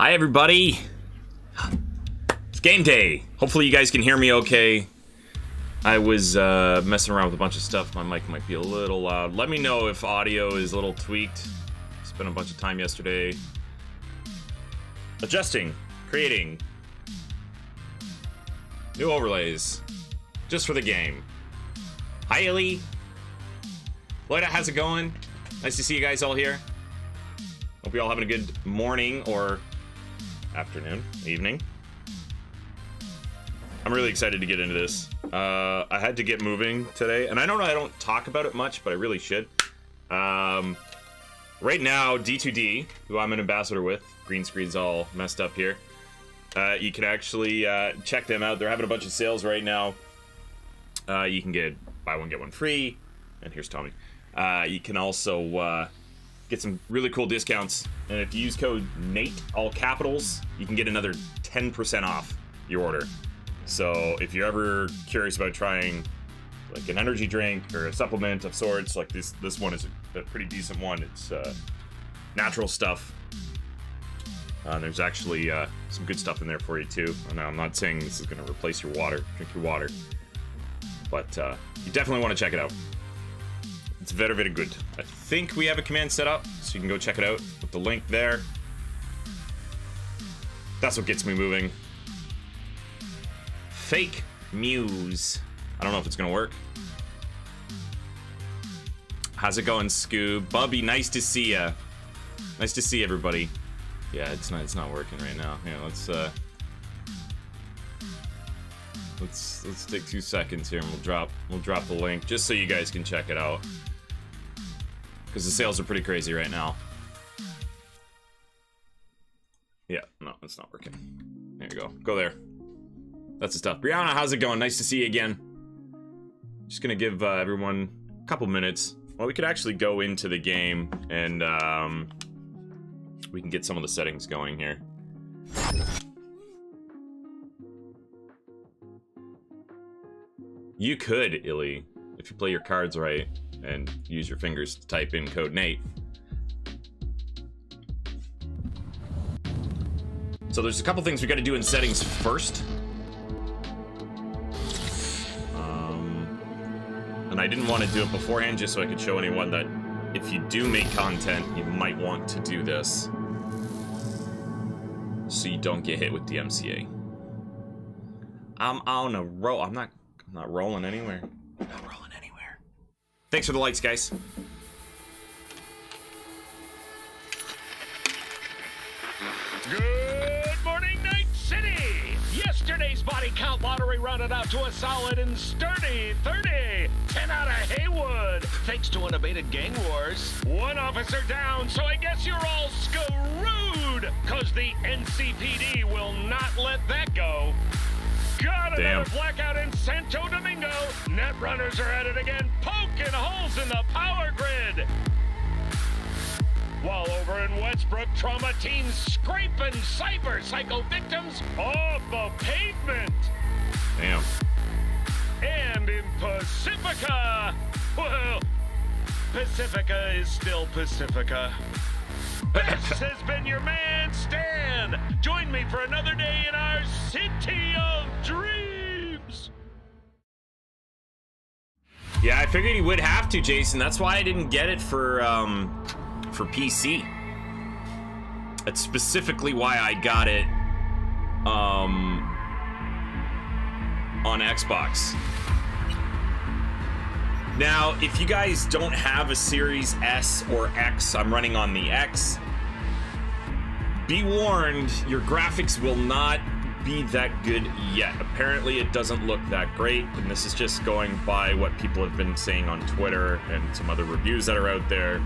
Hi, everybody. It's game day. Hopefully, you guys can hear me okay. I was uh, messing around with a bunch of stuff. My mic might be a little loud. Let me know if audio is a little tweaked. Spent a bunch of time yesterday adjusting, creating new overlays just for the game. Hi, Illy. Lloyda, how's it going? Nice to see you guys all here. Hope you all having a good morning or afternoon, evening. I'm really excited to get into this. Uh, I had to get moving today, and I don't know I don't talk about it much, but I really should. Um, right now, D2D, who I'm an ambassador with, green screen's all messed up here. Uh, you can actually uh, check them out. They're having a bunch of sales right now. Uh, you can get buy one get one free, and here's Tommy. Uh, you can also uh, get some really cool discounts, and if you use code Nate, all capitals, you can get another 10% off your order. So if you're ever curious about trying like an energy drink or a supplement of sorts, like this this one is a, pretty decent one. It's uh, natural stuff. Uh, there's actually uh, some good stuff in there for you too. And I'm not saying this is going to replace your water, drink your water, but uh, you definitely want to check it out. It's very, very good. I think we have a command set up, so you can go check it out with the link there. That's what gets me moving. Fake Muse. I don't know if it's gonna work. How's it going, Scoob? Bubby, nice to see ya. Nice to see everybody. Yeah, it's not it's not working right now. Yeah, let's uh let's let's take two seconds here and we'll drop we'll drop the link just so you guys can check it out. Because the sales are pretty crazy right now. Yeah, no, it's not working. There you go. Go there. That's the stuff. Brianna, how's it going? Nice to see you again. Just gonna give uh, everyone a couple minutes. Well, we could actually go into the game and um, we can get some of the settings going here. You could, Illy, if you play your cards right and use your fingers to type in code Nate. So there's a couple things we got to do in settings first. Um, and I didn't want to do it beforehand just so I could show anyone that if you do make content, you might want to do this so you don't get hit with DMCA. I'm on a roll. I'm not. I'm not rolling anywhere. I'm not rolling anywhere. Thanks for the likes, guys. Good morning, Night City! Yesterday's body count lottery rounded out to a solid and sturdy 30. 10 out of Heywood, thanks to unabated gang wars. One officer down, so I guess you're all screwed, cause the NCPD will not let that go. Got Damn. another blackout in Santo Domingo. Net runners are at it again, poking holes in the power grid. While over in Westbrook, trauma teams scraping cyber psycho victims off the pavement. Damn. And in Pacifica, well, Pacifica is still Pacifica. This has been your man, Stan. Join me for another day in our city of dreams. Yeah, I figured he would have to, Jason. That's why I didn't get it for um for PC. That's specifically why I got it um on Xbox. Now, if you guys don't have a Series S or X, I'm running on the X. Be warned, your graphics will not be that good yet. Apparently, it doesn't look that great, and this is just going by what people have been saying on Twitter and some other reviews that are out there.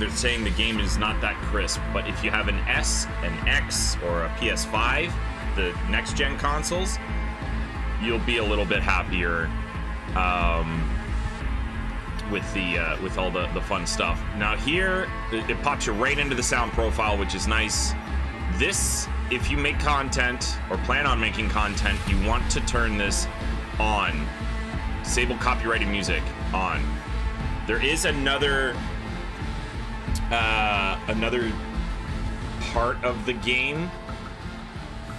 They're saying the game is not that crisp, but if you have an S, an X, or a PS5, the next gen consoles, you'll be a little bit happier um, with the uh, with all the the fun stuff. Now here, it, it pops you right into the sound profile, which is nice. This, if you make content or plan on making content, you want to turn this on. Disable copyrighted music on. There is another uh, another part of the game.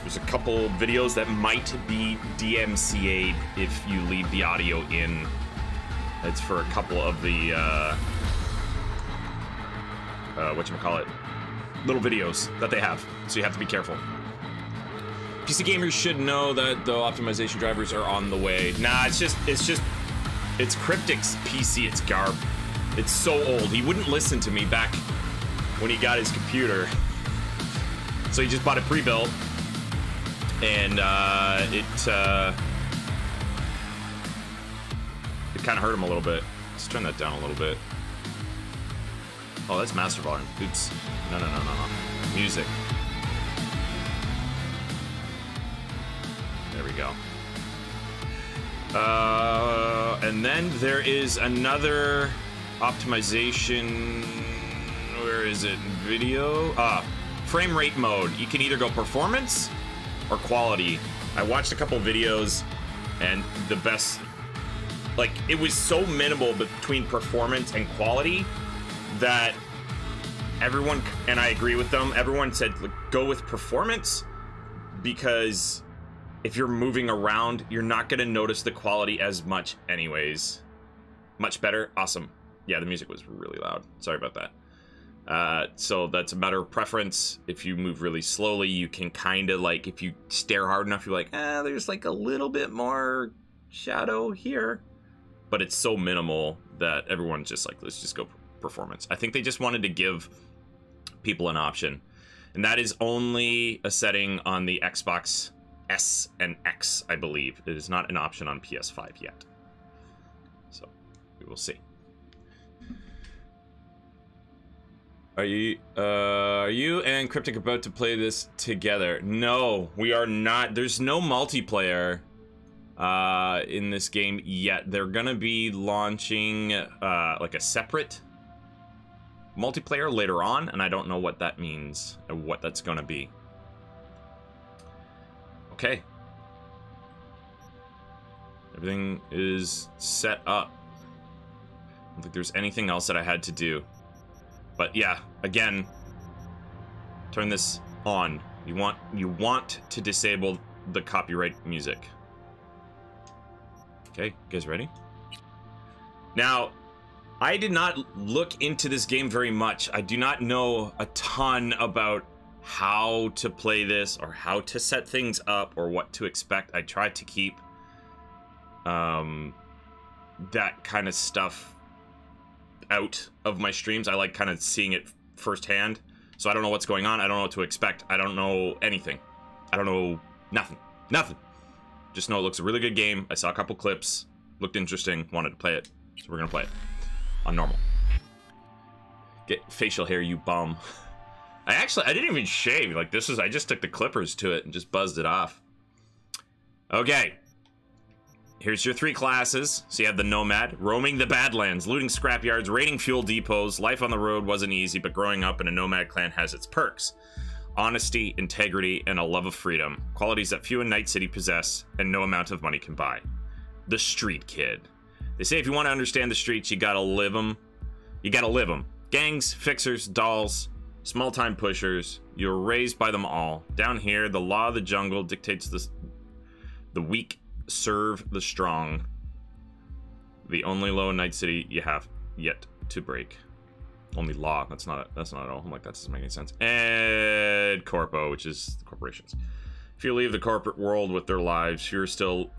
There's a couple videos that might be DMCA'd if you leave the audio in. It's for a couple of the, uh, uh, whatchamacallit, little videos that they have. So you have to be careful. PC gamers should know that the optimization drivers are on the way. Nah, it's just, it's just, it's Cryptic's PC, it's garb. It's so old. He wouldn't listen to me back when he got his computer. So he just bought a pre-built and uh, it uh, it kind of hurt him a little bit. Let's turn that down a little bit. Oh, that's master volume. Oops. No, no, no, no, no. Music. There we go. Uh, and then there is another optimization. Where is it? Video. Ah, frame rate mode. You can either go performance or quality. I watched a couple videos, and the best, like, it was so minimal between performance and quality that everyone, and I agree with them, everyone said, like, go with performance because if you're moving around, you're not going to notice the quality as much, anyways. Much better. Awesome. Yeah, the music was really loud. Sorry about that. Uh, so that's a matter of preference. If you move really slowly, you can kind of like, if you stare hard enough, you're like, ah, there's like a little bit more shadow here. But it's so minimal that everyone's just like, let's just go performance. I think they just wanted to give people an option. And that is only a setting on the Xbox S and X, I believe. It is not an option on PS5 yet. So we will see. Are you uh are you and Cryptic about to play this together? No, we are not. There's no multiplayer uh in this game yet. They're going to be launching uh like a separate multiplayer later on and I don't know what that means or what that's going to be. Okay. Everything is set up. I don't think there's anything else that I had to do. But yeah, again, turn this on. You want you want to disable the copyright music. Okay, you guys ready? Now, I did not look into this game very much. I do not know a ton about how to play this or how to set things up or what to expect. I tried to keep um that kind of stuff out of my streams. I like kind of seeing it firsthand. So I don't know what's going on. I don't know what to expect. I don't know anything. I don't know nothing. Nothing. Just know it looks a really good game. I saw a couple clips. Looked interesting. Wanted to play it. So we're going to play it. On normal. Get facial hair, you bum. I actually, I didn't even shave. Like, this is, I just took the clippers to it and just buzzed it off. Okay. Here's your three classes. So you have the Nomad, roaming the Badlands, looting scrapyards, raiding fuel depots. Life on the road wasn't easy, but growing up in a Nomad clan has its perks. Honesty, integrity, and a love of freedom. Qualities that few in Night City possess, and no amount of money can buy. The Street Kid. They say if you want to understand the streets, you gotta live them. You gotta live them. Gangs, fixers, dolls, small time pushers. You're raised by them all. Down here, the law of the jungle dictates the, the weak serve the strong. The only law in Night City you have yet to break. Only law. That's not. That's not at all. I'm like that doesn't make any sense. And corpo, which is the corporations. If you leave the corporate world with their lives, you're still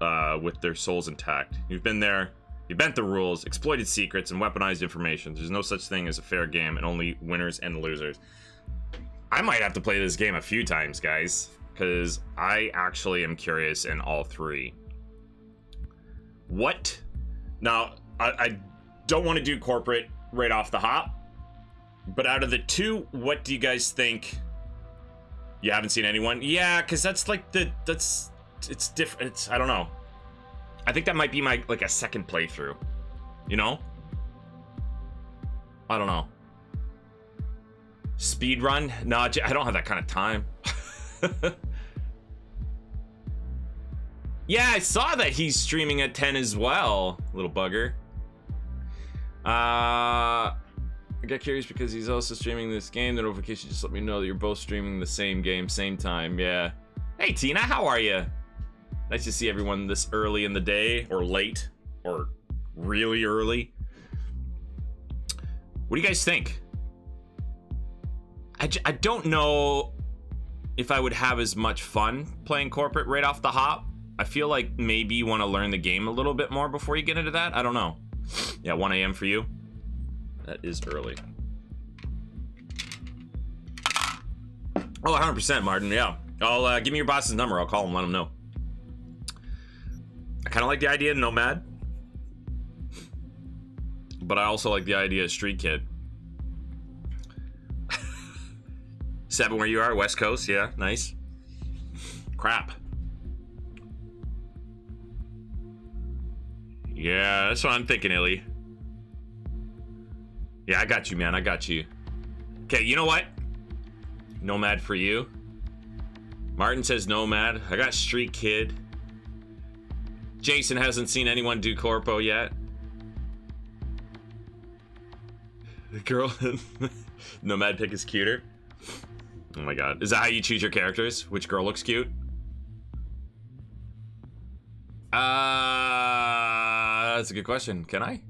uh, with their souls intact. You've been there. You bent the rules, exploited secrets, and weaponized information. There's no such thing as a fair game, and only winners and losers. I might have to play this game a few times, guys because I actually am curious in all three. What? Now, I, I don't want to do corporate right off the hop, but out of the two, what do you guys think? You haven't seen anyone? Yeah, because that's like the that's it's different. It's I don't know. I think that might be my like a second playthrough. You know? I don't know. Speed run? No, I don't have that kind of time. yeah, I saw that he's streaming at 10 as well, little bugger. Uh, I got curious because he's also streaming this game. The notification just let me know that you're both streaming the same game, same time. Yeah. Hey, Tina, how are you? Nice to see everyone this early in the day, or late, or really early. What do you guys think? I, I don't know if I would have as much fun playing corporate right off the hop. I feel like maybe you want to learn the game a little bit more before you get into that. I don't know. Yeah, 1 a.m. for you. That is early. Oh, 100%, Martin. Yeah. I'll uh, give me your boss's number. I'll call him, let him know. I kind of like the idea of Nomad. But I also like the idea of Street Kid. Seven, where you are, West Coast, yeah, nice. Crap. Yeah, that's what I'm thinking, Illy. Yeah, I got you, man. I got you. Okay, you know what? Nomad for you. Martin says Nomad. I got Street Kid. Jason hasn't seen anyone do Corpo yet. The girl Nomad pick is cuter. Oh my god. Is that how you choose your characters? Which girl looks cute? Uh that's a good question. Can I?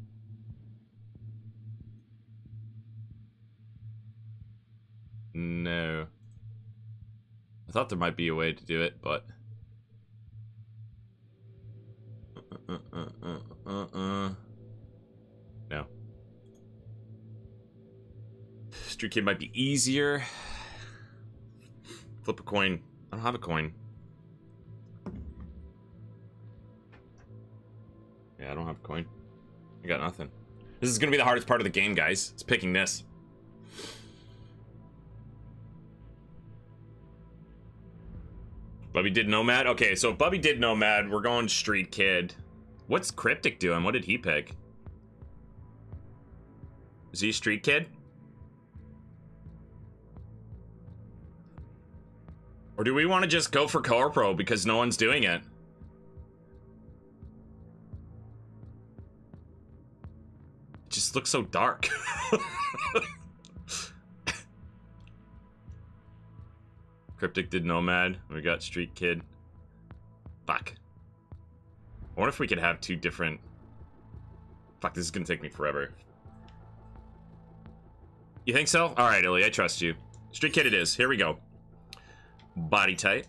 No. I thought there might be a way to do it, but uh, uh, uh, uh, uh. No. Street Kid might be easier. Flip a coin. I don't have a coin. Yeah, I don't have a coin. I got nothing. This is gonna be the hardest part of the game, guys. It's picking this. Bubby did Nomad? Okay, so Bubby did Nomad, we're going Street Kid. What's Cryptic doing? What did he pick? Is he Street Kid? Or do we want to just go for Corpro because no one's doing it? Just looks so dark. Cryptic did Nomad. We got Street Kid. Fuck. I wonder if we could have two different... Fuck, this is gonna take me forever. You think so? Alright, Illy, I trust you. Street Kid it is. Here we go. Body type.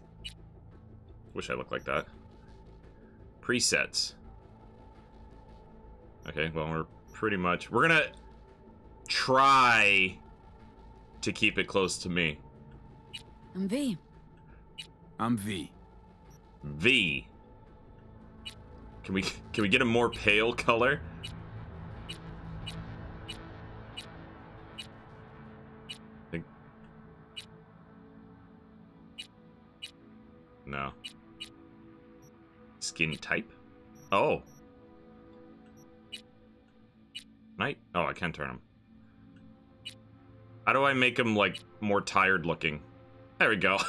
Wish I looked like that. Presets. Okay, well, we're pretty much... We're gonna try to keep it close to me. I'm V. I'm V. V. Can we can we get a more pale color? Think. No. Skin type? Oh. Night? Oh, I can turn him. How do I make him, like, more tired looking? There we go.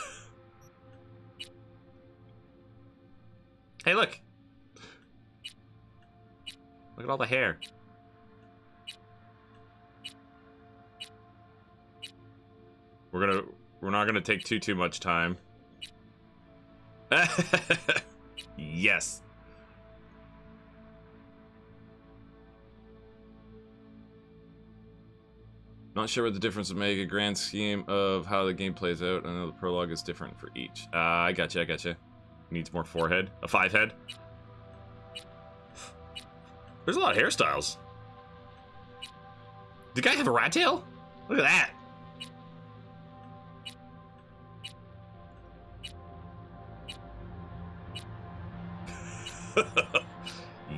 hey, look. Look at all the hair. We're gonna we're not gonna take too too much time. yes. Not sure what the difference would make a grand scheme of how the game plays out. I know the prologue is different for each. Uh, I gotcha, I gotcha. Needs more forehead. A five head. There's a lot of hairstyles. The guy have a rat tail? Look at that.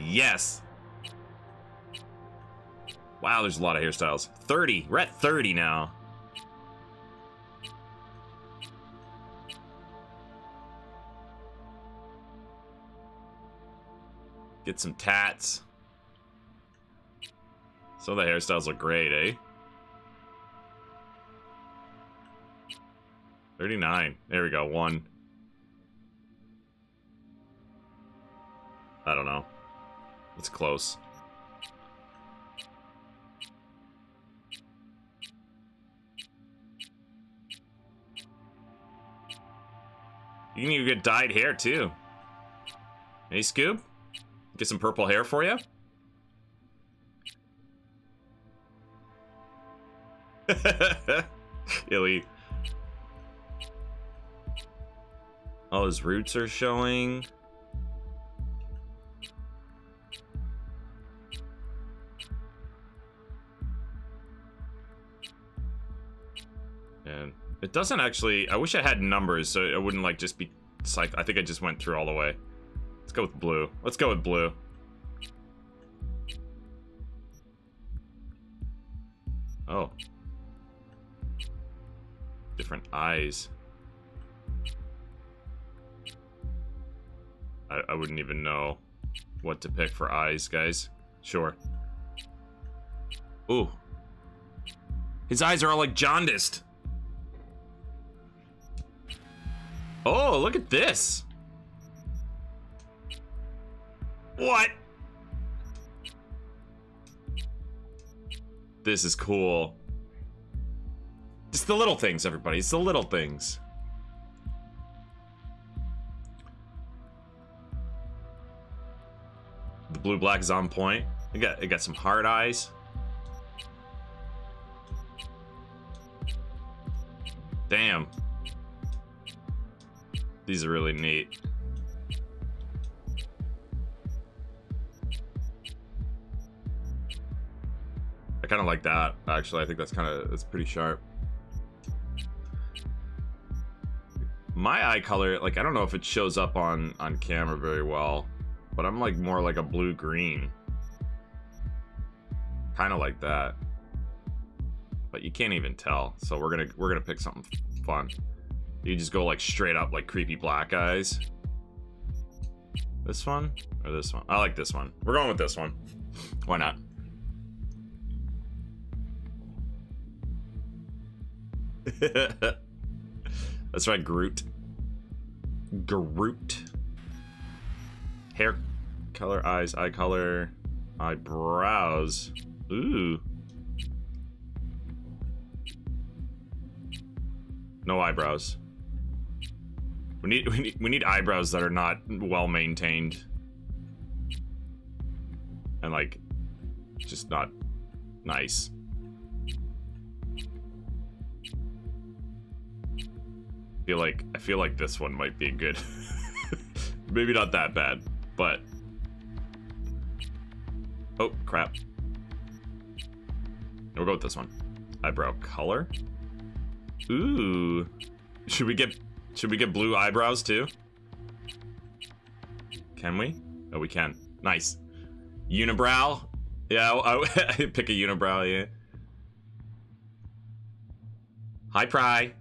yes. Wow, there's a lot of hairstyles. 30. We're at 30 now. Get some tats. Some of the hairstyles look great, eh? 39. There we go. One. I don't know. It's close. You can even get dyed hair too. Hey, Scoob? Get some purple hair for you? Illy. All his roots are showing. It doesn't actually. I wish I had numbers so it wouldn't like just be psych. I think I just went through all the way. Let's go with blue. Let's go with blue. Oh. Different eyes. I, I wouldn't even know what to pick for eyes, guys. Sure. Ooh. His eyes are all like jaundiced. Oh, look at this. What? This is cool. It's the little things, everybody. It's the little things. The blue black is on point. It got it got some hard eyes. Damn. These are really neat. I kind of like that, actually. I think that's kind of, it's pretty sharp. My eye color, like, I don't know if it shows up on, on camera very well, but I'm like more like a blue-green. Kind of like that. But you can't even tell, so we're gonna, we're gonna pick something fun. You just go like straight up like creepy black eyes. This one or this one? I like this one. We're going with this one. Why not? That's right, Groot. Groot. Hair color, eyes, eye color, eyebrows. Ooh. No eyebrows. We need we need we need eyebrows that are not well maintained. And like just not nice. I feel like I feel like this one might be good. Maybe not that bad, but Oh, crap. We'll go with this one. Eyebrow color. Ooh. Should we get should we get blue eyebrows too? Can we? Oh, we can. Nice. Unibrow. Yeah, I, oh, I oh, pick a unibrow. Yeah. Hi, Pry.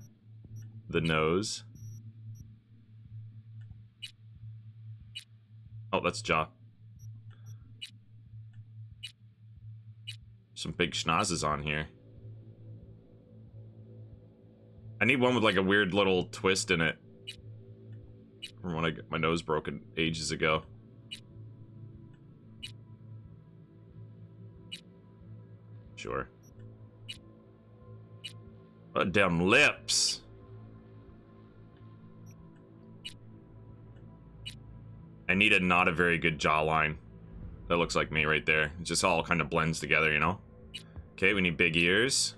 The nose. Oh, that's jaw. Some big schnozzes on here. I need one with like a weird little twist in it. From when I got my nose broken ages ago. Sure. Uh, damn lips. I need a not a very good jawline. That looks like me right there. It just all kind of blends together, you know? Okay, we need big ears.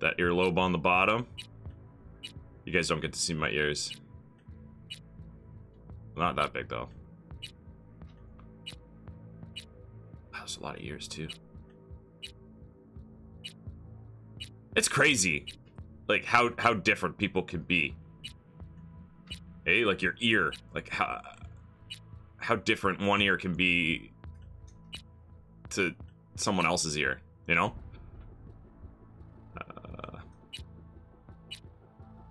That earlobe on the bottom. You guys don't get to see my ears. Not that big, though. That's a lot of ears, too. It's crazy. Like, how, how different people can be. Hey, like your ear. Like, how how different one ear can be to someone else's ear, you know?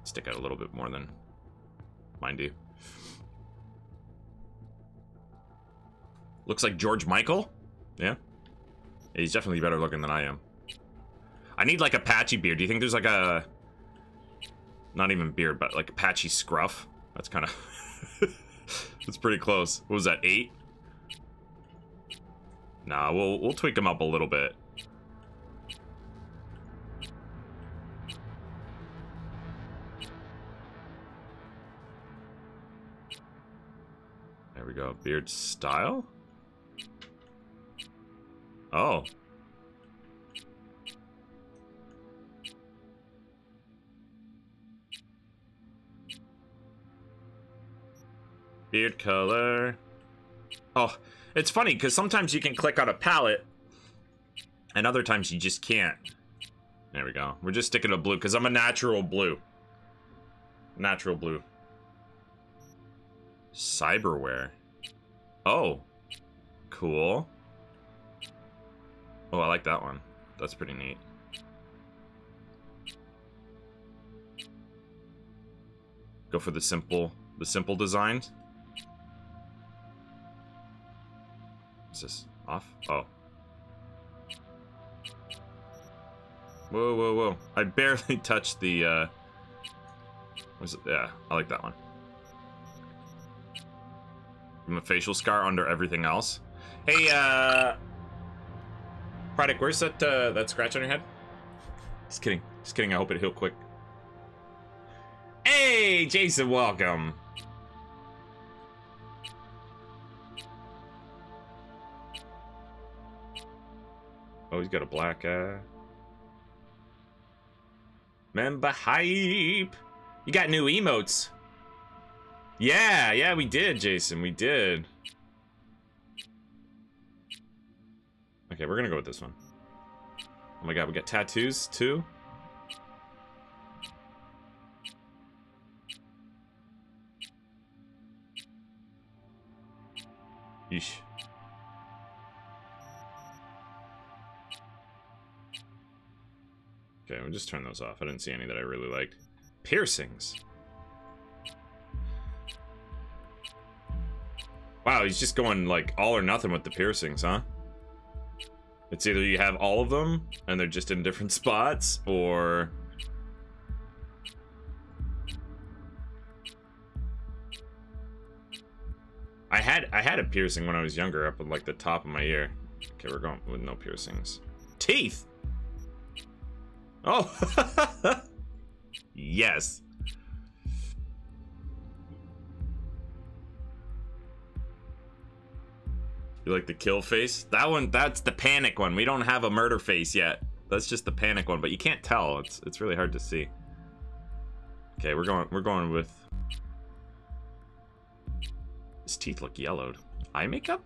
Stick out a little bit more than mine do. Looks like George Michael? Yeah. He's definitely better looking than I am. I need like a patchy beard. Do you think there's like a... Not even beard, but like a patchy scruff? That's kind of... That's pretty close. What was that, eight? Nah, we'll, we'll tweak them up a little bit. Go. Beard style? Oh. Beard color. Oh, it's funny because sometimes you can click on a palette and other times you just can't. There we go. We're just sticking to blue because I'm a natural blue. Natural blue. Cyberware. Oh. Cool. Oh, I like that one. That's pretty neat. Go for the simple, the simple designs. Is this off? Oh. Whoa, whoa, whoa. I barely touched the, uh... Was it? Yeah, I like that one. A facial scar under everything else. Hey, uh... Product, where's that, uh, that scratch on your head? Just kidding. Just kidding. I hope it heal quick. Hey, Jason, welcome. Oh, he's got a black eye. Member hype. You got new emotes. Yeah, yeah, we did, Jason. We did. Okay, we're gonna go with this one. Oh my god, we got tattoos too? Yeesh. Okay, we'll just turn those off. I didn't see any that I really liked. Piercings. Wow, he's just going like all or nothing with the piercings, huh? It's either you have all of them and they're just in different spots, or I had I had a piercing when I was younger up in like the top of my ear. Okay, we're going with no piercings. Teeth. Oh. yes. You like the kill face? That one, that's the panic one. We don't have a murder face yet. That's just the panic one, but you can't tell. It's it's really hard to see. Okay, we're going we're going with His teeth look yellowed. Eye makeup?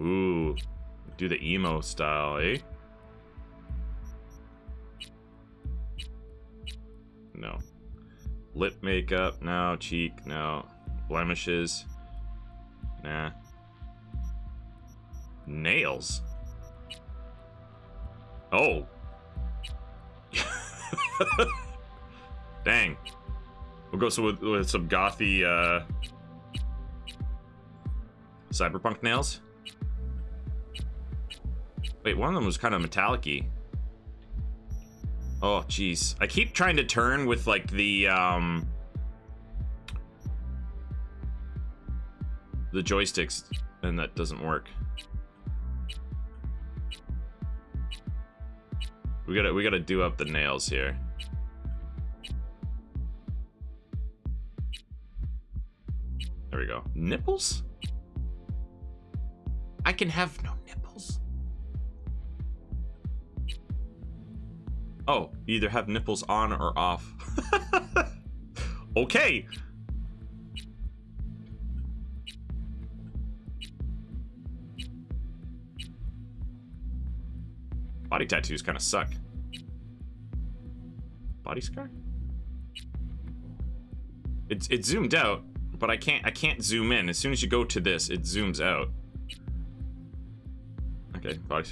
Ooh. Do the emo style, eh? No. Lip makeup, no. Cheek, no. Blemishes. Nah. Nails. Oh. Dang. We'll go with, with some gothy uh, cyberpunk nails. Wait, one of them was kind of metallic-y. Oh, jeez. I keep trying to turn with like the um the joysticks and that doesn't work. We gotta we gotta do up the nails here. There we go. Nipples? I can have no nipples. Oh, you either have nipples on or off. okay. Body tattoos kind of suck. Body scar? It's it zoomed out, but I can't I can't zoom in. As soon as you go to this, it zooms out. Okay, body.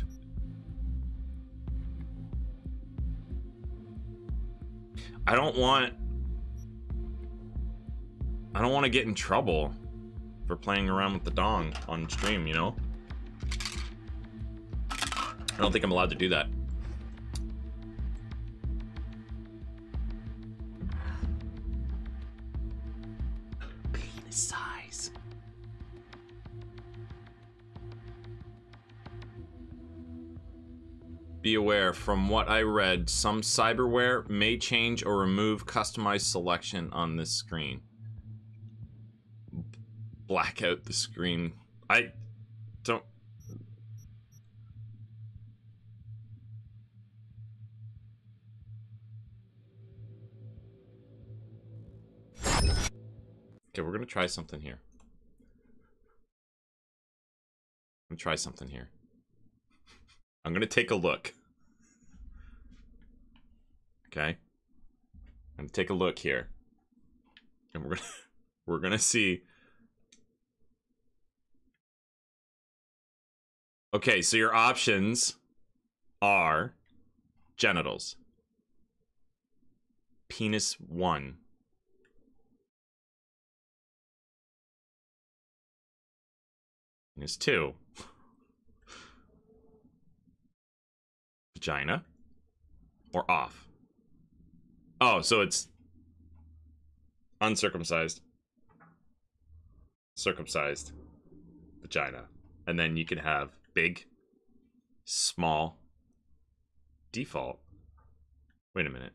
I don't want I don't want to get in trouble for playing around with the dong on stream, you know? I don't think I'm allowed to do that. Penis size. Be aware, from what I read, some cyberware may change or remove customized selection on this screen. black out the screen. I Okay, we're gonna try something here. I'm gonna try something here. I'm gonna take a look. Okay. I'm gonna take a look here. And we're gonna we're gonna see. Okay, so your options are genitals. Penis one. Penis two. Vagina. Or off. Oh, so it's uncircumcised, circumcised, vagina. And then you can have big, small, default. Wait a minute.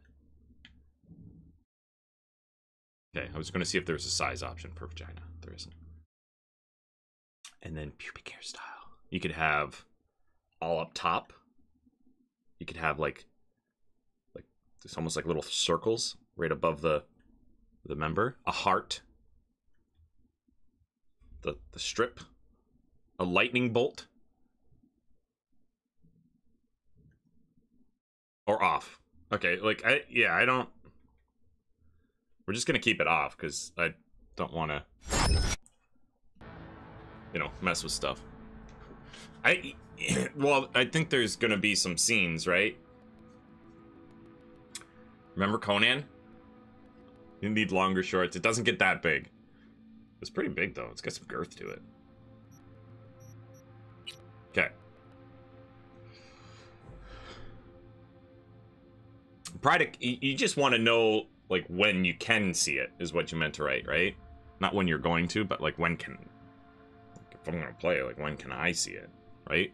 Okay, I was going to see if there was a size option per vagina. There isn't. And then pubic hairstyle. You could have all up top. You could have like like it's almost like little circles right above the the member, a heart, the the strip, a lightning bolt, or off. Okay, like I yeah, I don't. We're just gonna keep it off because I don't want to, you know, mess with stuff. I well, I think there's gonna be some scenes, right? Remember Conan? You need longer shorts. It doesn't get that big. It's pretty big though. It's got some girth to it. Okay. Pride, you just want to know like when you can see it is what you meant to write, right? Not when you're going to, but like when can. I'm gonna play, like when can I see it, right?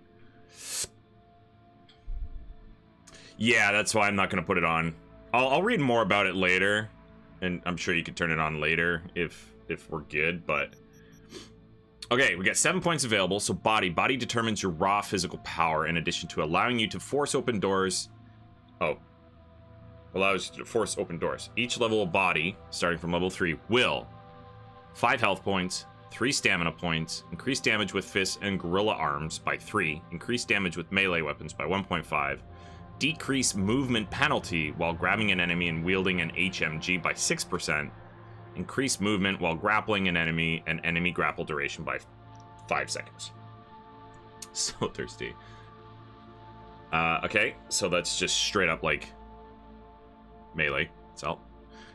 Yeah, that's why I'm not gonna put it on. I'll, I'll read more about it later and I'm sure you could turn it on later if if we're good, but Okay, we got seven points available. So body. Body determines your raw physical power in addition to allowing you to force open doors. Oh. Allows you to force open doors. Each level of body, starting from level three, will five health points, three stamina points, increase damage with fists and gorilla arms by three, increase damage with melee weapons by 1.5, decrease movement penalty while grabbing an enemy and wielding an HMG by 6%, increase movement while grappling an enemy and enemy grapple duration by 5 seconds. So thirsty. Uh, okay, so that's just straight up like melee itself.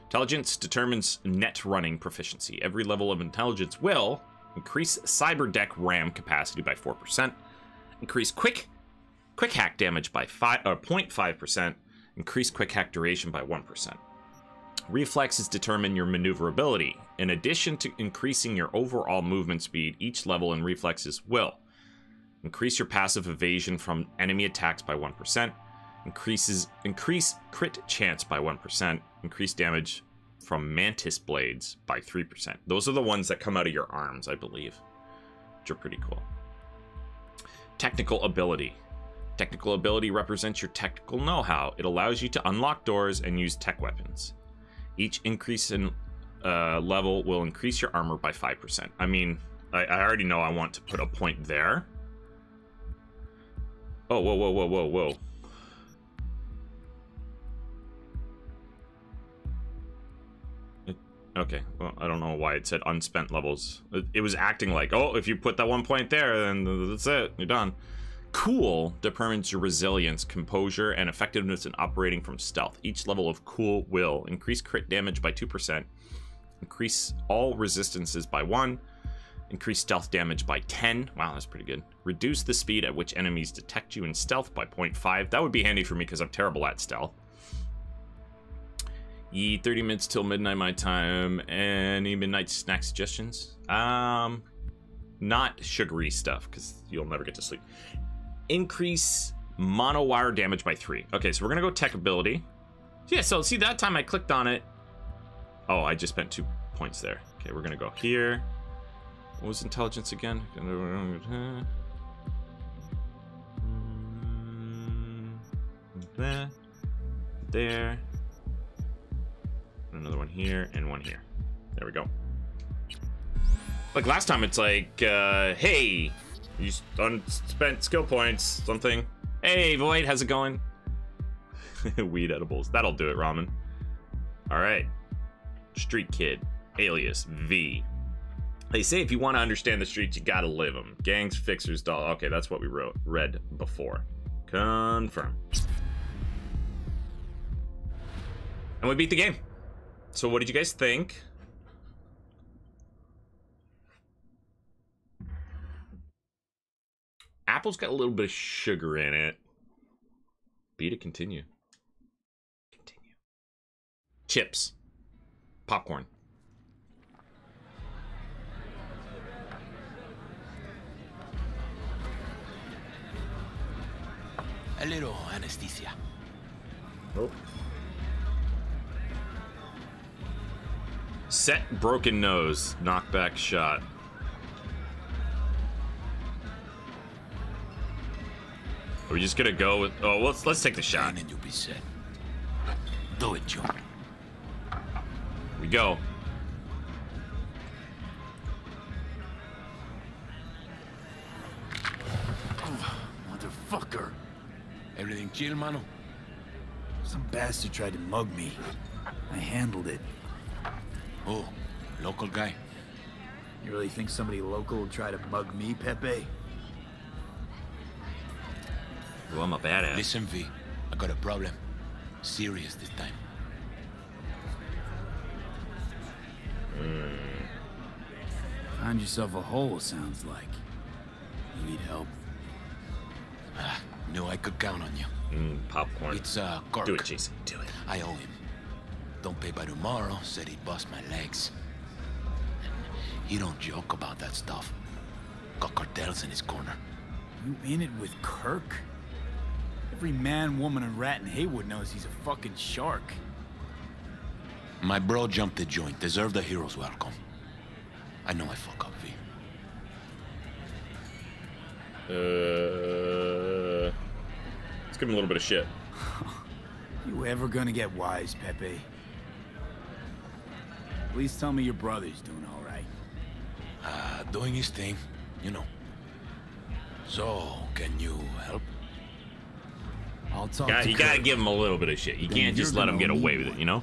Intelligence determines net running proficiency. Every level of intelligence will increase cyber deck RAM capacity by 4%, increase quick quick hack damage by 5 uh, or 0.5%, increase quick hack duration by 1%. Reflexes determine your maneuverability. In addition to increasing your overall movement speed, each level in reflexes will increase your passive evasion from enemy attacks by 1%, increases increase crit chance by 1%, increase damage from mantis blades by 3%. Those are the ones that come out of your arms, I believe, which are pretty cool. Technical ability. Technical ability represents your technical know how. It allows you to unlock doors and use tech weapons. Each increase in uh, level will increase your armor by 5%. I mean, I, I already know I want to put a point there. Oh, whoa, whoa, whoa, whoa, whoa. Okay, well, I don't know why it said unspent levels. It, it, was acting like, oh, if you put that one point there, then that's it, you're done. Cool determines your resilience, composure, and effectiveness in operating from stealth. Each level of cool will increase crit damage by 2%, increase all resistances by 1, increase stealth damage by 10. Wow, that's pretty good. Reduce the speed at which enemies detect you in stealth by 0.5. That would be handy for me because I'm terrible at stealth. Ye 30 minutes till midnight my time. Any midnight snack suggestions? Um, not sugary stuff because you'll never get to sleep increase mono wire damage by three. Okay, so we're gonna go tech ability. Yeah, so see that time I clicked on it. Oh, I just spent two points there. Okay, we're gonna go here. What was intelligence again? There. Another one here and one here. There we go. Like last time, it's like, uh, hey, you spent skill points, something. Hey, Void, how's it going? Weed edibles. That'll do it, Ramen. All right. Street Kid, alias V. They say if you want to understand the streets, you gotta live them. Gangs, fixers, doll. Okay, that's what we wrote, read before. Confirm. And we beat the game. So what did you guys think? Apple's got a little bit of sugar in it. Be to continue. Continue. Chips. Popcorn. A little anesthesia. Oh. Set broken nose. Knockback shot. Are we just gonna go with? Oh, let's let's take the shot. And you'll be set. Do it, John. We go. Oh, motherfucker. Everything chill, mano? Some bastard tried to mug me. I handled it. Oh, local guy. You really think somebody local would try to mug me, Pepe? Well, I'm a badass. Listen, V. I got a problem. Serious this time. Find yourself a hole, sounds like. You need help? Ah, knew I could count on you. Mm, popcorn. It's, uh, Kirk. Do it, Jason. Do it. I owe him. Don't pay by tomorrow, said he'd bust my legs. He don't joke about that stuff. Got cartels in his corner. You in it with Kirk? Every man, woman, and rat in Heywood knows he's a fucking shark. My bro jumped the joint. Deserved a hero's welcome. I know I fuck up, V. Uh, let's give him a little bit of shit. You ever gonna get wise, Pepe? Please tell me your brother's doing all right. Uh, doing his thing, you know. So, can you help? I'll talk Got- to you gotta give him a little bit of shit. You Then can't just let him get away need with it, you know?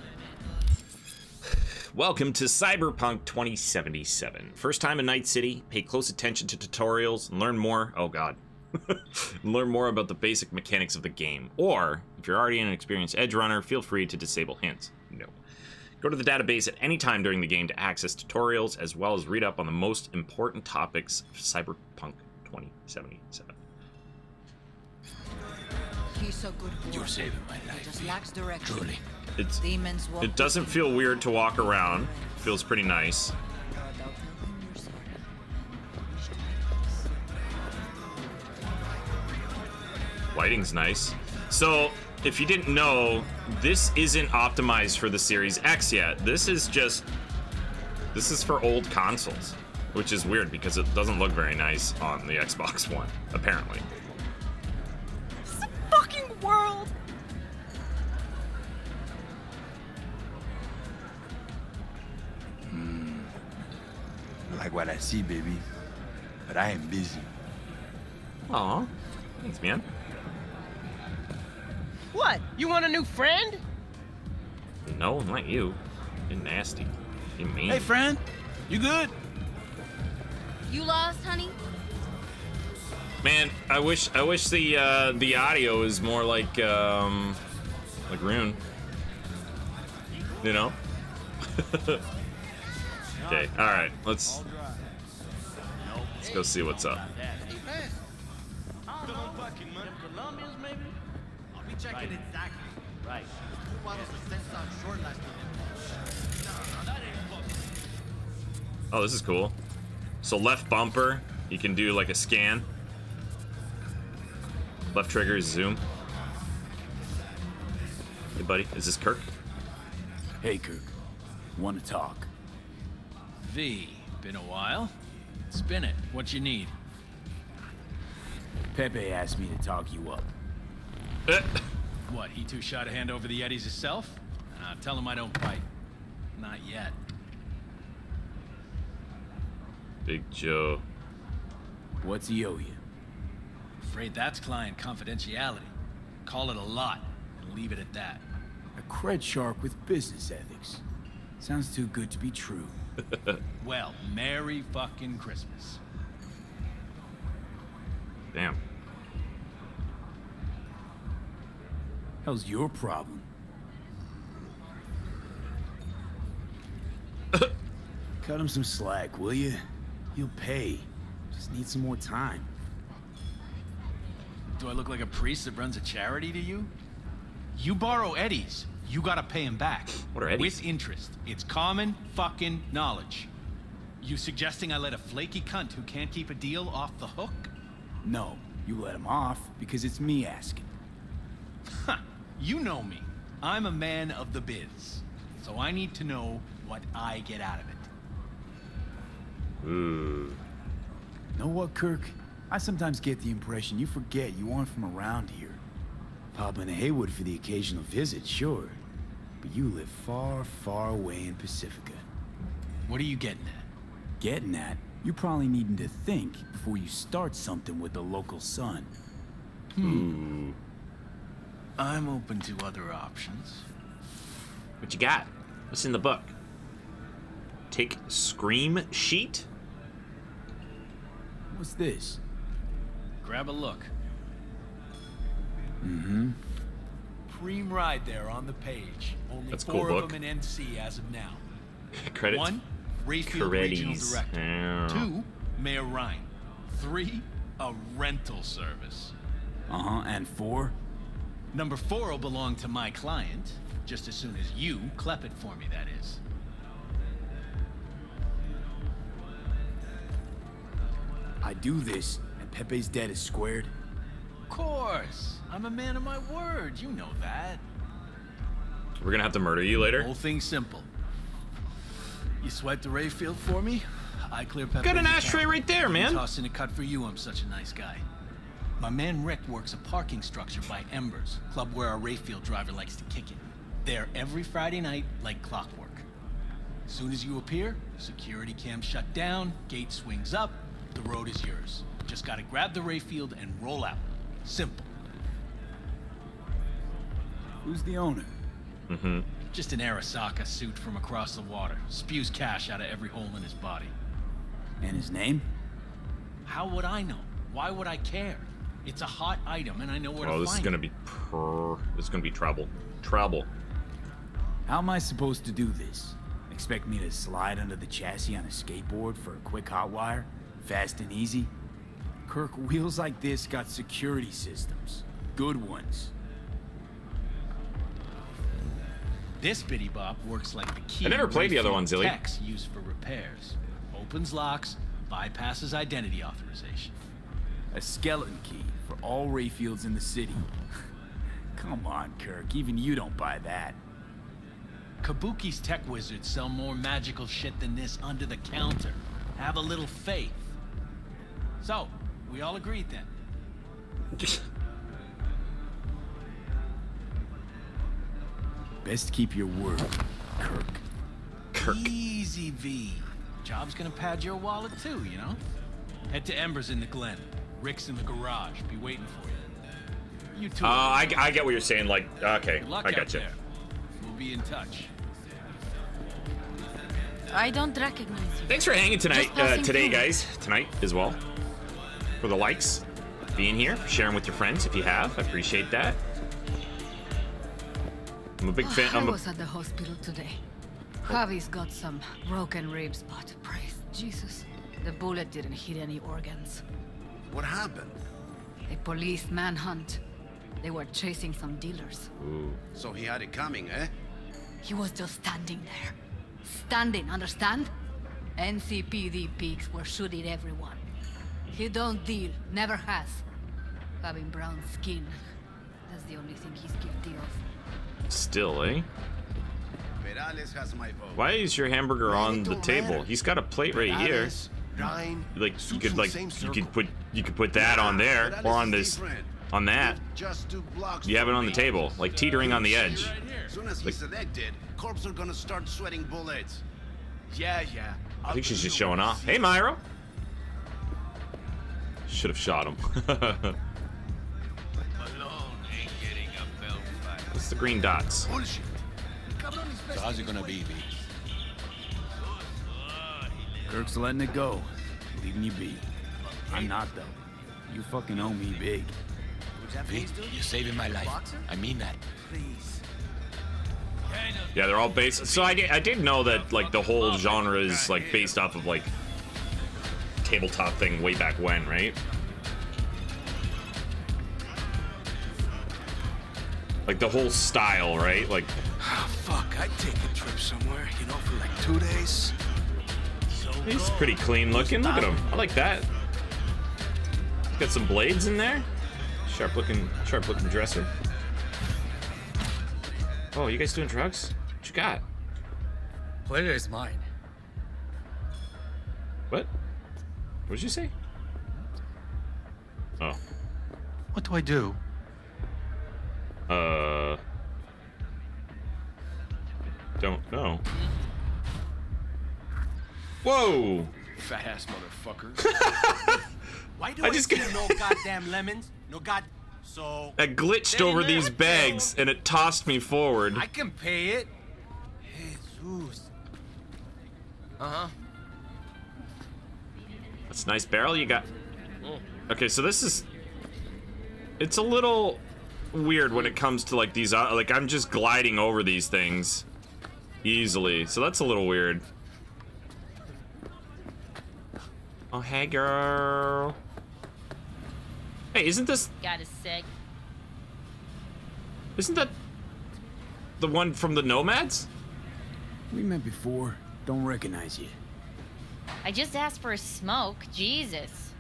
Welcome to Cyberpunk 2077. First time in Night City, pay close attention to tutorials and learn more. Oh god. learn more about the basic mechanics of the game. Or, if you're already an experienced edge runner, feel free to disable hints. No. Go to the database at any time during the game to access tutorials as well as read up on the most important topics of Cyberpunk 2077. He's a good boy. You're saving my He life, just lacks direction. Truly. It's Demons walk it doesn't feel weird to walk around. Feels pretty nice. Without helping yourself. Lighting's nice. So, if you didn't know, this isn't optimized for the Series X yet. This is just this is for old consoles, which is weird because it doesn't look very nice on the Xbox One, apparently. This fucking world! Hmm. Like what I see, baby. But I am busy. Aw. Thanks, man. What? You want a new friend? No, not you. You're nasty. You mean. Hey, friend. You good? You lost, honey? Man, I wish I wish the uh, the audio is more like um like Rune. You know? okay, alright, let's let's go see what's up. Oh, this is cool. So left bumper, you can do like a scan. Left trigger is zoom. Hey buddy, is this Kirk? Hey, Kirk. Want to talk? V, been a while. Spin it. What you need? Pepe asked me to talk you up. Eh. What, he too shy to hand over the Eddies himself? Uh, tell him I don't bite. Not yet. Big Joe. What's he owe you? Afraid that's client confidentiality. Call it a lot and leave it at that. A cred shark with business ethics. Sounds too good to be true. Well, Merry fucking Christmas. Damn. Hell's your problem? Cut him some slack, will you? He'll pay. Just need some more time. Do I look like a priest that runs a charity to you? You borrow Eddies, you gotta pay him back. What are eddies? With interest. It's common fucking knowledge. You suggesting I let a flaky cunt who can't keep a deal off the hook? No, you let him off because it's me asking. Huh. You know me. I'm a man of the biz. So I need to know what I get out of it. Ooh. Know what, Kirk? I sometimes get the impression you forget you aren't from around here. Pop into Heywood for the occasional visit, sure. But you live far, far away in Pacifica. What are you getting at? Getting at, you're probably needing to think before you start something with the local sun. Ooh. I'm open to other options. What you got? What's in the book? Take Scream Sheet? What's this? Grab a look. Mm-hmm. Preem ride there on the page. Only That's a four cool of book. them in NC as of now. Credits. One, Rayfield Regional Director. Yeah. Two, Mayor Rhyne. Three, a rental service. Uh-huh, and four? Number four will belong to my client, just as soon as you clep it for me, that is. I do this, and Pepe's debt is squared. Of course. I'm a man of my word, you know that. We're gonna have to murder you later. Whole thing's simple. You swipe the Rayfield for me, I clear Pepe's Got an account. ashtray right there, man. Toss in a cut for you, I'm such a nice guy. My man Rick works a parking structure by Embers, club where our Rayfield driver likes to kick it. There every Friday night, like clockwork. As soon as you appear, security cam shut down, gate swings up, the road is yours. Just gotta grab the Rayfield and roll out. Simple. Who's the owner? Mm-hmm. Just an Arasaka suit from across the water. Spews cash out of every hole in his body. And his name? How would I know? Why would I care? It's a hot item and I know where Oh, to this is gonna be per. This is gonna be trouble. Trouble. How am I supposed to do this? Expect me to slide under the chassis on a skateboard for a quick hot wire? Fast and easy? Kirk, wheels like this got security systems. Good ones. This bitty bop works like the key I never played the other Rayfield one, Zilly. techs used for repairs. Opens locks, bypasses identity authorization. A skeleton key for all Rayfields in the city. Come on, Kirk. Even you don't buy that. Kabuki's tech wizards sell more magical shit than this under the counter. Have a little faith. So, we all agreed then. Best keep your word, Kirk. Kirk. Easy V. Job's gonna pad your wallet too, you know? Head to Embers in the Glen. Rick's in the garage. Be waiting for you. You two. Uh, I, I get what you're saying. Like, okay, I out got you. there. We'll be in touch. I don't recognize you. Thanks for hanging tonight, uh, today, through. guys. Tonight as well. For the likes, being here, sharing with your friends if you have. I appreciate that. I'm a big fan. I I'm a, was at the hospital today. Javi's got some broken ribs, but praise Jesus, the bullet didn't hit any organs. What happened? A police manhunt. They were chasing some dealers. So he had it coming, eh? He was just standing there. Standing, understand? NCPD peaks were shooting everyone. He don't deal, never has. Having brown skin. That's the only thing he's guilty of. still, eh? Peralez has my vote. Why is your hamburger on the don't table? He's got a plate right here. Peralez Rhyne, like you could like you circle. could put you could put that on there or on this on that. Just two blocks You have it on the table, like teetering on the edge. Soon as he's elected, corps are gonna start sweating bullets. Yeah, yeah. I think she's just showing off. Hey, Myra. Should have shot him. It's the green dots. Bullshit. So how's it gonna be, V? Kirk's letting it go. Leaving you be. I'm not, though. You fucking owe me big. V, you're saving my life. I mean that. Please. Yeah, they're all based. So I did, I did know that like the whole genre is like based off of like tabletop thing way back when, right? Like the whole style, right? Like Oh, fuck, I'd take a trip somewhere, you know, for like two days. He's pretty clean looking. Look at him. I like that. Got some blades in there. Sharp looking, sharp looking dresser. Oh, you guys doing drugs? What you got? Pleasure is mine. What? What did you say? Oh. What do I do? Uh. Don't know. Whoa! Fat ass motherfucker. Why do I I, just got- no goddamn lemons? No god. So I glitched over these bags and it tossed me forward. I can pay it. Jesus. Uh huh. That's a nice barrel you got. Okay, so this is. It's a little weird when it comes to like these. Uh, like I'm just gliding over these things easily, so that's a little weird. Oh hey girl. Hey, isn't this Got a sec. isn't that the one from the Nomads? We met before. Don't recognize you. I just asked for a smoke. Jesus.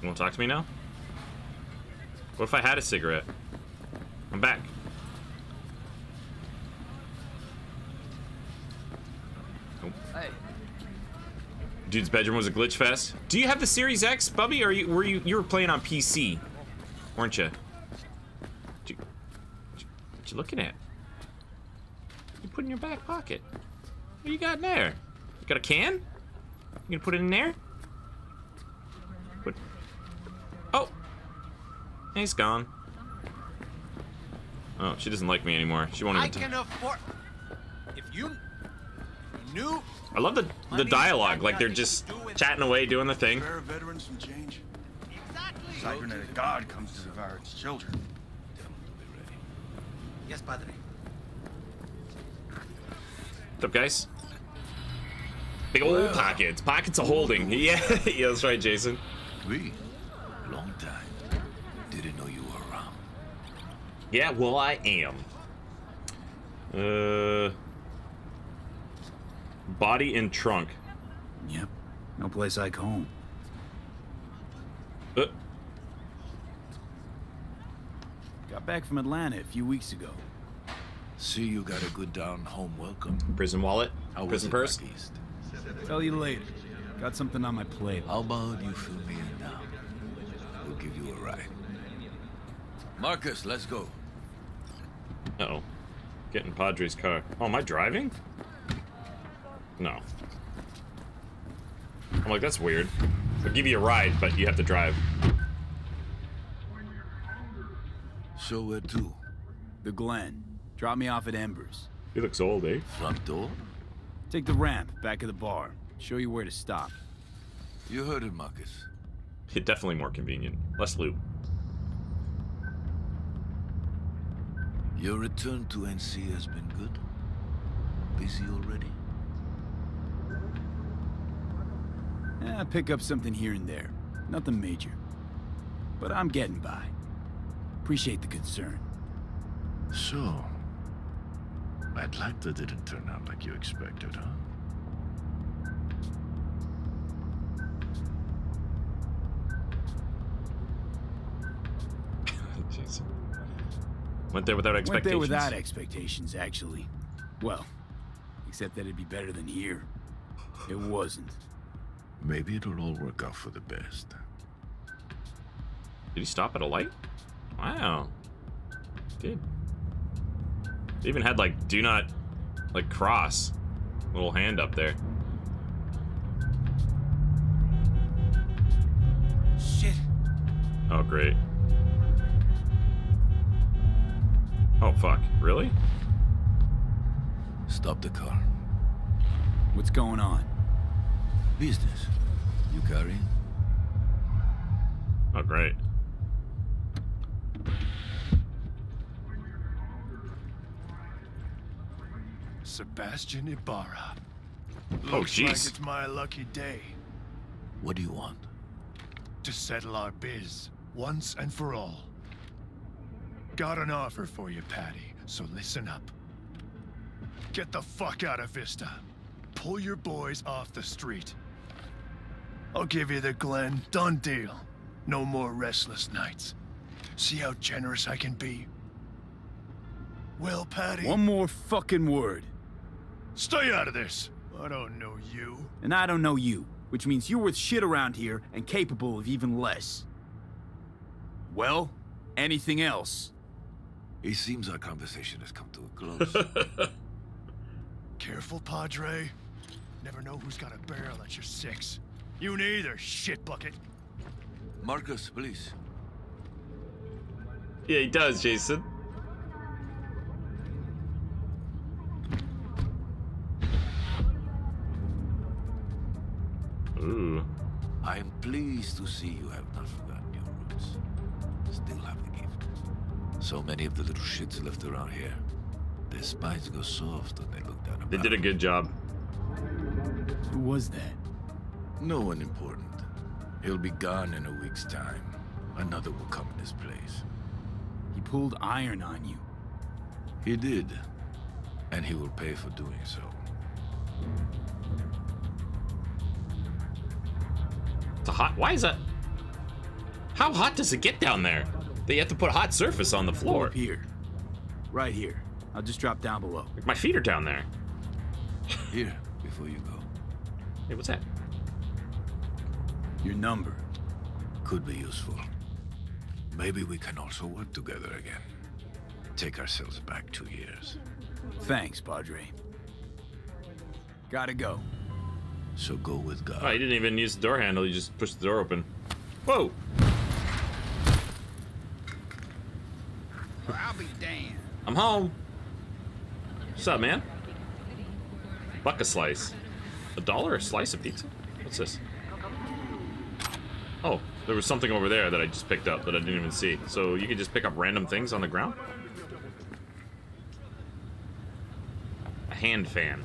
You want to talk to me now? What if I had a cigarette? I'm back. Nope. Hey. Dude's bedroom was a glitch fest. Do you have the Series X, Bubby, or you, were you you were playing on PC, weren't you? What you, what you, looking at? You put in your back pocket. What you got in there? You got a can? You gonna put it in there? Oh, he's gone. Oh, she doesn't like me anymore. She won't even. I can afford. If you knew. I love the the dialogue. Like they're just chatting away, doing the thing. Spare veterans some change. Exactly. Cybernetic God comes to devour its children. Yes, padre. What's up, guys? Big old pockets. Pockets of holding. Yeah, yeah, that's right, Jason. V, long time. Didn't know you were around. Yeah, well, I am. Uh, body and trunk. Yep. No place like home. Uh, Got back from Atlanta a few weeks ago. See you got a good down home welcome. prison wallet. How prison purse. Tell you later. Got something on my plate. How about you fill me in now? We'll give you a ride. Marcus, let's go. Uh oh. Get in Padre's car. Oh, am I driving? No. I'm like, that's weird. I'll give you a ride, but you have to drive. So where to? The Glen. Drop me off at Embers. He looks old, eh? Front door? Take the ramp back of the bar. Show you where to stop. You heard it, Marcus. It's definitely more convenient. Less loot. Your return to NC has been good. Busy already? Eh, pick up something here and there. Nothing major. But I'm getting by. Appreciate the concern. So, I'd like Atlanta didn't turn out like you expected, huh? Jeez. Went there without expectations. Went there without expectations, actually. Well, Except that it'd be better than here. It wasn't. Maybe it'll all work out for the best. Did he stop at a light? Wow. Good. They even had like do not like cross. Little hand up there. Shit. Oh great. Oh fuck. Really? Stop the car. What's going on? Business. You carrying? Oh great. Sebastian Ibarra. Oh, Looks like jeez. it's my lucky day What do you want? to settle our biz once and for all. Got an offer for you, Patty, so listen up. Get the fuck out of Vista. Pull your boys off the street. I'll give you the Glen. Done deal. No more restless nights. See how generous I can be? Well, Patty, One more fucking word. stay out of this. I don't know you. And I don't know you, which means you're worth shit around here and capable of even less. Well, anything else? It seems our conversation has come to a close. Careful, Padre. Never know who's got a barrel at your six. You neither, shit bucket. Marcus, please. Yeah, he does, Jason. Ooh. I am pleased to see you have not forgotten your roots. Still have the gift. So many of the little shits left around here. Their spines go soft when they look down They did a good job. Who was that? No one important. He'll be gone in a week's time. Another will come in his place. He pulled iron on you. He did. And he will pay for doing so. It's a hot. Why is that? How hot does it get down there? They have to put a hot surface on the floor. up here. Right here. I'll just drop down below. My feet are down there. Here, before you go. Hey, what's that? Your number. Could be useful. Maybe we can also work together again. Take ourselves back two years. Thanks, Padre. Gotta go. So go with God. Oh, he didn't even use the door handle. He just pushed the door open. Whoa! Well, I'll be damned. I'm home. What's up, man? Buck a slice. A dollar a slice of pizza? What's this? Oh, there was something over there that I just picked up that I didn't even see. So you can just pick up random things on the ground? A hand fan.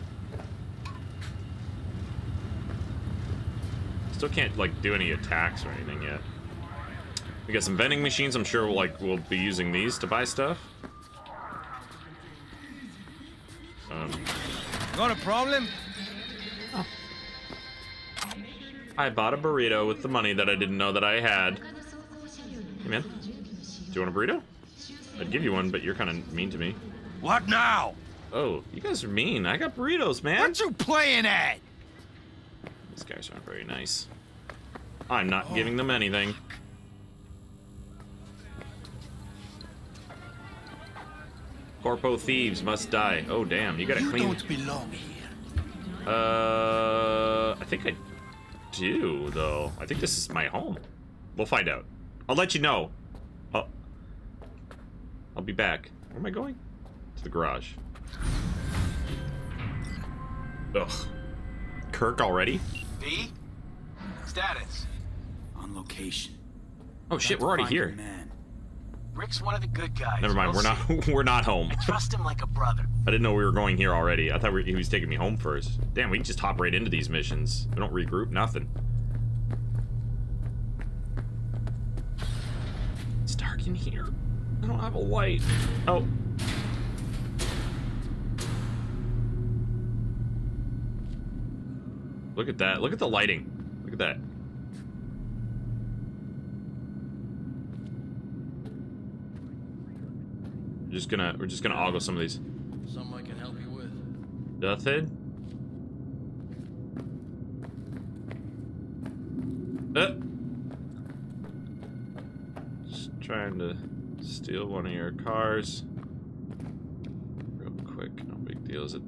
Still can't like do any attacks or anything yet. We got some vending machines. I'm sure we'll, like we'll be using these to buy stuff. Um, Got a problem? I bought a burrito with the money that I didn't know that I had. Hey man, do you want a burrito? I'd give you one, but you're kind of mean to me. What now? Oh, you guys are mean. I got burritos, man. What you playing at? These guys aren't very nice. I'm not giving them anything. Corpo thieves must die. Oh damn, you gotta You clean. don't belong here. Uh, I think I do though. I think this is my home. We'll find out. I'll let you know. I'll, I'll be back. Where am I going? To the garage. Ugh. Kirk already? B? Status. On location. Oh shit, About we're already to find your here. Man. Rick's one of the good guys. Never mind, We'll we're not we're not home. I trust him like a brother. I didn't know we were going here already. I thought we, he was taking me home first. Damn, we can just hop right into these missions. We don't regroup, nothing. It's dark in here. I don't have a light. Oh. Look at that. Look at the lighting. Look at that. We're just gonna we're just gonna ogle some of these. Something I can help you with. Nothing. Uh. Just trying to steal one of your cars. Real quick, no big deal. Is it?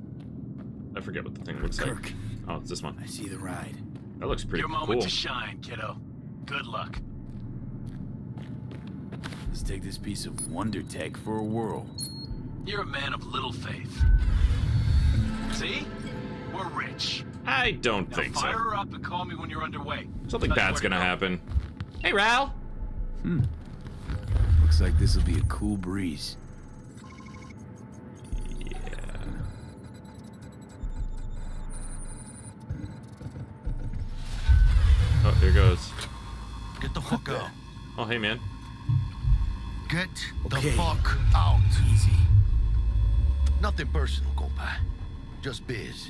I forget what the thing looks Kirk. like. Oh, it's this one. I see the ride. That looks pretty Your cool. moment to shine, kiddo. Good luck. Let's take this piece of wonder tech for a whirl. You're a man of little faith. See? We're rich. I don't Now think fire so. her up and call me when you're underway. Something Tell you bad's where to gonna go. happen. Hey, Ral. Hmm. Looks like this will be a cool breeze. Yeah. Oh, here goes. Get the fuck out. Oh, hey, man. Get the fuck out. Easy. Nothing personal, compa. Just biz.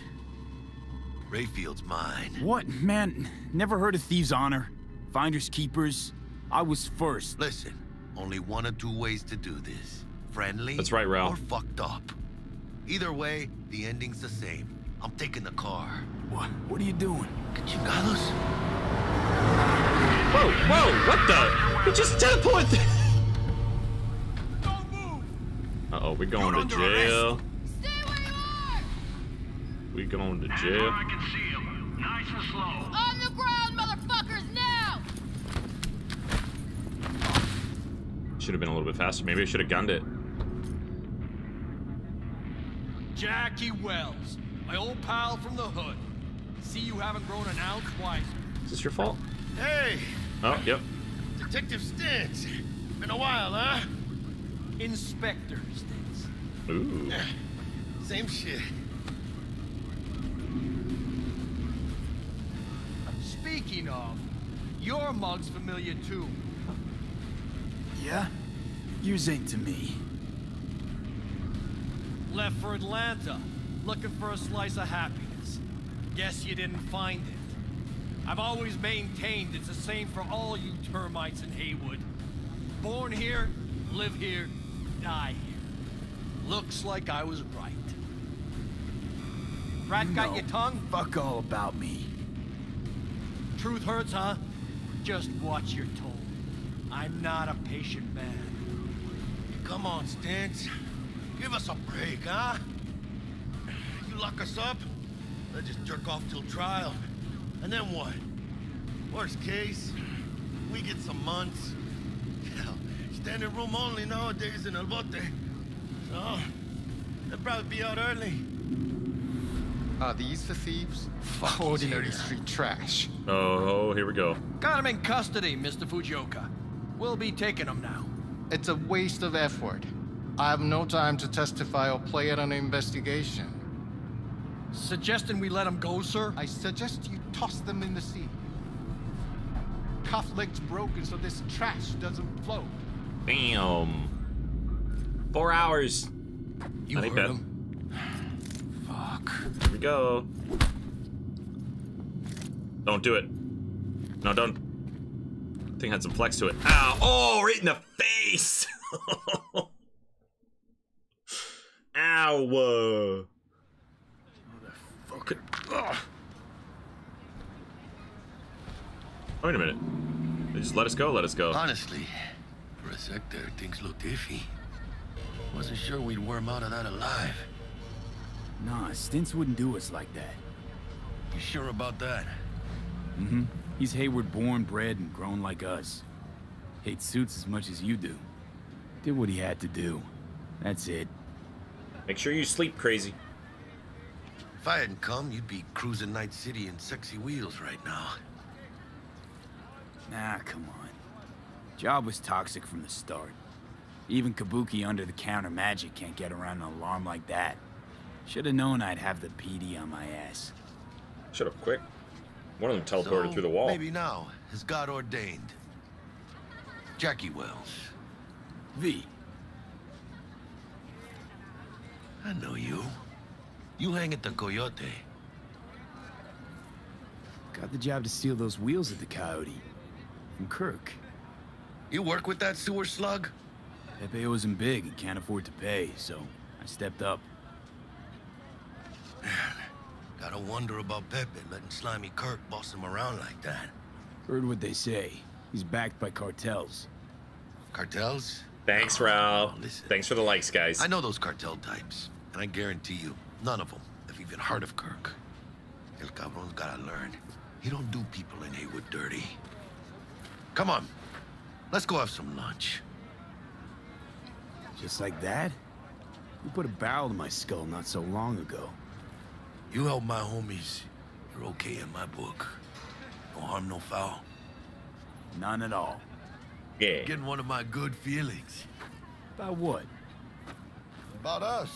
Rayfield's mine. What? Man, never heard of Thieves' Honor? Finders Keepers? I was first. Listen, only one or two ways to do this. Friendly That's right, Ralph. or fucked up. Either way, the ending's the same. I'm taking the car. What? What are you doing? Chingados? Whoa, whoa, what the? He just teleported. Uh oh, we going to jail. Stay where you are! We going to jail. I can see him. Nice and slow. On the ground, motherfuckers, now! Should have been a little bit faster. Maybe I should have gunned it. Jackie Welles, my old pal from the hood. See you haven't grown an ounce wiser. Is this your fault? Hey, Oh, yep. Detective Stintz. Been a while, huh? Inspector Stintz. Ooh. Same shit. Speaking of, your mug's familiar too. Yeah? Yours ain't to me. Left for Atlanta, looking for a slice of happiness. Guess you didn't find it. I've always maintained it's the same for all you termites in Heywood. Born here, live here, die here. Looks like I was right. Rat got No. your tongue? Fuck all about me. Truth hurts, huh? Just watch your tone. I'm not a patient man. Come on, Stintz. Give us a break, huh? You lock us up, let's just jerk off till trial. And then what? Worst case, we get some months. Hell, standing room only nowadays in El Bote. So, they'll probably be out early. Are these the thieves? Ordinary street trash. Oh, here we go. Got him in custody, Mr. Fujioka. We'll be taking him now. It's a waste of effort. I have no time to testify or play at an investigation. Suggesting we let him go, sir? I suggest you toss them in the sea. Cuff leg's broken so this trash doesn't float. Bam. Four hours. You That ain't heard bad. him. Here we go. Don't do it. No, don't. Thing had some flex to it. Ow! Oh, right in the face! Ow! Uh. Fuck. Ugh. Wait a minute. They just let us go, let us go. Honestly, for a sec there, things looked iffy. Wasn't sure we'd worm out of that alive. Nah, Stintz wouldn't do us like that. You sure about that? Mm-hmm. He's Heywood born, bred, and grown like us. Hates suits as much as you do. Did what he had to do. That's it. Make sure you sleep, crazy. If I hadn't come, you'd be cruising Night City in sexy wheels right now. Nah, come on. Job was toxic from the start. Even Kabuki under the counter magic can't get around an alarm like that. Should have known I'd have the PD on my ass. Shut up, quick. One of them teleported So, through the wall. Maybe now, as God ordained. Jackie Welles. V. I know you. You hang at the Coyote. Got the job to steal those wheels at the Coyote. From Kirk. You work with that sewer slug? Pepe owes him big and can't afford to pay, so I stepped up. Gotta wonder about Pepe letting Slimy Kirk boss him around like that. Heard what they say. He's backed by cartels. Cartels? Thanks, Ralph. Thanks for the likes, guys. I know those cartel types, and I guarantee you, none of them have even heard of Kirk. El Cabron's gotta learn. He don't do people in Heywood dirty. Come on, let's go have some lunch. Just like that? You put a barrel to my skull not so long ago. You help my homies, you're okay in my book. No harm, no foul. None at all. Yeah. Getting one of my good feelings. About what? About us.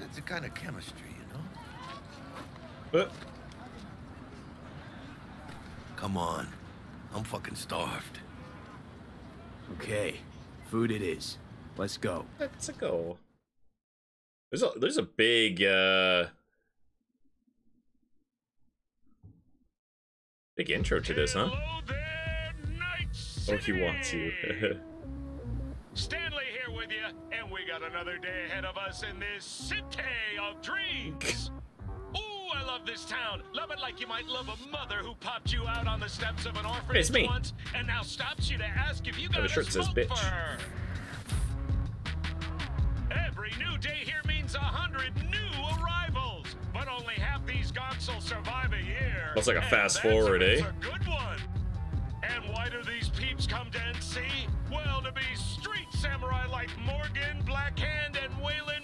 It's a kind of chemistry, you know? Uh, Come on. I'm fucking starved. Okay. Food it is. Let's go. Let's go. There's a there's a big uh big intro to this, huh? Oh, he wants you. Stanley here with you, and we got another day ahead of us in this city of dreams. I love this town. Love it like you might love a mother who popped you out on the steps of an orphanage it's me. once, and now stops you to ask if you got the a shirt says bitch. for her. Every new day here means a hundred new arrivals, but only half these gonks will survive a year. Looks like a fast forward, eh? A good one. And why do these peeps come to NC? Well, to be street samurai like Morgan, Blackhand, and Waylon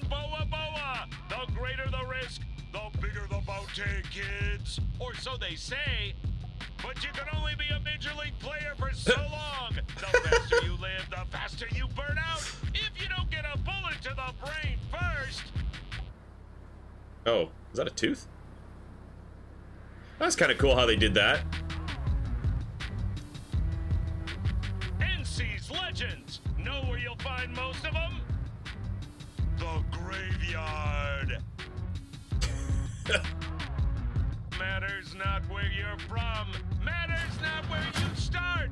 bounty, kids. Or so they say. But you can only be a major league player for so long. The faster you live, the faster you burn out. If you don't get a bullet to the brain first. Oh, is that a tooth? That's kind of cool how they did that. NC's legends. Know where you'll find most of them? The graveyard. matters not where you're from. Matters not where you start.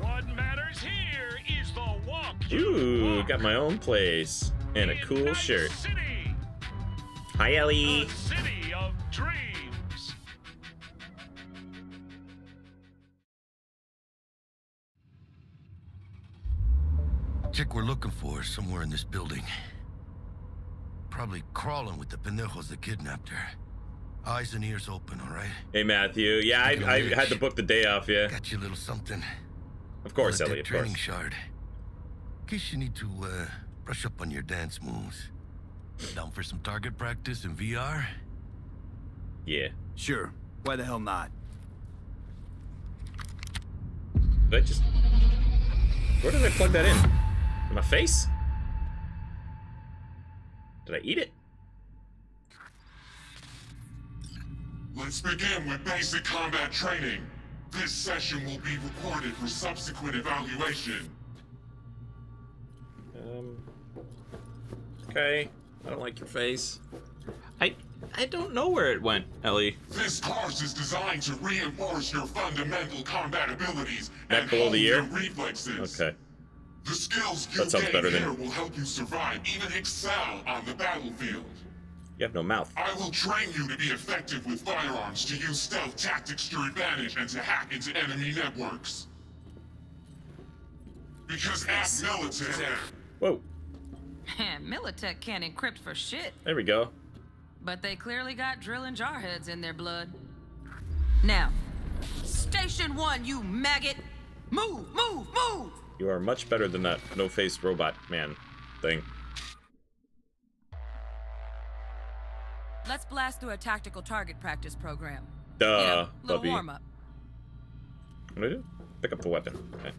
What matters here is the walk you Ooh, walk. got my own place and a cool Night shirt. City, Hi, Ellie. the city of dreams. Chick we're looking for is somewhere in this building. Probably crawling with the pendejos that kidnapped her. Eyes and ears open, all right? Hey, Matthew. Yeah, I, I had to book the day off. Yeah, Got you a little something. of course, Holodeck Ellie. Of training course. shard. In case you need to uh, brush up on your dance moves. Down for some target practice in VR? Yeah. Sure. Why the hell not? Did I just? Where did I plug that in? In my face? Did I eat it? Let's begin with basic combat training. This session will be recorded for subsequent evaluation. Um. Okay. I don't like your face. I I don't know where it went, Ellie. This course is designed to reinforce your fundamental combat abilities Back and below hone the your ear? reflexes. Okay. The skills you That sounds gain better than- here will help you survive, even excel on the battlefield. You have no mouth. I will train you to be effective with firearms, to use stealth tactics to your advantage, and to hack into enemy networks. Because at Militech, Whoa. Militech can't encrypt for shit, There we go. but they clearly got drilling jarheads in their blood. Now, Station One, you maggot! Move, move, move! You are much better than that no-face robot man thing. Let's blast through a tactical target practice program. Duh, you know, little Bubby. warm up. What do I do? Pick up the weapon. Okay.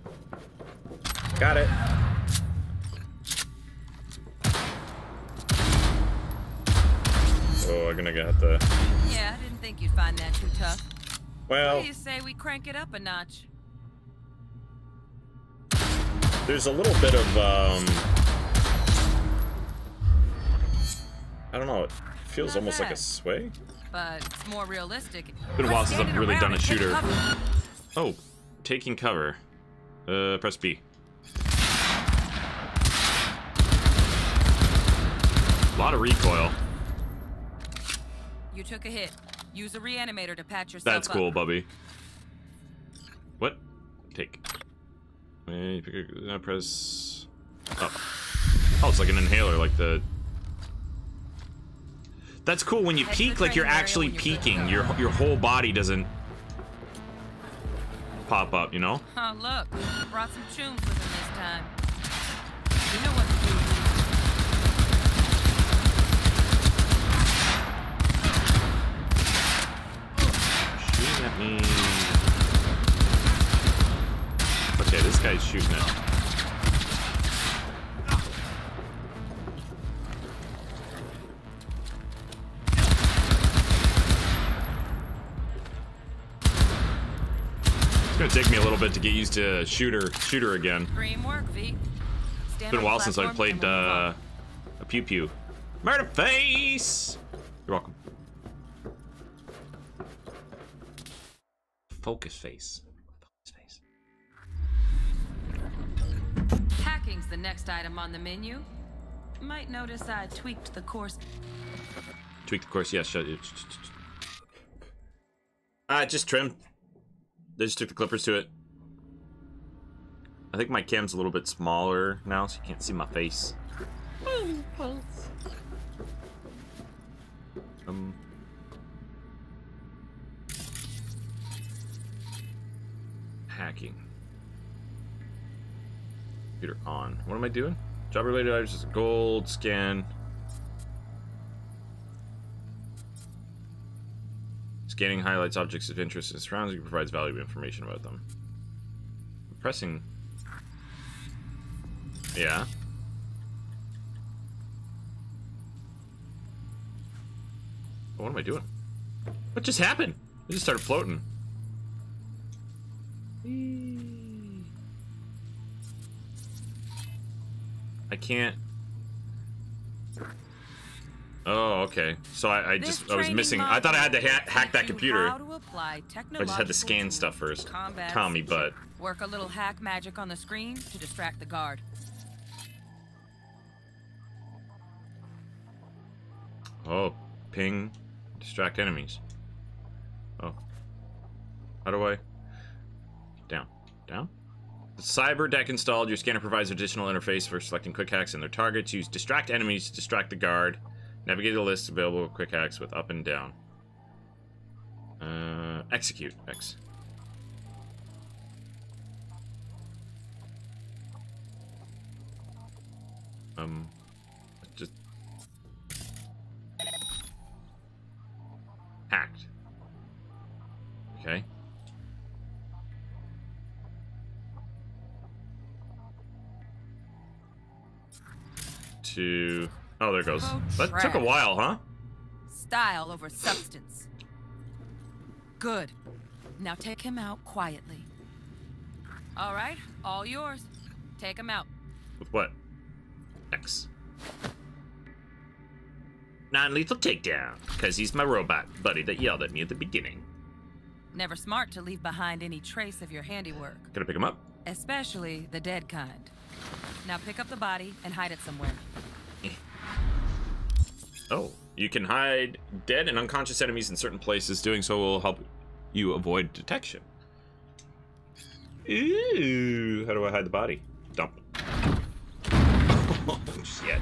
Got it. Oh, I'm gonna get the. Yeah, I didn't think you'd find that too tough. Well, What do you say we crank it up a notch? there's a little bit of um. I don't know. It feels Not almost like a sway. But it's more realistic. Been a while since I've really done a shooter. cover. Oh, taking cover. Uh, press B. A lot of recoil. You took a hit. Use a reanimator to patch yourself That's up. cool, Bubby. What? Take. Wait, pick uh, press. Up. Oh, it's like an inhaler, like the. That's cool when you peak, like you're actually when you're good to peaking. Your your whole body doesn't pop up, you know? Oh, look. Brought some tunes with him this time. You know what to do. Shooting at me. Okay, this guy's shooting at. Gonna take me a little bit to get used to shooter shooter again. Green work, V. It's Stand been a while since I platform played and we'll move on. uh, a pew pew. Murder face. You're welcome. Focus face. Hacking's the next item on the menu. Might notice I tweaked the course. Tweak the course. Yes. shut it. Uh, just trimmed. They just took the clippers to it. I think my cam's a little bit smaller now, so you can't see my face. Um. Hacking. Computer on. What am I doing? Job related items, gold, scan. Scanning highlights objects of interest and surroundings and provides valuable information about them. I'm Pressing. Yeah. What am I doing? What just happened? I just started floating. I can't. Oh, okay. So I, I just I was missing. I thought I had to ha hack that computer. how to apply I just had to scan stuff first. Tommy, but Work a little hack magic on the screen to distract the guard. oh, ping, distract enemies. Oh, how do I? Down, down. The cyber deck installed. Your scanner provides additional interface for selecting quick hacks and their targets. Use distract enemies to distract the guard. Navigate the list available quick hacks with up and down. Uh, execute X. Um, just hacked. Okay. To oh, there it goes. That took a while, huh? Style over substance. Good. Now take him out quietly. All right, all yours. Take him out. With what? X. Non-lethal takedown, because he's my robot buddy that yelled at me at the beginning. Never smart to leave behind any trace of your handiwork, Can I pick him up? especially the dead kind. Now pick up the body and hide it somewhere. Oh, you can hide dead and unconscious enemies in certain places. Doing so will help you avoid detection. Ooh, how do I hide the body? Dump. oh, shit.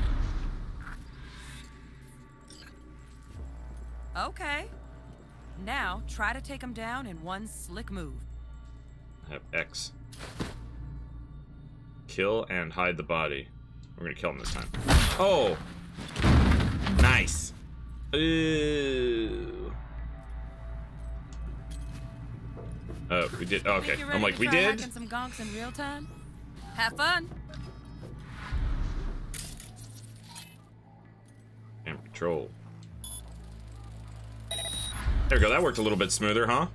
Okay. Now try to take him down in one slick move. I have X. Kill and hide the body. We're gonna kill him this time. Oh! Nice. Ooh. Oh, we did. Okay. I'm like, we did? some gonks in real time? Have fun. And control. There we go. That worked a little bit smoother, huh?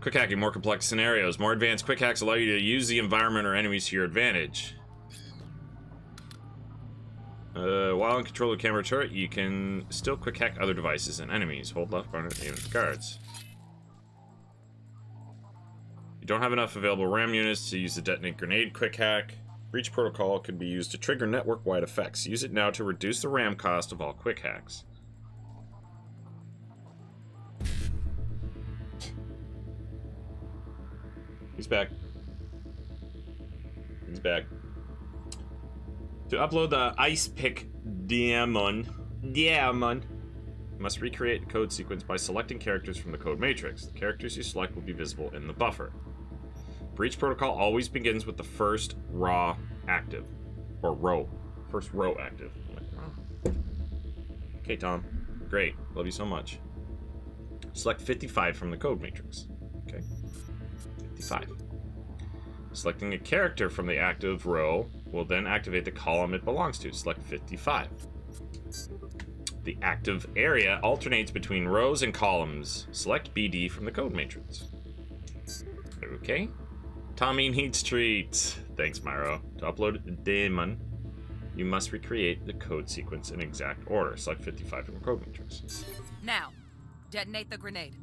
Quick hacking, more complex scenarios. More advanced quick hacks allow you to use the environment or enemies to your advantage. Uh, while in control of the camera turret, you can still quick hack other devices and enemies. Hold left button to aim at guards. You don't have enough available RAM units to use the detonate grenade quick hack. Breach protocol can be used to trigger network-wide effects. Use it now to reduce the RAM cost of all quick hacks. He's back. He's back. To upload the Ice Pick daemon, daemon, you must recreate the code sequence by selecting characters from the code matrix. The characters you select will be visible in the buffer. Breach protocol always begins with the first raw active, or row, first row active. Okay, Tom. Great. Love you so much. Select 55 from the code matrix. Okay. 55. Selecting a character from the active row will then activate the column it belongs to. Select 55. The active area alternates between rows and columns. Select BD from the code matrix. Okay. Tommy needs treats. Thanks, Myro. To upload the daemon, you must recreate the code sequence in exact order. Select 55 from the code matrix. Now, detonate the grenade.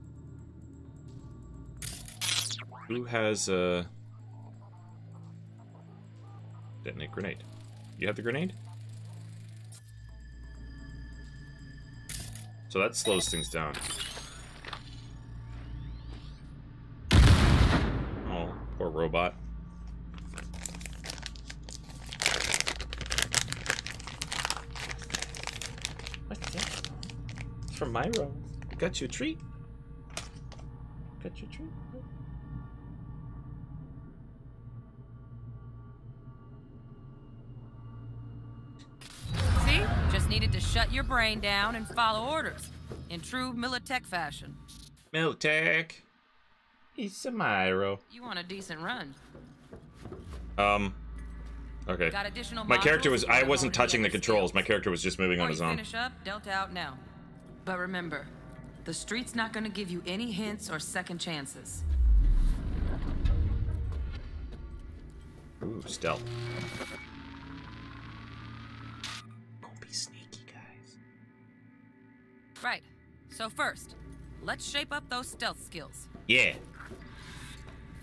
Who has a detonate grenade? You have the grenade? So that slows things down. Oh, poor robot. What's that? It's from my Myro. Got you a treat. Got you a treat. Shut your brain down and follow orders. In true Militech fashion. Militech. He's a Myro. You want a decent run. Um. Okay. Got additional My character was I wasn't touching the controls. My character was just moving on his own. finish up, Delta out now. But remember, the street's not gonna give you any hints or second chances. Ooh, stealth. Right. So first, let's shape up those stealth skills. Yeah.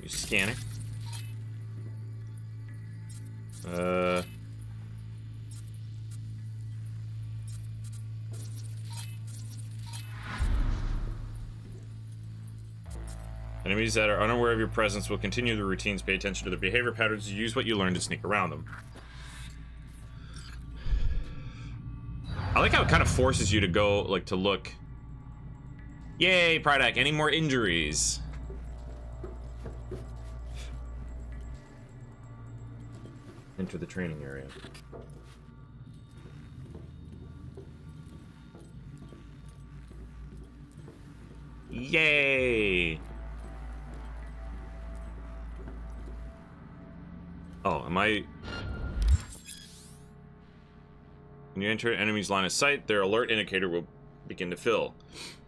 Use scanner. Uh. Enemies that are unaware of your presence will continue the routines. Pay attention to their behavior patterns. Use what you learn to sneak around them. I like how it kind of forces you to go, like, to look. Yay, Prydak, any more injuries? Enter the training area. Yay! Oh, am I... When you enter an enemy's line of sight, their alert indicator will begin to fill.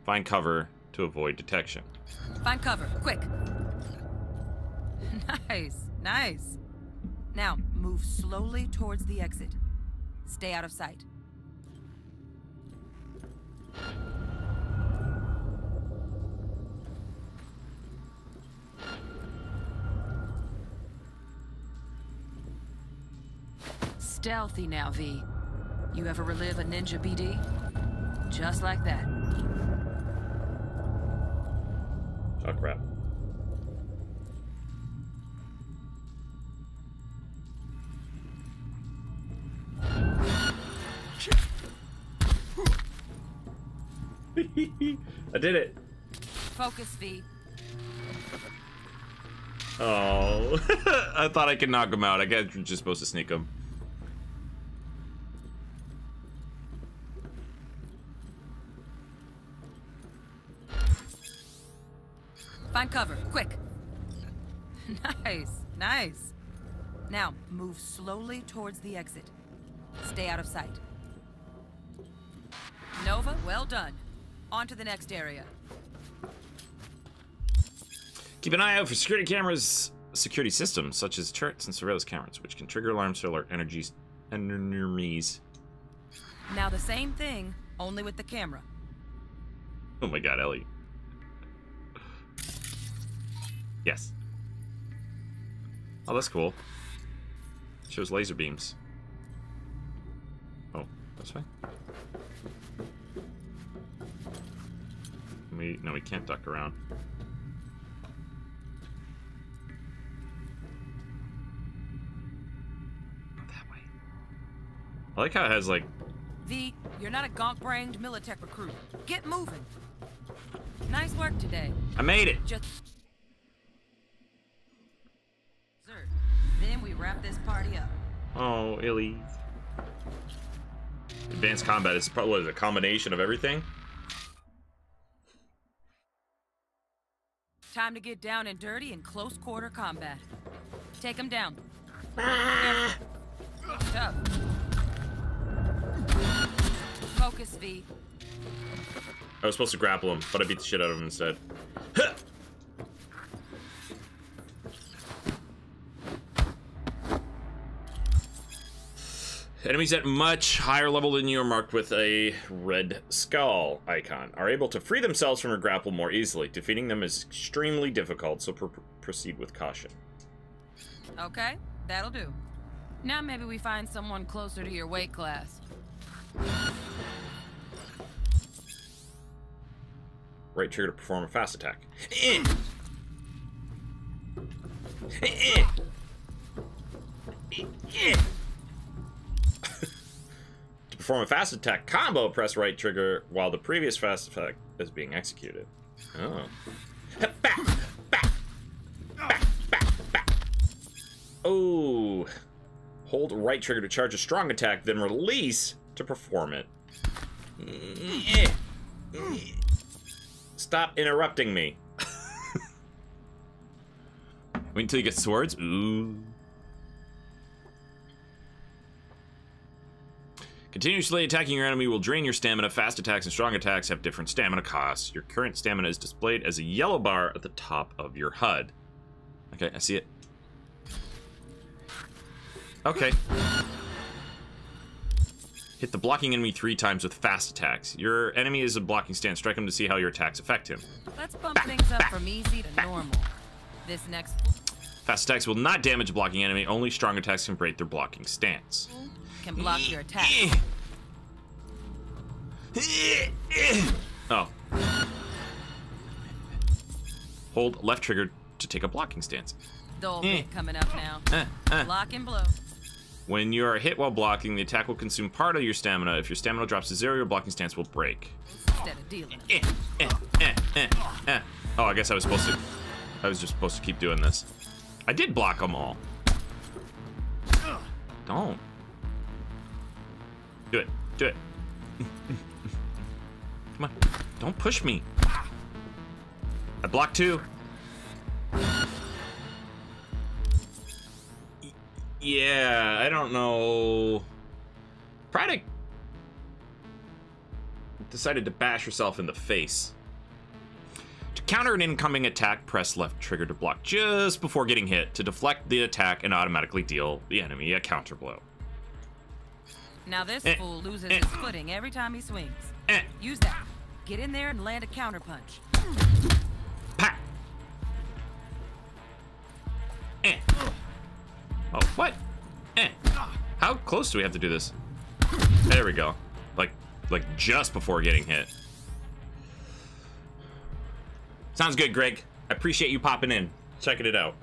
Find cover to avoid detection. Find cover, quick. nice, nice. Now, move slowly towards the exit. Stay out of sight. Stealthy now, V. You ever relive a ninja BD? Just like that. Oh crap. I did it. Focus, V. Oh, I thought I could knock him out. I guess you're just supposed to sneak him. Find cover, quick. nice, nice. Now, move slowly towards the exit. Stay out of sight. Nova, well done. On to the next area. Keep an eye out for security cameras, security systems such as turrets and surveillance cameras, which can trigger alarms to alert energies enemies. Now the same thing, only with the camera. Oh my god, Ellie. Yes. Oh, that's cool. Shows laser beams. Oh, that's fine. We no, we can't duck around. That way. I like how it has like. V, you're not a gonk-brained Militech recruit. Get moving. Nice work today. I made it. Just. We wrap this party up. Oh, Illy. Advanced combat is probably what is it, a combination of everything. Time to get down and dirty in close quarter combat. Take him down. Careful. Tough. Focus, V. I was supposed to grapple him, but I beat the shit out of him instead. Enemies at much higher level than you are marked with a red skull icon are able to free themselves from your grapple more easily. Defeating them is extremely difficult, so pr proceed with caution. Okay, that'll do. Now maybe we find someone closer to your weight class. Right trigger to perform a fast attack. Eh. Eh. Eh. Perform a fast attack combo, press right trigger while the previous fast attack is being executed. Oh. Oh. Hold right trigger to charge a strong attack, then release to perform it. Stop interrupting me. Wait until you get swords? Ooh. Continuously attacking your enemy will drain your stamina. Fast attacks and strong attacks have different stamina costs. Your current stamina is displayed as a yellow bar at the top of your HUD. Okay, I see it. Okay. Hit the blocking enemy three times with fast attacks. Your enemy is a blocking stance. Strike him to see how your attacks affect him. Let's bump things up from easy to normal. This next Fast attacks will not damage a blocking enemy. Only strong attacks can break their blocking stance. Can block your attack. Oh. Hold left trigger to take a blocking stance. Dull bit coming up now. Eh, eh. Block and blow. When you are hit while blocking, the attack will consume part of your stamina. If your stamina drops to zero, your blocking stance will break. Instead of dealing. Eh. Oh, I guess I was supposed to. I was just supposed to keep doing this. I did block them all. Don't. Do it. Do it. Come on. Don't push me. I blocked two. Yeah, I don't know. Praddock decided to bash herself in the face. To counter an incoming attack, press left trigger to block just before getting hit to deflect the attack and automatically deal the enemy a counter blow. Now this Eh, fool loses eh. his footing every time he swings. Eh. Use that. Get in there and land a counter punch. Eh. Oh, what? Eh. How close do we have to do this? There we go. Like, like just before getting hit. Sounds good, Greg. I appreciate you popping in, checking it out.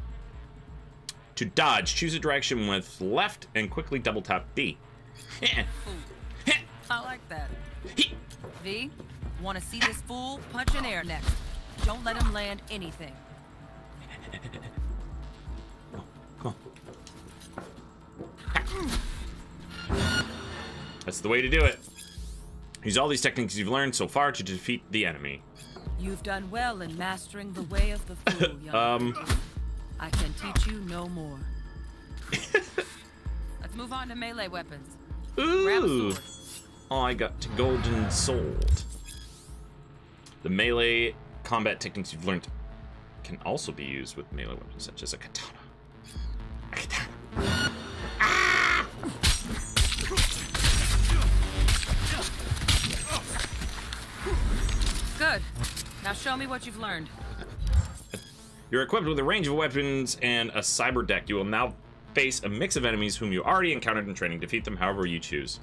To dodge, choose a direction with left and quickly double tap B. I like that. V, want to see this fool punch in air next. Don't let him land anything. That's the way to do it. Use all these techniques you've learned so far to defeat the enemy. You've done well in mastering the way of the fool, young. Um, I can teach you no more. Let's move on to melee weapons. Ooh. Oh, I got to golden sword. The melee combat techniques you've learned can also be used with melee weapons such as a katana. A katana. Ah! Good. Now show me what you've learned. You're equipped with a range of weapons and a cyber deck. You will now face a mix of enemies whom you already encountered in training. Defeat them however you choose.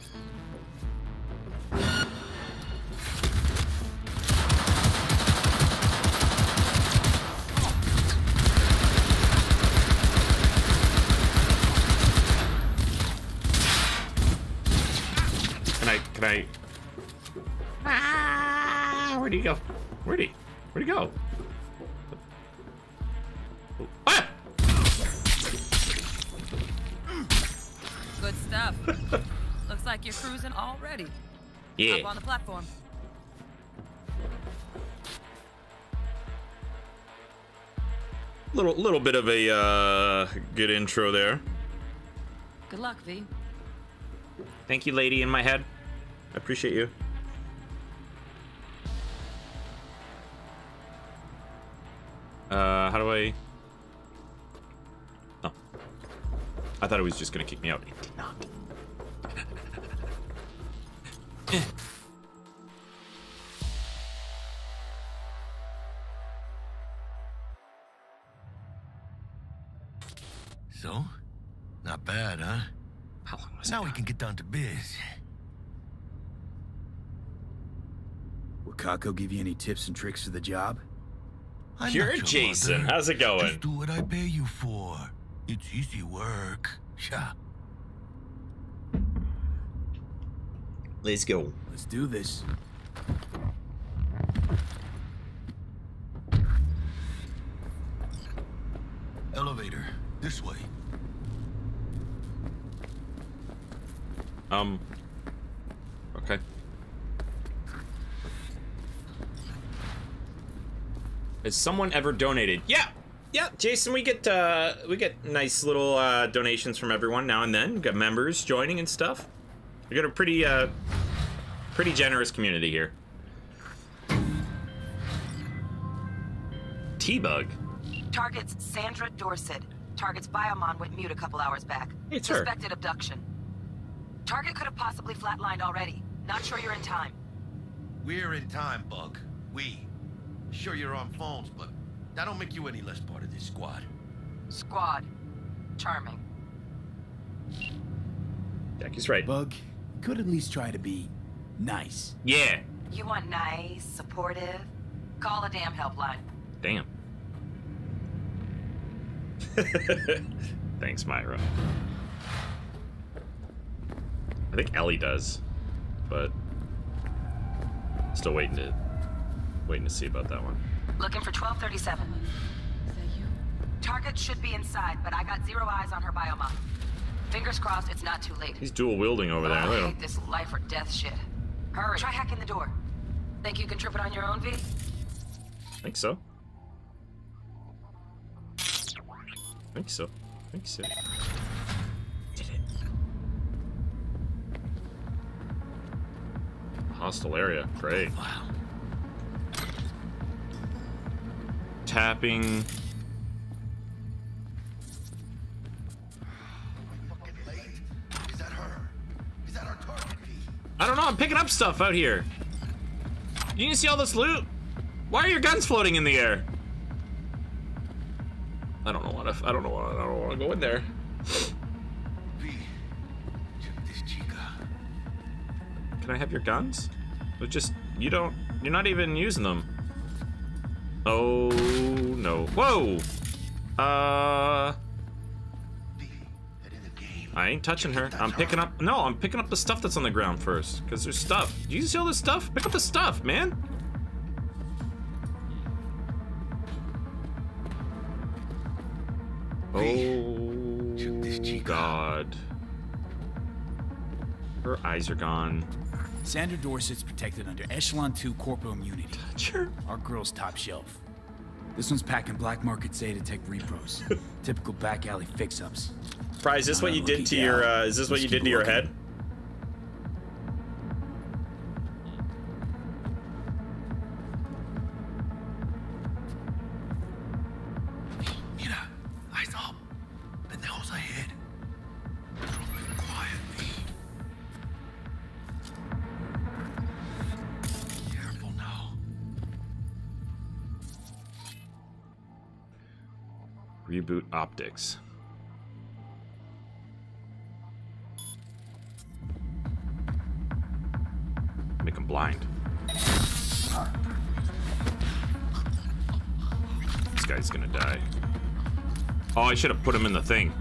Can I? Can I? Ah, where'd he go? Where'd he? Where'd he go? Looks like you're cruising already. Yeah. Up on the platform. Little little bit of a uh, good intro there. Good luck, V. Thank you, lady in my head. I appreciate you. Uh, how do I? Oh, I thought it was just gonna kick me out. So? Not bad, huh? How long was Now we can get down to biz. Will Kako give you any tips and tricks for the job? I'm You're your Jason. mother. How's it going? Just do what I pay you for. It's easy work. Yeah. Let's go. Let's do this. Elevator. This way. Um. Okay. Has someone ever donated? Yeah, yeah, Jason. We get uh, we get nice little uh, donations from everyone now and then. We got members joining and stuff. We got a pretty uh, pretty generous community here. T-Bug. Target's Sandra Dorsett. Target's biomon went mute a couple hours back. It's her. Suspected abduction. Target could have possibly flatlined already. Not sure you're in time. We're in time, Bug. We. Sure you're on phones, but that don't make you any less part of this squad. Squad. Charming. Jackie's right. Bug, you could at least try to be nice. Yeah. You want nice, supportive? Call a damn helpline. Damn. Thanks, Myra. I think Ellie does, but still waiting to waiting to see about that one. Looking for 1237. Is that you? Target should be inside, but I got zero eyes on her biomon. Fingers crossed it's not too late. He's dual wielding over there. I hate this life or death shit. Hurry. Try hacking the door. Think you can trip it on your own, V? Think so. Think so. Think so. Did it. Hostile area. Great. Wow. Tapping. I don't know. I'm picking up stuff out here. You didn't see all this loot? Why are your guns floating in the air? I don't know what if I don't know what I don't want to go in there. Can I have your guns? But just you don't you're not even using them. Oh no. Whoa! Uh I ain't touching her. I'm picking up no, I'm picking up the stuff that's on the ground first. Cause there's stuff. Do you see all this stuff? Pick up the stuff, man. Oh God. Her eyes are gone. Sandra Dorsett's protected under Echelon 2 Corpo Immunity. Our girl's top shelf. This one's packing black market Zetatech repros. Typical back alley fix-ups. Fry, is this what you did to your uh, is this what you did to your looking. head? Mira, eyes Make him blind. This guy's gonna die. Oh, I should have put him in the thing.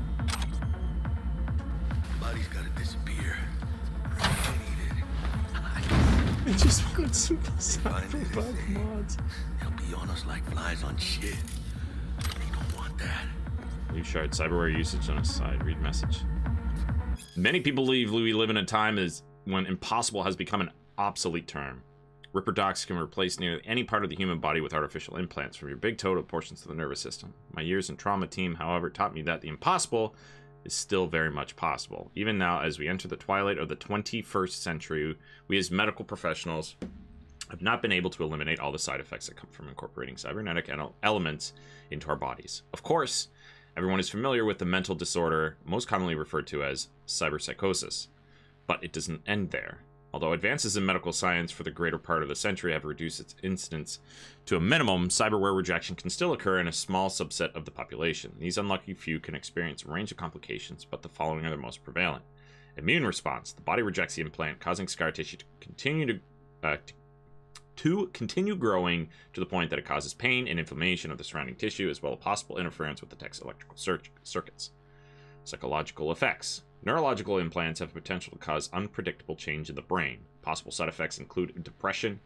Body's gotta disappear. I it. just want some Find anything, mods. They'll be on us like flies on shit. You don't want that. Leave shard cyberware usage on a side. Read message. Many people believe we live in a time is when impossible has become an obsolete term. Ripper docs can replace nearly any part of the human body with artificial implants, from your big toe to portions of the nervous system. My years in trauma team, however, taught me that the impossible is still very much possible. Even now, as we enter the twilight of the 21st century, we as medical professionals have not been able to eliminate all the side effects that come from incorporating cybernetic elements into our bodies. Of course, everyone is familiar with the mental disorder most commonly referred to as cyberpsychosis, but it doesn't end there. Although advances in medical science for the greater part of the century have reduced its incidence to a minimum, cyberware rejection can still occur in a small subset of the population. These unlucky few can experience a range of complications, but the following are the most prevalent. Immune response. The body rejects the implant, causing scar tissue to continue to, uh, to continue growing to the point that it causes pain and inflammation of the surrounding tissue, as well as possible interference with the tech's electrical circuits. Psychological effects. Neurological implants have potential to cause unpredictable change in the brain. Possible side effects include depression,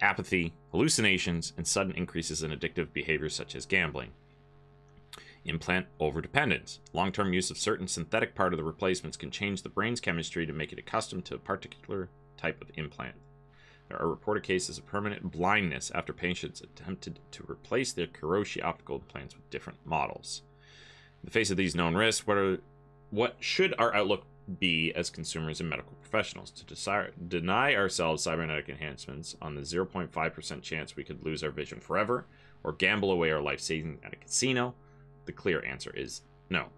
apathy, hallucinations, and sudden increases in addictive behaviors such as gambling. Implant overdependence. Long term use of certain synthetic part of the replacements can change the brain's chemistry to make it accustomed to a particular type of implant. There are reported cases of permanent blindness after patients attempted to replace their Kiroshi optical implants with different models. In the face of these known risks, what are what should our outlook be as consumers and medical professionals to desire, deny ourselves cybernetic enhancements on the 0.5% chance we could lose our vision forever or gamble away our life savings at a casino? The clear answer is no.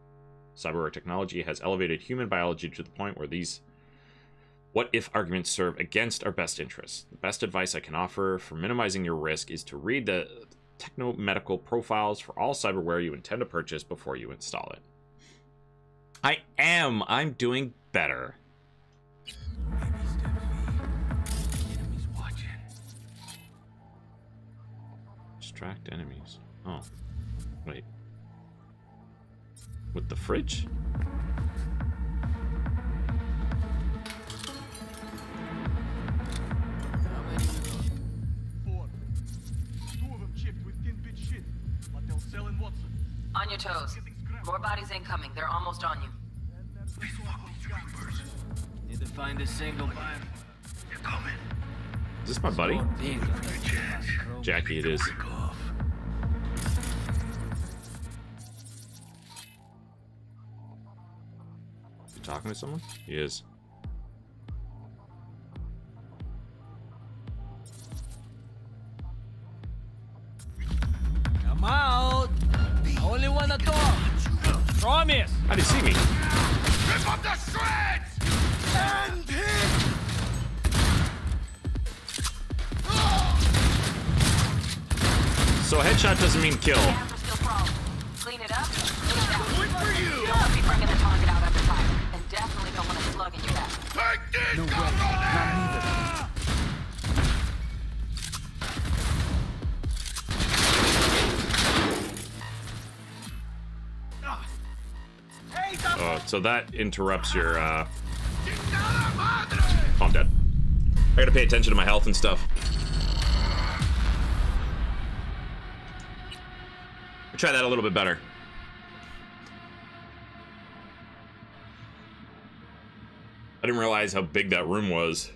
Cyberware technology has elevated human biology to the point where these what if arguments serve against our best interests. The best advice I can offer for minimizing your risk is to read the techno medical profiles for all cyberware you intend to purchase before you install it. I am. I'm doing better. Distract enemies. Oh. Wait. With the fridge? Four. Two of them chipped with tin bit shit, but they'll sell in Watson. On your toes. More bodies incoming. They're almost on you. Need to find a single buyer. Is this my buddy? Jackie, it is. You talking to someone? He is. Promise. How do you see me? Rip up the shreds! End him! So headshot doesn't mean kill. Clean it up. Clean it up. Good for you. Don't be bringing the target out under fire. And definitely don't want a slug in your back. Take this, No way. So that interrupts your, uh... Oh, I'm dead. I gotta pay attention to my health and stuff. Try that a little bit better. I didn't realize how big that room was.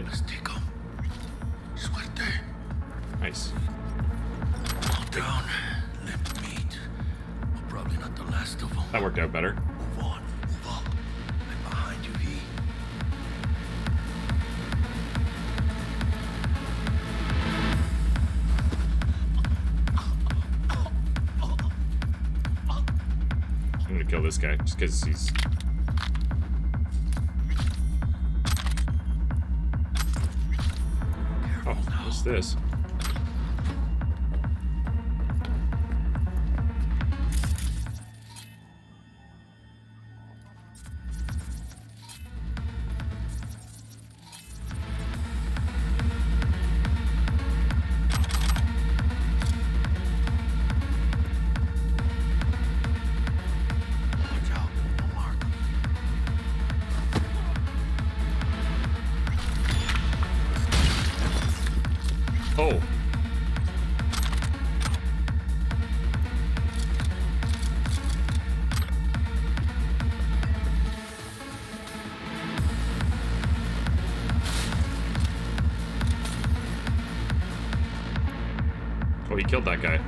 Did. Suerte. Nice. All down. Limp meat. Well, probably not the last of them. That worked out better. Move on. Move up. I'm behind you, V. I'm gonna kill this guy just because he's. This? Killed that guy.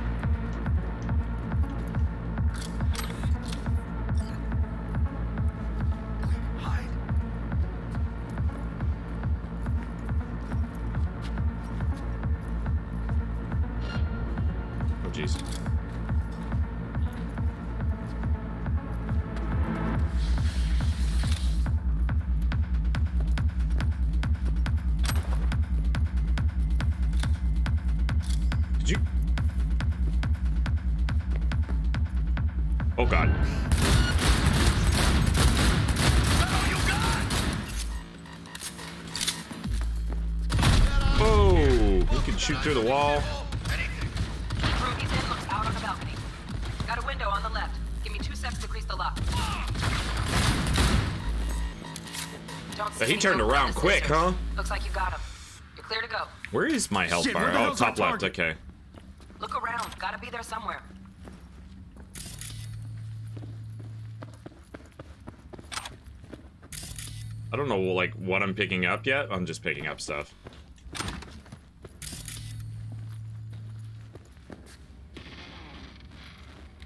Quick, huh? Looks like you got him. You're clear to go. Where is my health Shit, bar? Oh, top left. target? Okay. Look around. Gotta be there somewhere. I don't know like what I'm picking up yet. I'm just picking up stuff.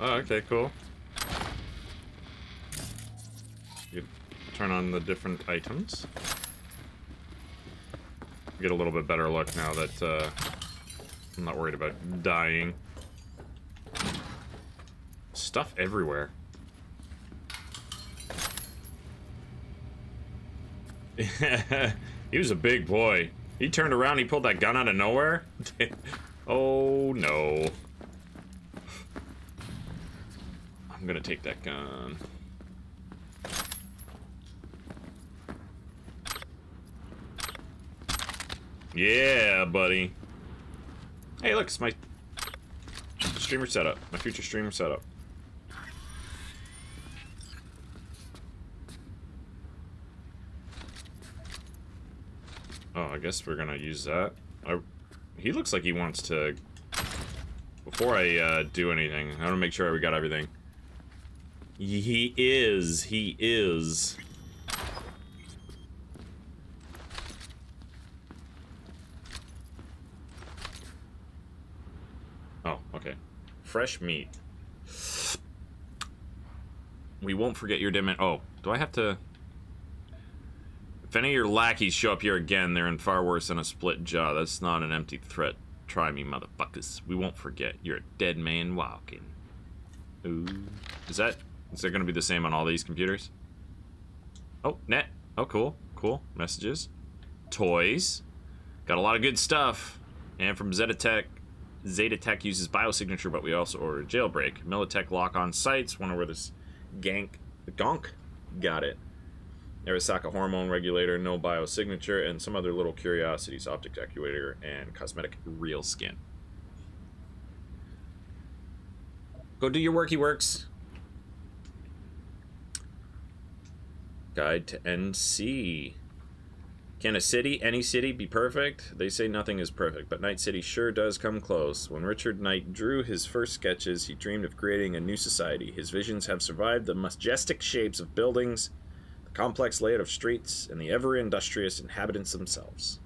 Oh, okay, cool. You turn on the different items. Get a little bit better look now that uh, I'm not worried about dying. Stuff everywhere. he was a big boy. He turned around, he pulled that gun out of nowhere. oh no. I'm gonna take that gun. Yeah, buddy. Hey, look, it's my streamer setup. My future streamer setup. Oh, I guess we're gonna use that. I, he looks like he wants to... Before I uh, do anything, I want to make sure we got everything. He is. He is. Oh, okay. Fresh meat. We won't forget your dim. Oh, do I have to? If any of your lackeys show up here again, they're in far worse than a split jaw. That's not an empty threat. Try me, motherfuckers. We won't forget. You're a dead man walking. Ooh. Is that is that gonna be the same on all these computers? Oh, net. Oh, cool. Cool. Messages. Toys. Got a lot of good stuff. And from Zetatech. Zetatech uses biosignature, but we also ordered jailbreak. Militech lock on sites. Wonder where this gank gonk got it. Arasaka hormone regulator, no biosignature, and some other little curiosities, optics actuator, and cosmetic real skin. Go do your worky works. Guide to NC. Can a city, any city, be perfect? They say nothing is perfect, but Night City sure does come close. When Richard Knight drew his first sketches, he dreamed of creating a new society. His visions have survived the majestic shapes of buildings, the complex layout of streets, and the ever industrious inhabitants themselves.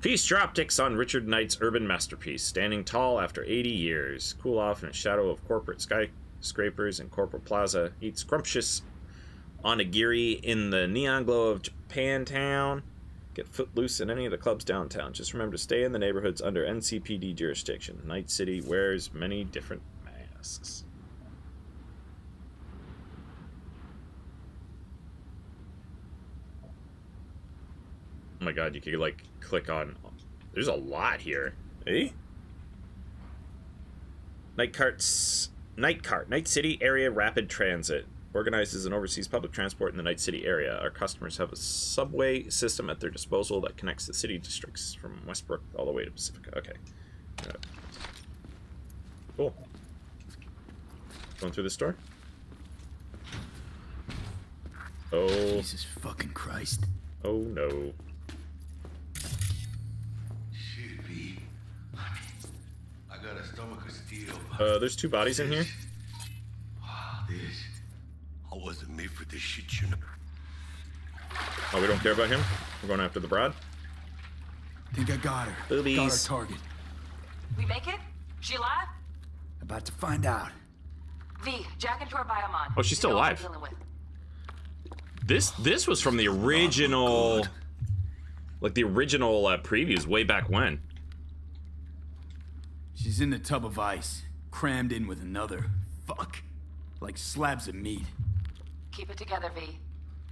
Feast your optics on Richard Knight's urban masterpiece, standing tall after 80 years. Cool off in a shadow of corporate skyscrapers and corporate plaza. Eat scrumptious onigiri in the neon glow of Japantown. Get footloose in any of the clubs downtown. Just remember to stay in the neighborhoods under NCPD jurisdiction. Night City wears many different masks. Oh my god, you could like click on. There's a lot here. Eh? Night carts. Night cart. Night City Area Rapid Transit organizes and oversees public transport in the Night City area. Our customers have a subway system at their disposal that connects the city districts from Westbrook all the way to Pacifica. Okay. Uh, cool. Going through this door. Oh. Jesus fucking Christ. Oh no. Shit, V. I got a stomach of steel. Uh, there's two bodies in here. This. I wasn't made for this shit, you know. Oh, we don't care about him? We're going after the broad? Think I got her. Boobies. Got our target. We make it? She alive? About to find out. V, jack into her biomon. Oh, she's still You know alive. dealing with. This this was from the original, like the original uh, previews way back when. She's in the tub of ice, crammed in with another. Fuck. Like slabs of meat. Keep it together, V.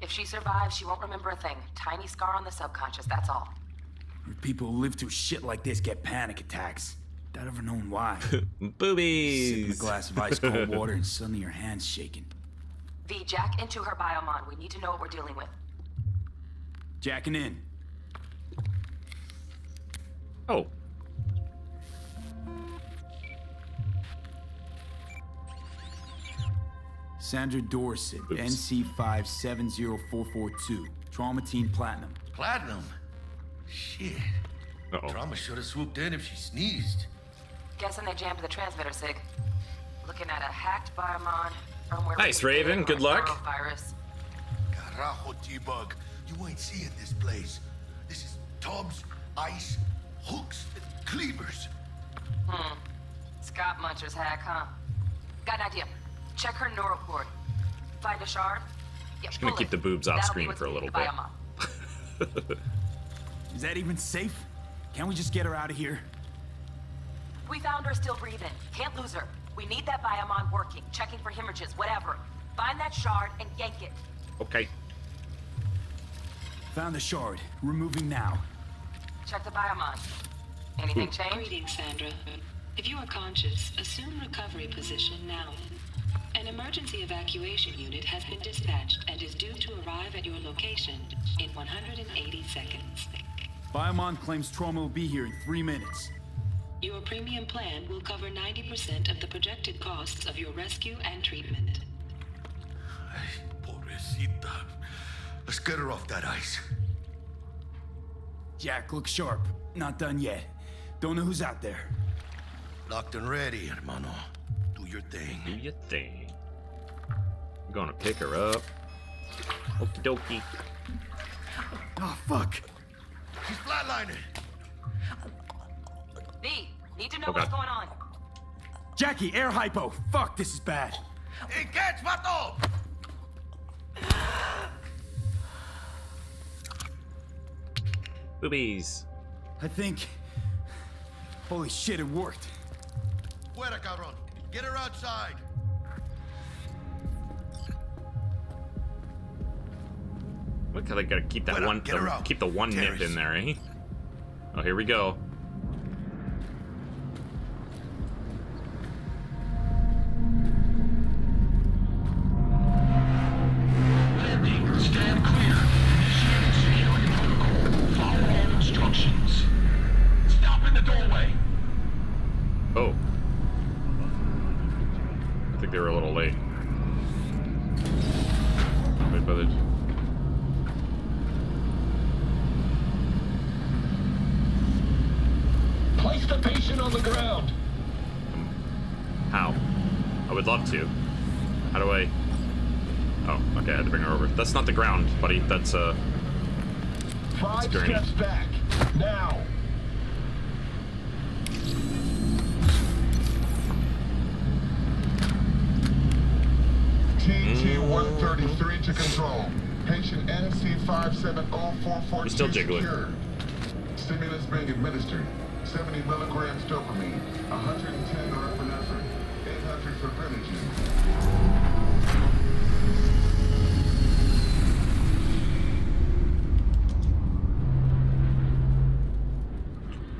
If she survives, she won't remember a thing. Tiny scar on the subconscious, that's all. People who live through shit like this get panic attacks. Without ever knowing why. Boobies. Sip a glass of ice cold water and suddenly your hand's shaking. V, jack into her biomon. We need to know what we're dealing with. Jacking in. Oh. Sandra Dorsett, NC570442. Trauma Team Platinum. Platinum? Shit. Uh-oh. Trauma should have swooped in if she sneezed. Guessing they jammed the transmitter, Sig. Looking at a hacked biomon. firmware Nice, Raven. Good luck. Virus. Carajo, T-Bug. You ain't seeing this place. This is tubs, ice, hooks, and cleavers. Hmm. Scott Muncher's hack, huh? Got an idea. Check her neural cord. Find a shard. Yeah, Just gonna keep it. the boobs off That'll screen for a little bit. Is that even safe? Can't we just get her out of here? We found her still breathing. Can't lose her. We need that biomon working, checking for hemorrhages, whatever. Find that shard and yank it. Okay. Found the shard. Removing now. Check the biomon. Anything change? Greetings, Sandra. If you are conscious, assume recovery position now. An emergency evacuation unit has been dispatched and is due to arrive at your location in 180 seconds. Biomon claims trauma will be here in three minutes. Your premium plan will cover 90% of the projected costs of your rescue and treatment. Ay, Pobrecita. Let's get her off that ice. Jack, look sharp. Not done yet. Don't know who's out there. Locked and ready, hermano. Do your thing. Do your thing. I'm gonna pick her up. Okie dokie. Oh, fuck. She's flatlining. V, need to know Oh, what's going on. Jackie, air hypo. Fuck, this is bad. Hey, catch, vato! Boobies. I think. Holy shit, it worked. Fuera, cabrón. Get her outside. Look how they gotta keep that one, the- keep the one nip in there, eh? Oh, here we go. Uh... Five steps back. Now. TT-133 to control. Patient NC570442 He's still jiggling. secured. Stimulus being administered. 70 milligrams dopamine, 110 norepinephrine, 800 for.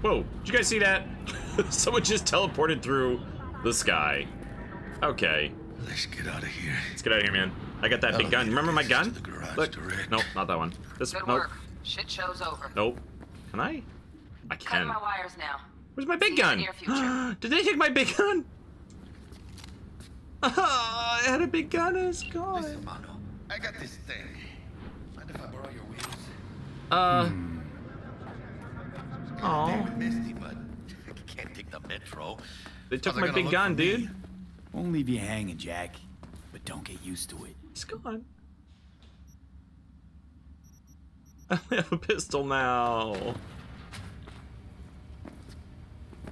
Whoa, did you guys see that? Someone just teleported through the sky. Okay. Let's get out of here. Let's get out of here, man. I got that big gun. Remember my gun? Look. Nope, not that one. This Good nope. work. Shit show's over. Nope. Can I? I Cutting can. my wires now. Where's my big See gun? the near future. Did they take my big gun? I had a big gun and it's gone. Listen, Mano, I got this thing. Mind if I borrow your wheels? Uh. Oh. Oh. Misty, but I can't take the metro. They took my big gun, dude. Won't leave you hanging, Jack. But don't get used to it. It's gone. I have a pistol now. You're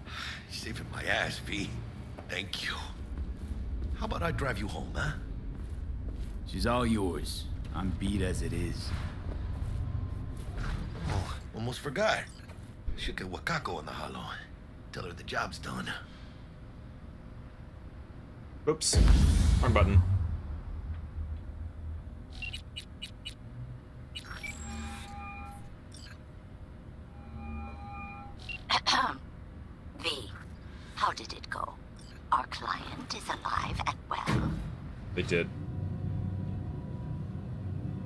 saving my ass, V. Thank you. How about I drive you home, huh? She's all yours. I'm beat as it is. Oh, almost forgot. Should get Wakako in the hollow. Tell her the job's done. Oops. Wrong button. V, how did it go? Our client is alive and well. They did.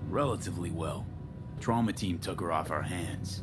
Relatively well. Trauma team took her off our hands.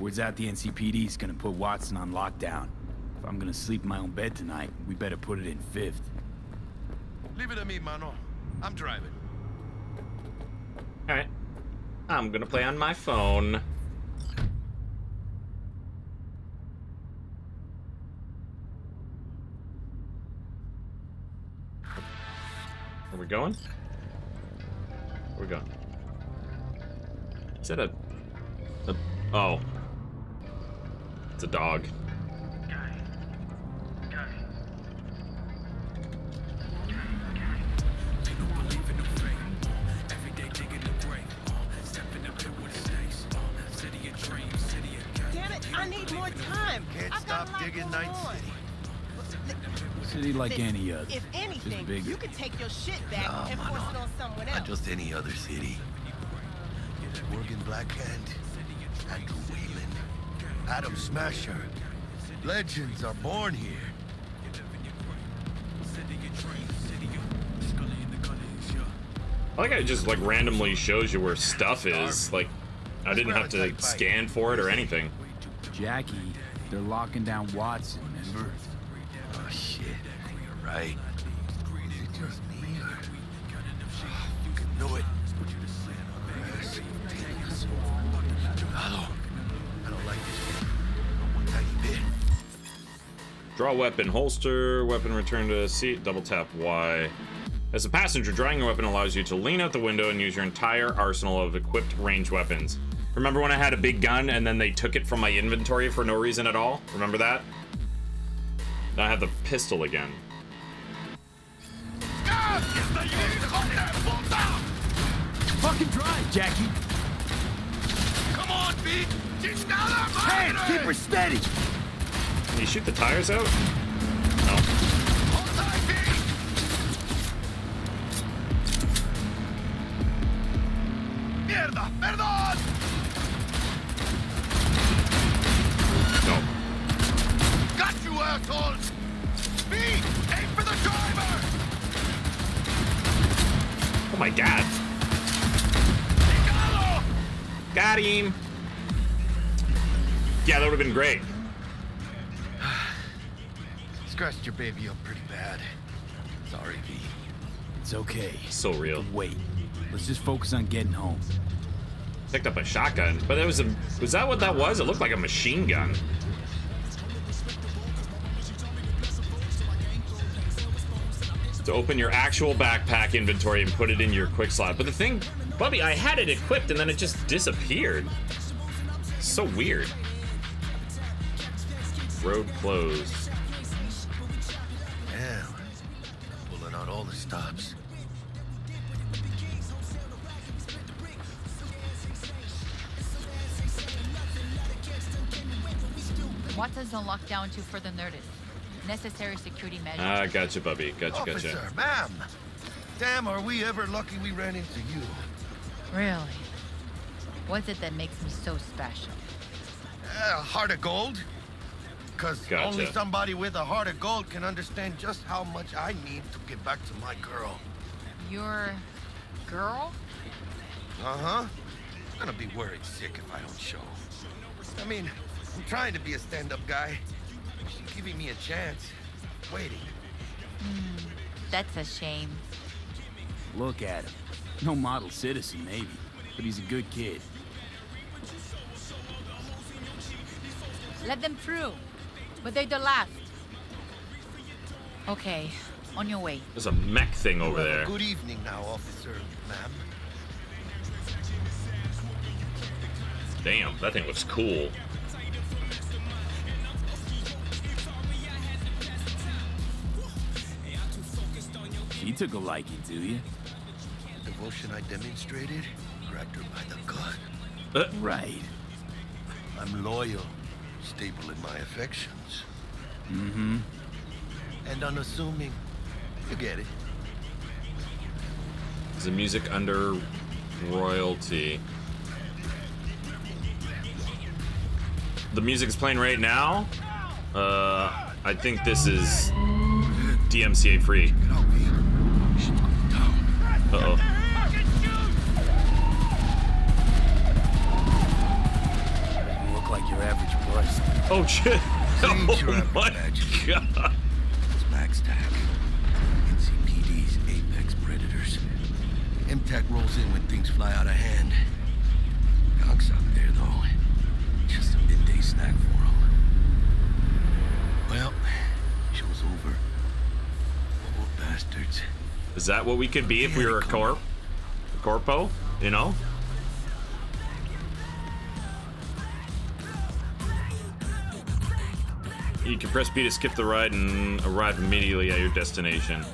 Words out the NCPD's gonna put Watson on lockdown. If I'm gonna sleep in my own bed tonight, we better put it in fifth. Leave it to me, Mano. I'm driving. Alright. I'm gonna play on my phone. Are we going? Where we going? Is that a... a... Oh. It's a dog. Damn it, I need more time. Can't I've got stop a digging Night on. City like any other. If anything, you can take your shit back Nah, and force it on someone else. Not just any other city. Morgan Blackhand, Andrew Wayland, Adam Smasher. Legends are born here. I like how it just like randomly shows you where stuff is. Like, I didn't have to scan for it or anything. Jackie, they're locking down Watson, remember? Oh shit, you're right. Draw weapon, holster, weapon return to seat, double tap Y. As a passenger, drawing your weapon allows you to lean out the window and use your entire arsenal of equipped ranged weapons. Remember when I had a big gun and then they took it from my inventory for no reason at all? Remember that? Now I have the pistol again. Fucking drive, Jackie! Come on, Pete! Hey, keep her steady! Can you shoot the tires out? No. Perdón! No. Got you! Aim for the driver! Oh, my God. Got him! Yeah, that would have been great. Scratched your baby up pretty bad. Sorry, V. It's okay. So real. Wait. Let's just focus on getting home. Picked up a shotgun, but that was a was that what that was? It looked like a machine gun. To open your actual backpack inventory and put it in your quick slot. But the thing, Bubby, I had it equipped and then it just disappeared. So weird. Road closed. Pulling out all the stops. Watson's on lockdown to further notice. Necessary security measures. Ah, gotcha, Bubby. Gotcha, Officer, gotcha. ma'am. Damn, are we ever lucky we ran into you? Really? What's it that makes me so special? A heart of gold? Because Gotcha. only somebody with a heart of gold can understand just how much I need to get back to my girl. Your girl? Uh-huh. I'm gonna be worried sick if I don't show. I mean, I'm trying to be a stand-up guy. She's giving me a chance. Waiting. Hmm, that's a shame. Look at him. No model citizen, maybe, but he's a good kid. Let them through. But they're the last. Okay, on your way. There's a mech thing over Well, there. Good evening now, officer, ma'am. Damn, that thing looks cool. She took a liking to you. The Devotion I demonstrated grabbed her by the gut. Uh. Right. I'm loyal, stable in my affections, Mm-hmm. and unassuming. You get it. Is the music under royalty? The music's playing right now. Uh, I think this is DMCA free. Uh oh. Look like your average price. Oh shit! Oh, Your Oh my average god! It's Max Tac. NCPD's apex predators. MaxTac rolls in when things fly out of hand. Donk's out there, though. Just a midday snack for him. Well, show's over. Poor bastards. Is that what we could be if we were a corp? A corpo? You know? You can press B to skip the ride and arrive immediately at your destination.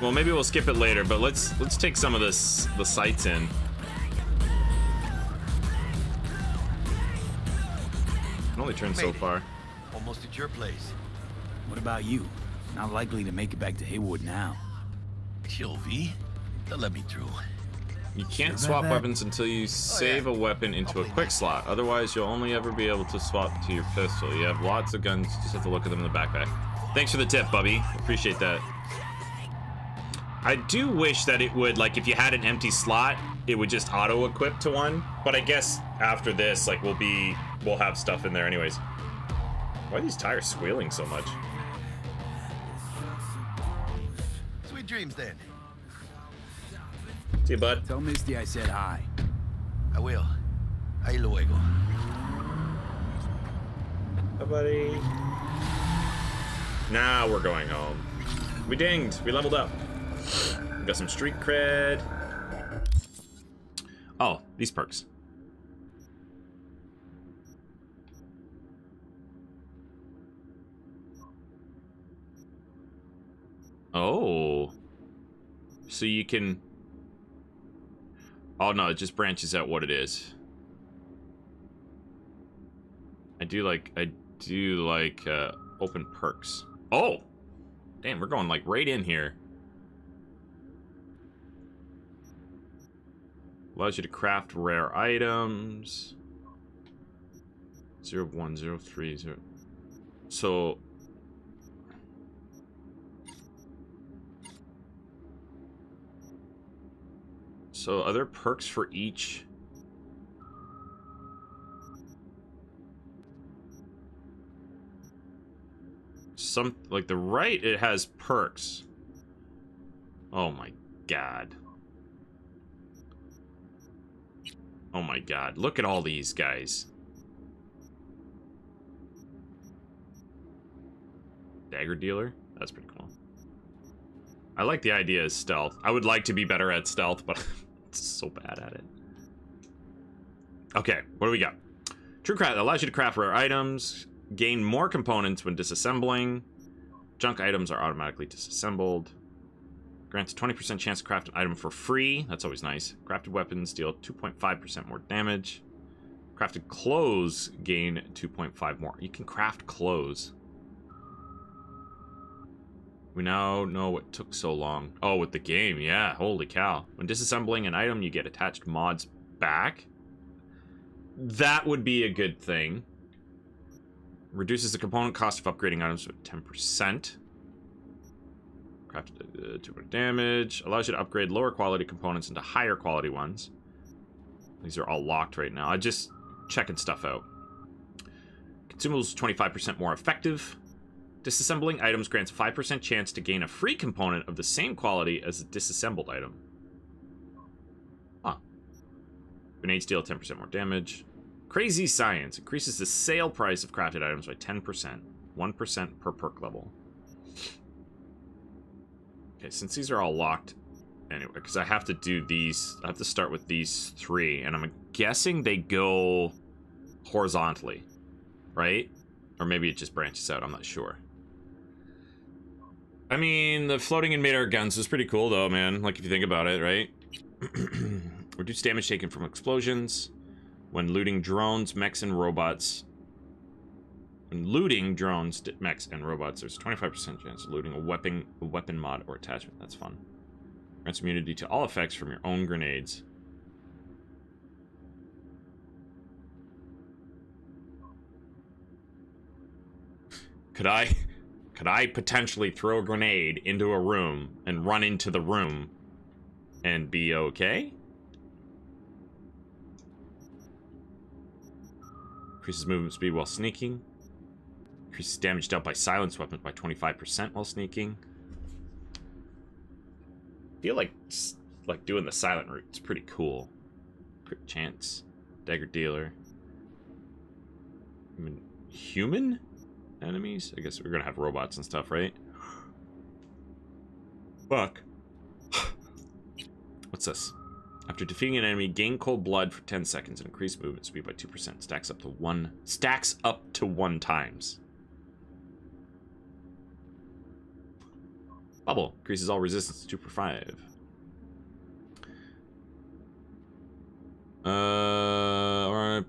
Well, maybe we'll skip it later, but let's let's take some of this the sights in. Can only turn so far. Almost at your place. What about you? Not likely to make it back to Heywood now. Chill, V. They'll let me through. You can't swap weapons until you oh, save a weapon into a quick slot. Otherwise, you'll only ever be able to swap to your pistol. You have lots of guns, just have to look at them in the backpack. Thanks for the tip, Bubby. Appreciate that. I do wish that it would, like, if you had an empty slot, it would just auto-equip to one. But I guess after this, like, we'll be, we'll have stuff in there anyways. Why are these tires squealing so much? Sweet dreams, then. See you, bud. Tell Misty I said hi. I will. Ahí luego. Hi, buddy. Now we're going home. We dinged. We leveled up. We got some street cred. Oh, these perks. Oh. So you can... Oh, no, it just branches out what it is. I do like... I do like uh, open perks. Oh! Damn, we're going like right in here. Allows you to craft rare items. Zero one zero three zero. So So other perks for each. Some like the right, it has perks. Oh my god. Oh my god. Look at all these guys. Dagger dealer? That's pretty cool. I like the idea of stealth. I would like to be better at stealth, but so bad at it. Okay, what do we got? True Craft allows you to craft rare items, gain more components when disassembling. Junk items are automatically disassembled. Grants a 20% chance to craft an item for free. That's always nice. Crafted weapons deal 2.5% more damage. Crafted clothes gain 2.5 more. You can craft clothes. We now know what took so long. Oh, with the game, yeah. Holy cow. When disassembling an item, you get attached mods back. That would be a good thing. Reduces the component cost of upgrading items by 10%. Crafted uh, 2 damage. Allows you to upgrade lower quality components into higher quality ones. These are all locked right now. I just checking stuff out. Consumables 25% more effective. Disassembling items grants 5% chance to gain a free component of the same quality as a disassembled item. Huh. Grenades deal 10% more damage. Crazy Science increases the sale price of crafted items by 10%. 1% per perk level. Okay, since these are all locked, anyway, because I have to do these, I have to start with these three, and I'm guessing they go horizontally, right? Or maybe it just branches out, I'm not sure. I mean, the floating in midair guns is pretty cool, though, man. Like, if you think about it, right? Reduce damage taken from explosions. When looting drones, mechs, and robots. When looting drones, mechs, and robots, there's a 25% chance of looting a weapon, a weapon mod or attachment. That's fun. Grants immunity to all effects from your own grenades. Could I... Could I potentially throw a grenade into a room and run into the room and be okay? Increases movement speed while sneaking. Increases damage dealt by silence weapons by 25% while sneaking. I feel like like doing the silent route. It's pretty cool. Crit chance. Dagger dealer. Mean, human? Enemies? I guess we're gonna have robots and stuff, right? Fuck. What's this? After defeating an enemy, gain cold blood for 10 seconds and increase movement speed by 2%. Stacks up to one stacks up to one times. Bubble increases all resistance to 2 per 5. Uh, alright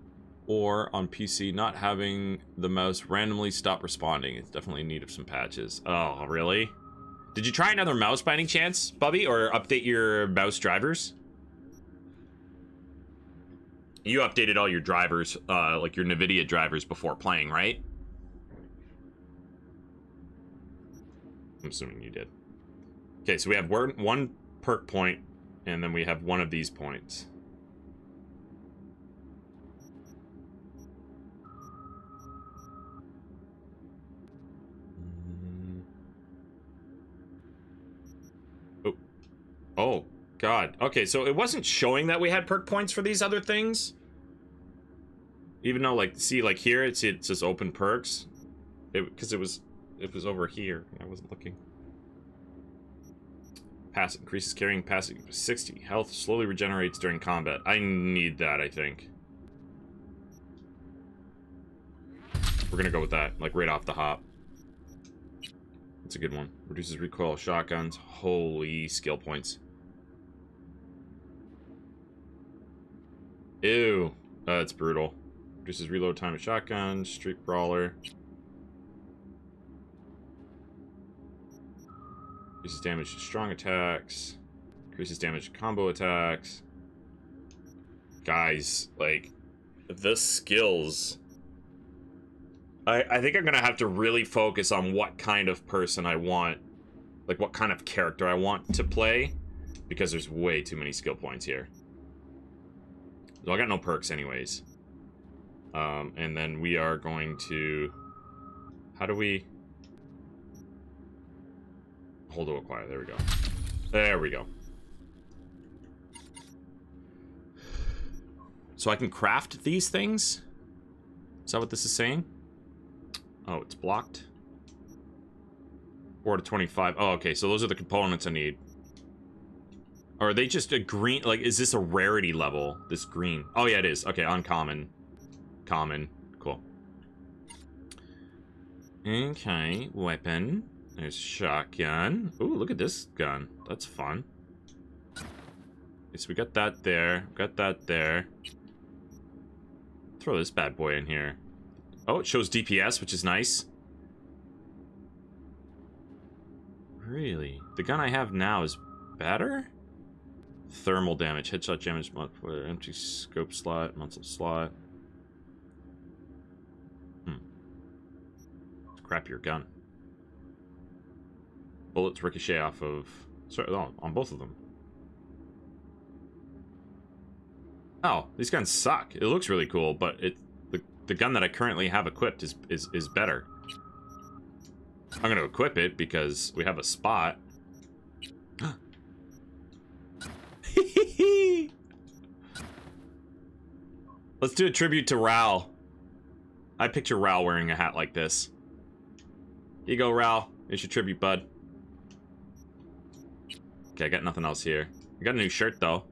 or on PC not having the mouse randomly stop responding. It's definitely in need of some patches. Oh, really? Did you try another mouse by any chance, Bubby, or update your mouse drivers? You updated all your drivers, uh, like your NVIDIA drivers before playing, right? I'm assuming you did. Okay, so we have one perk point, and then we have one of these points. Oh, God. Okay, so it wasn't showing that we had perk points for these other things? Even though, like, see, like here, it's, it says open perks. It because it, it, was, it was over here. I wasn't looking. Pass increases carrying passing 60. Health slowly regenerates during combat. I need that, I think. We're gonna go with that, like right off the hop. That's a good one. Reduces recoil shotguns. Holy skill points. Ew. Uh, That's brutal. Reduces reload time of shotgun. Street brawler. Increases damage to strong attacks. Increases damage to combo attacks. Guys, like, the skills I, I think I'm gonna have to really focus on what kind of person I want, like what kind of character I want to play. because there's way too many skill points here. So I got no perks anyways. Um, and then we are going to... How do we... Hold to acquire. There we go. There we go. So I can craft these things? Is that what this is saying? Oh, it's blocked. 4 to 25. Oh, okay. So those are the components I need. Or are they just a green? Like, is this a rarity level? This green? Oh, yeah, it is. Okay, uncommon. Common. Cool. Okay, weapon. There's shotgun. Ooh, look at this gun. That's fun. So we got that there. Got that there. Throw this bad boy in here. Oh, it shows DPS, which is nice. Really? The gun I have now is better? Thermal damage, headshot damage, empty scope slot, muzzle slot. Hmm. Crap your gun. Bullets ricochet off of... Sorry, oh, on both of them. Oh, these guns suck. It looks really cool, but it the, gun that I currently have equipped is, is, is better. I'm going to equip it because we have a spot. Let's do a tribute to Ral. I picture Ral wearing a hat like this. Here you go, Ral. Here's your tribute, bud. Okay, I got nothing else here. I got a new shirt, though.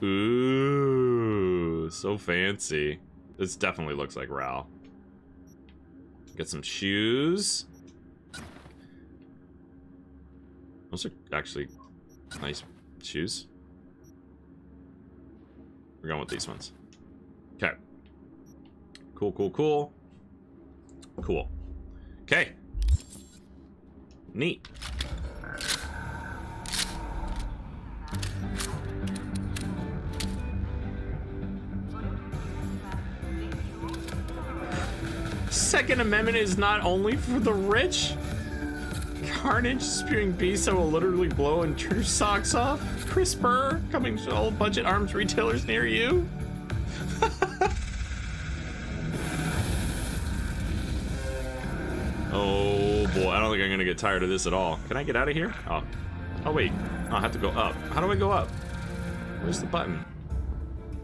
Ooh, so fancy. This definitely looks like Ral. Get some shoes. Those are actually nice shoes. We're going with these ones. Okay. Cool, cool, cool. Cool. Okay. Neat. Second Amendment is not only for the rich. Carnage spewing beasts that will literally blow and turn your socks off. CRISPR coming to all budget arms retailers near you. oh boy, I don't think I'm gonna get tired of this at all. Can I get out of here? Oh, oh wait, oh, I have to go up. How do I go up? Where's the button?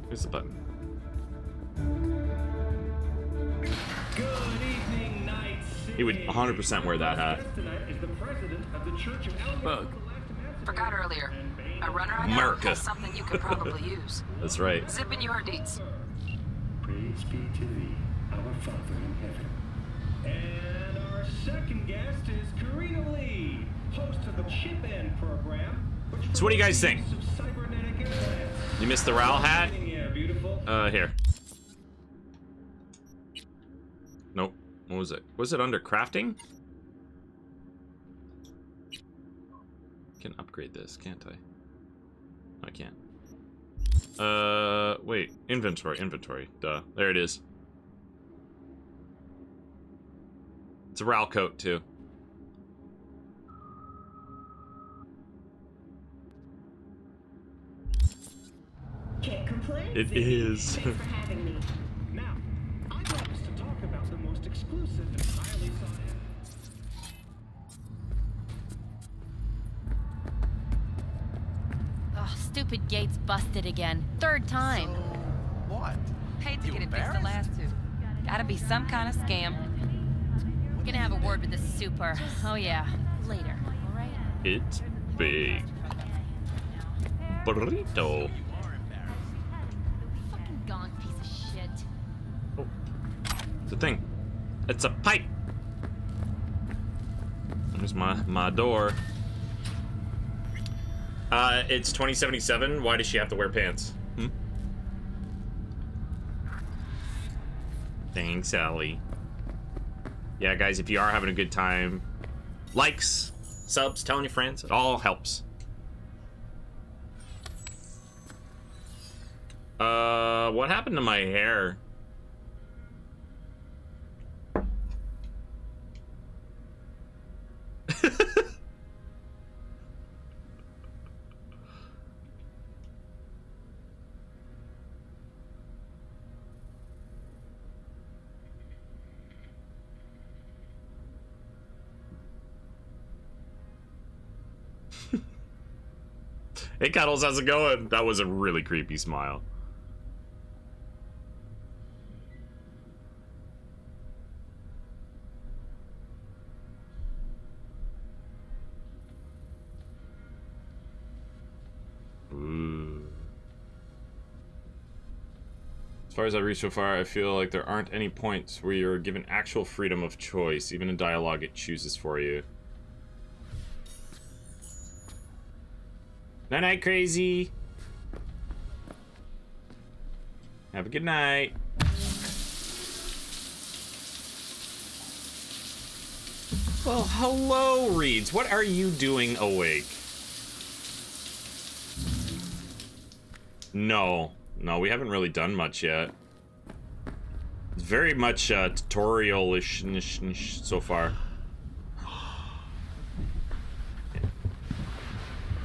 Where's the button? He would 100% wear that hat. Bug. Forgot earlier. A runner I America. has something you could probably use. That's right. Zip in your deeds. Praise be to thee, our Father in heaven. And our second guest is Karina Lee, host of the Chip In program. So what do you guys think? You missed the Ral hat? Uh, here. Nope. What was it? Was it under crafting? Can upgrade this, can't I? I can't. Uh, wait. Inventory, inventory. Duh. There it is. It's a Ral coat, too. It is. Stupid gate's busted again. Third time. What? Paid to get it fixed the last two. Gotta be some kind of scam. We're gonna have a word with the super. Oh yeah, later. It's big. Burrito. Fucking gone piece of shit. Oh, it's a thing. It's a pipe. There's my my door. Uh, it's 2077. Why does she have to wear pants? Hmm? Thanks, Ellie. Yeah, guys, if you are having a good time, likes, subs, telling your friends, it all helps. Uh, what happened to my hair? Hey, Cuddles, how's it going? That was a really creepy smile. As far as I reach so far, I feel like there aren't any points where you're given actual freedom of choice. Even in dialogue, it chooses for you. Night night, crazy. Have a good night. Well, hello, Reeds. What are you doing awake? No. No, we haven't really done much yet. It's very much uh, tutorial-ish so far.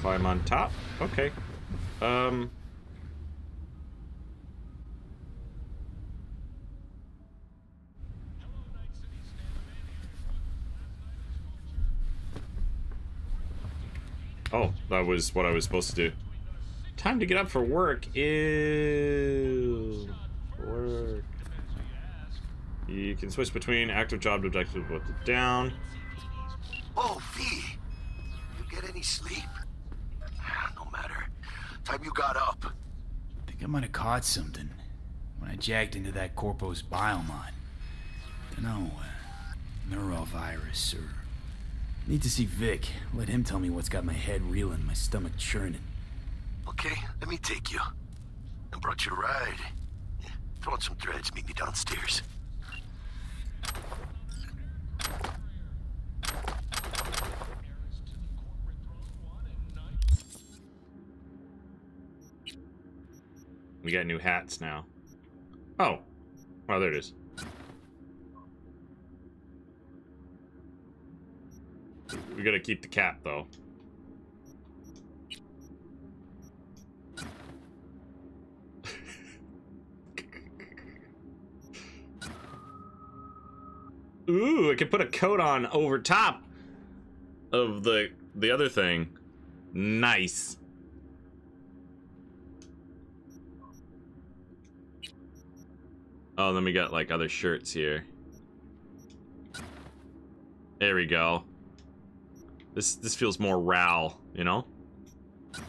Climb on top? Okay. Um... Oh, that was what I was supposed to do. Time to get up for work. Ew. Work. You can switch between active job objectives with the down. Oh, V. You get any sleep? Time you got up. think I might have caught something when I jacked into that Corpo's biomon. Dunno, uh, neurovirus or... Need to see Vik. Let him tell me what's got my head reeling, my stomach churning. Okay, let me take you. I brought you a ride. Yeah, throw on some threads, meet me downstairs. We got new hats now. Oh. Oh, there it is. We gotta keep the cap, though. Ooh, I can put a coat on over top of the the other thing. Nice. Oh, then we got like other shirts here. There we go. This this feels more Ral, you know?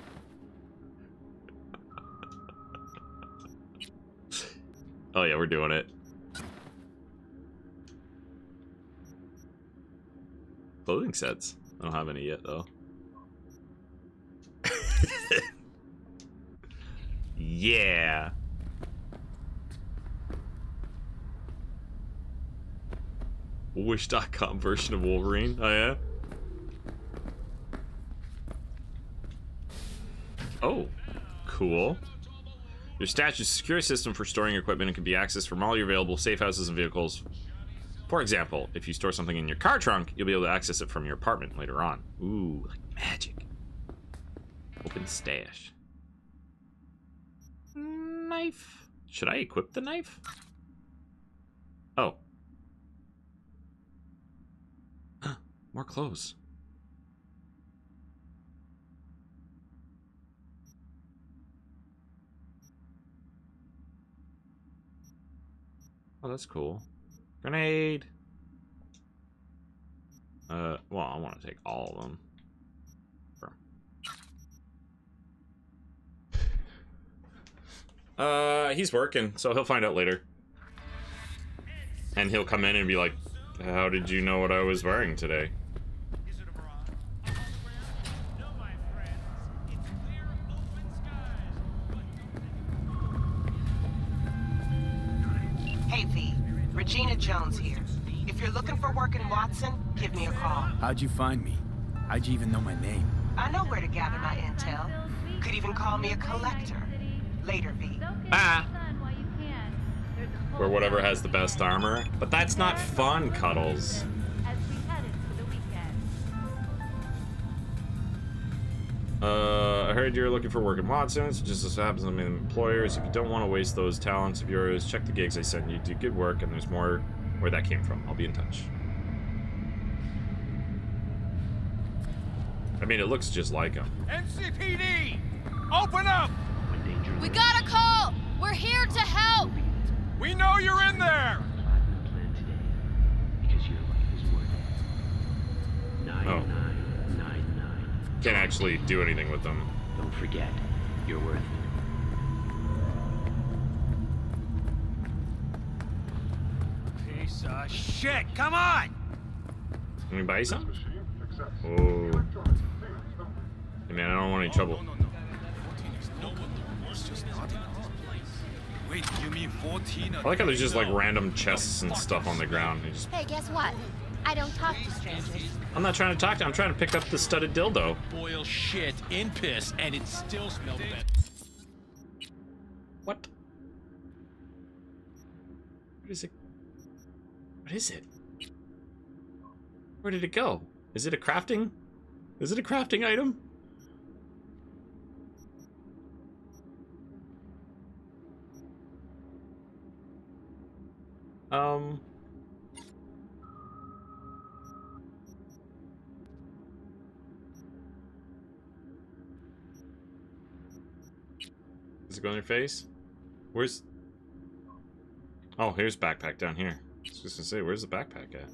oh yeah, we're doing it. Clothing sets. I don't have any yet though. yeah. Wish.com version of Wolverine. Oh yeah. Oh, cool. Your a secure system for storing equipment and can be accessed from all your available safe houses and vehicles. For example, if you store something in your car trunk, you'll be able to access it from your apartment later on. Ooh, like magic. Open stash. Knife. Should I equip the knife? Oh. More clothes. Oh, that's cool. Grenade! Uh, well, I want to take all of them. Uh, he's working, so he'll find out later. And he'll come in and be like, how did you know what I was wearing today? How'd you find me? How'd you even know my name? I know where to gather my intel. Could even call me a collector. Later, V. Ah. Or whatever has the best armor. But that's not fun, Cuddles. Uh, I heard you're looking for work in Watson's. It just so happens I'm in employers. If you don't want to waste those talents of yours, check the gigs I sent you. Do good work, and there's more where that came from. I'll be in touch. Mean, it looks just like him. NCPD! Open up! We got a call! We're here to help! We know you're in there! Oh. Can't actually do anything with them. Don't forget, you're worth it. Piece of shit! Come on! Let me buy some? Oh. Hey man, I don't want any trouble. Wait, you mean 14? I like how there's just like random chests and stuff on the ground. Just- Hey, guess what? I don't talk to strangers. I'm not trying to talk to I'm trying to pick up the studded dildo. Boil shit in piss, and it still smells bad. What? What is it? What is it? Where did it go? Is it a crafting? Is it a crafting item? Um. Does it go on your face? Where's... Oh, here's backpack down here. I was just gonna say, where's the backpack at?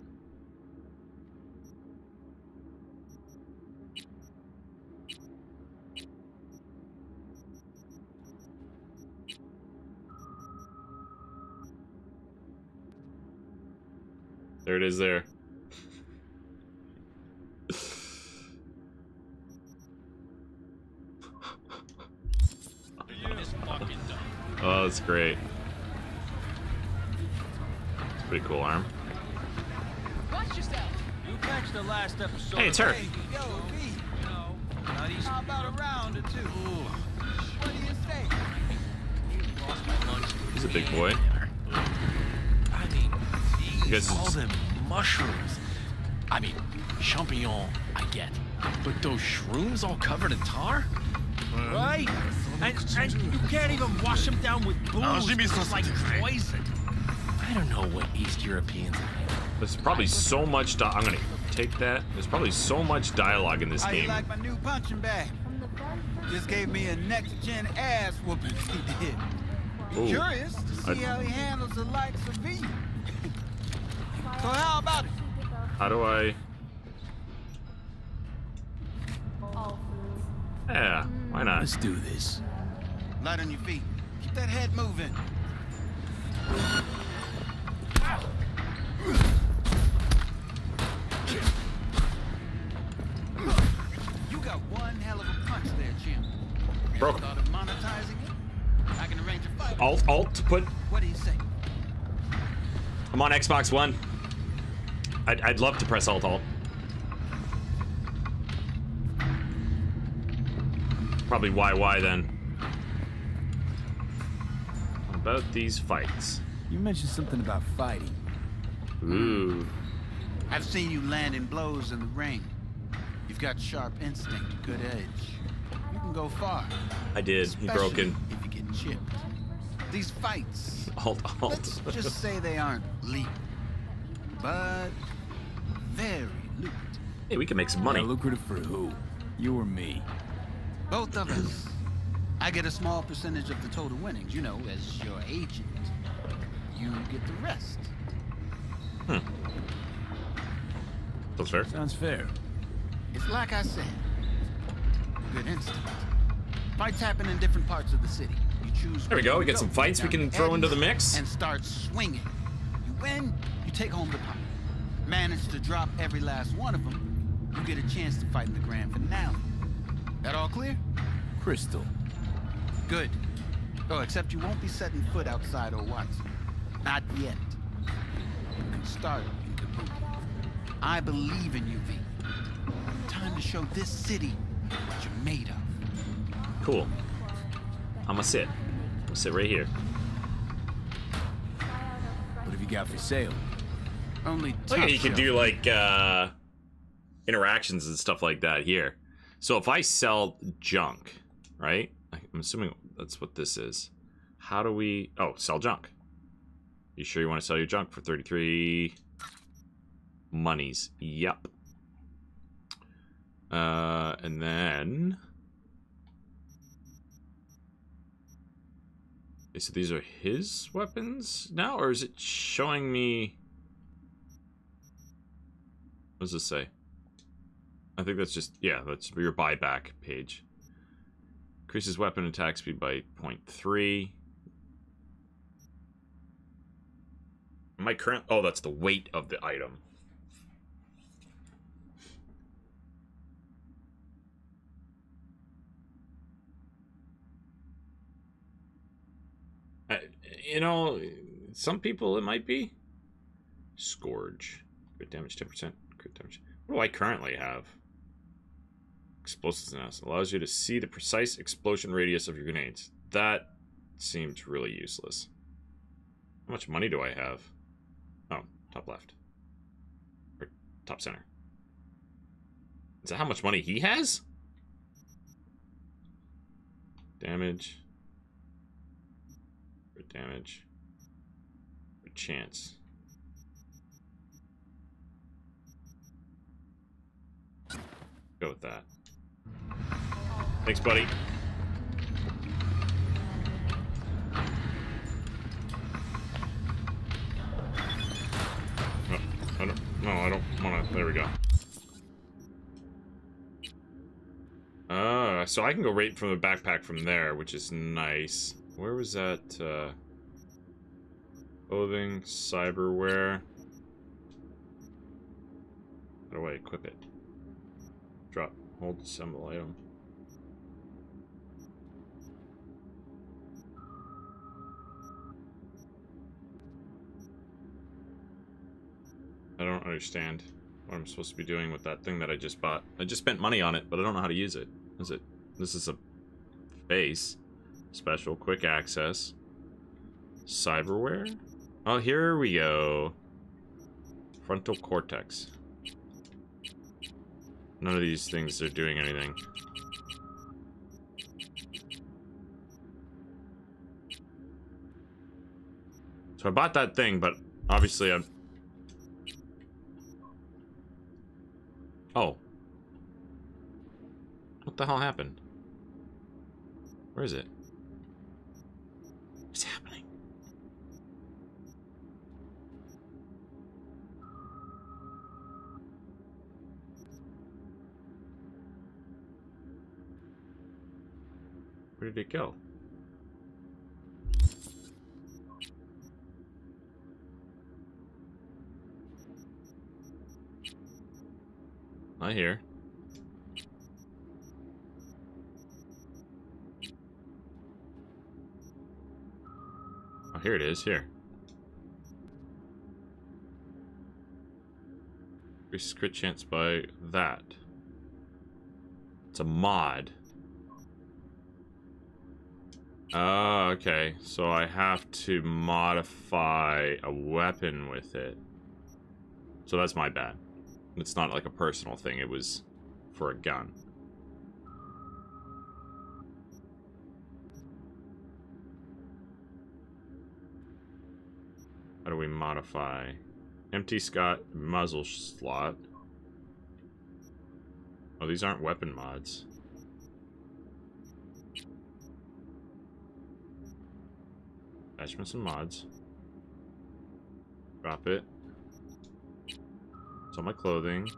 There it is there. Oh, that's great. It's pretty cool arm. Watch yourself! You catch the last episode. Hey, it's her. Yo, V. No, not easy. How about a round or two? What do you say? He's a big boy. I mean, You guys all them mushrooms. I mean, champignon, I get. But those shrooms all covered in tar? Right? And, and you can't even wash them down with booze. It's like poison. I don't know what East Europeans There's probably so much. Di- I'm gonna take that. There's probably so much dialogue in this How you game. like my new punching bag? Just gave me a next-gen ass whooping he did. Be Ooh. curious to see I- how he handles the likes of V. so how about it? How do I? Yeah, why not? Let's do this. Light on your feet. Keep that head moving. You got one hell of a punch there, champ. Ever Broke. Thought of monetizing it? I can arrange a fight. Alt, alt to put. What do you say? I'm on Xbox One. I'd, I'd love to press alt alt. Probably YY then. About these fights? You mentioned something about fighting. Ooh. I've seen you landing blows in the ring. You've got sharp instinct, good edge. You can go far. I did. He broke especially in. If you get chipped. These fights, Alt alt. let's just say they aren't lethal, but very lucrative. Hey, we can make some money. Yeah, lucrative for who? You or me? Both of us. I get a small percentage of the total winnings, you know, as your agent. You get the rest. Hmm. That's fair. Sounds fair. It's like I said. Good instinct. Fights happen in different parts of the city. You choose. There we go. We get some fights we can throw into the mix. And start swinging. You win, you take home the pot. Manage to drop every last one of them, you get a chance to fight in the grand finale. That all clear? Crystal. Good. Oh, except you won't be setting foot outside of Watson. Not yet. You can start in Kabuki. I believe in you, V. Time to show this city what you're made of. Cool. I'm gonna sit. I'm gonna sit right here. What have you got for sale? Only tough you can do like uh interactions and stuff like that here. So if I sell junk, right? I'm assuming that's what this is. How do we? Oh, sell junk. You sure you want to sell your junk for 33 monies? Yep. Uh, and then Okay, so these are his weapons now, or is it showing me? What does this say? I think that's just yeah, that's your buyback page. Increases weapon attack speed by 0.3. My current oh, that's the weight of the item. I, you know, some people it might be. Scourge. Crit damage 10%. Damage. What do I currently have? Explosives Explosiveness allows you to see the precise explosion radius of your grenades. That seems really useless. How much money do I have? Oh, top left. Or top center. Is that how much money he has? Damage. Crit damage. Crit chance. Go with that. Thanks, buddy. No, I don't. No, I don't want to. There we go. Uh, so I can go right from the backpack from there, which is nice. Where was that? Uh, clothing, cyberware. How do I equip it? Hold, assemble item. I don't understand what I'm supposed to be doing with that thing that I just bought. I just spent money on it, but I don't know how to use it. Is it? This is a face. Special, quick access. Cyberware? Oh, here we go. Frontal cortex. None of these things are doing anything. So I bought that thing, but obviously I'm... Oh. What the hell happened? Where is it? Where did it go? Not here. Oh, here it is, here. Increases crit chance by that. It's a mod. Oh, okay. So I have to modify a weapon with it. So that's my bad. It's not like a personal thing, it was for a gun. How do we modify? Empty Scott muzzle slot. Oh, these aren't weapon mods. Attachments and mods. Drop it. It's on my clothing.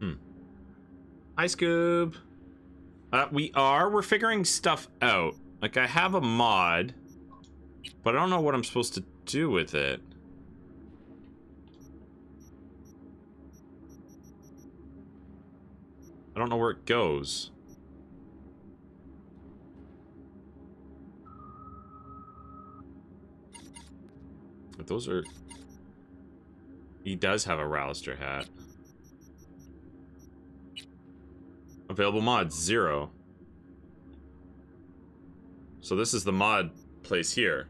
Hmm. Hi, Scoob. Uh, we are. We're figuring stuff out. Like, I have a mod, but I don't know what I'm supposed to do with it. I don't know where it goes. Those are... He does have a Rouster hat. Available mods, zero. So this is the mod place here.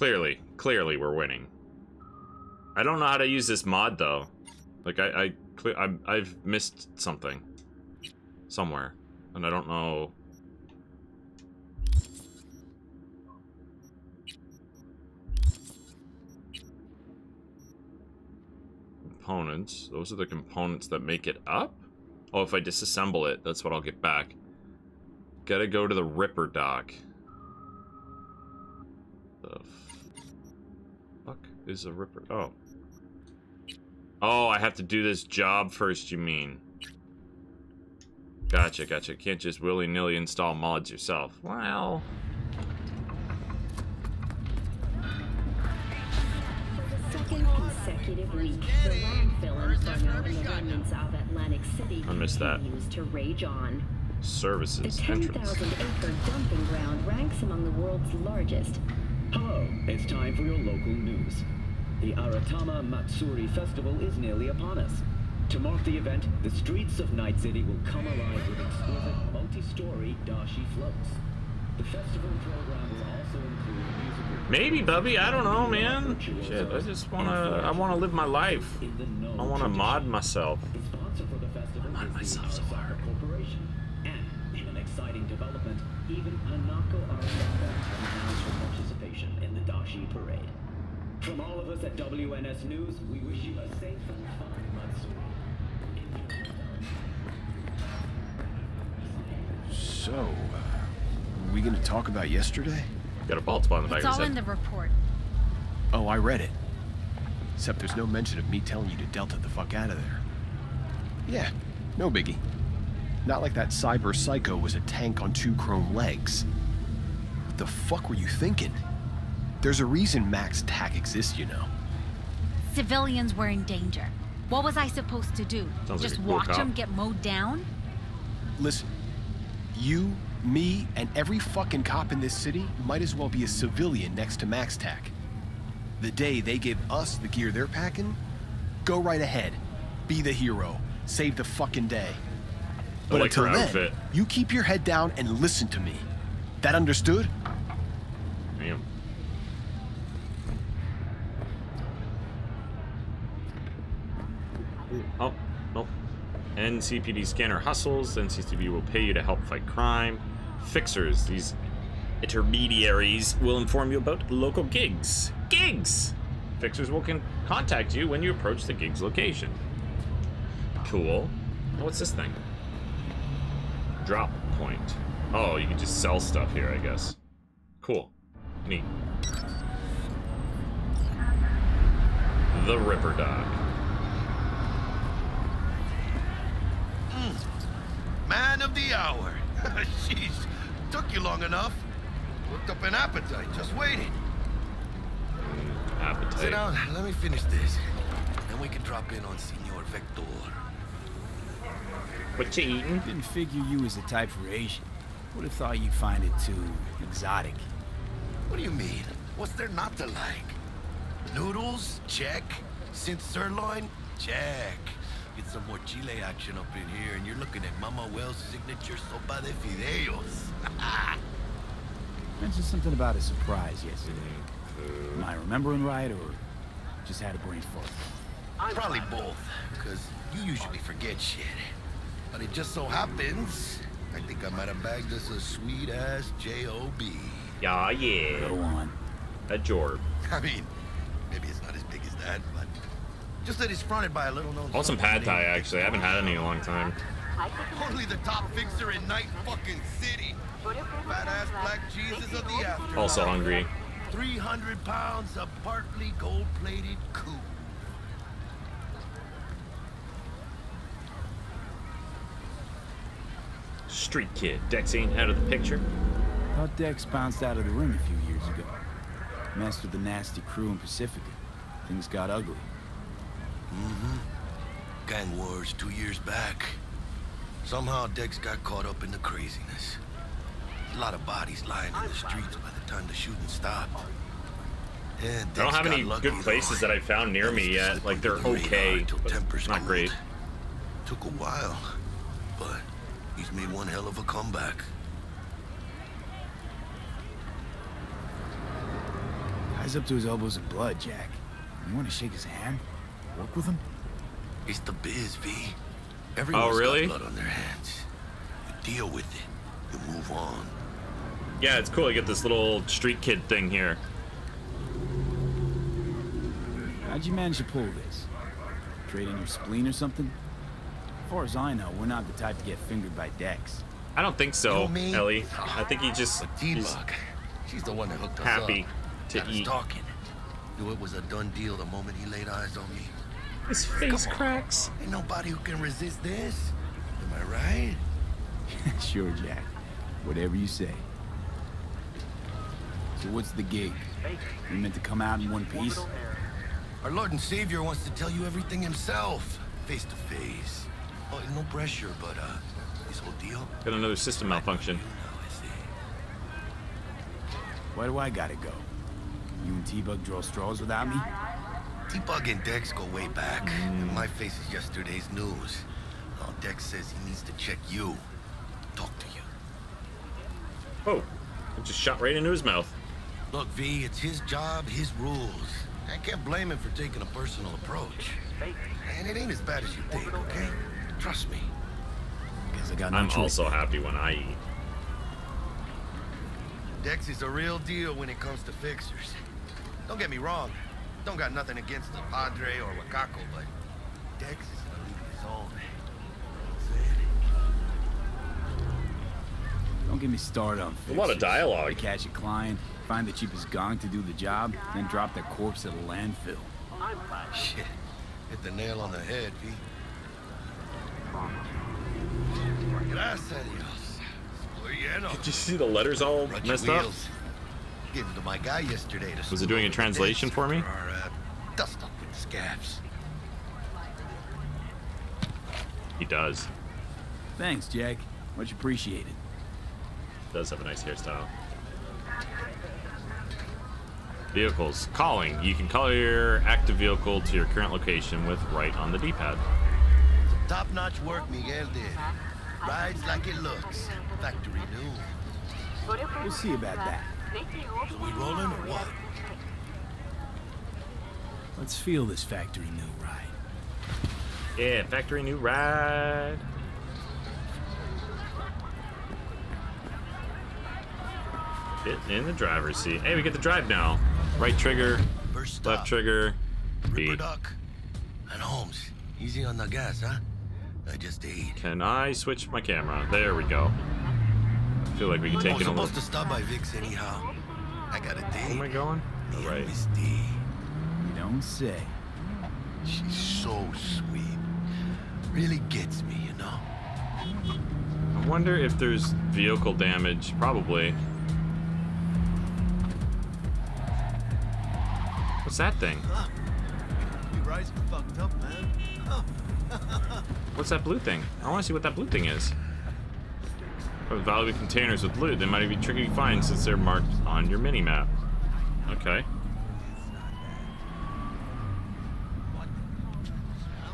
clearly, clearly we're winning. I don't know how to use this mod though. Like I, I, I'm, I've missed something somewhere, and I don't know. Components. Those are the components that make it up? Oh, if I disassemble it, that's what I'll get back. Gotta go to the Ripperdoc. The fuck is a Ripper? Oh. Oh, I have to do this job first, you mean? Gotcha, gotcha. Can't just willy-nilly install mods yourself. Well... consecutive the landfill inferno in the remnants of Atlantic City I missed that. continues to rage on. The Services. 10,000 Entrance. acre dumping ground ranks among the world's largest. Hello, it's time for your local news. The Arasaka Matsuri Festival is nearly upon us. To mark the event, the streets of Night City will come alive with exquisite multi-story dashi floats. The festival program will also include musical Maybe, Bubby. I don't know, man. Shit, I just wanna. I wanna live my life. I wanna mod myself. Mod myself so hard. And in an exciting development, even Hanako Arasaka has announced her participation in the Dashi Parade. From all of us at WNS News, we wish you a safe and fun Matsuri. So, are we gonna talk about yesterday? Got a bald spot in the It's all in the report. Oh, I read it. Except there's no mention of me telling you to Delta the fuck out of there. Yeah, no biggie. Not like that cyber psycho was a tank on two chrome legs. What the fuck were you thinking? There's a reason MaxTac exists, you know. Civilians were in danger. What was I supposed to do? Sounds Just a cool watch cop. them get mowed down? Listen, you, me, and every fucking cop in this city might as well be a civilian next to MaxTac. The day they give us the gear they're packing, go right ahead. Be the hero. Save the fucking day. I But like until then, outfit. you keep your head down and listen to me. That understood? Damn. Oh, nope. NCPD scanner hustles. NCPD will pay you to help fight crime. Fixers, these intermediaries, will inform you about local gigs. Gigs! Fixers will con- contact you when you approach the gig's location. Cool. What's this thing? Drop point. Oh, you can just sell stuff here, I guess. Cool. Neat. The Ripperdoc. Hmm. Man of the hour. Jeez, took you long enough. Worked up an appetite, just waiting. Appetite. Sit down, let me finish this. Then we can drop in on Senor Vektor. What you eating? Didn't figure you was the type for Asian. Would have thought you'd find it too exotic. What do you mean? What's there not to like? Noodles? Check. Synth sirloin? Check. Get some more chile action up in here, and you're looking at Mama Welles' signature sopa de fideos. Mentioned something about a surprise yesterday. Am I remembering right, or just had a brain fart? Probably both, because you usually forget shit. But it just so happens, I think I might have bagged us a sweet-ass J.O.B. Yeah, yeah. Go on. A jorb. I mean, maybe it's not as big as that, but just that it's fronted by a little-known... I want some pad thai, actually. I haven't had any in a long time. Only the top fixer in Night fucking City. Fat-ass black Jesus of the afterlife. Also hungry. 300 pounds of partly gold-plated coup. Street kid. Dex ain't out of the picture. Thought Dex bounced out of the ring a few years ago. Messed with the nasty crew in Pacifica. Things got ugly. Mm-hmm. Gang wars two years back. Somehow Dex got caught up in the craziness. A lot of bodies lying in the streets by the time the shooting stopped. Yeah, I don't have any good places though. that I found near me yet. Like, they're okay. but Not great. Took a while, but he's made one hell of a comeback. Guy's up to his elbows in blood, Jack. You want to shake his hand? Work with him? It's the biz, V. Everyone's Oh, really? got blood on their hands. You deal with it. You move on. Yeah, it's cool. I get this little street kid thing here. How'd you manage to pull this? Trade in your spleen or something? As far as I know, we're not the type to get fingered by Dex. I don't think so, You know? Ellie. I think he just he's T-Bug. She's the one that hooked us happy up. to Got us eat. talking. Knew it was a done deal the moment he laid eyes on me. His face cracks. Ain't nobody who can resist this. Am I right? sure, Jack. Whatever you say. So what's the gig? We meant to come out in one piece? Our Lord and Savior wants to tell you everything himself, face to face. Oh, no pressure, but uh, this whole deal. Got another system malfunction. Why do I gotta go? You and T-Bug draw straws without me? T-Bug and Dex go way back. And my face is yesterday's news. Now Dex says he needs to check you. Talk to you. Oh, it just shot right into his mouth. Look, V, it's his job, his rules. I can't blame him for taking a personal approach. And it ain't as bad as you think, okay? Trust me. Guess I got no I'm choice. also happy when I eat. Dex is a real deal when it comes to fixers. Don't get me wrong. Don't got nothing against the Padre or Wakako, but Dex is in a league of his own. Don't get me started on A lot of dialogue. They catch a client, find the cheapest gonk to do the job, then drop their corpse at a landfill. Shit. Hit the nail on the head, V. Gracias a Dios. Did you see the letters all messed up? Wheels. Gave to my guy yesterday to Was it doing a translation for me? Or, uh, dust up with scabs. He does. Thanks, Jack. Much appreciated. Does have a nice hairstyle. Vehicles. Calling. You can call your active vehicle to your current location with right on the D-pad. Top-notch work Miguel did. Rides like it looks. Factory new. We'll see about that. So we rolling or what? Let's feel this factory new ride. Yeah, factory new ride. Get in the driver's seat. Hey, we get to drive now. Right trigger, left trigger, B. Ripperdoc. And Holmes. Easy on the gas, huh? I just ate. Can I switch my camera? There we go. I feel like we can I take it a little. supposed to stop by Vik's anyhow. I got a date. Where am I going? All right. Misty. You don't say. She's so sweet. Really gets me, you know? I wonder if there's vehicle damage. Probably. What's that thing? You rising fucked up, man. What's that blue thing? I want to see what that blue thing is. Oh, valuable containers with loot. They might be tricky to find since they're marked on your mini map. Okay.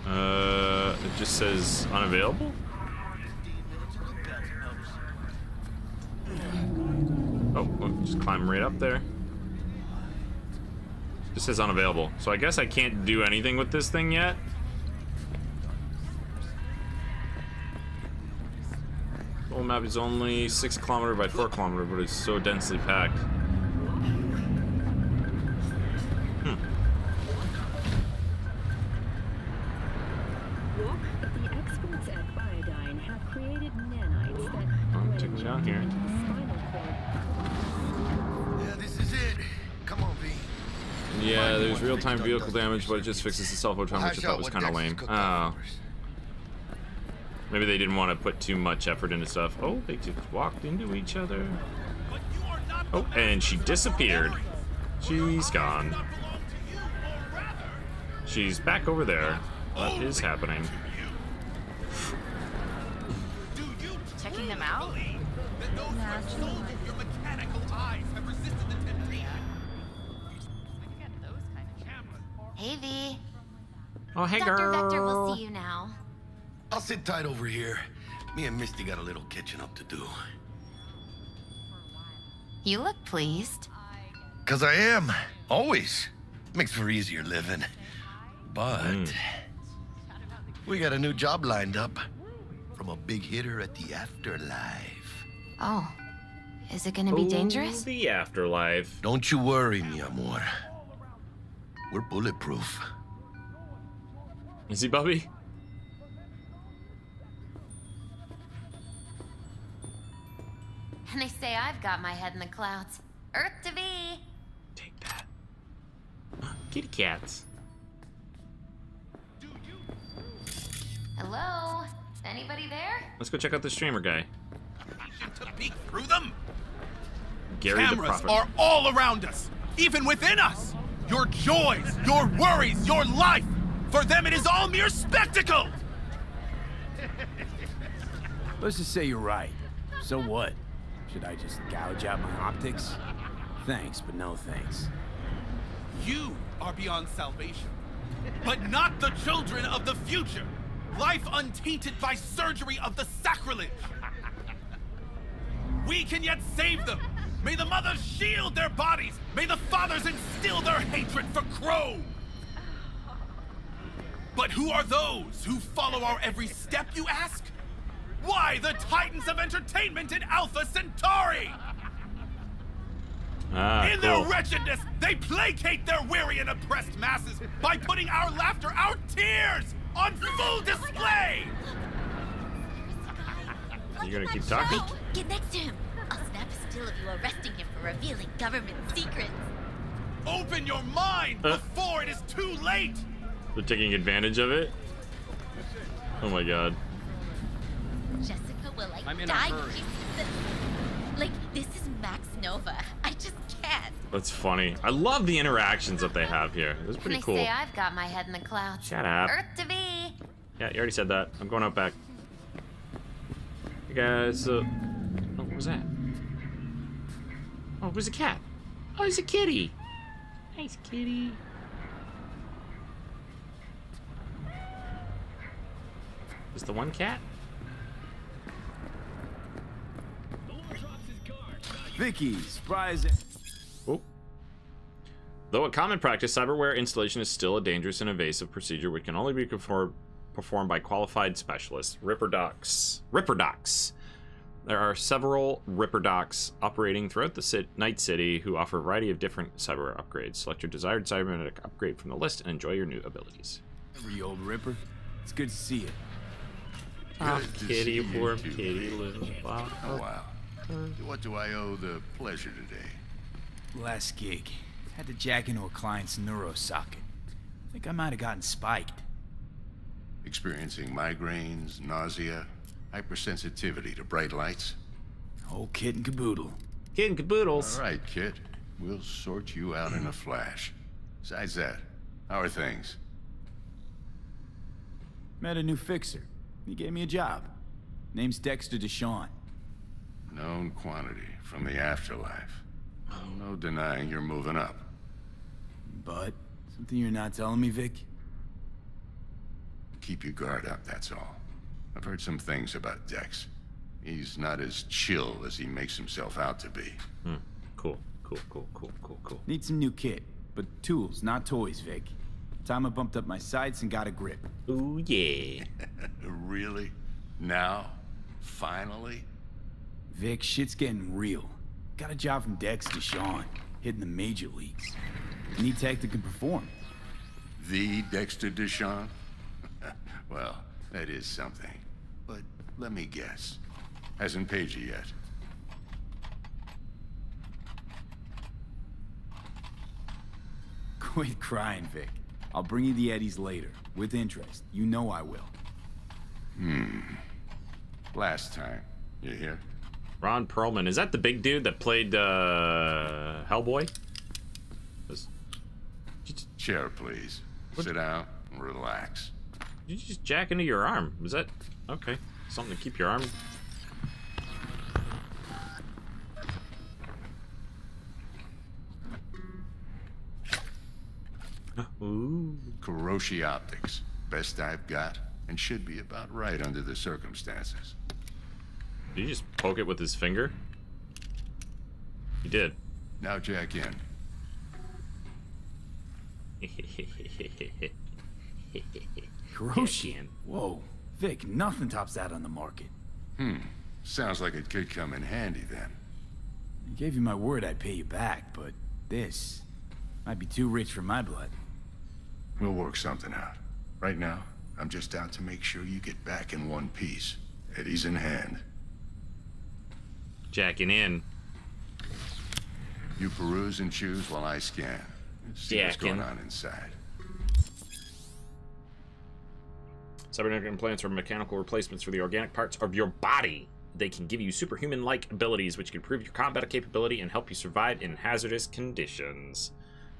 Uh, it just says unavailable. Oh, we'll just climb right up there. Just says unavailable. So I guess I can't do anything with this thing yet. Whole map is only six kilometer by four kilometer, but it's so densely packed. Hmm. The experts at Iodine have created nanites that take me down here. Yeah, this is it. Come on, V. Yeah, there's real-time vehicle damage, but it just fixes the self time, which I thought was kind of lame. Oh. Maybe they didn't want to put too much effort into stuff. Oh, they just walked into each other. Oh, and she disappeared. She's gone. She's back over there. What is happening? Checking them out? Hey, V. Oh, hey, Dr. Vektor will see you now. I'll sit tight over here. Me and Misty got a little catching up to do. You look pleased. Cause I am. Always. Makes for easier living. But hmm. we got a new job lined up from a big hitter at the afterlife. Oh. Is it gonna be oh, dangerous? The afterlife. Don't you worry, mi amor. We're bulletproof. Is he Bubby? And they say I've got my head in the clouds. Earth to V. Take that. Kitty cats. Hello? Anybody there? Let's go check out the streamer guy. To peek through them? Garry Cameras Prophet. are all around us, even within us. Your joys, your worries, your life. For them, it is all mere spectacle. Let's just say you're right. So what? Should I just gouge out my optics? Thanks, but no thanks. You are beyond salvation, but not the children of the future. Life untainted by surgery of the sacrilege. We can yet save them. May the mothers shield their bodies. May the fathers instill their hatred for chrome. But who are those who follow our every step, you ask? Why the titans of entertainment in Alpha Centauri? Ah, in cool. their wretchedness, they placate their weary and oppressed masses by putting our laughter, our tears, on full display! You're gonna keep talking? Get next to him. I'll snap a still of you arresting him for revealing government secrets. Open your mind Uh. before it is too late! They're taking advantage of it. Oh my god. Jessica will like I'm in a die hurry. if she sees this. Like, this is Max Nova. I just can't. That's funny. I love the interactions that they have here. It's was And pretty they cool. say I've got my head in the clouds. Shut up. Earth to V. Yeah, you already said that. I'm going out back. Hey guys, uh, oh, what was that? Oh, it was a cat. Oh, it's a kitty. Nice kitty. Is the one cat? Vicky, surprise. Oh. Though a common practice, cyberware installation is still a dangerous and invasive procedure which can only be performed by qualified specialists. Ripper docs. Ripper docs. There are several Ripper docs operating throughout the cit- Night City who offer a variety of different cyberware upgrades. Select your desired cybernetic upgrade from the list and enjoy your new abilities. Every old Ripper. It's good to see you. Ah, Good kitty, see you kitty, Vik. little wow. Oh, wow. What do I owe the pleasure today? Last gig. Had to jack into a client's neuro socket. Think I might have gotten spiked. Experiencing migraines, nausea, hypersensitivity to bright lights? Whole kit and caboodle. Kit and caboodles. All right, kid. We'll sort you out in a flash. Besides that, how are things? Met a new fixer. He gave me a job. Name's Dexter Deshawn. Known quantity from the afterlife. No denying you're moving up. But something you're not telling me, Vik? Keep your guard up, that's all. I've heard some things about Dex. He's not as chill as he makes himself out to be. Hmm. Cool, cool, cool, cool, cool, cool. Need some new kit, but tools, not toys, Vik. Time I bumped up my sights and got a grip. Ooh, yeah. really? Now? Finally? Vik, shit's getting real. Got a job from Dex Deshawn, hitting the major leagues. Need tech that can perform. The Dexter Deshawn? well, that is something. But let me guess. Hasn't paid you yet. Quit crying, Vik. I'll bring you the Eddies later, with interest. You know I will. Hmm. Last time. You hear? Ron Perlman. Is that the big dude that played uh, Hellboy? Was- Chair, please. Sit down and relax. Did you just jack into your arm? Was that okay? Something to keep your arm. Ooh. Kiroshi Optics. Best I've got, and should be about right under the circumstances. Did you just poke it with his finger? He did. Now jack in. Kiroshi. Whoa. Vik, nothing tops that on the market. Hmm. Sounds like it could come in handy then. I gave you my word I'd pay you back, but this might be too rich for my blood. We'll work something out. Right now, I'm just out to make sure you get back in one piece. Eddie's in hand. Jacking in. You peruse and choose while I scan. See what's going on inside. Cybernetic implants are mechanical replacements for the organic parts of your body. They can give you superhuman-like abilities, which can improve your combat capability and help you survive in hazardous conditions.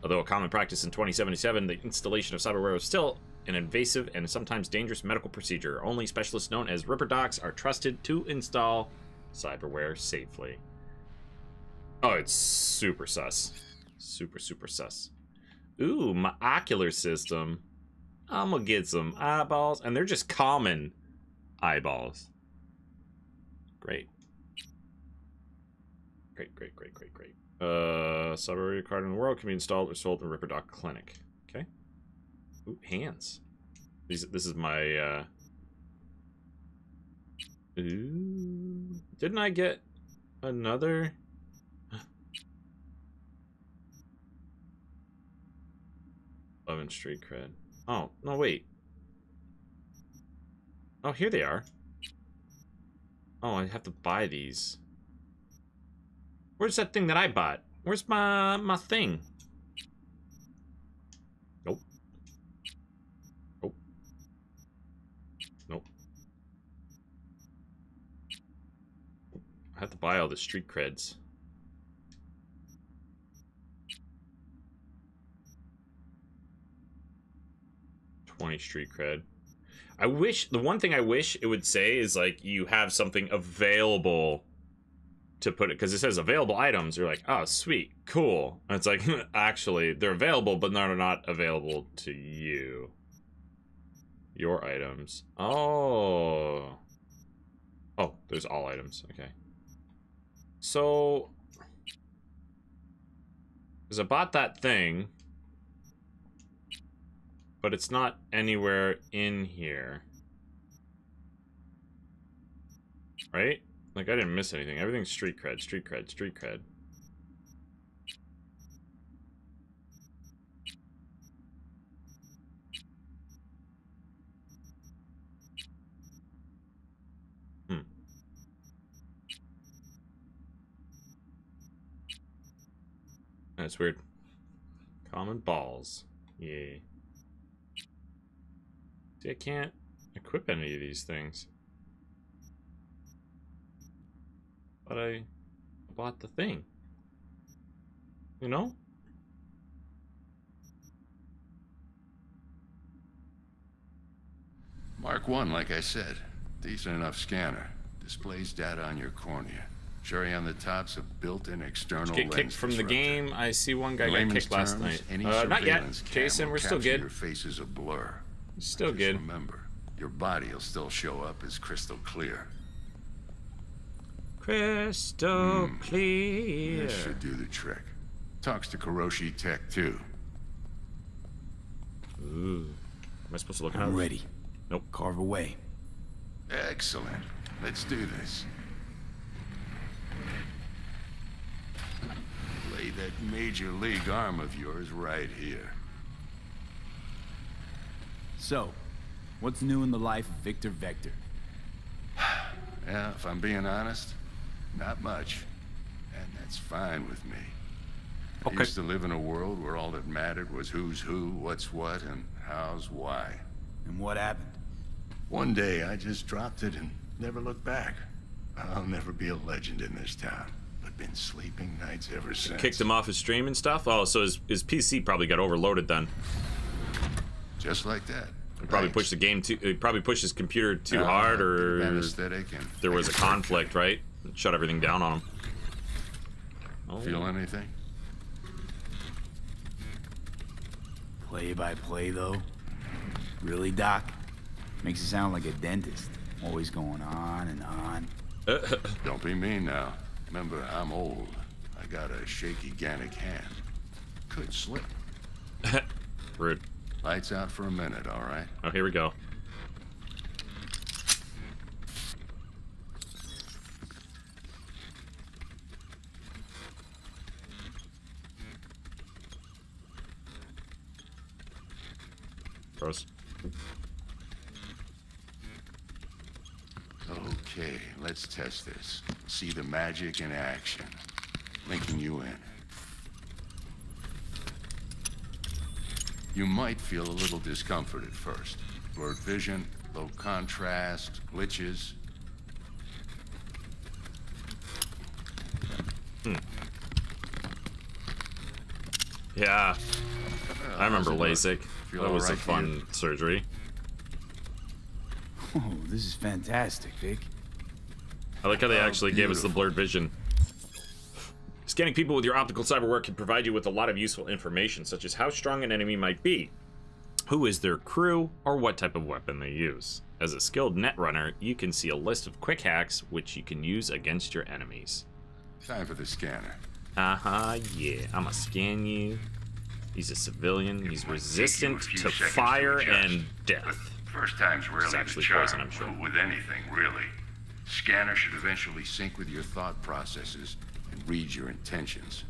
Although a common practice in 2077, the installation of cyberware is still an invasive and sometimes dangerous medical procedure. Only specialists known as Ripperdocs are trusted to install cyberware safely. Oh, it's super sus. Super, super sus. Ooh, my ocular system. I'm gonna get some eyeballs, and they're just common eyeballs. Great. Great, great, great, great, great. Uh, cyber card in the world can be installed or sold in Ripperdoc Clinic. Okay. Ooh, hands. These, this is my, uh... Ooh. Didn't I get another... And street cred. Oh, no, wait. Oh, here they are. Oh, I have to buy these. Where's that thing that I bought? Where's my my thing? I have to buy all the street creds. Twenty street cred. I wish the one thing I wish it would say is like you have something available to put it because it says available items. You're like, oh sweet, cool. And it's like actually they're available, but they're not available to you. Your items. Oh. Oh, there's all items. Okay. So, because I bought that thing, but it's not anywhere in here. Right? Like, I didn't miss anything. Everything's street cred, street cred, street cred. That's weird. Common balls. Yay. See, I can't equip any of these things. But I bought the thing. You know? Mark 1, like I said. Decent enough scanner. Displays data on your cornea. Cherry on the top's of built-in external Get kicked lens from the game. I see one guy In got layman's kicked last terms, night. Any Uh, not yet. Jason, we're still good. Your face is a blur. Still Just good. Remember, your body will still show up as crystal clear. Crystal clear. This should do the trick. Talks to Kiroshi Tech too. Ooh. Am I supposed to look at I'm it? ready. Nope. Carve away. Excellent. Let's do this. Lay that major league arm of yours right here. So, what's new in the life of Victor Vektor? Yeah, if I'm being honest, not much. And that's fine with me. I used to live in a world where all that mattered was who's who, what's what, and how's why. And what happened? One day I just dropped it and never looked back. I'll never be a legend in this town, but been sleeping nights ever since. Kicked him off his stream and stuff. Oh, so his, his PC probably got overloaded then. Just like that. He probably pushed the game too. He probably pushed his computer too Uh, hard, or of anesthetic and there was a like a conflict, right? Shut everything down on him. Oh. Feel anything? Play by play, though? Really, Doc? Makes you sound like a dentist. Always going on and on. Don't be mean now. Remember, I'm old. I got a shaky Gannic hand. Could slip. Rude. Lights out for a minute, all right? Oh, here we go. Gross. Okay, let's test this. See the magic in action. Linking you in. You might feel a little discomfort at first. Blurred vision, low contrast, glitches. Hmm. Yeah. I remember? LASIK. That was a fun surgery. Oh, this is fantastic, Vik. I like how they Oh, actually gave us the blurred vision. Scanning people with your optical cyberwork can provide you with a lot of useful information, such as how strong an enemy might be, who is their crew, or what type of weapon they use. As a skilled netrunner, you can see a list of quick hacks which you can use against your enemies. Time for the scanner. Uh huh, yeah. I'ma scan you. He's a civilian. He's resistant to seconds to fire and death. First time's rarely the actually charm, poison, I'm sure. but with anything, really. Scanner should eventually sync with your thought processes and read your intentions.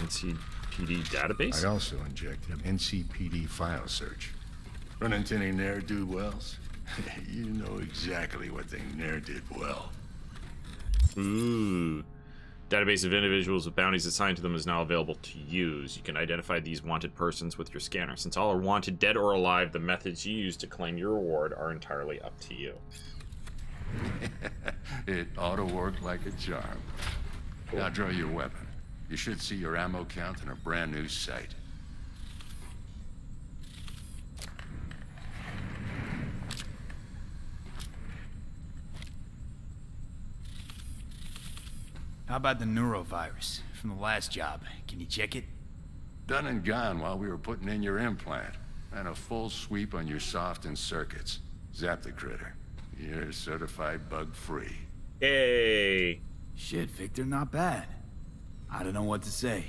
NCPD database? I also injected an NCPD file search. Run into any ne'er-do-wells? you know exactly what they ne'er did well. Ooh. Database of individuals with bounties assigned to them is now available to use. You can identify these wanted persons with your scanner. Since all are wanted, dead or alive, the methods you use to claim your reward are entirely up to you. it ought to work like a charm. Now draw your weapon. You should see your ammo count in a brand new sight. How about the neurovirus from the last job? Can you check it? Done and gone while we were putting in your implant. And a full sweep on your soft and circuits. Zap the critter. You're certified bug-free. Hey. Shit, Victor, not bad. I don't know what to say.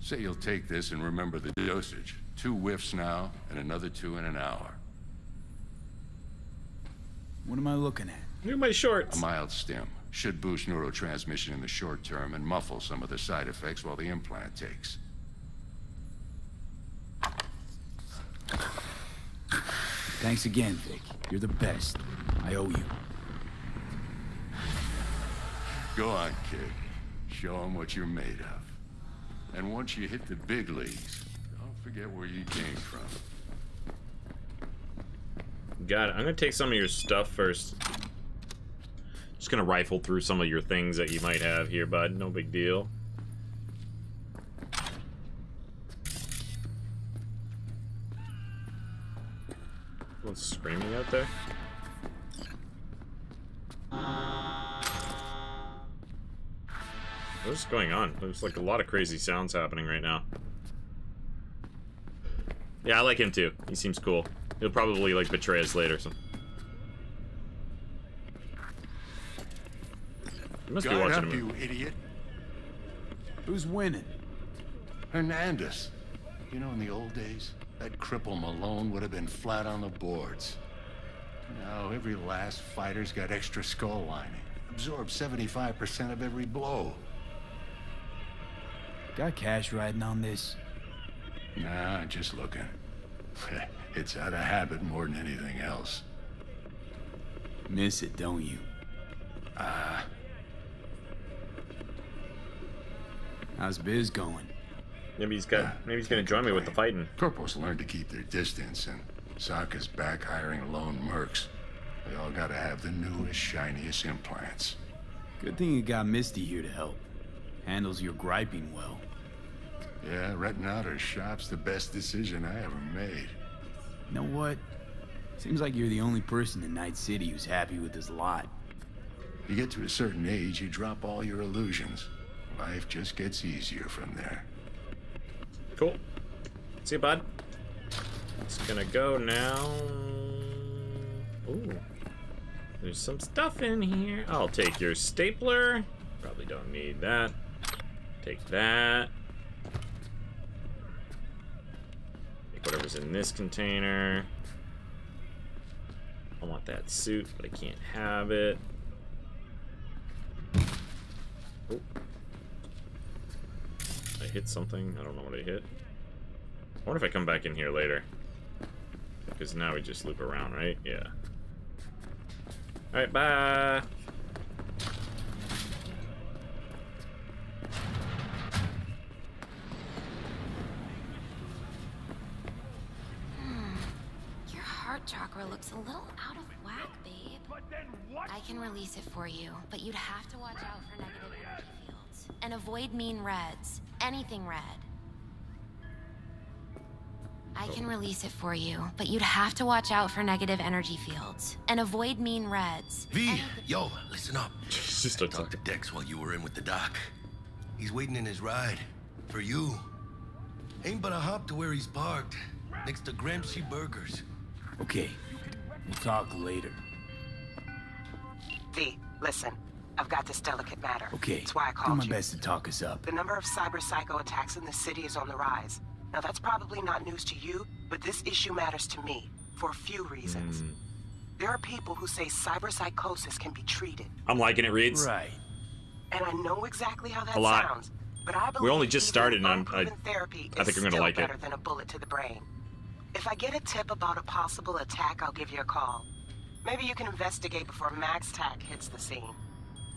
Say you'll take this and remember the dosage. Two whiffs now, and another two in an hour. What am I looking at? Look at my shorts. A mild stim. Should boost neurotransmission in the short term and muffle some of the side effects while the implant takes. Thanks again, Vik. You're the best. I owe you. Go on, kid. Show 'em what you're made of. And once you hit the big leagues, don't forget where you came from. God. I'm gonna take some of your stuff first. Just gonna rifle through some of your things that you might have here, bud. No big deal. Someone's screaming out there. What's going on? There's like a lot of crazy sounds happening right now. Yeah, I like him too. He seems cool. He'll probably like betray us later. So. You must be watching up, a you idiot. Who's winning? Hernandez. You know, in the old days, that cripple Malone would have been flat on the boards. Now, every last fighter's got extra skull lining. Absorbs 75% of every blow. Got cash riding on this? Nah, just looking. it's out of habit more than anything else. Miss it, don't you? Ah, How's biz going? Maybe he's got. Ah, maybe he's gonna join me with the fighting. Corporals learn to keep their distance, and Sokka's back hiring lone mercs. They all gotta have the newest, shiniest implants. Good thing you got Misty here to help. Handles your griping well. Yeah, renting out her shop's the best decision I ever made. You know what? Seems like you're the only person in Night City who's happy with this lot. You get to a certain age, you drop all your illusions. Life just gets easier from there. Cool. See you, bud. It's gonna go now. Ooh. There's some stuff in here. I'll take your stapler. Probably don't need that. Take that. Take whatever's in this container. I want that suit, but I can't have it. I hit something. I don't know what I hit. I wonder if I come back in here later. Because now we just loop around, right? Yeah. Alright, bye. Hmm. Your heart chakra looks a little out of whack, babe. I can release it for you, but you'd have to watch out for negative energy fields. And avoid mean reds. Anything red. I can release it for you, but you'd have to watch out for negative energy fields. And avoid mean reds. V, yo, listen up. Just I talked to Dex while you were in with the doc. He's waiting in his ride. For you. Ain't but a hop to where he's parked. Next to Gramsci Burgers. Okay, we'll talk later. V, listen. I've got this delicate matter. Okay, That's why I do called my you. best to talk us up. The number of cyber psycho attacks in the city is on the rise. Now, that's probably not news to you, but this issue matters to me for a few reasons. Hmm. There are people who say cyber psychosis can be treated, I'm liking it, Reeds. Right. and I know exactly how that A lot. sounds. But I believe We only just started, and I'm- unproven I- therapy I is think I'm gonna still like it. better than a bullet to the brain. If I get a tip about a possible attack, I'll give you a call. Maybe you can investigate before MaxTac hits the scene.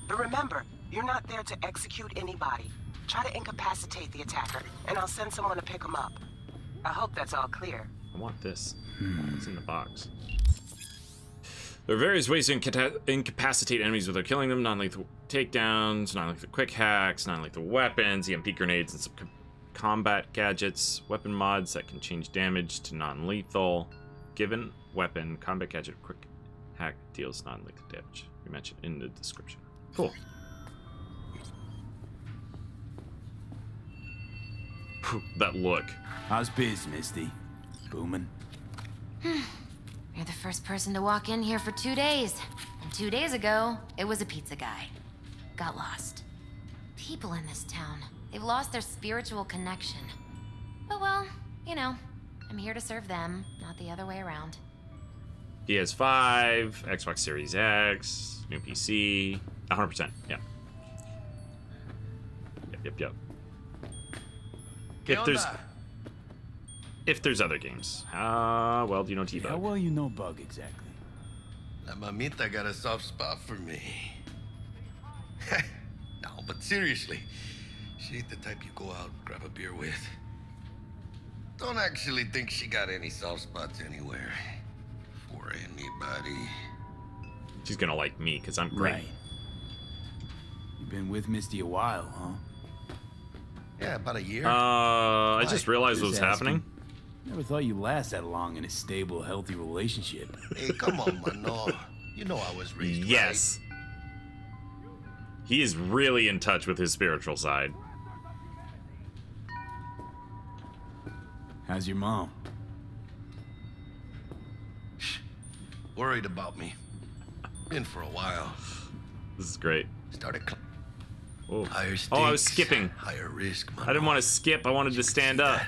But remember, you're not there to execute anybody. Try to incapacitate the attacker, and I'll send someone to pick him up. I hope that's all clear. I want this. Hmm. It's in the box. There are various ways to incata- incapacitate enemies without killing them. Non-lethal takedowns, non-lethal quick hacks, non-lethal weapons, EMP grenades, and some co- combat gadgets. Weapon mods that can change damage to non-lethal. Given weapon, combat gadget, quick hack deals non-lethal damage. We mentioned in the description. Cool. That look. How's biz, Misty? Booming? You're the first person to walk in here for two days. And two days ago, it was a pizza guy. Got lost. People in this town, they've lost their spiritual connection. But well, you know, I'm here to serve them, not the other way around. PS5, Xbox Series X, new PC, 100%. Yeah. Yep, yep, yep. If there's if there's other games, uh, well, do you know T-Bug? How well you know Bug exactly? La mamita got a soft spot for me. no, but seriously, she ain't the type you go out and grab a beer with. Don't actually think she got any soft spots anywhere. For anybody. She's gonna like me because I'm great. Right. You've been with Misty a while, huh? Yeah, about a year. Uh, I just realized what was Just asking. happening. Never thought you'd last that long in a stable, healthy relationship. hey, come on, Mano. You know I was raised Yes. He is really in touch with his spiritual side. How's your mom? Worried about me. Been for a while. This is great. Started cl- Oh. higher stakes. oh, I was skipping. Higher risk, I didn't want to skip. I wanted to stand up.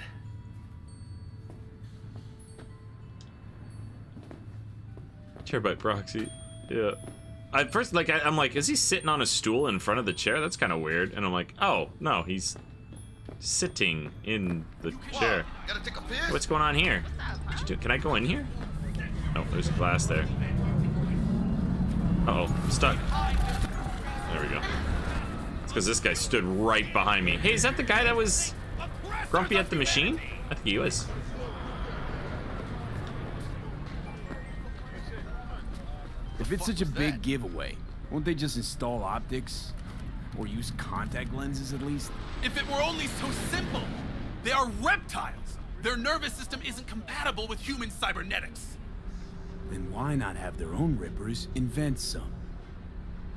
Chairbyte proxy. Yeah. At first, like, I, I'm like, is he sitting on a stool in front of the chair? That's kind of weird. And I'm like, oh, no, he's sitting in the chair. Gotta take a piss. What's going on here? What you do? Can I go in here? Oh, there's a glass there. Uh oh, I'm stuck. There we go. It's because this guy stood right behind me. Hey, is that the guy that was grumpy at the machine? I think he was. If it's such a big giveaway, won't they just install optics? Or use contact lenses at least? If it were only so simple! They are reptiles! Their nervous system isn't compatible with human cybernetics. Then why not have their own rippers invent some?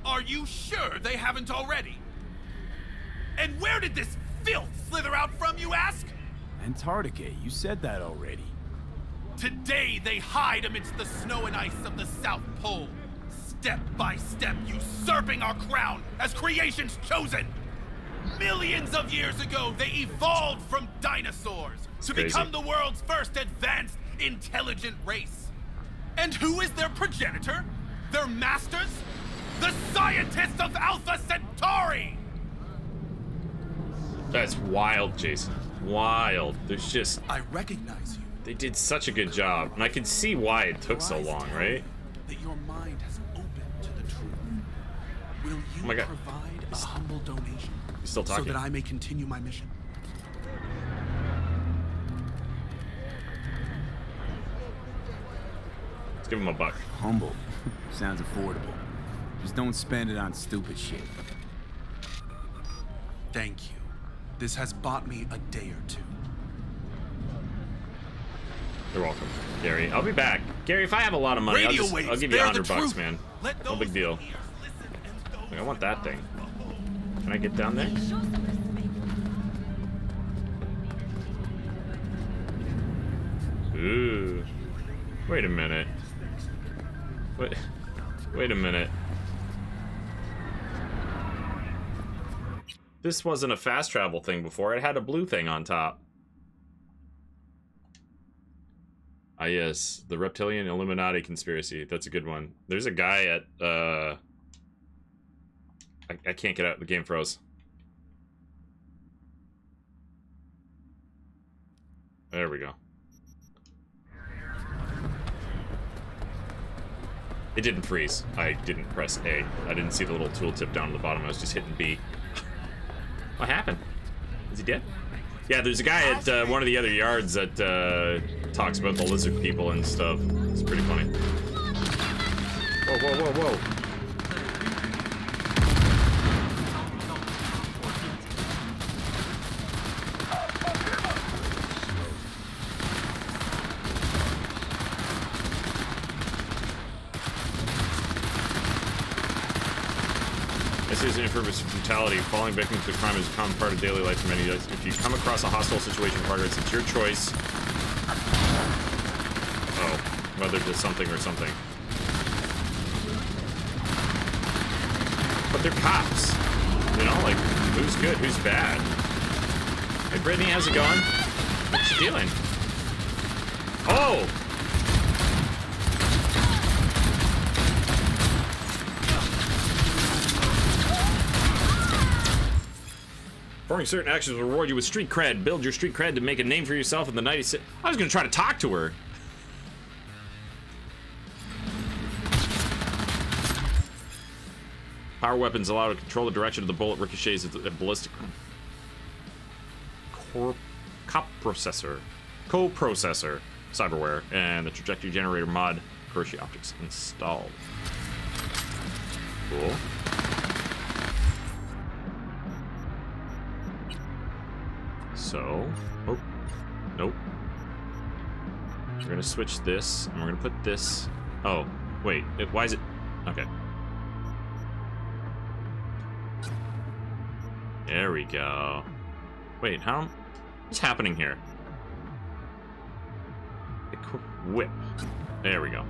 Are you sure they haven't already? And where did this filth slither out from, you ask? Antarctica, you said that already. Today they hide amidst the snow and ice of the South Pole, step by step usurping our crown as creation's chosen. Millions of years ago, they evolved from dinosaurs to crazy. become the world's first advanced, intelligent race. And who is their progenitor? Their masters? The scientists of Alpha Centauri! That's wild, Jason. Wild. There's just. I recognize you. They did such a good job, and I can see why it took so long, right? That your mind has opened to the truth. Will you Oh my God. provide a humble donation He's still so talking. that I may continue my mission? Let's give him a buck. Humble. Sounds affordable. Just don't spend it on stupid shit. Thank you. This has bought me a day or two. You're welcome, Garry. I'll be back. Garry, if I have a lot of money, I'll, just, waves I'll give you a hundred bucks, man. No big deal. Like, I want that thing. Can I get down there? Ooh. Wait a minute. Wait. Wait a minute. This wasn't a fast travel thing before. It had a blue thing on top. Ah, yes, the reptilian Illuminati conspiracy. That's a good one. There's a guy at uh. I, I can't get out. The game froze. There we go. It didn't freeze. I didn't press A. I didn't see the little tooltip down at the bottom. I was just hitting B. What happened? Is he dead? Yeah, there's a guy at uh, one of the other yards that uh, talks about the lizard people and stuff. It's pretty funny. Whoa, whoa, whoa, whoa. This is infamous Falling victim to crime has become part of daily life for many. If you come across a hostile situation, Margaret, it's your choice. Oh, whether to something or something. But they're cops. You know, like, who's good, who's bad? Hey, Brittany, how's it going? What you doing? Oh! Performing certain actions will reward you with street cred. Build your street cred to make a name for yourself in the 96. I was gonna try to talk to her. Power weapons allow to control the direction of the bullet ricochets the ballistic core co-processor, cyberware, and the trajectory generator mod, Kiroshi Optics installed. Cool. So, oh, nope. We're gonna switch this, and we're gonna put this. Oh, wait, it, why is it? Okay. There we go. Wait, how? What's happening here? Equip whip. There we go.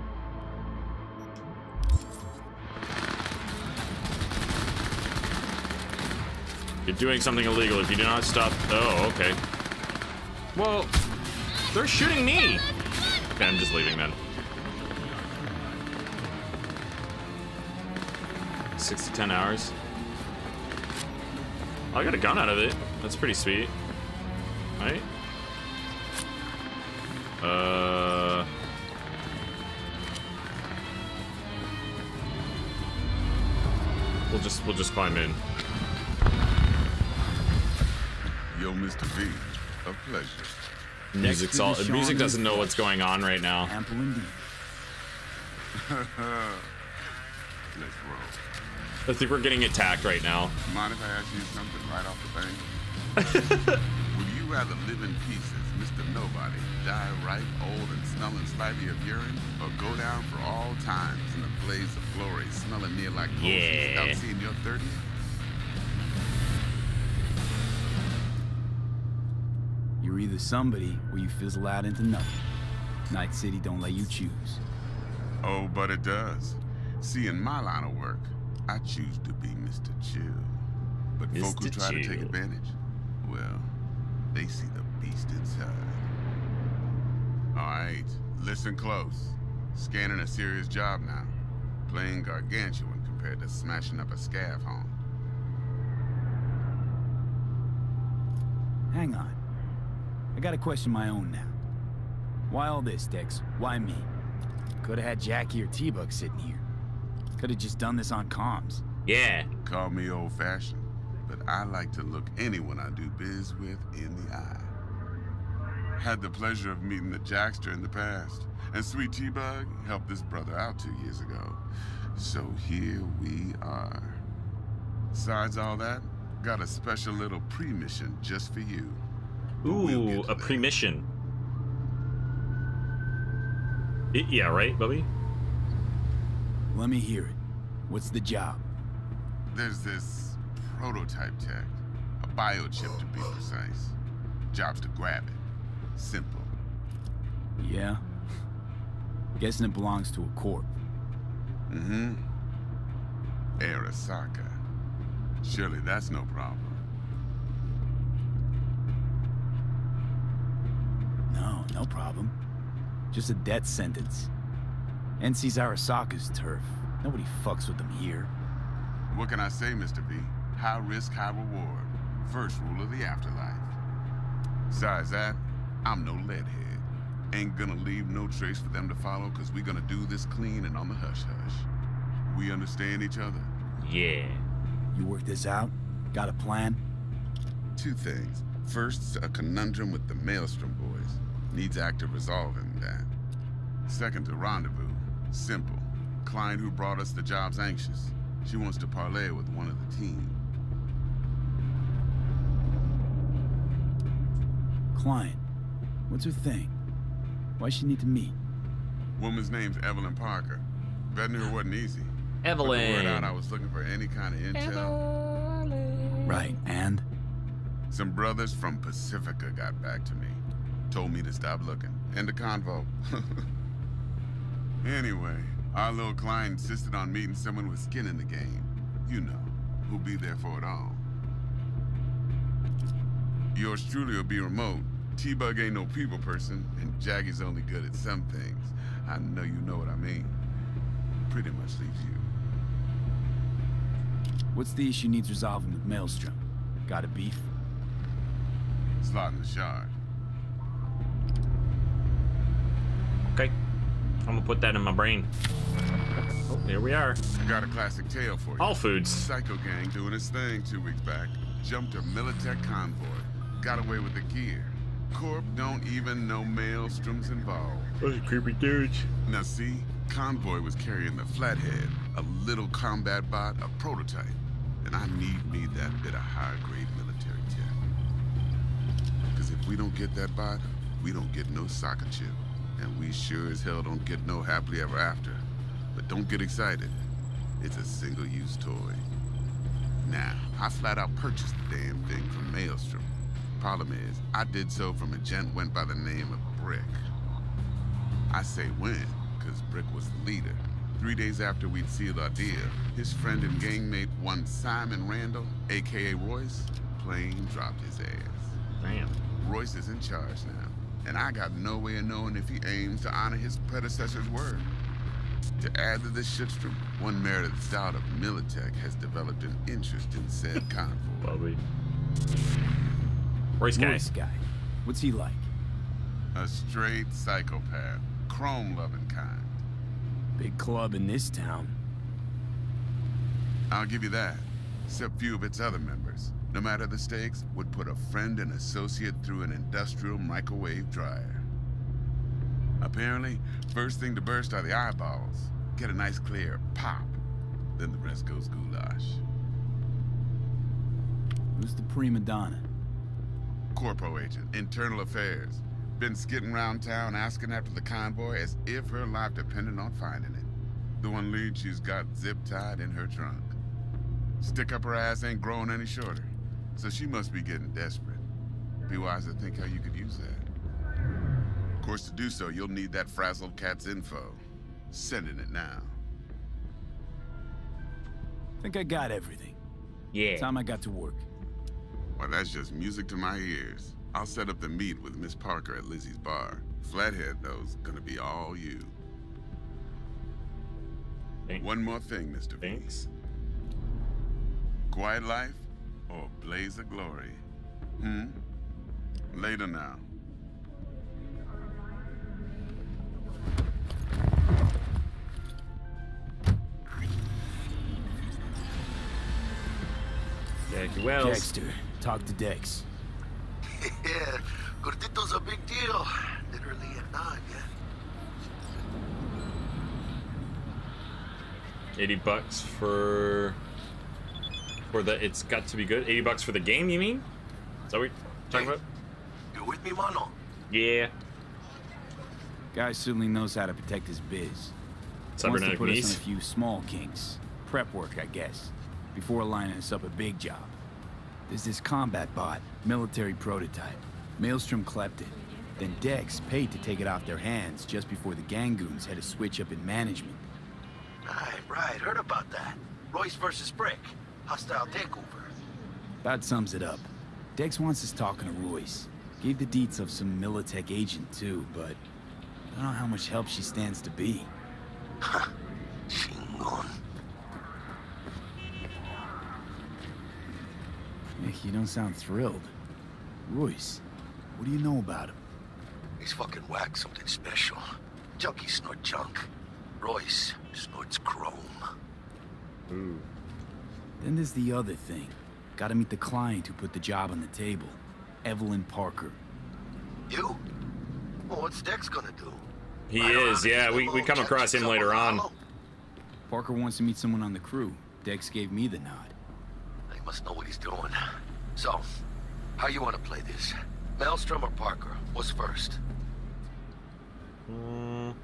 You're doing something illegal if you do not stop. Oh, okay. Well, they're shooting me. Okay, I'm just leaving then. Six to ten hours. I got a gun out of it. That's pretty sweet. Right? Uh. We'll just we'll just climb in. Yo, Mr. V, a pleasure. Music's all music doesn't know what's going on right now. Ample indeed. Let's roll. I think we're getting attacked right now. Mind if I ask you something right off the bat? Would you rather live in pieces, Mr. Nobody, die ripe, old, and smelling slightly of urine, or go down for all times in a blaze of glory, smelling near like coals Yeah. without seeing your 30s? You're either somebody or you fizzle out into nothing. Night City don't let you choose. Oh, but it does. See, in my line of work, I choose to be Mr. Chill. But folk who Mr. try to take advantage, well, they see the beast inside. All right, listen close. Scanning a serious job now. Playing gargantuan compared to smashing up a scav home. Hang on. I got a question of my own now. Why all this, Dex? Why me? Could have had Jackie or T-Bug sitting here. Could have just done this on comms. Yeah. Call me old-fashioned, but I like to look anyone I do biz with in the eye. Had the pleasure of meeting the Jackster in the past, and Sweet T-Bug helped this brother out two years ago. So here we are. Besides all that, got a special little pre-mission just for you. Ooh, a pre-mission. Y- Yeah, right, Bubby? Let me hear it. What's the job? There's this prototype tech, a biochip to be precise. Job's to grab it. Simple. Yeah? Guessing it belongs to a corp. Mm-hmm. Arasaka. Surely that's no problem. No, no problem. Just a death sentence. NC's Arasaka's turf. Nobody fucks with them here. What can I say, Mr. V? High risk, high reward. First rule of the afterlife. Besides that, I'm no leadhead. Ain't gonna leave no trace for them to follow, cause we gonna do this clean and on the hush-hush. We understand each other? Yeah. You work this out? Got a plan? Two things. First, a conundrum with the Maelstrom boys. Needs active resolving that. Second, to rendezvous. Simple. Client who brought us the job's anxious. She wants to parlay with one of the team. Client. What's her thing? Why she need to meet? Woman's name's Evelyn Parker. Vetting her wasn't easy. Evelyn. word out I was looking for any kind of intel. Right, and? Some brothers from Pacifica got back to me. Told me to stop looking. End of convo. anyway, our little client insisted on meeting someone with skin in the game. You know, who'll be there for it all. Yours truly will be remote. T-Bug ain't no people person, and Jackie's only good at some things. I know you know what I mean. Pretty much leaves you. What's the issue needs resolving with Maelstrom? Got a beef? Slot in the shard. Okay. I'm gonna put that in my brain. Oh, here we are. I got a classic tale for you. All foods. Psycho gang doing its thing two weeks back. Jumped a Militech convoy. Got away with the gear. Corp don't even know Maelstrom's involved. Those creepy dudes. Now see, Convoy was carrying the Flathead, a little combat bot, a prototype. And I need me that bit of high-grade military tech. Because if we don't get that bot, we don't get no soccer chip. And we sure as hell don't get no happily ever after. But don't get excited. It's a single-use toy. Now, I flat out purchased the damn thing from Maelstrom. Problem is, I did so from a gent went by the name of Brick. I say when, because Brick was the leader. Three days after we'd sealed our deal, his friend and gangmate, one Simon Randall, aka Royce, plain dropped his ass. Damn. Royce is in charge now, and I got no way of knowing if he aims to honor his predecessor's word. To add to this shitstorm, one Meredith Stout of Militech has developed an interest in said convoy. Bobby. Royce guy. Royce guy. What's he like? A straight psychopath, chrome-loving kind. Big club in this town. I'll give you that. Except few of its other members, no matter the stakes, would put a friend and associate through an industrial microwave dryer. Apparently, first thing to burst are the eyeballs. Get a nice clear pop. Then the rest goes goulash. Who's the prima donna? Corpo agent, internal affairs. Been skidding around town asking after the convoy as if her life depended on finding it. The one lead she's got zip-tied in her trunk. Stick up her ass ain't growing any shorter, so she must be getting desperate. Be wise to think how you could use that. Of course, to do so, you'll need that frazzled cat's info. Sending it now. Think I got everything. Yeah. Time I got to work. Well, that's just music to my ears. I'll set up the meet with Miss Parker at Lizzie's bar. Flathead, though's gonna be all you. One more thing, Mr. Thanks. Quiet life or a blaze of glory. Hmm? Later now. Thank Wells. Dexter, talk to Dex. yeah, gordito's a big deal. Literally a nod, yeah. 80 bucks for for the it's got to be good 80 bucks for the game you mean is that what you're talking about You with me, mano? yeah Guy certainly knows how to protect his biz. Wants to Cybernetic put us knees? on a few small kinks. Prep work, I guess. Before lining us up a big job. There's this combat bot, military prototype. Maelstrom clept it. Then Dex paid to take it off their hands just before the Gangoons had a switch up in management. Right, right. Heard about that. Royce versus Brick. Hostile takeover. That sums it up. Dex wants us talking to Royce. Gave the deets of some Militech agent too, but I don't know how much help she stands to be. Chingon. Nick, you don't sound thrilled. Royce, what do you know about him? He's fucking whack something special. Junkies snort junk. Royce snorts chrome. Ooh. Then there's the other thing. Gotta meet the client who put the job on the table. Evelyn Parker. You? Well, what's Dex gonna do? he is yeah we, we come across him later on Parker wants to meet someone on the crew. Dex gave me the nod. He must know what he's doing. So, how you want to play this? Maelstrom or Parker? What's first? Mm.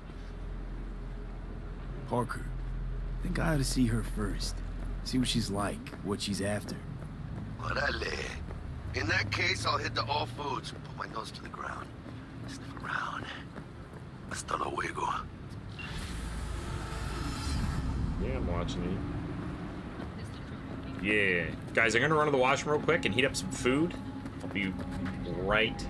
Parker. Think I ought to see her first. See what she's like, what she's after. Orale. In that case, I'll hit the all foods. Put my nose to the ground. Sniff around. Hasta luego. yeah i'm watching you yeah guys i'm gonna run to the washroom real quick and heat up some food i'll be right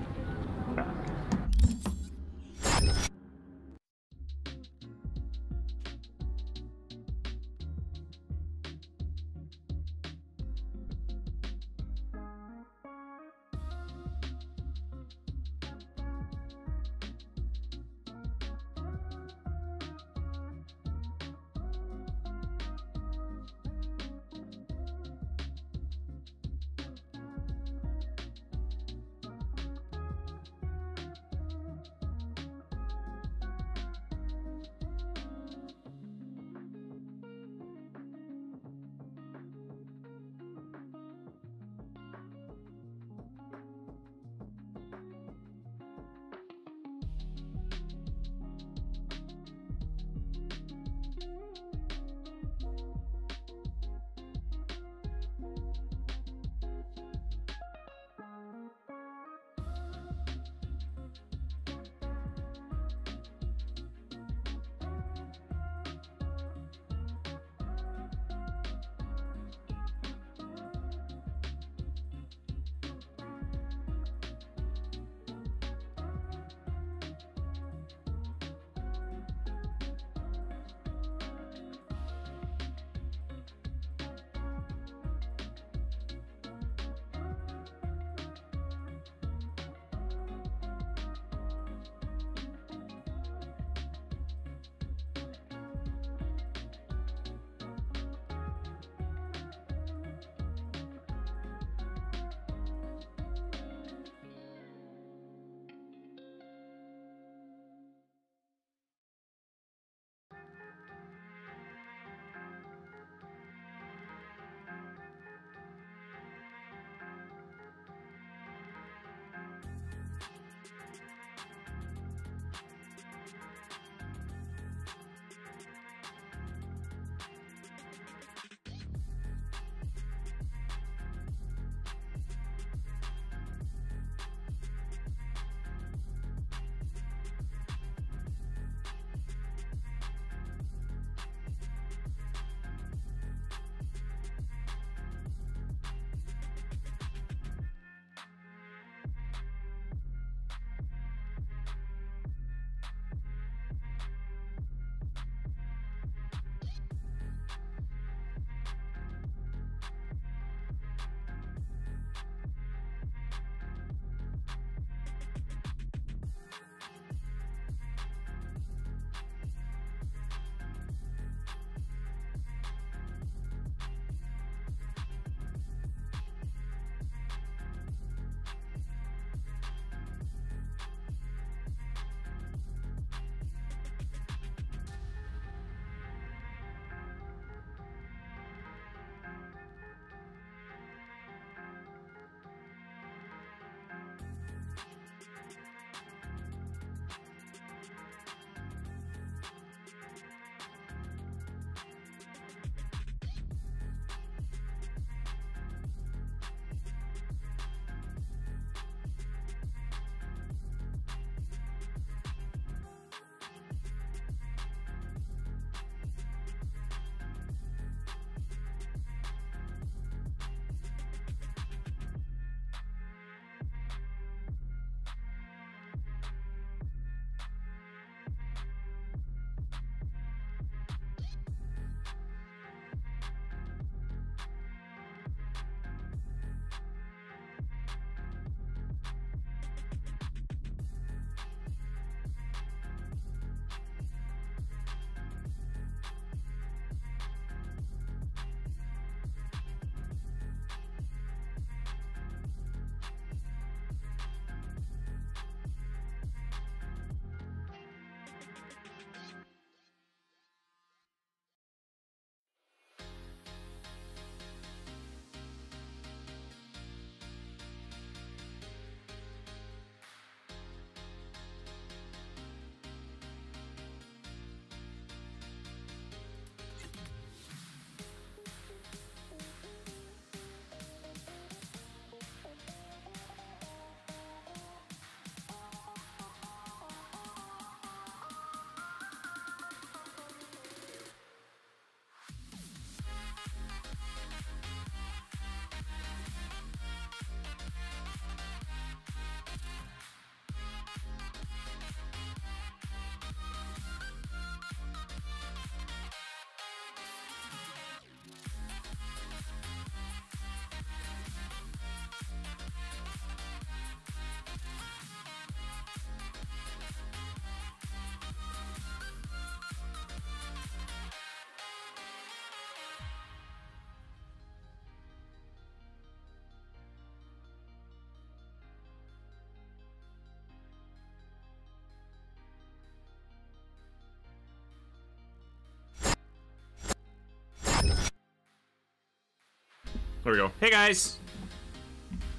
There we go. Hey guys.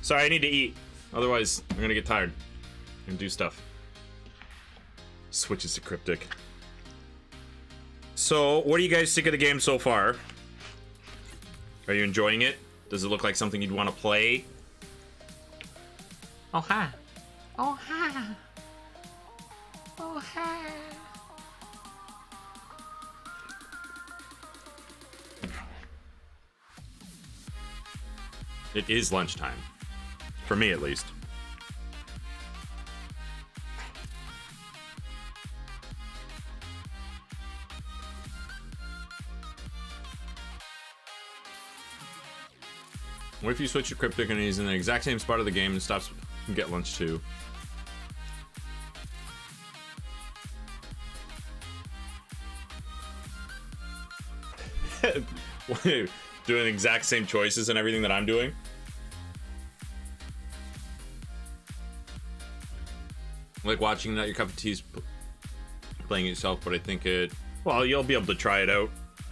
Sorry, I need to eat. Otherwise, I'm gonna get tired and do stuff. Switches to cryptic. So, what do you guys think of the game so far? Are you enjoying it? Does it look like something you'd want to play? Oh, hi. It is lunchtime. For me, at least. What if you switch and he's in the exact same spot of the game and stops and get lunch too? doing exact same choices and everything that I'm doing? Like watching that your cup of tea's p- playing yourself, but I think it. Well, you'll be able to try it out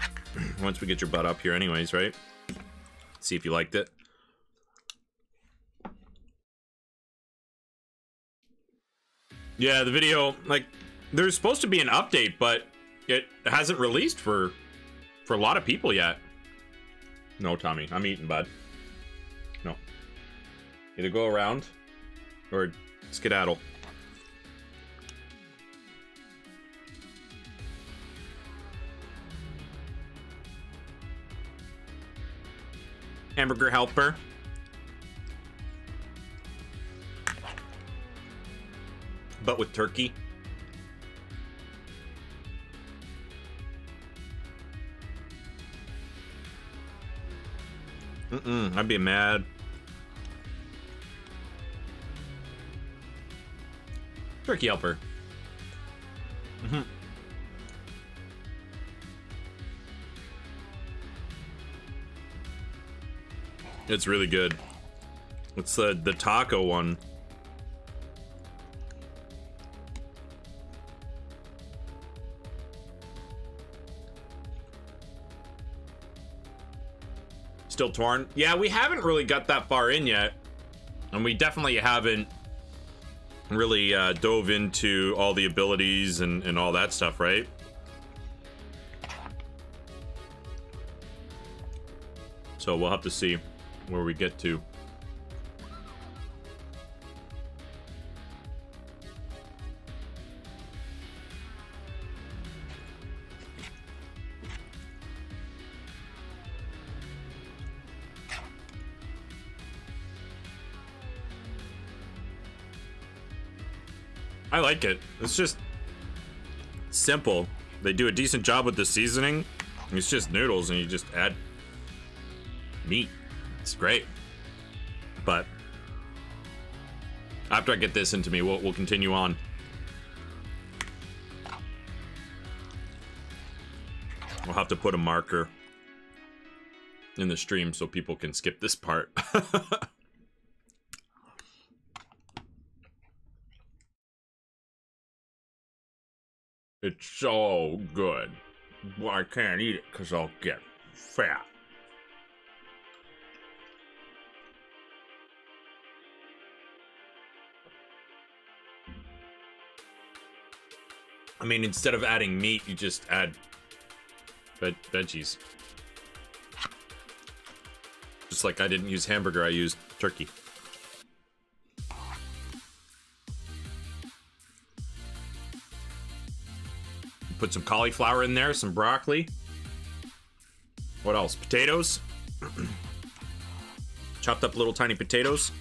once we get your butt up here, anyways, right? See if you liked it. Yeah, the video, like, there's supposed to be an update, but it hasn't released for for a lot of people yet. No, Tommy, I'm eating, bud. No. Either go around or skedaddle. Hamburger helper. But with turkey. Mm-mm, I'd be mad. Turkey helper. It's really good. It's the the taco one. Still torn? Yeah, we haven't really got that far in yet. And we definitely haven't really uh, dove into all the abilities and, and all that stuff, right? So we'll have to see where we get to. I like it. It's just simple. They do a decent job with the seasoning. It's just noodles and you just add meat. It's great. But after I get this into me, we'll, we'll continue on. We'll have to put a marker in the stream so people can skip this part. It's so good. Well, I can't eat it because I'll get fat. I mean, instead of adding meat, you just add veg veggies. Just like I didn't use hamburger, I used turkey. Put some cauliflower in there, some broccoli. What else? Potatoes. Chopped up little tiny potatoes.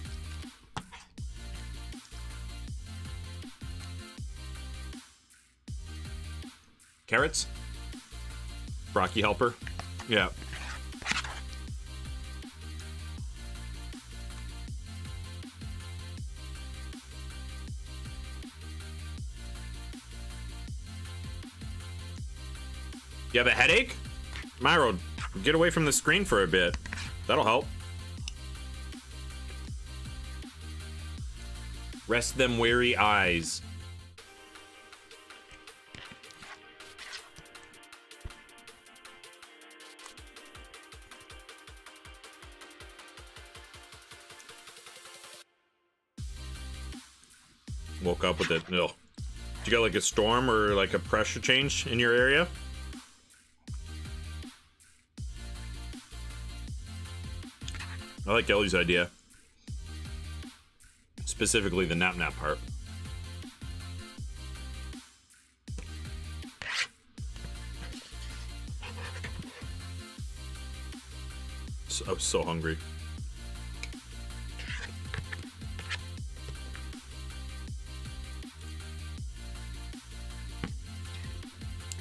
Carrots. Broccoli helper. Yeah. You have a headache? Myro, get away from the screen for a bit. That'll help. Rest them weary eyes. Up with it. You got like a storm or like a pressure change in your area? I like Ellie's idea. Specifically the nap nap part. I was so hungry.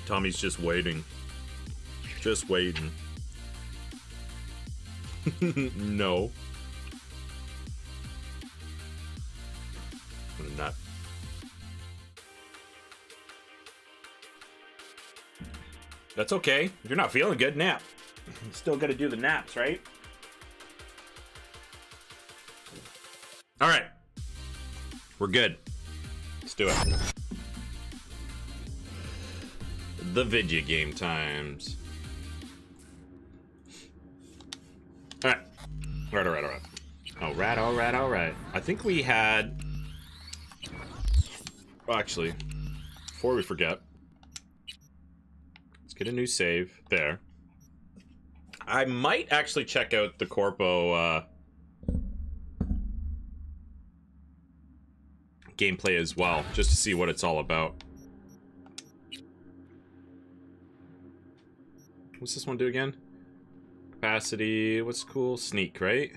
Tommy's just waiting. Just waiting. no. Not. That's okay. If you're not feeling good, nap. Still gotta do the naps, right? Alright. We're good. Let's do it. The video game times. Alright. Alright, alright, alright. Alright, alright, alright. I think we had... Well, actually, before we forget, let's get a new save. There. I might actually check out the Corpo uh, gameplay as well, just to see what it's all about. What's this one do again? Capacity, what's cool? Sneak, right?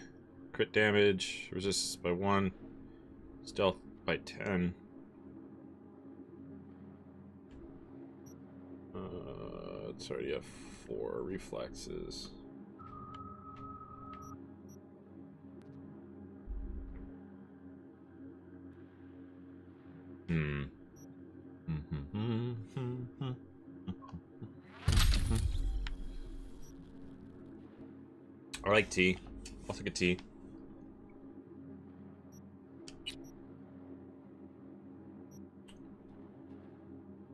Crit damage, resistance by 1, stealth by 10. Uh, it's already have 4 reflexes. Hmm. hmm, hmm, hmm I like tea. I'll take a tea.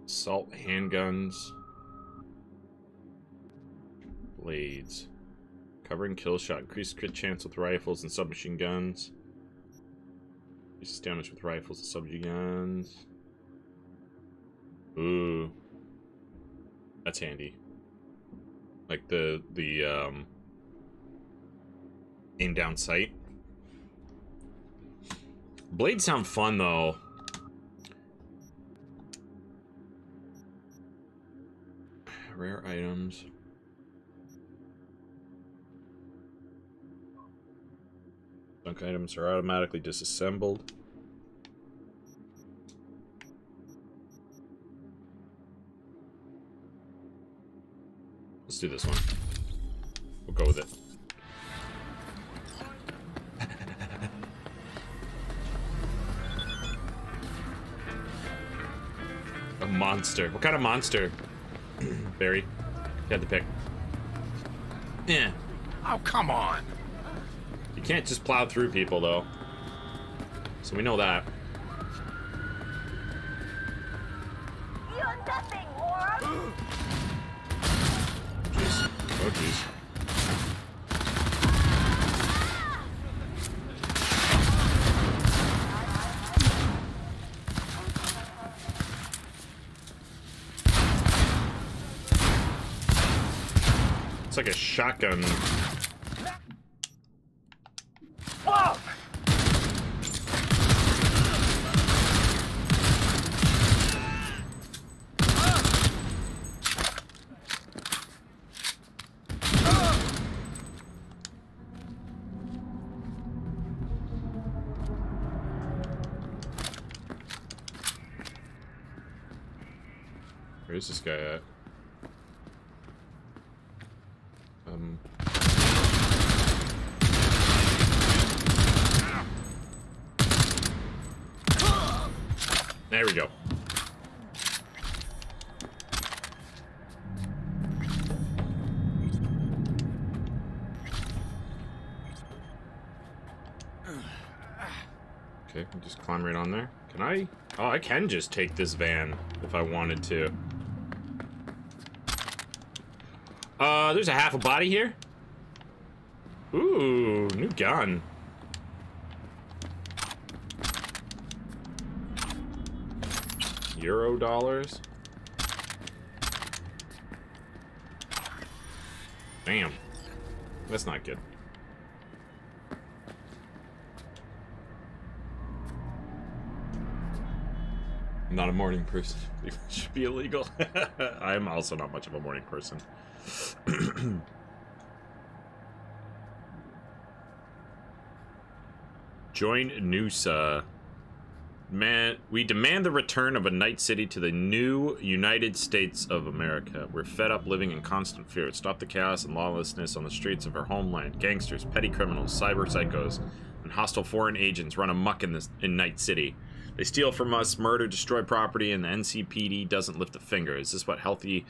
Assault handguns. Blades. Covering kill shot. Increased crit chance with rifles and submachine guns. Increases damage with rifles and submachine guns. Ooh. That's handy. Like the, the, um... Aim down sight. Blades sound fun, though. Rare items. Junk items are automatically disassembled. Let's do this one. We'll go with it. Monster. What kind of monster? Barry, you had to pick. Yeah. Oh, come on. You can't just plow through people, though. So we know that. You're nothing, Aura! Jeez. Oh, jeez. It's like a shotgun. Whoa! Where's this guy at? Um. There we go. Okay, we'll just climb right on there. Can I? Can just take this van if I wanted to. Uh, there's a half a body here. Ooh, new gun. euro dollars. Damn. That's not good. Not a morning person. It should be illegal. I'm also not much of a morning person. Join NUSA. Man, we demand the return of a night city to the new United States of America. We're fed up living in constant fear. Stop the chaos and lawlessness on the streets of our homeland. Gangsters, petty criminals, cyber psychos, and hostile foreign agents run amok in this in Night City. They steal from us, murder, destroy property, and the NCPD doesn't lift a finger. Is this what healthy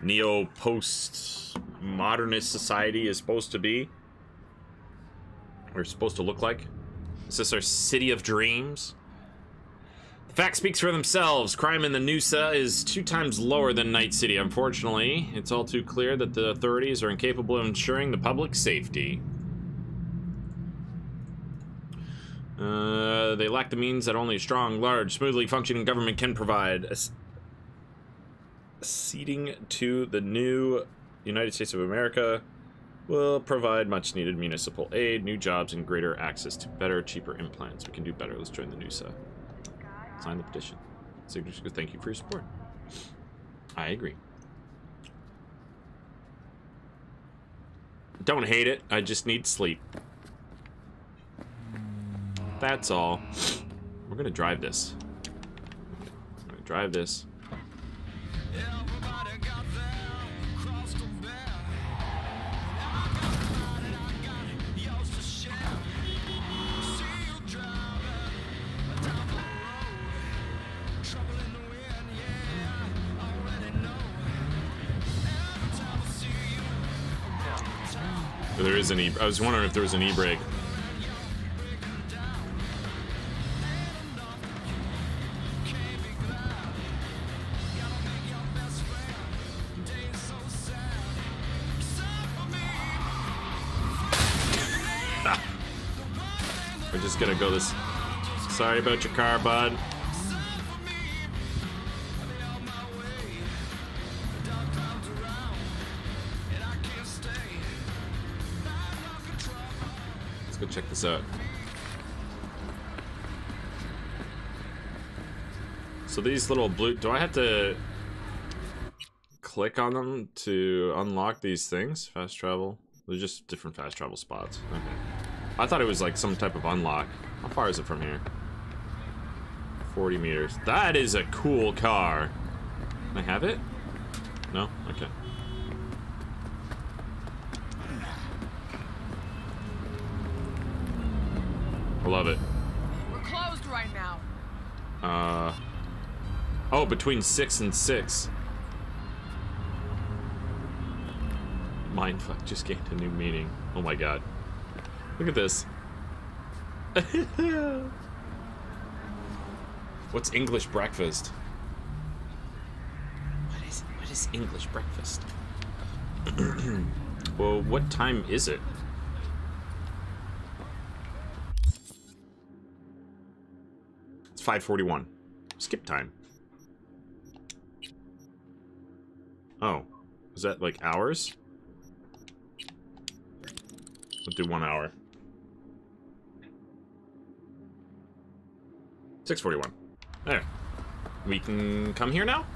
neo-post-modernist society is supposed to be? Or supposed to look like? Is this our city of dreams? The fact speaks for themselves. Crime in the NUSA is two times lower than Night City. Unfortunately, it's all too clear that the authorities are incapable of ensuring the public's safety. Uh, they lack the means that only a strong, large, smoothly functioning government can provide. Acceding to the new United States of America will provide much needed municipal aid, new jobs, and greater access to better, cheaper implants. We can do better. Let's join the NUSA. Sign the petition. Signatures. Thank you for your support. I agree. Don't hate it. I just need sleep. That's all. We're gonna drive this. Gonna drive this. There is an e. I was wondering if there was an e-brake. Gonna go this. Sorry about your car, bud. Let's go check this out. So these little blue, do I have to click on them to unlock these things? Fast travel? They're just different fast travel spots. Okay. I thought it was like some type of unlock. How far is it from here? 40 meters. That is a cool car. Can I have it? No? Okay. I love it. We're closed right now. Uh. Oh, between six and six. Mindfuck just gained a new meaning. Oh my god. Look at this. What's English breakfast? What is what is English breakfast? well, what time is it? It's 5:41. Skip time. Oh, is that like hours? We'll do one hour. 641. There. We can come here now?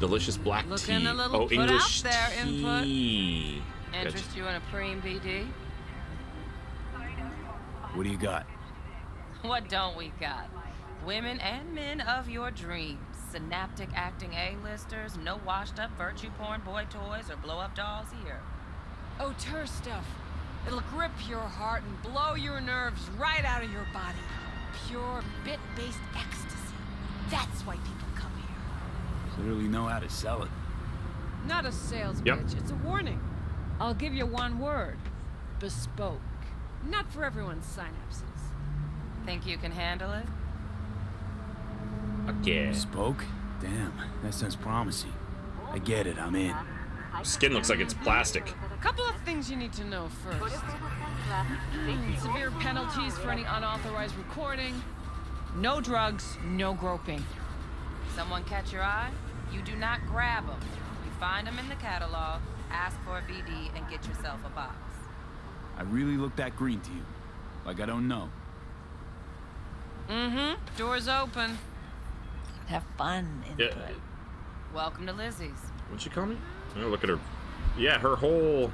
Delicious black Looking tea. a little oh, put English out there, input. tea. Interest you in a preem BD? What do you got? What don't we got? Women and men of your dreams. Synaptic acting A-listers, no washed up virtue porn boy toys or blow up dolls here. Auteur stuff. It'll grip your heart and blow your nerves right out of your body. Pure bit-based ecstasy. That's why people come here. Clearly know how to sell it. Not a sales Yep. pitch, it's a warning. I'll give you one word. Bespoke. Not for everyone's synapses. Think you can handle it? Yeah. Bespoke? Damn, that sounds promising. I get it, I'm in. Skin looks like it's plastic. A couple of things you need to know first. Severe penalties for any unauthorized recording. No drugs, no groping. Someone catch your eye? You do not grab them. You find them in the catalog, ask for a BD, and get yourself a box. I really look that green to you. Like I don't know. Mm-hmm. Doors open. Have fun. Yeah. Welcome to Lizzie's. What'd she call me? Oh, look at her. Yeah, her whole.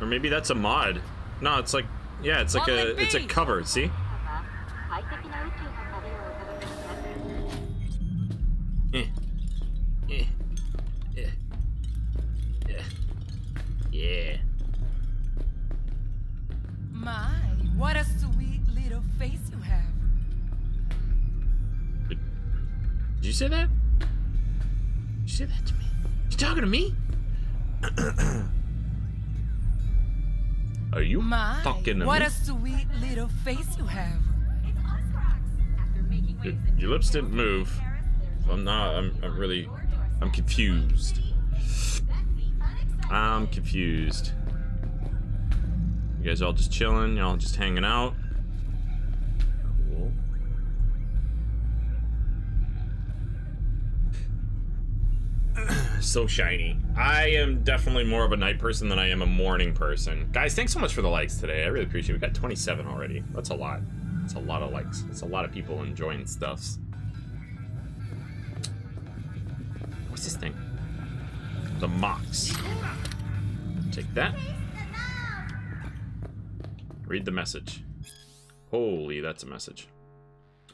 Or maybe that's a mod. No, it's like. Yeah, it's like a. It's a cover. See? Eh. Eh. Yeah. Yeah. Yeah. My, what a sweet little face you have. Did you say that? You say that to me? You talking to me? Are you My, talking to what me? a sweet little face you have. Your, your lips didn't move. I'm not. I'm, I'm really. I'm confused. I'm confused. You guys all just chilling? Y'all just hanging out? So shiny. I am definitely more of a night person than I am a morning person. Guys, thanks so much for the likes today. I really appreciate it. We got 27 already. That's a lot. That's a lot of likes. That's a lot of people enjoying stuffs. What's this thing? The Mox. Take that. Read the message. Holy, that's a message.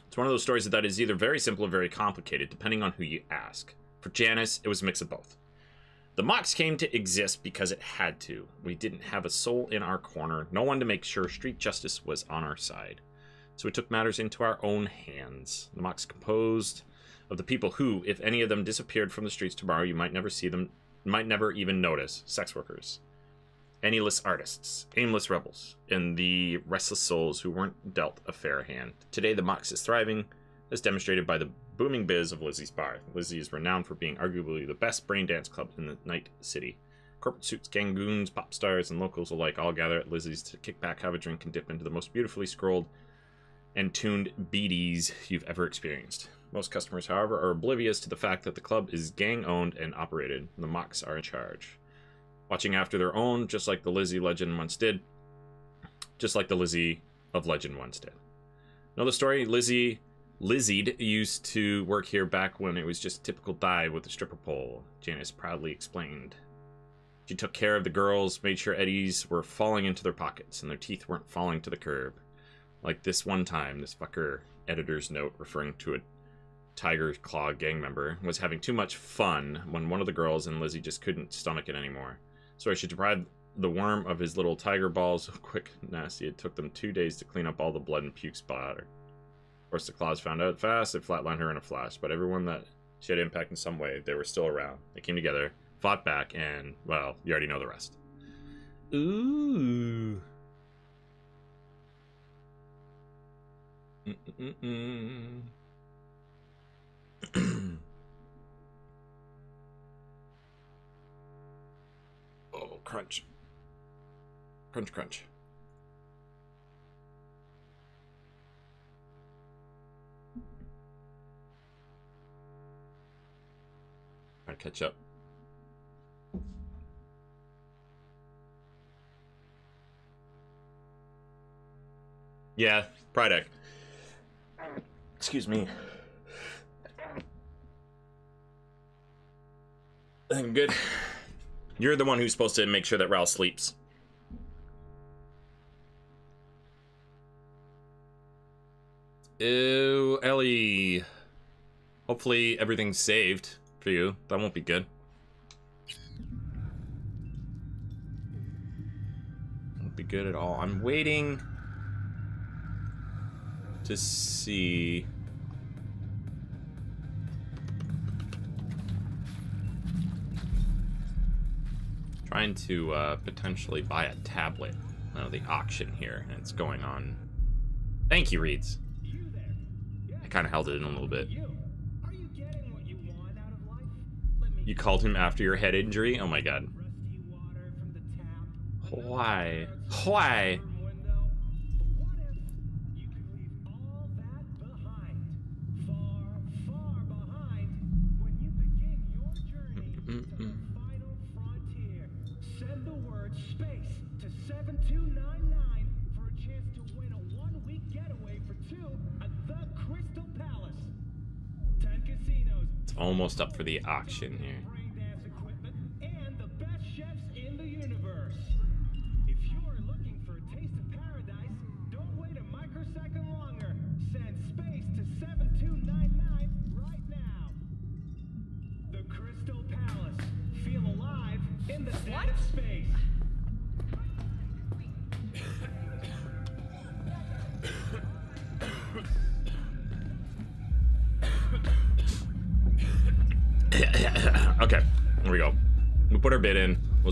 It's one of those stories that is either very simple or very complicated, depending on who you ask. For Janice, it was a mix of both. The Mox came to exist because it had to. We didn't have a soul in our corner, no one to make sure street justice was on our side. So we took matters into our own hands. The Mox composed of the people who, if any of them disappeared from the streets tomorrow, you might never see them, might never even notice. Sex workers, Annyless artists, aimless rebels, and the restless souls who weren't dealt a fair hand. Today, the Mox is thriving, as demonstrated by the booming biz of Lizzie's Bar. Lizzie is renowned for being arguably the best brain dance club in the night city. Corporate suits, gangoons, pop stars, and locals alike all gather at Lizzie's to kick back, have a drink, and dip into the most beautifully scrolled and tuned BDs you've ever experienced. Most customers, however, are oblivious to the fact that the club is gang owned and operated, the Mox are in charge watching after their own, just like the Lizzie legend once did. Just like the Lizzie of legend once did. Know the story? Lizzie Lizzie used to work here back when it was just a typical dive with a stripper pole, Janice proudly explained. She took care of the girls, made sure eddies were falling into their pockets and their teeth weren't falling to the curb. Like this one time, this fucker, editor's note referring to a Tiger Claw gang member, was having too much fun when one of the girls and Lizzie just couldn't stomach it anymore. So I should deprive the worm of his little tiger balls quick nasty. It took them two days to clean up all the blood and puke splatter. Of course, the claws found out fast. They flatlined her in a flash. But everyone that she had impact in some way, they were still around. They came together, fought back, and well, you already know the rest. Ooh. Mm-mm-mm. oh, crunch. Crunch, crunch. To catch up. Yeah, Pride Egg. Excuse me. I'm good. You're the one who's supposed to make sure that Ralph sleeps. Ew, Ellie. Hopefully everything's saved for you. That won't be good. Won't be good at all. I'm waiting to see. Trying to uh, potentially buy a tablet. Uh, the auction here, and it's going on. Thank you, Reeds. I kind of held it in a little bit. You called him after your head injury? Oh my god. Why? Why? Almost up for the auction here.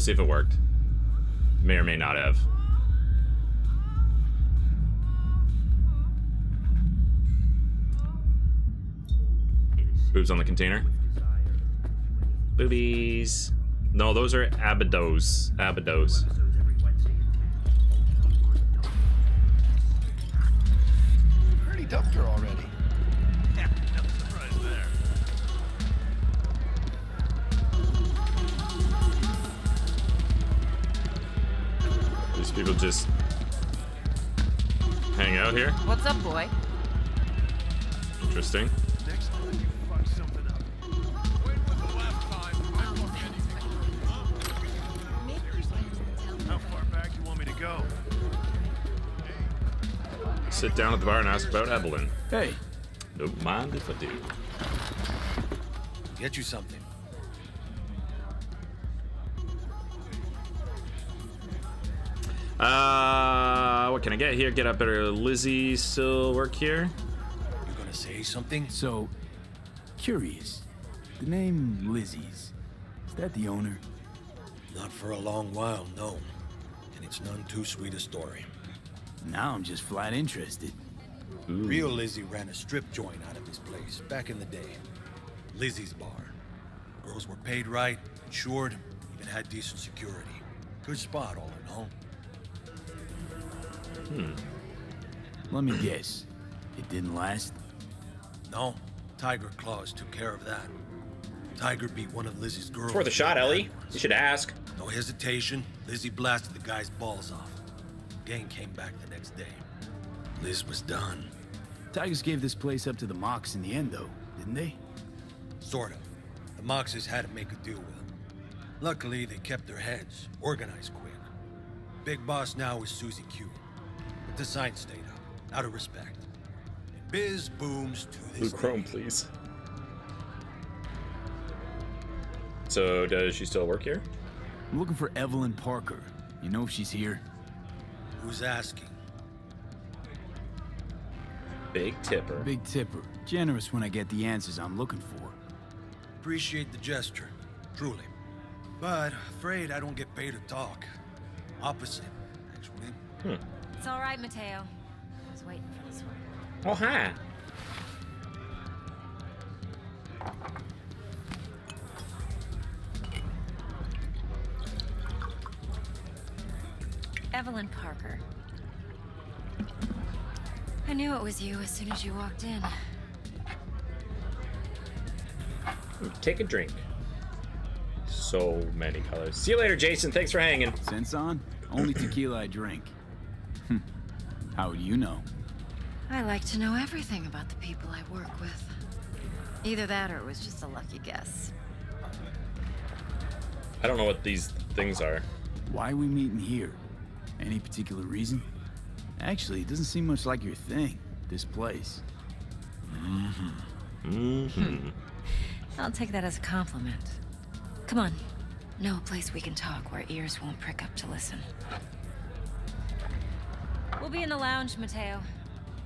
See if it worked. May or may not have. Boobs on the container. Boobies. No, those are abados. Abados. Already dumped her already. People just hang out here. What's up, boy? Interesting. Next time you fuck something up. When was the last time I fucked anything? Seriously? How far back you want me to go? Sit down at the bar and ask about Evelyn. Hey. Don't mind if I do. Get you something. Uh, what can I get here? Get up better. Lizzie still work here? You gonna say something? So, curious. The name Lizzie's. Is that the owner? Not for a long while, no. And it's none too sweet a story. Now I'm just flat interested. Real Lizzie ran a strip joint out of this place back in the day. Lizzie's Bar. Girls were paid right, insured, even had decent security. Good spot, all in all. Hmm. Let me guess. It didn't last? No, Tiger Claws took care of that. Tiger beat one of Lizzie's girls. It's worth a shot, Ellie. You should ask. No hesitation, Lizzie blasted the guy's balls off. Gang came back the next day. Liz was done. Tigers gave this place up to the Mox in the end, though, didn't they? Sort of. The Moxes had to make a deal with them. Luckily, they kept their heads, organized quick. Big boss now is Susie Q. But the science data, out of respect. And biz booms to Blue this Chrome, please. So, does she still work here? I'm looking for Evelyn Parker. You know if she's here? Who's asking? Big tipper. Big tipper. Generous when I get the answers I'm looking for. Appreciate the gesture, truly. But afraid I don't get paid to talk. Opposite, actually. Hmm. It's all right, Mateo. I was waiting for this one. Oh, hi. Evelyn Parker. I knew it was you as soon as you walked in. Take a drink. So many colors. See you later, Jason. Thanks for hanging. Sense on? Only tequila I drink. How do you know? I like to know everything about the people I work with. Either that or it was just a lucky guess. I don't know what these things are. Why are we meeting here? Any particular reason? Actually, it doesn't seem much like your thing, this place. Mm-hmm. Mm-hmm. I'll take that as a compliment. Come on. Know a place we can talk where ears won't prick up to listen. We'll be in the lounge, Mateo.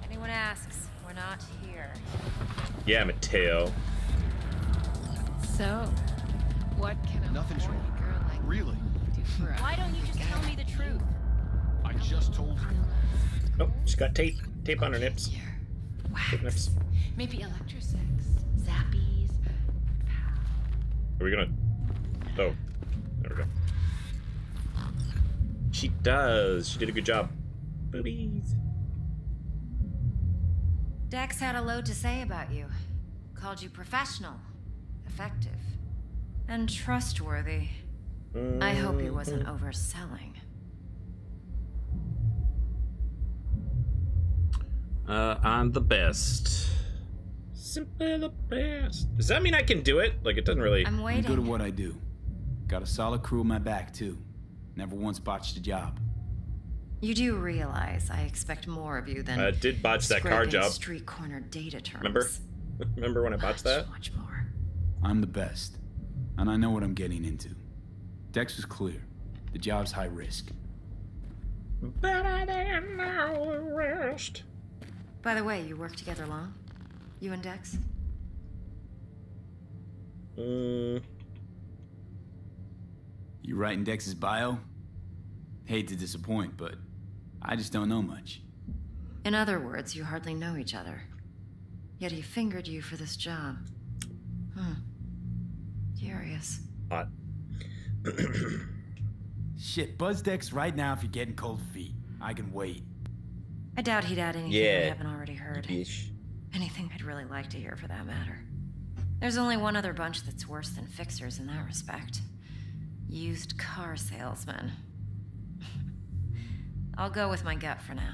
Anyone asks, we're not here. Yeah, Mateo. So, what can a Nothing's horny wrong. girl like Really? do for a Why don't you just tell me the truth? I just told you. Oh, she's got tape. Tape on her nips. Tape nips. maybe electrosex, zappies? Are we gonna? Oh, there we go. She does. She did a good job. Boobies. Dex had a load to say about you. Called you professional, effective, and trustworthy. I hope he wasn't overselling. Uh, I'm the best. Simply the best. Does that mean I can do it? Like, it doesn't really. I'm I'm good at what I do. Got a solid crew on my back, too. Never once botched a job. You do realize I expect more of you than I did botch that car job. street corner data terms. Remember? Remember when I botched that? Much more. I'm the best, and I know what I'm getting into. Dex was clear. The job's high risk. Better than all the rest. By the way, you work together long? You and Dex? Mm, You writing Dex's bio? Hate to disappoint, but I just don't know much. In other words, you hardly know each other. Yet he fingered you for this job. Hmm. Curious. hot. Shit, buzz Dex right now if you're getting cold feet. I can wait. I doubt he'd add anything we Yeah. haven't already heard. Bitch. Anything I'd really like to hear for that matter. There's only one other bunch that's worse than fixers in that respect. Used car salesmen. I'll go with my gut for now.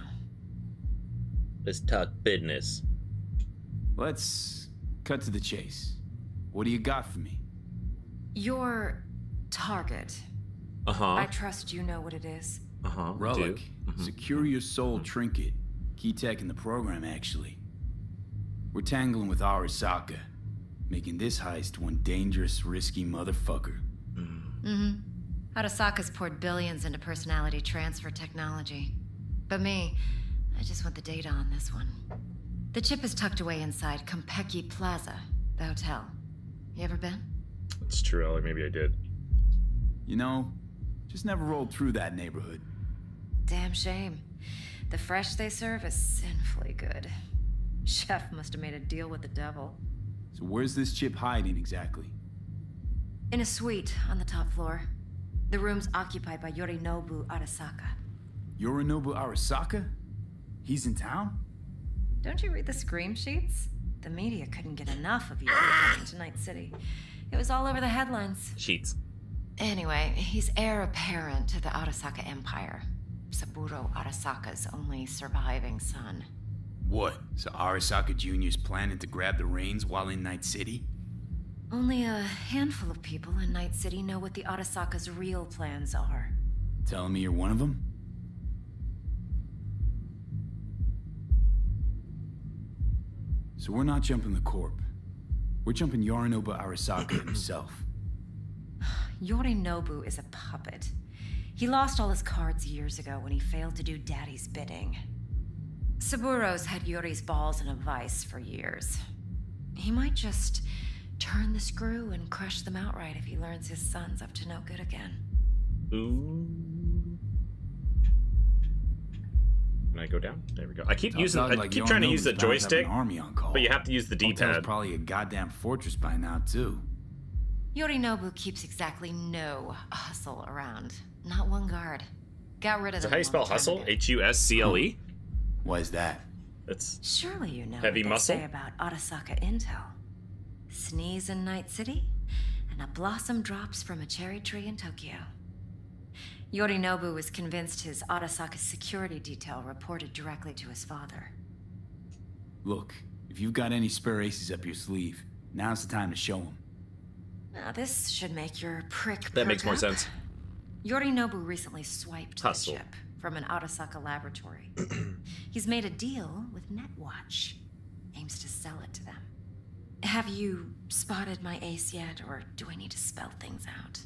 Let's talk business. Let's cut to the chase. What do you got for me? Your target. Uh huh. I trust you know what it is. Uh huh. Relic. Secure your soul trinket. Key tech in the program, actually. We're tangling with Arasaka, making this heist one dangerous, risky motherfucker. Mm-hmm. Arasaka's poured billions into personality transfer technology. But me, I just want the data on this one. The chip is tucked away inside Konpeki Plaza, the hotel. You ever been? It's true, Ellie. Maybe I did. You know, just never rolled through that neighborhood. Damn shame. The fresh they serve is sinfully good. Chef must have made a deal with the devil. So where's this chip hiding exactly? In a suite on the top floor. The room's occupied by Yorinobu Arasaka. Yorinobu Arasaka? He's in town? Don't you read the scream sheets? The media couldn't get enough of you coming to Night City. It was all over the headlines. Sheets. Anyway, he's heir apparent to the Arasaka Empire. Saburo Arasaka's only surviving son. What? So Arasaka Jr.'s planning to grab the reins while in Night City? Only a handful of people in Night City know what the Arasaka's real plans are. Telling me you're one of them? So we're not jumping the Corp. We're jumping Yorinobu Arasaka himself. Yorinobu is a puppet. He lost all his cards years ago when he failed to do Daddy's bidding. Saburo's had Yori's balls in a vice for years. He might just turn the screw and crush them outright if he learns his son's up to no good again. Ooh. Can I go down? There we go. I keep Top using. I like keep trying to use the Yorinobu's bound to have an joystick, army on call. but you have to use the Hotel's D-pad. probably a goddamn fortress by now, too. Yorinobu keeps exactly no hustle around. Not one guard. Got rid of Is that them how you spell hustle? H U S C L E. Why is that? It's Surely you know Heavy what muscle? they say about Arasaka Intel. Sneeze in Night City, and a blossom drops from a cherry tree in Tokyo. Yorinobu was convinced his Arasaka security detail reported directly to his father. Look, if you've got any spare aces up your sleeve, now's the time to show them. Now, this should make your prick that makes perk more up. sense. Yorinobu recently swiped Hustle. the chip from an Arasaka laboratory. He's made a deal with Netwatch. Aims to sell it to them. Have you spotted my ace yet, or do I need to spell things out?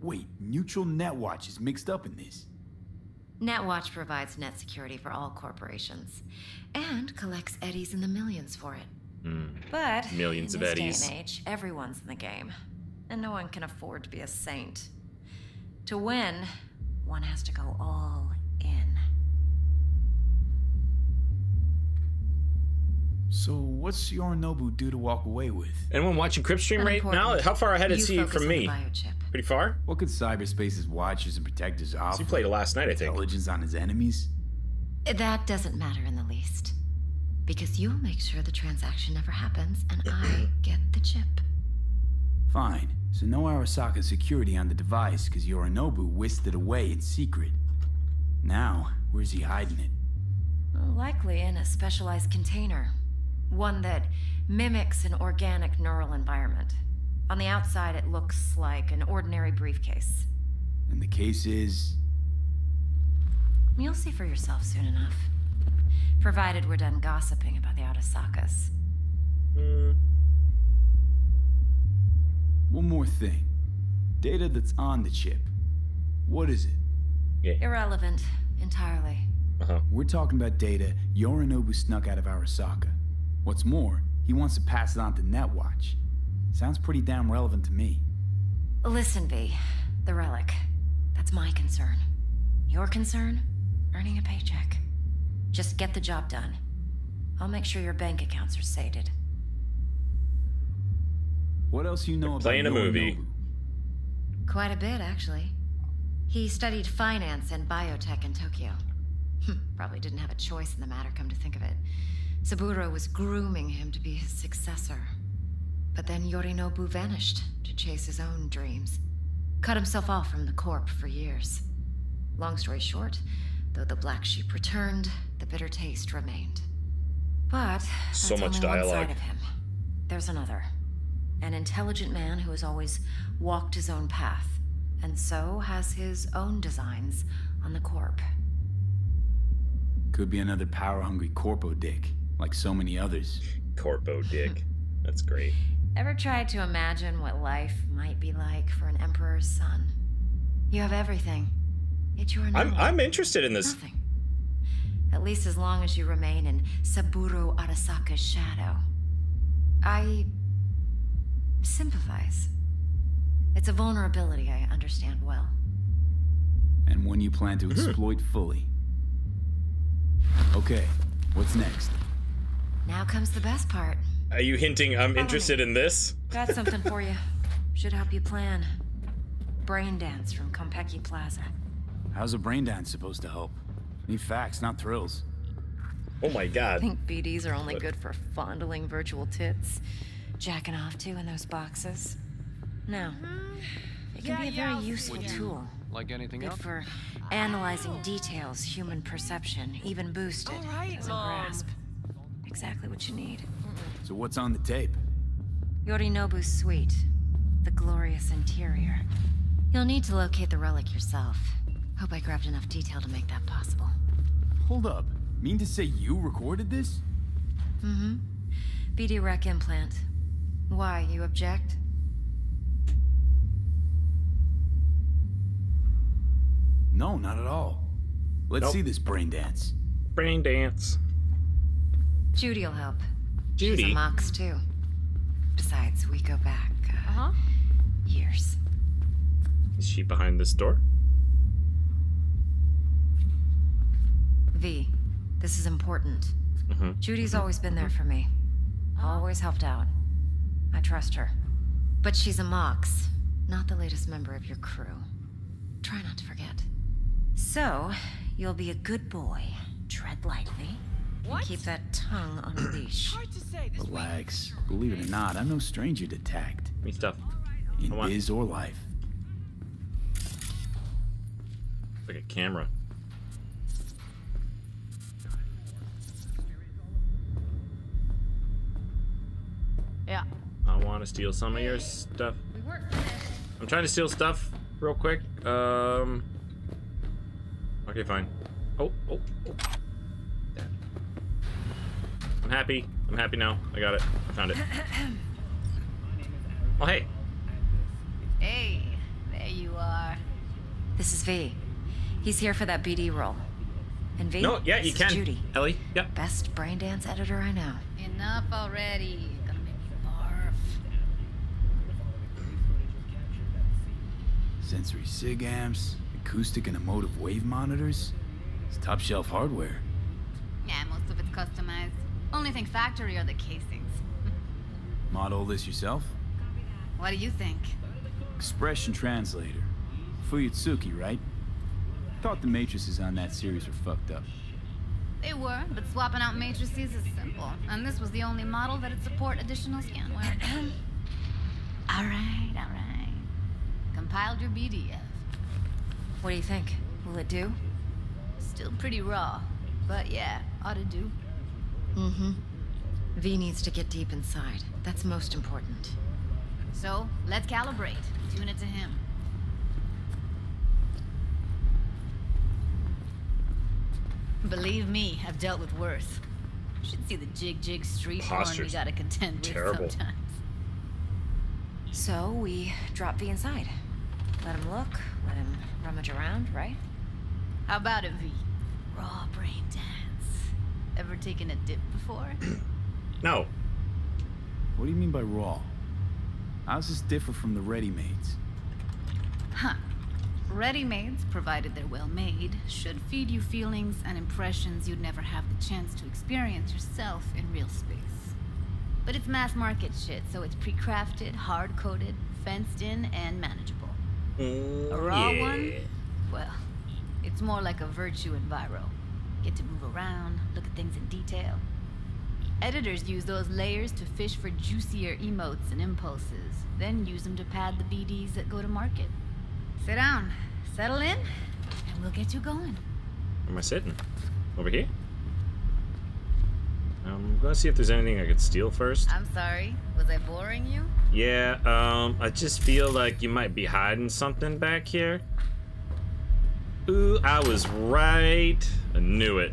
Wait, Neutral Netwatch is mixed up in this. Netwatch provides net security for all corporations and collects eddies in the millions for it. But Hmm. Millions in of this eddies. day and age, everyone's in the game, and no one can afford to be a saint. To win, one has to go all in. So what's Yorinobu due to walk away with? Anyone watching Crip stream right now? How far ahead is You he from me? Pretty far? What could cyberspace's watchers and protectors offer? He played it last night, I think. Intelligence on his enemies? That doesn't matter in the least. Because you'll make sure the transaction never happens, and I get the chip. Fine. So no Arasaka security on the device because Yorinobu whisked it away in secret. Now, where's he hiding it? Likely in a specialized container. One that mimics an organic neural environment. On the outside, it looks like an ordinary briefcase. And the case is. You'll see for yourself soon enough. Provided we're done gossiping about the Arasakas. One more thing. Data that's on the chip. What is it? Irrelevant, entirely. Uh-huh. We're talking about data Yorinobu snuck out of Arasaka. What's more, he wants to pass it on to Netwatch. Sounds pretty damn relevant to me. Listen, V. The relic. That's my concern. Your concern? Earning a paycheck. Just get the job done. I'll make sure your bank accounts are sated. What else you know about Playing a movie. Yorinobu? Quite a bit, actually. He studied finance and biotech in Tokyo. Probably didn't have a choice in the matter, come to think of it. Saburo was grooming him to be his successor. But then Yorinobu vanished to chase his own dreams. Cut himself off from the Corp for years. Long story short, though the black sheep returned, the bitter taste remained. But that's So much only one side of him. There's another. An intelligent man who has always walked his own path, and so has his own designs on the Corp. Could be another power hungry corpo dick, like so many others. Corpo dick. That's great. Ever tried to imagine what life might be like for an emperor's son? You have everything. Yet you are I'm nothing. I'm interested in this. Nothing. At least as long as you remain in Saburo Arasaka's shadow. I sympathize. It's a vulnerability I understand well. And one you plan to hmm. exploit fully. Okay, what's next? Now comes the best part. Are you hinting I'm interested in this? Got something for you. Should help you plan. Brain dance from Konpeki Plaza. How's a brain dance supposed to help? Need facts, not thrills. Oh my god. I Think BDs are only good for fondling virtual tits, jacking off to in those boxes. No. It can be a very useful tool. Like anything Good else? for analyzing details, human perception, even boosted. Doesn't grasp. Exactly what you need. So what's on the tape? Yorinobu's suite. The glorious interior. You'll need to locate the relic yourself. Hope I grabbed enough detail to make that possible. Hold up. Mean to say you recorded this? Mm-hmm. BD Rec implant. Why, you object? No, not at all. Let's Nope. see this brain dance. Brain dance. Judy'll help. Judy? She's a Mox, too. Besides, we go back, uh, Uh-huh. years. Is she behind this door? V, this is important. Mhm. Judy's always been there for me. Always helped out. I trust her. But she's a Mox, not the latest member of your crew. Try not to forget. So, you'll be a good boy. Tread lightly. And Keep that tongue on a leash. Relax. Believe it or not, I'm no stranger to tact. Me stuff. In Come on. biz or life. Like a camera. Yeah. I want to steal some of your stuff. We. I'm trying to steal stuff real quick. Um. Okay, fine. Oh, oh, oh. Damn. I'm happy. I'm happy now. I got it. I found it. Oh, hey. Hey, there you are. This is V. He's here for that BD role. And V, No, yeah, this you is can. Judy. Ellie, yep. Best brain dance editor I know. Enough already. Gonna make me barf. Sensory SIG amps, acoustic and emotive wave monitors. It's top shelf hardware. Yeah, most of it's customized. Only only thing factory are the casings. Model this yourself? What do you think? Expression translator. Fuyutsuki, right? Thought the matrices on that series were fucked up. They were, but swapping out matrices is simple. And this was the only model that'd support additional scanware. alright, alright. Compiled your BDF. What do you think? Will it do? Still pretty raw. But yeah, ought to do. Mm-hmm. V needs to get deep inside. That's most important. So, let's calibrate. Tune it to him. Believe me, I've dealt with worse. You Should see the jig jig street porn we gotta contend with terrible. sometimes. So we drop V inside. Let him look, let him rummage around, right? How about it, V? Raw brain dance. Ever taken a dip before? No. What do you mean by raw? How's this differ from the ready-mades? Huh. Ready-mades, provided they're well made, should feed you feelings and impressions you'd never have the chance to experience yourself in real space. But it's mass market shit, so it's pre-crafted, hard-coded, fenced in, and manageable. Mm, a raw yeah. one? Well, it's more like a virtue enviro. Get to move around, look at things in detail. Editors use those layers to fish for juicier emotes and impulses, then use them to pad the BDs that go to market. Sit down, settle in, and we'll get you going. Where am I sitting? Over here? I'm gonna see if there's anything I could steal first. I'm sorry, was I boring you? Yeah, um, I just feel like you might be hiding something back here. Ooh, I was right. I knew it.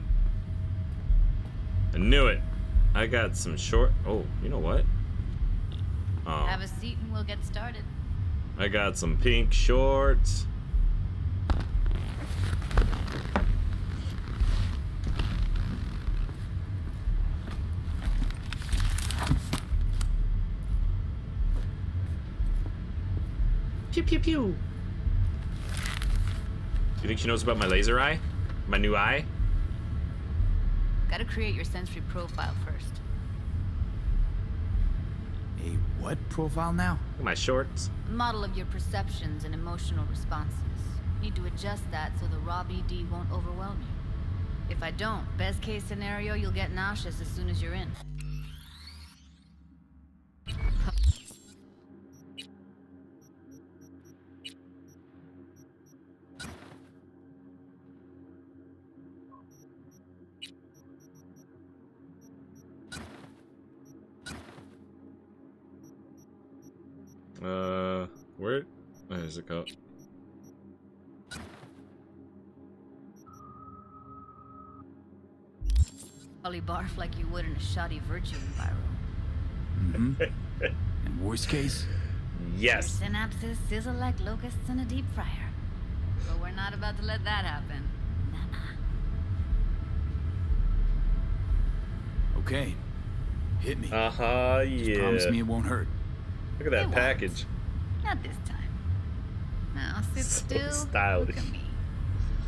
I knew it. I got some short. Oh, you know what? Oh, Have a seat and we'll get started. I got some pink shorts. Pew pew pew. Do you think she knows about my laser eye? My new eye? Gotta create your sensory profile first. A what profile now? My shorts. Model of your perceptions and emotional responses. Need to adjust that so the raw BD won't overwhelm you. If I don't, best case scenario, you'll get nauseous as soon as you're in. Uh, where? There's a cup. Probably barf like you would in a shoddy virtue enviro. Mm-hmm. In worst case, Yes. Your synapses sizzle like locusts in a deep fryer. But we're not about to let that happen. okay. Hit me. Uh huh. Yeah. Just promise me it won't hurt. Look at that It won't. package. Not this time. Now sit So still. stylish. Look at me.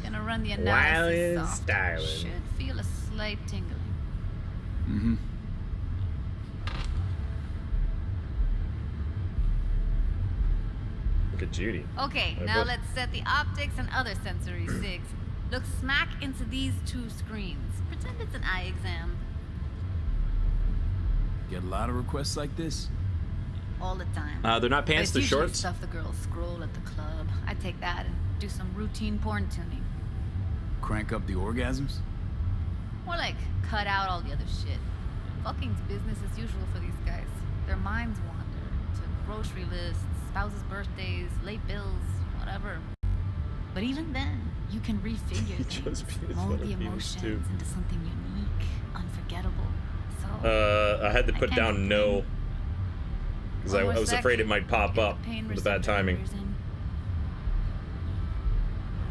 Gonna run the analysis and soft. Should feel a slight tingling. Mm-hmm. Look at Judy. Okay, Uh, now but- let's set the optics and other sensory sigs. Look smack into these two screens. Pretend it's an eye exam. Get a lot of requests like this? All the time. Uh, they're not pants, it's they're usually shorts? stuff the girls scroll at the club. I take that and do some routine porn tuning. Crank up the orgasms? More like cut out all the other shit. Fucking's business as usual for these guys. Their minds wander to grocery lists, spouses' birthdays, late bills, whatever. But even then, you can refigure things, mold the emotions too. into something unique, unforgettable. So Uh, I had to put down no. Because I, I was afraid it might pop up with bad timing.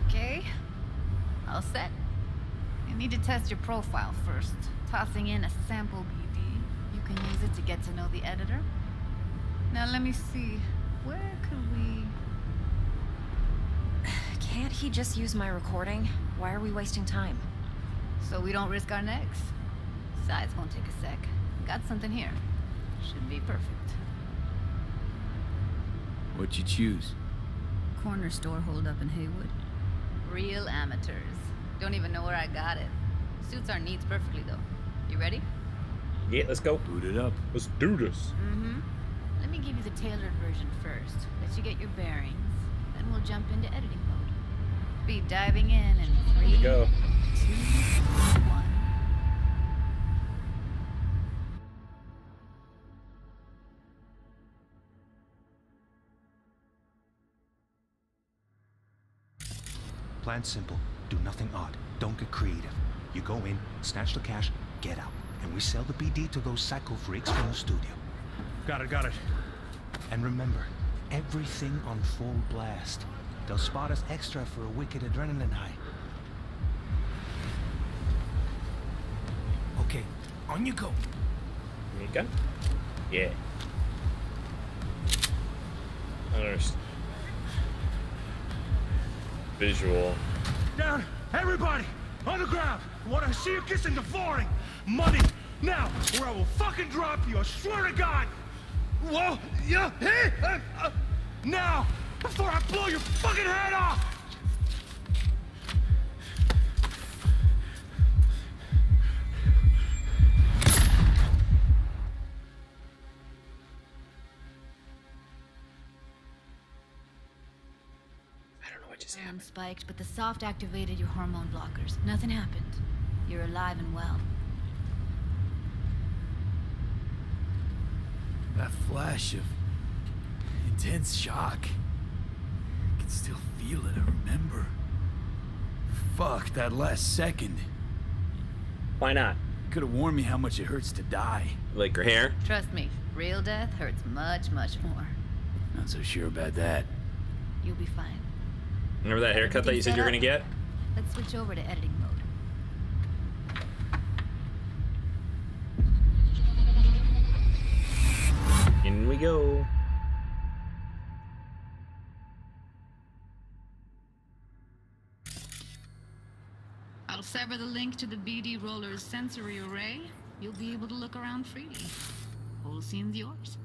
Okay, all set. You need to test your profile first. Tossing in a sample BD. You can use it to get to know the editor. Now let me see. Where could we? Can't he just use my recording? Why are we wasting time? So we don't risk our necks. Size won't take a sec. Got something here. Should be perfect. What'd you choose? Corner store hold up in Heywood. Real amateurs. Don't even know where I got it. Suits our needs perfectly though. You ready? Yeah, let's go. Boot it up. Let's do this. Mm-hmm. Let me give you the tailored version first. Let you get your bearings. Then we'll jump into editing mode. Be diving in in three, go. two, one. Plan simple. Do nothing odd. Don't get creative. You go in, snatch the cash, get out. And we sell the BD to those psycho freaks from the studio. Got it, got it. And remember, everything on full blast. They'll spot us extra for a wicked adrenaline high. Okay, on you go. You gun? Yeah. There's visual. Down, everybody, on the ground. Want to see you kissing the flooring. Money, now, or I will fucking drop you. I swear to God. Whoa, yeah, hey, uh, uh, now, before I blow your fucking head off. I'm spiked, but the soft activated your hormone blockers. Nothing happened. You're alive and well. That flash of intense shock. I can still feel it, I remember. Fuck, that last second. Why not? Could have warned me how much it hurts to die. Like her hair? Trust me, real death hurts much, much more. Not so sure about that. You'll be fine. Remember that haircut that you said you were gonna get? Let's switch over to editing mode. In we go. I'll sever the link to the BD Roller's sensory array. You'll be able to look around freely. Whole scene's yours.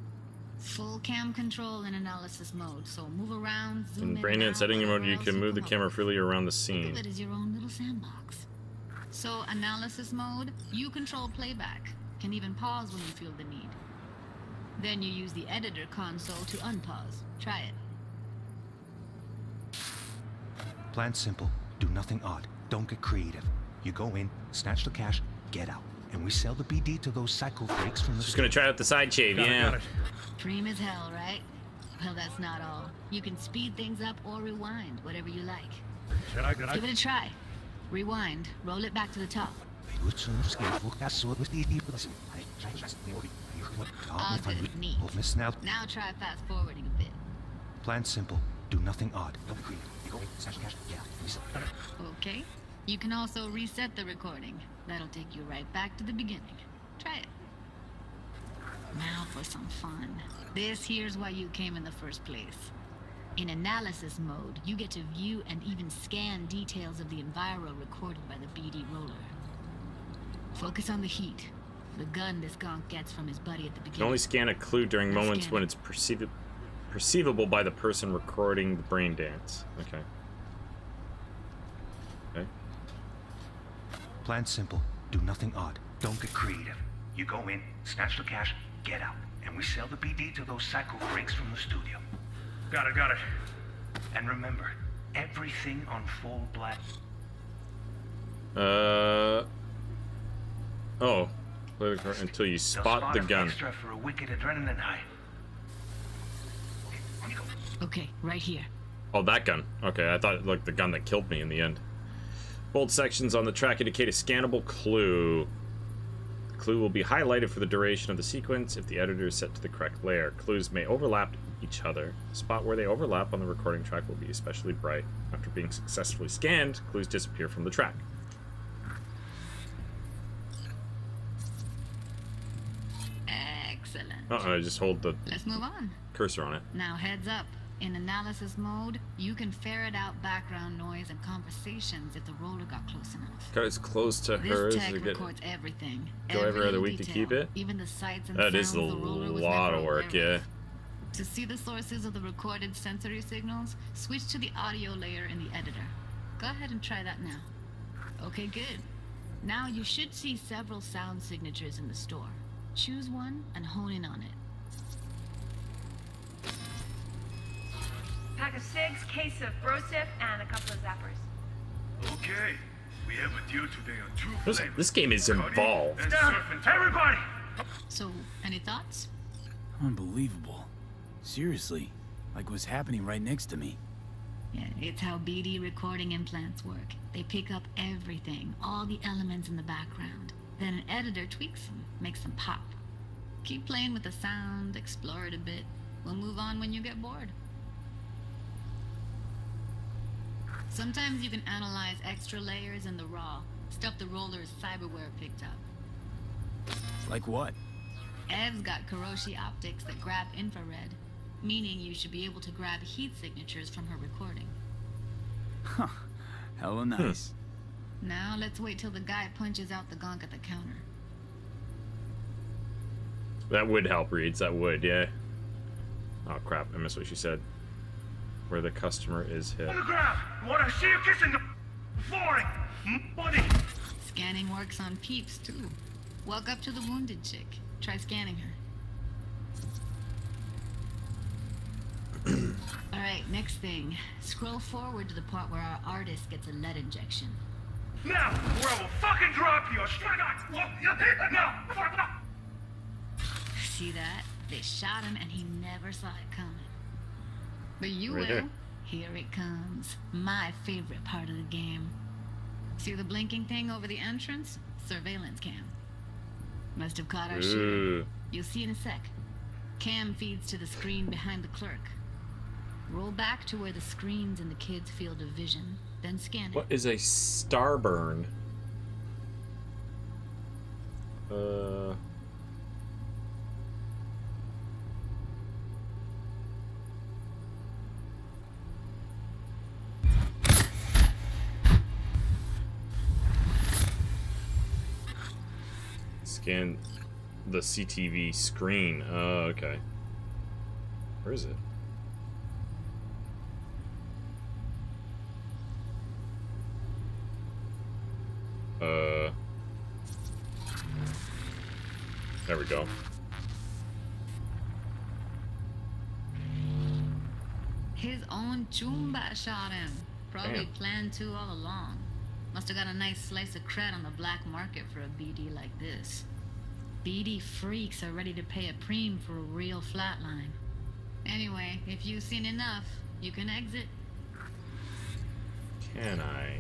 Full cam control in analysis mode, so move around, zoom In in brain and dance editing mode, you can move the camera with. freely around the Think scene. of it as your own little sandbox. So, analysis mode, you control playback. Can even pause when you feel the need. Then you use the editor console to unpause. Try it. Plan simple. Do nothing odd. Don't get creative. You go in, snatch the cash, get out. And we sell the BD to those psycho freaks from the Just gonna try out the side shave, yeah. Dream as hell, right? Well, that's not all. You can speed things up or rewind, whatever you like. Should I, could I? Give it a try. Rewind. Roll it back to the top. Ah, good. Neat. Now, Now try fast forwarding a bit. plan simple. Do nothing odd. Don't get creative. You go in, snatch the cash, get out. We sell Okay. You can also reset the recording. That'll take you right back to the beginning. Try it. Now for some fun. This here's why you came in the first place. In analysis mode, you get to view and even scan details of the enviro recorded by the BD roller. Focus on the heat. The gun this gonk gets from his buddy at the beginning. You can only scan a clue during Now moments when it's perceiv- perceivable by the person recording the brain dance. Okay. Plan simple. Do nothing odd. Don't get creative. You go in, snatch the cash, get out. And we sell the BD to those psycho freaks from the studio. Got it, got it. And remember, everything on full blast. Uh. Oh. Play the card until you They'll spot the gun. Extra for a wicked adrenaline high. Okay, right here. Oh, that gun. Okay, I thought like the gun that killed me in the end. Bold sections on the track indicate a scannable clue. The clue will be highlighted for the duration of the sequence if the editor is set to the correct layer. Clues may overlap each other. The spot where they overlap on the recording track will be especially bright. After being successfully scanned, clues disappear from the track. Excellent. Uh oh, just hold the Let's move on. cursor on it. Now heads up. In analysis mode, you can ferret out background noise and conversations if the roller got close enough. Got as close to This her as tech we records everything. Go every other little week to keep it? Even the sights and That is a sounds the roller was lot of work, yeah. To see the sources of the recorded sensory signals, switch to the audio layer in the editor. Go ahead and try that now. Okay, good. Now you should see several sound signatures in the store. Choose one and hone in on it. Pack of cigs, case of Broseph, and a couple of zappers. Okay, we have a deal today on two This, flavors. this game is involved. And surf and turf. Everybody! So, any thoughts? Unbelievable. Seriously, like what's happening right next to me. Yeah, it's how BD recording implants work. They pick up everything, all the elements in the background. Then an editor tweaks them, makes them pop. Keep playing with the sound, explore it a bit. We'll move on when you get bored. Sometimes you can analyze extra layers in the raw, stuff the roller's cyberware picked up. Like what? Ev's got Kiroshi optics that grab infrared, meaning you should be able to grab heat signatures from her recording. Huh. Hella hmm. nice. Now let's wait till the guy punches out the gonk at the counter. That would help, Reeds. That would, yeah. Oh crap! I missed what she said. Where the customer is hit. On the ground! Wanna see you kissing the flooring? Buddy! Scanning works on peeps too. Walk up to the wounded chick. Try scanning her. Alright, next thing. Scroll forward to the part where our artist gets a lead injection. Now, or I will fucking drop you! I swear to God! Now! See that? They shot him and he never saw it coming. But you Right will. here. Here it comes. My favorite part of the game. See the blinking thing over the entrance? Surveillance cam. Must have caught our shooter. You'll see in a sec. Cam feeds to the screen behind the clerk. Roll back to where the screen's in the kid's field of vision, then scan it. What is a starburn? Uh. Scan the CTV screen. Oh, okay. Where is it? Uh. There we go. His own choomba shot him. Probably Damn. planned to all along. Must have got a nice slice of cred on the black market for a BD like this. BD freaks are ready to pay a preem for a real flatline. Anyway, if you've seen enough, you can exit. Can I?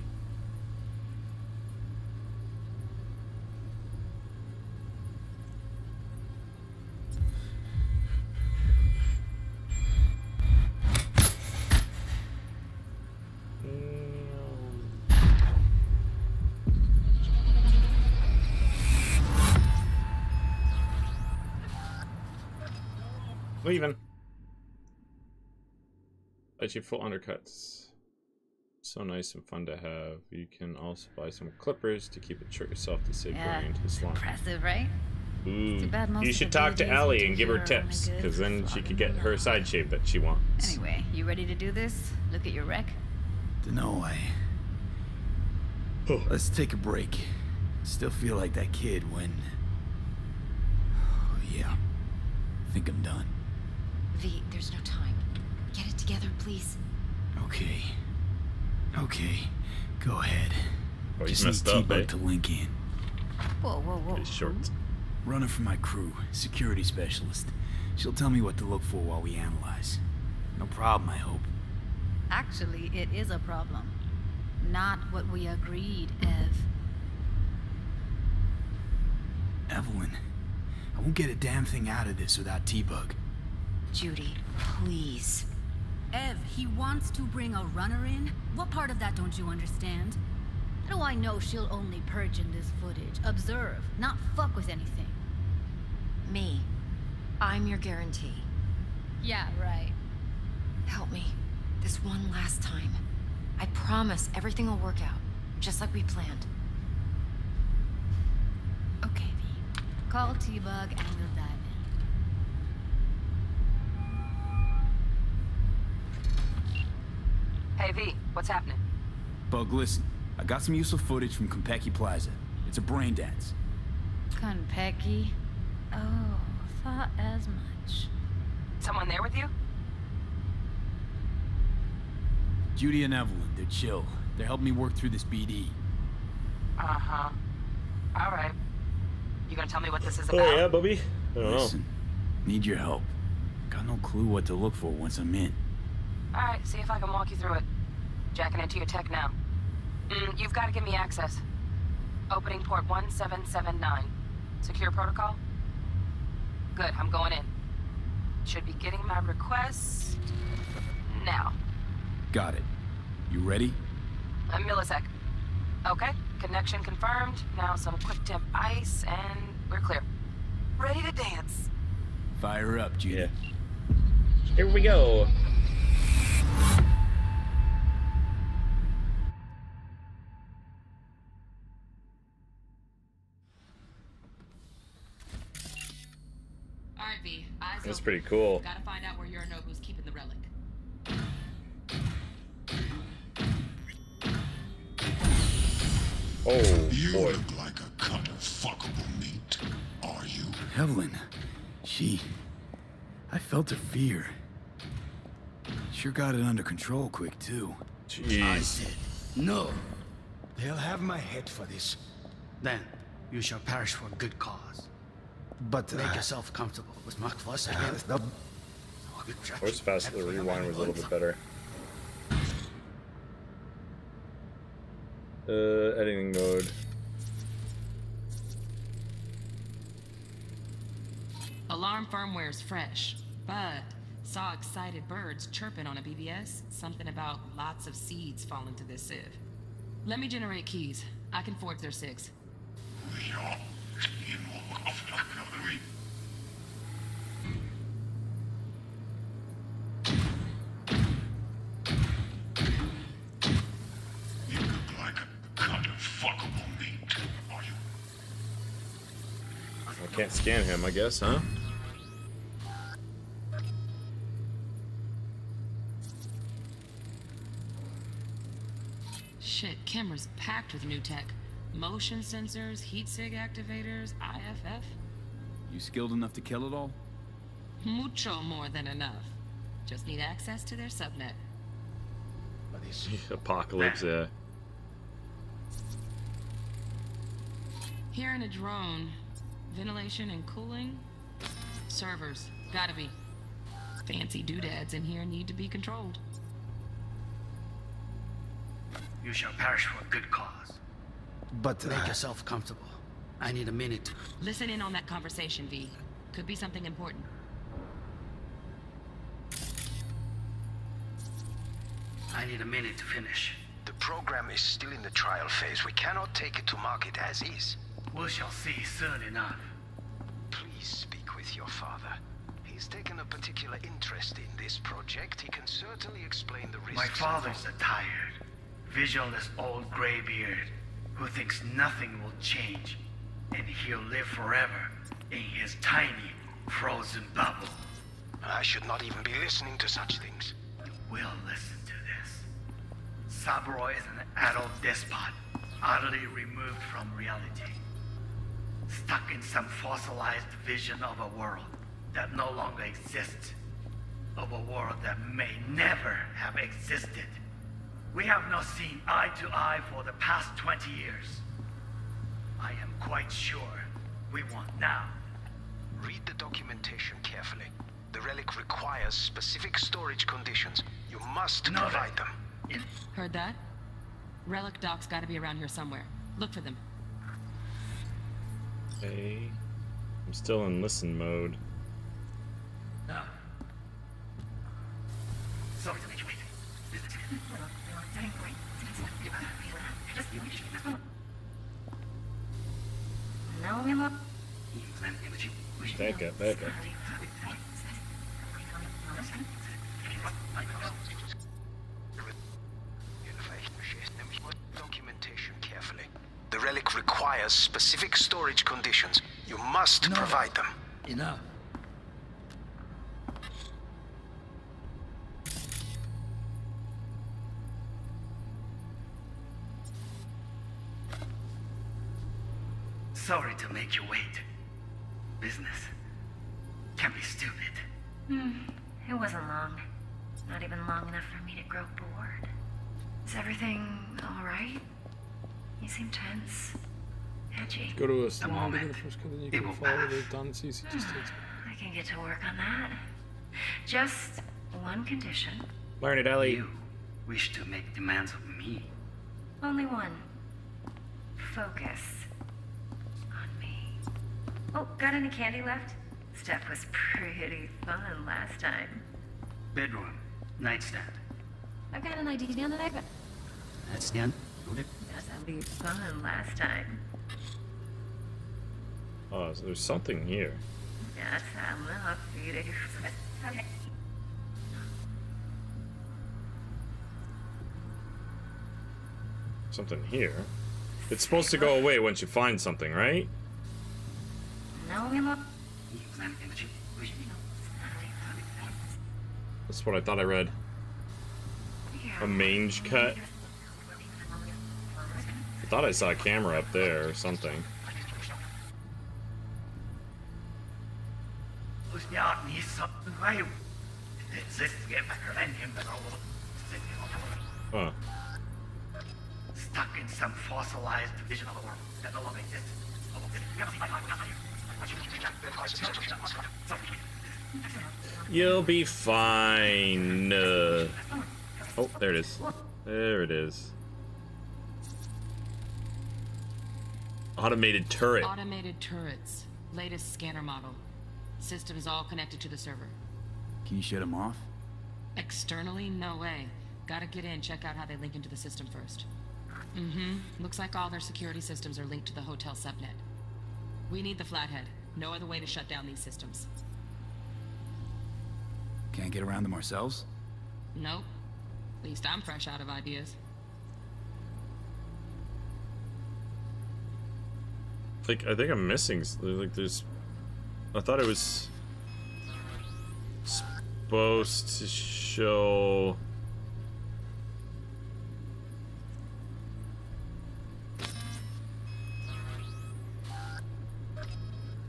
Leaving. Let you full undercuts. So nice and fun to have. You can also buy some clippers to keep it short yourself to save Yeah, going into the swamp. Impressive, right? Ooh. too bad most You should talk to BDs Ellie and give her here are only tips, because then she could get her side shape that she wants. Anyway, you ready to do this? Look at your wreck. Dunno, I. Oh. Let's take a break. Still feel like that kid when. Oh, yeah. Think I'm done. V, there's no time. Get it together, please. Okay. Okay. Go ahead. Oh, he's Just need up, T-Bug eh? to link in. Whoa, whoa, whoa. He's short. Runner for my crew, security specialist. She'll tell me what to look for while we analyze. No problem, I hope. Actually, it is a problem. Not what we agreed, Ev. Evelyn, I won't get a damn thing out of this without T-Bug. Judy, please. Ev, he wants to bring a runner in? What part of that don't you understand? How do I know she'll only purge in this footage? Observe, not fuck with anything. Me. I'm your guarantee. Yeah, right. Help me. This one last time. I promise everything will work out. Just like we planned. Okay, V. Call T-Bug and we'll dive Hey, V, what's happening? Bug, listen. I got some useful footage from Konpeki Plaza. It's a brain dance. in. Konpeki? Oh, thought as much. Someone there with you? Judy and Evelyn, they're chill. They're helping me work through this BD. Uh-huh. All right. You gonna tell me what this is about? Oh about? yeah, Bubby. I don't know. Listen, need your help. Got no clue what to look for once I'm in. All right, see if I can walk you through it. Jacking into your tech now. Mm, you've got to give me access. Opening port 1779. Secure protocol? Good, I'm going in. Should be getting my request now. Got it. You ready? A millisec. Okay, connection confirmed. Now some quick temp ice, and we're clear. Ready to dance. Fire up, Judy. Here we go. That's pretty cool. Gotta find out where Yorinobu's keeping the relic. Oh You boy. look like a cut of fuckable meat. Are you? Evelyn. She... I felt her fear. Sure got it under control quick, too. I said, no. They'll have my head for this. Then, you shall perish for a good cause. But Make uh, yourself comfortable with Mark Voss uh, again. the- I wish fast the rewind was a little bit better. Uh, editing mode. Alarm firmware's fresh, but saw excited birds chirping on a BBS. Something about lots of seeds falling to this sieve. Let me generate keys. I can forge their you? I can't scan him, I guess, huh? Camera's packed with new tech. Motion sensors, heat sig activators, IFF. You skilled enough to kill it all? Mucho more than enough. Just need access to their subnet. Apocalypse, ah. yeah. Here in a drone, ventilation and cooling, servers, gotta be. Fancy doodads in here need to be controlled. You shall perish for a good cause. But Make uh, yourself comfortable. I need a minute. Listen in on that conversation, V. Could be something important. I need a minute to finish. the program is still in the trial phase. We cannot take it to market as is. We shall see soon enough. Please speak with your father. He's taken a particular interest in this project. He can certainly explain the risks. My father's a visionless old graybeard who thinks nothing will change, and he'll live forever in his tiny, frozen bubble. I should not even be listening to such things. You will listen to this. Saburo is an adult despot, utterly removed from reality. Stuck in some fossilized vision of a world that no longer exists. Of a world that may never have existed. We have not seen eye to eye for the past 20 years. I am quite sure we want now. Read the documentation carefully. The relic requires specific storage conditions. You must Noted. provide them. Heard that? Relic docs gotta be around here somewhere. Look for them. Okay. I'm still in listen mode. Back up, back up. The relic requires specific storage conditions. You must no. provide them. Enough. You seem tense. Edgy. Go to a salon to get a first cut, you can follow the done CC. I can get to work on that. Just one condition. Learn it, Ellie. You wish to make demands of me. Only one. Focus. On me. Oh, got any candy left? Stuff was pretty fun last time. Bedroom, nightstand. I've got an idea on the neck. Nightstand. That'd be fun last time. Oh, so there's something here. That's enough for you to Okay. Something here. It's supposed to go away once you find something, right? No, we won't. That's what I thought I read. A mange cut. I thought I saw a camera up there or something. Huh. Stuck in some fossilized vision of the world that no longer exists. You'll be fine. Uh, oh, there it is. There it is. Automated turret. Automated turrets. Latest scanner model. Systems all connected to the server. Can you shut them off? Externally, no way. Gotta get in, check out how they link into the system first. Mm-hmm. Looks like all their security systems are linked to the hotel subnet. We need the flathead. No other way to shut down these systems. Can't get around them ourselves? Nope. At least I'm fresh out of ideas. Like, I think I'm missing. Like, there's. I thought it was supposed to show.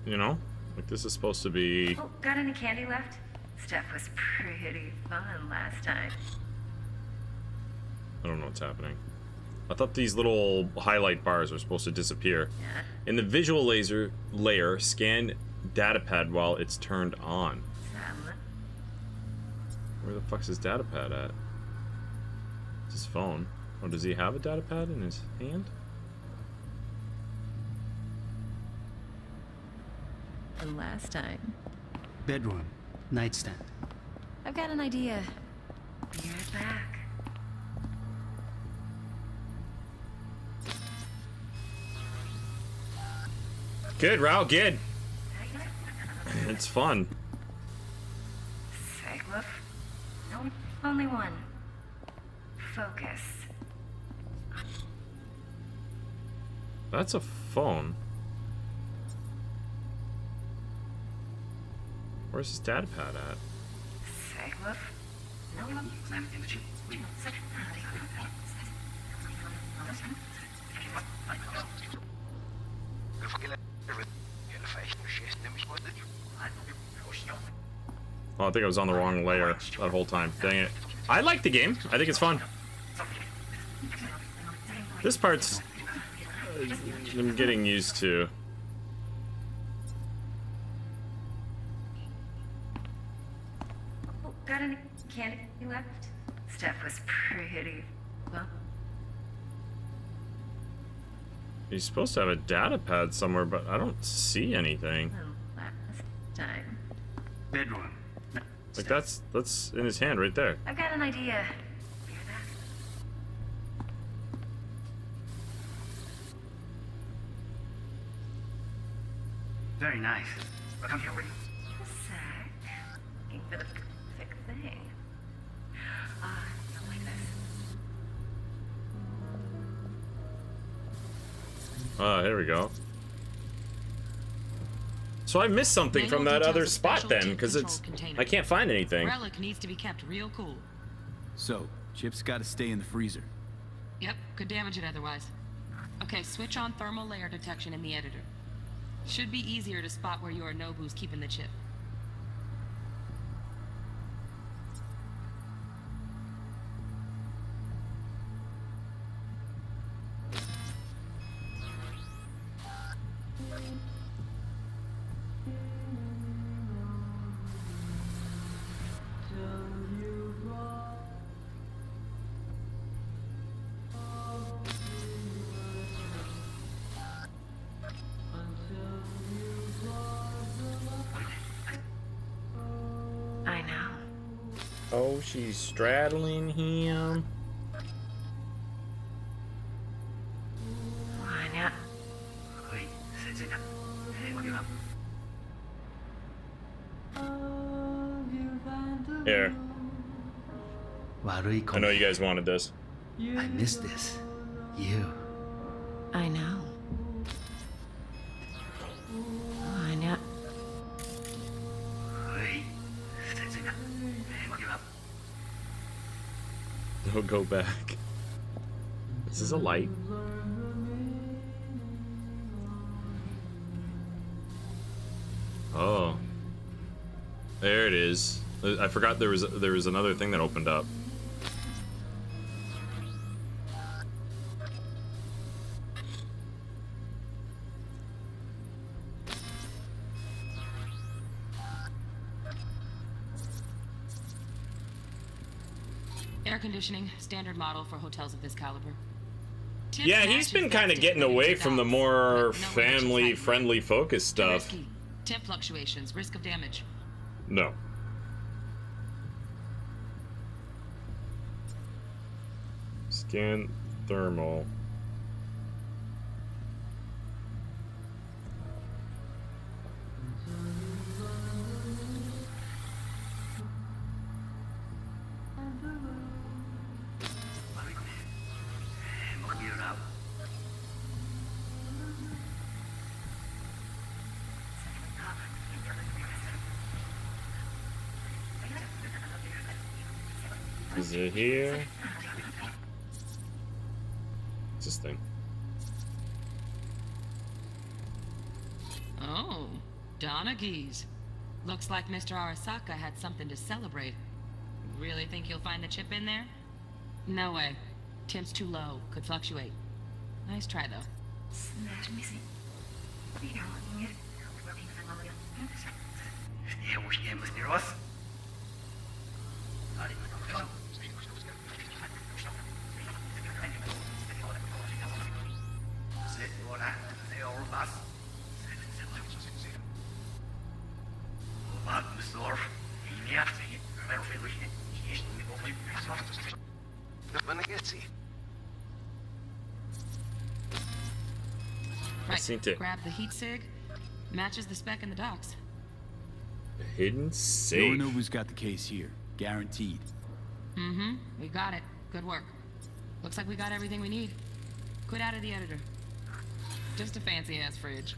You know? Like, this is supposed to be. Oh, got any candy left? Stuff was pretty fun last time. I don't know what's happening. I thought these little highlight bars were supposed to disappear. In the visual laser layer, scan datapad while it's turned on. Some. Where the fuck's his datapad at? It's his phone. Oh, does he have a datapad in his hand? The last time. Bedroom, nightstand. I've got an idea. Be right back. Good, Rao, good. It's fun. Cyclops? No, only one. Focus. That's a phone. Where's his datapad at? Cyclops? No, Oh, I think I was on the wrong layer that whole time. Dang it. I like the game. I think it's fun. This part's... uh, I'm getting used to. Oh, got any candy left? Steph was pretty He's supposed to have a datapad somewhere, but I don't see anything. Oh, last time. Bedroom. Like that's that's in his hand right there. I've got an idea. Very nice. Come here, Woody. Something like this. Oh, here we go. So I missed something Manual from that other spot then, because it's container. I can't find anything. Relic needs to be kept real cool. So, chips gotta stay in the freezer. Yep, could damage it otherwise. Okay, switch on thermal layer detection in the editor. Should be easier to spot where Yorinobu's keeping the chip. straddling him. Here. I know you guys wanted this. I missed this. You. I know. Don't go back. This is a light. Oh. There it is. I forgot there was there was another thing that opened up. Conditioning, standard model for hotels of this caliber. Tip Yeah, he's been kind of getting away from the more no family friendly focused stuff. Temp fluctuations, risk of damage. No. Scan thermal. Here? What's this thing? Oh, Donaghy's. Looks like Mr. Arasaka had something to celebrate. Really think you'll find the chip in there? No way. Temp's too low. Could fluctuate. Nice try, though. Seen it. Grab the heat sig. Matches the spec in the docks. A hidden safe. Yorinobu's got the case here. Guaranteed. Mm-hmm. We got it. Good work. Looks like we got everything we need. Quit out of the editor. Just a fancy ass fridge.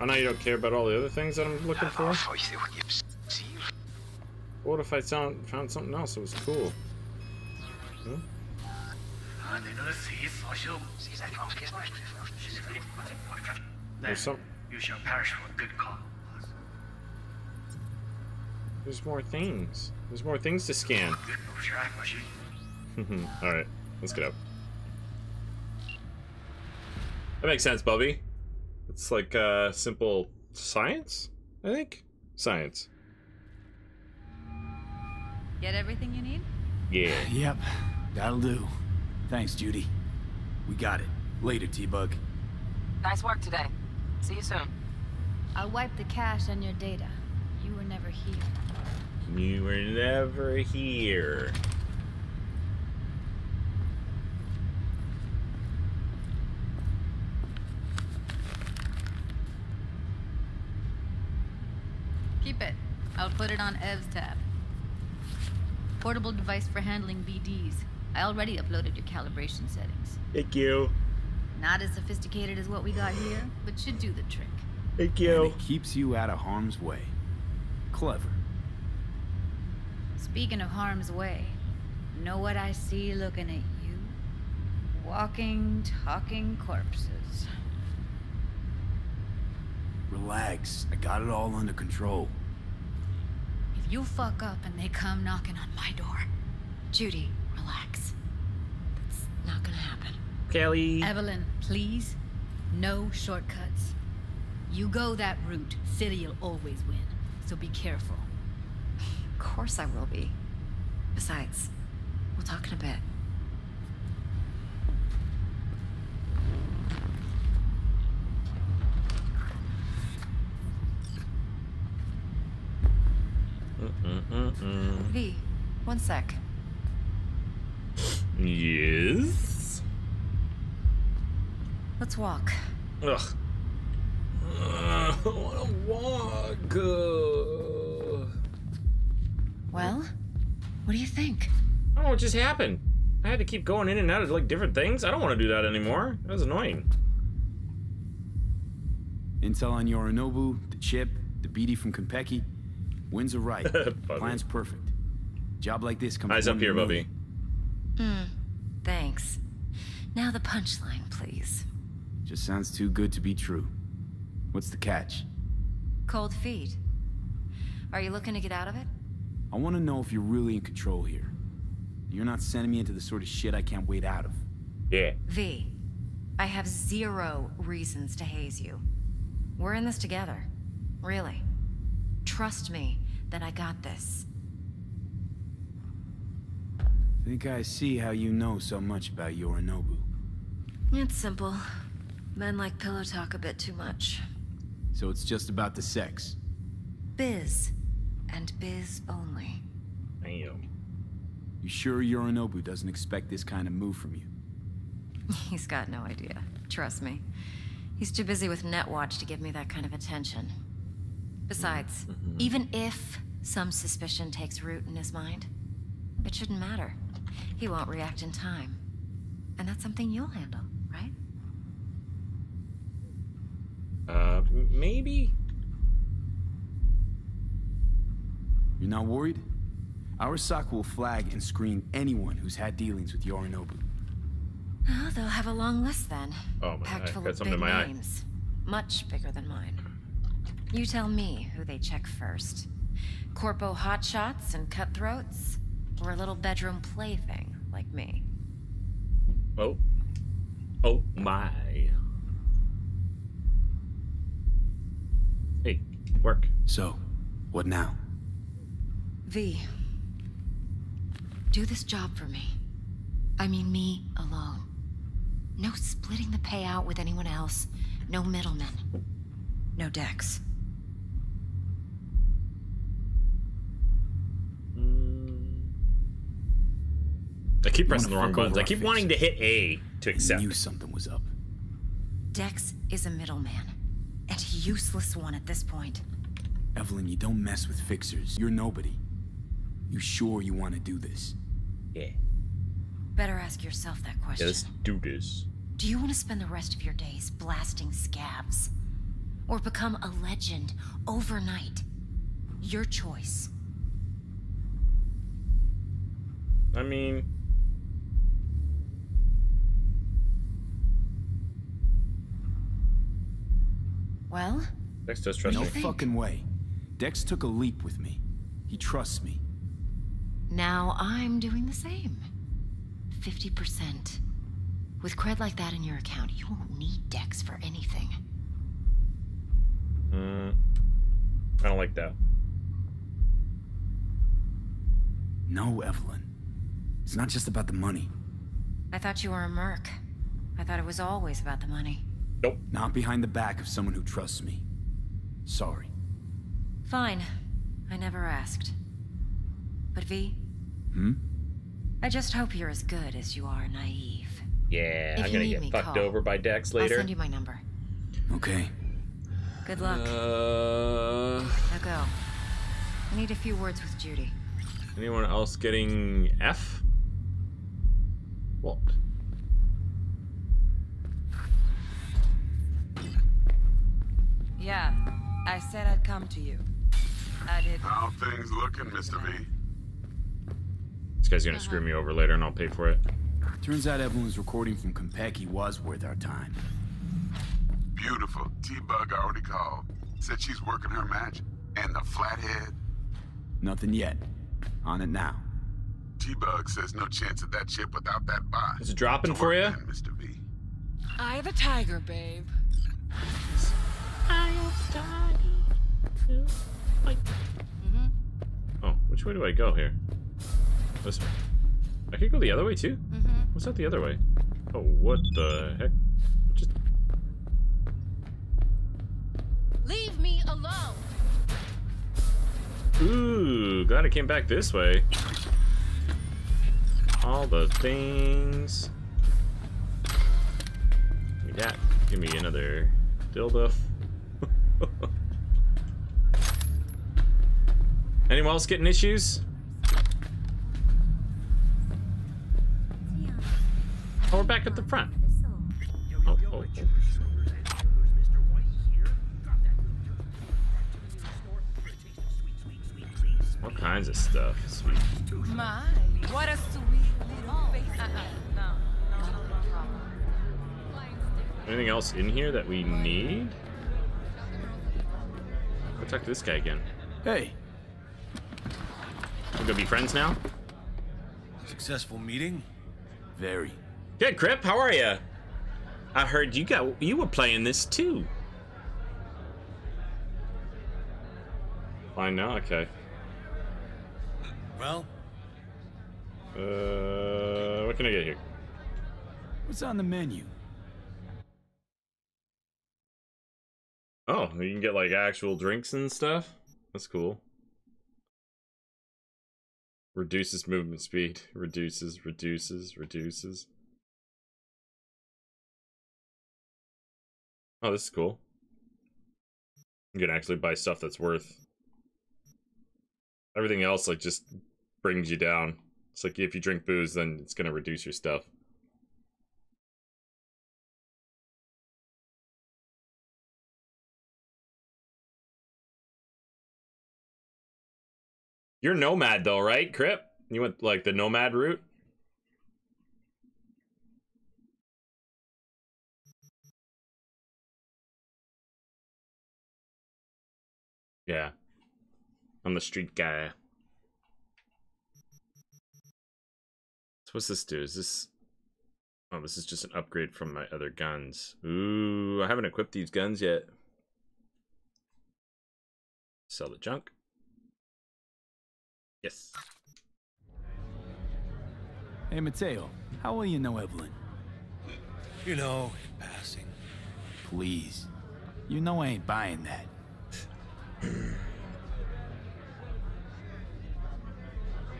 I know you don't care about all the other things that I'm looking for. What if I found found something else that was cool? Huh? There's some. You shall perish for a good cause. There's more things. There's more things to scan. All right, let's get up. That makes sense, Bubby. It's like uh, simple science, I think. Science. Get everything you need? Yeah. Yep, that'll do. Thanks, Judy. We got it. Later, T-Bug. Nice work today. See you soon. I'll wipe the cache on your data. You were never here. You were never here. Keep it. I'll put it on Ev's tab. Portable device for handling BDs. I already uploaded your calibration settings. Thank you. Not as sophisticated as what we got here, but should do the trick. Thank And it keeps you out of harm's way. Clever. Speaking of harm's way, know what I see looking at you? Walking, talking corpses. Relax. I got it all under control. If you fuck up and they come knocking on my door, Judy, relax. That's not gonna happen. Kelly. Evelyn, please, no shortcuts. You go that route, City'll always win. So be careful. Of course I will be. Besides, we'll talk in a bit. Mm-mm-mm-mm. V, one sec. Yes. Let's walk. Ugh. I wanna walk. Uh, Well, what do you think? I don't know what just happened. I had to keep going in and out of like different things. I don't want to do that anymore. That was annoying. Intel on Yorinobu, the chip, the BD from Konpeki. Winds are right. Plan's perfect. Job like this comes Eyes up here, a Bubby. Hmm. Thanks. Now the punchline, please. Just sounds too good to be true. What's the catch? Cold feet. Are you looking to get out of it? I want to know if you're really in control here. You're not sending me into the sort of shit I can't wait out of. Yeah. V, I have zero reasons to haze you. We're in this together. Really. Trust me that I got this. Think I see how you know so much about Yorinobu. It's simple. Men like pillow talk a bit too much. So it's just about the sex. Biz. And biz only. Damn. You sure Yorinobu doesn't expect this kind of move from you? He's got no idea. Trust me. He's too busy with Netwatch to give me that kind of attention. Besides, mm-hmm. even if some suspicion takes root in his mind, it shouldn't matter. He won't react in time. And that's something you'll handle, right? Uh, maybe? You're not worried? Our Arasaka will flag and screen anyone who's had dealings with Yorinobu. Oh, they'll have a long list then. Oh, my Packed eye. full Got of something big in my eye. names. Much bigger than mine. You tell me who they check first. Corpo hotshots and cutthroats? Or a little bedroom plaything like me? Oh. Oh my. Hey, work. So, what now? V. Do this job for me. I mean me alone. No splitting the payout with anyone else. No middlemen. No Dex. Mm. I keep pressing the wrong buttons. I keep face. wanting to hit A to accept. I accept. knew something was up. Dex is a middleman. And a useless one at this point. Evelyn, you don't mess with fixers. You're nobody. You sure you want to do this? Yeah. Better ask yourself that question. Yeah, let's do this. Do you want to spend the rest of your days blasting scabs? Or become a legend overnight? Your choice. I mean, Well, Dex does trust no me. fucking way. Dex took a leap with me. He trusts me. now I'm doing the same. 50%. With cred like that in your account, you won't need Dex for anything. Mm, I don't like that. No, Evelyn. It's not just about the money. I thought you were a merc. I thought it was always about the money. Nope. Not behind the back of someone who trusts me. Sorry. Fine. I never asked. But V, Hmm? I just hope you're as good as you are naive. Yeah, If I'm gonna get me, fucked call. over by Dex later. I'll later. send you my number. Okay. Good luck. Uh, Now go. I need a few words with Judy. anyone else getting F? What? Said I'd come to you. I did. How things looking, Mr. V? This guy's gonna screw me over later and I'll pay for it. Turns out Evelyn's recording from Konpeki was worth our time. Beautiful. T-Bug already called. Said she's working her match. And the flathead? Nothing yet. On it now. T-Bug says no chance of that chip without that buy. Is it dropping for you? Mr. V. Eye the tiger, babe. Mm-hmm. Oh, which way do I go here? This way. I could go the other way too? Mm-hmm. What's that the other way? Oh, what the heck? Just Leave me alone. Ooh, glad I came back this way. All the things. Give me that. Give me another dildo. Anyone else getting issues? Oh, we're back at the front. Oh, oh. All kinds of stuff. Sweet. My, what a sweet little face. Uh-uh, no. Anything else in here that we need? Go talk to this guy again. Hey. We're gonna be friends now? Successful meeting? Very. Good, Crip. How are you? I heard you got you were playing this too. Fine now. Okay. Well, Uh, what can I get here? What's on the menu? Oh, you can get like actual drinks and stuff. That's cool. Reduces movement speed. Reduces, reduces, reduces. Oh, this is cool. You can actually buy stuff that's worth. Everything else, like, just brings you down. It's like if you drink booze, then it's gonna reduce your stuff. You're nomad though, right, Crip? You went like the nomad route? Yeah. I'm the street guy. So what's this do? Is this Oh, this is just an upgrade from my other guns. Ooh, I haven't equipped these guns yet. Sell the junk. Yes. Hey, Mateo. How well you know Evelyn? you know, in passing. Please. You know I ain't buying that.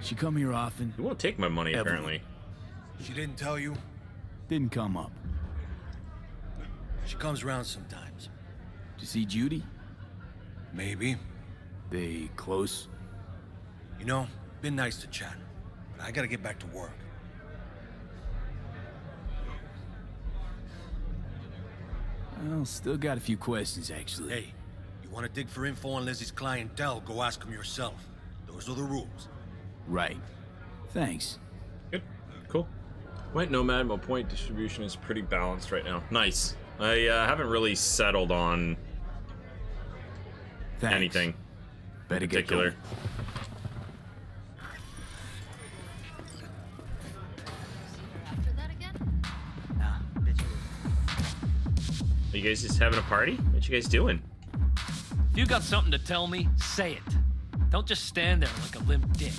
she come here often? You won't take my money, Evelyn. apparently. She didn't tell you? Didn't come up. She comes around sometimes. To see Judy? Maybe. They close? You know, been nice to chat, but I gotta get back to work. Well, still got a few questions, actually. Hey, you wanna dig for info on Lizzie's clientele, go ask him yourself. Those are the rules. Right. Thanks. Good. Cool. White Nomad, my point distribution is pretty balanced right now. Nice. I uh, haven't really settled on Thanks. anything Better in get particular. going. You guys just having a party? What you guys doing? If you got something to tell me, say it. Don't just stand there like a limp dick.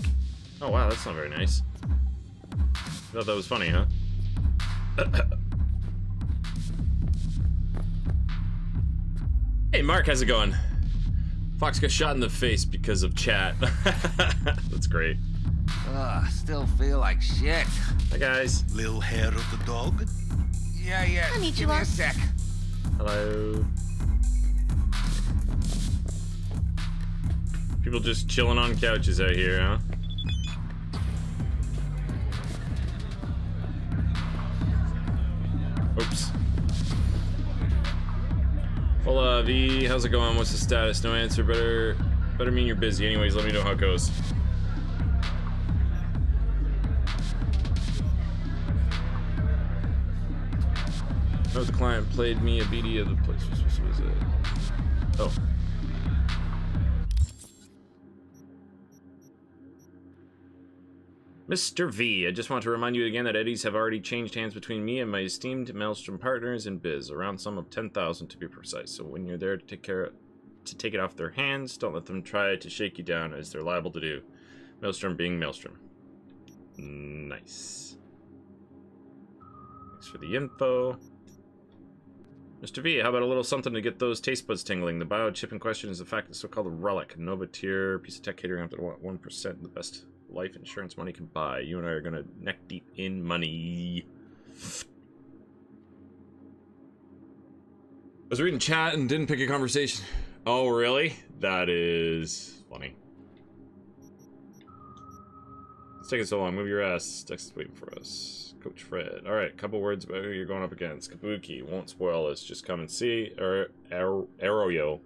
Oh wow, that's not very nice. I Thought that was funny, huh? hey, Mark, how's it going? Fox got shot in the face because of chat. That's great. Ugh, still feel like shit. Hi, guys. Lil hair of the dog? Yeah, yeah. Give me a sec. Hello. People just chilling on couches out here, huh? Oops. Hola, V. How's it going? What's the status? No answer. Better, better mean you're busy. Anyways, let me know how it goes. The client played me a BD of the place. What was it? Uh, oh. Mr. V, I just want to remind you again that eddies have already changed hands between me and my esteemed Maelstrom partners in biz, around sum of 10,000 to be precise. So when you're there to take care to take it off their hands, don't let them try to shake you down as they're liable to do. Maelstrom being Maelstrom. Nice. Thanks for the info. Mr. V, how about a little something to get those taste buds tingling? The biochip in question is the fact the so-called relic, Nova tier, piece of tech catering up to 1%, of the best life insurance money can buy. You and I are gonna neck deep in money. I was reading chat and didn't pick a conversation. Oh, really? That is funny. It's taking so long. Move your ass. Dex is waiting for us. Coach Fred. Alright, a couple words about who you're going up against. Kabuki. Won't spoil us. Just come and see. Er, er, Arroyo.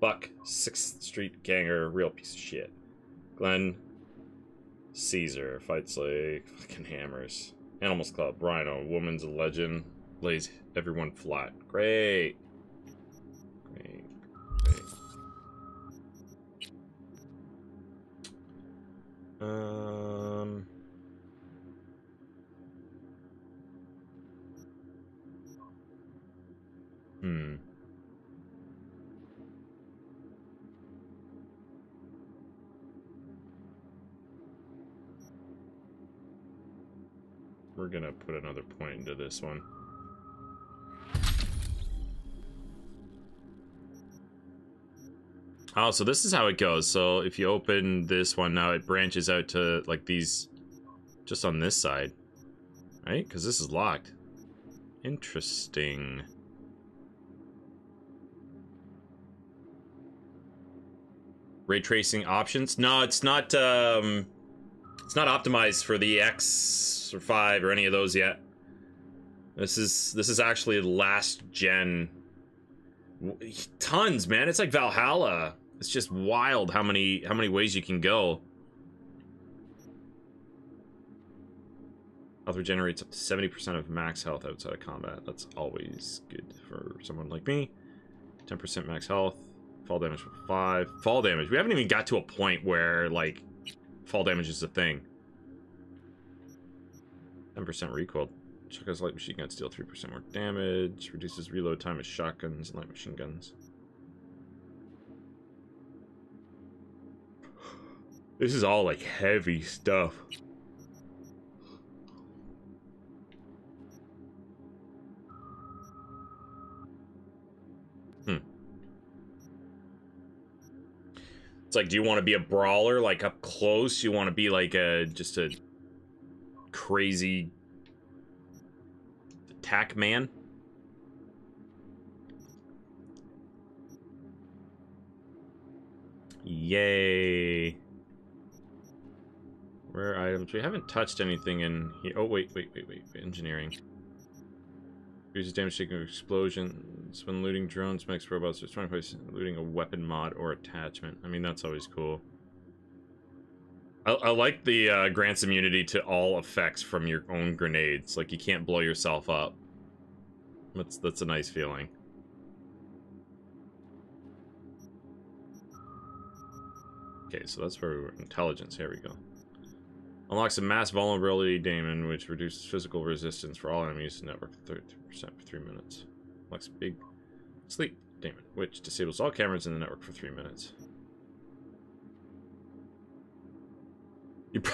Buck. 6th Street Ganger. Real piece of shit. Glen. Caesar. Fights like fucking hammers. Animals Club. Rhino. Woman's a legend. Lays everyone flat. Great. Great. Great. Um... Hmm. We're gonna put another point into this one. Oh, so this is how it goes. So if you open this one now, it branches out to like these, just on this side, right? Because this is locked. Interesting. Ray tracing options? No, it's not. Um, it's not optimized for the X or five or any of those yet. This is this is actually the last gen. Tons, man. It's like Valhalla. It's just wild how many how many ways you can go. Health regenerates up to 70% of max health outside of combat. That's always good for someone like me. 10% max health. Fall damage for 5. Fall damage. We haven't even got to a point where, like, fall damage is a thing. 10% recoil. Shotguns light machine guns deal 3% more damage. Reduces reload time of shotguns and light machine guns. This is all like heavy stuff. It's like, do you want to be a brawler, like up close? You want to be like a just a crazy attack man? Yay. Rare items. We haven't touched anything in here. Oh, wait, wait, wait, wait. Engineering. Reduces damage taken explosions when looting drones, makes robots. There's 20% looting a weapon mod or attachment. I mean, that's always cool. I, I like the uh, grants immunity to all effects from your own grenades. Like, you can't blow yourself up. That's, that's a nice feeling. Okay, so that's where we were. Intelligence, here we go. Unlocks a mass vulnerability daemon, which reduces physical resistance for all enemies in network 30% for 3 minutes. Unlocks big sleep daemon, which disables all cameras in the network for 3 minutes.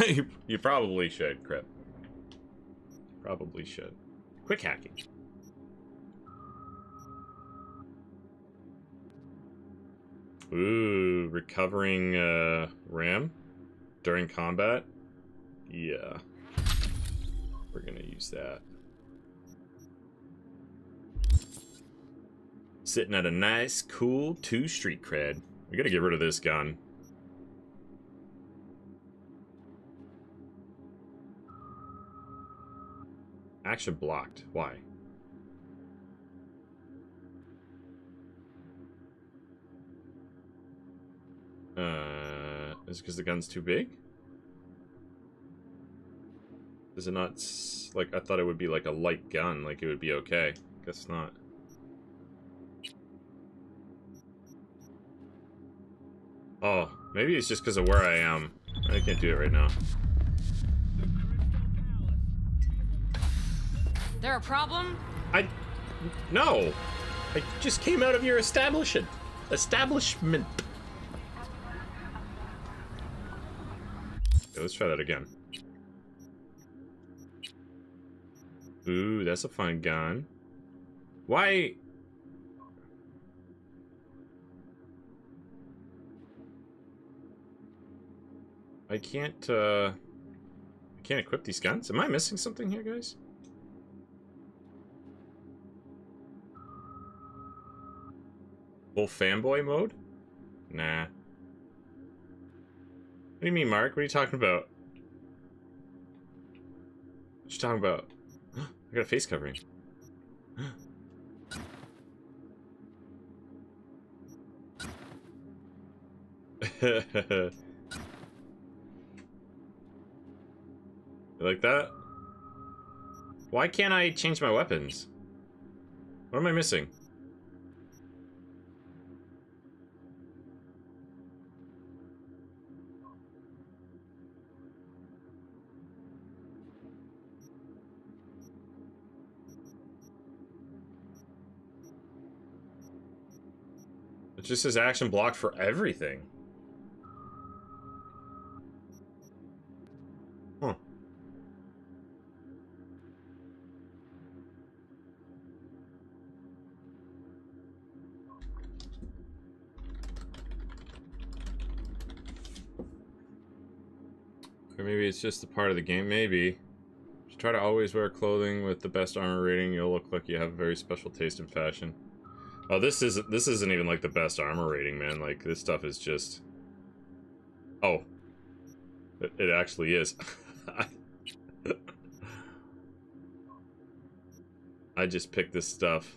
You, you probably should, Crip. Probably should. Quick hacking. Ooh, recovering uh, RAM during combat. Yeah. We're going to use that. Sitting at a nice, cool two street cred. We gotta get rid of this gun. Action blocked. Why? Uh, is it because the gun's too big? Is it not like I thought it would be like a light gun, like it would be okay. Guess not. Oh, maybe it's just because of where I am. I can't do it right now. There a problem? I no. I just came out of your establishment. Establishment. Okay, let's try that again. Ooh, that's a fun gun. Why? I can't, uh... I can't equip these guns? Am I missing something here, guys? Full fanboy mode? Nah. What do you mean, Mark? What are you talking about? What you talking about? I got a face covering. like that? Why can't I change my weapons? What am I missing? It just says action blocked for everything. Huh. Maybe it's just a part of the game, maybe. Just try to always wear clothing with the best armor rating, you'll look like you have a very special taste in fashion. Oh, this isn't this isn't even like the best armor rating, man. Like this stuff is just. Oh, it, it actually is. I just picked this stuff.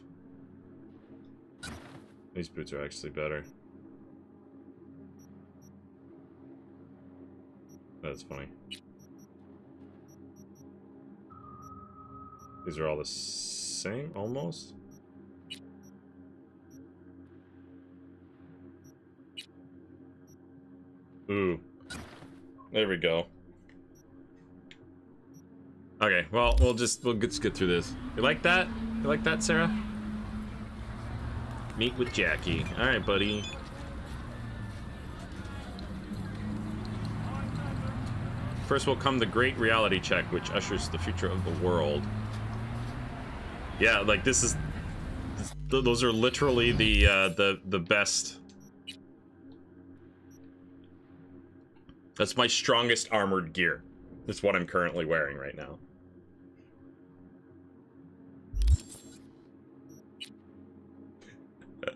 These boots are actually better. That's funny. These are all the same, almost. Ooh. There we go. Okay, well, we'll just, we'll just get through this. You like that? You like that, Sarah? Meet with Jackie. Alright, buddy. First will come the great reality check, which ushers the future of the world. Yeah, like this is... Th those are literally the, uh, the, the best That's my strongest armored gear. That's what I'm currently wearing right now.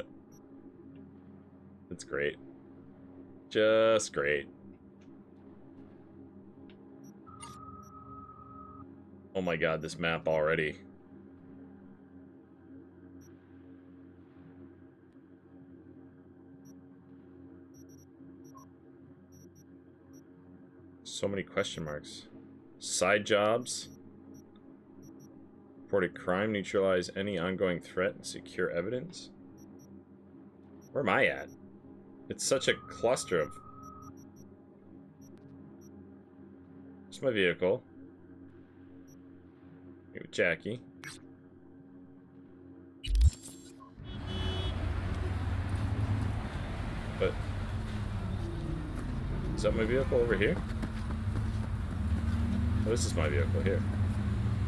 That's great. Just great. Oh my god, this map already. So many question marks. Side jobs. Reported crime, neutralize any ongoing threat, and secure evidence. Where am I at? It's such a cluster of... It's my vehicle. Here with Jackie. But... Is that my vehicle over here? Oh, this is my vehicle here.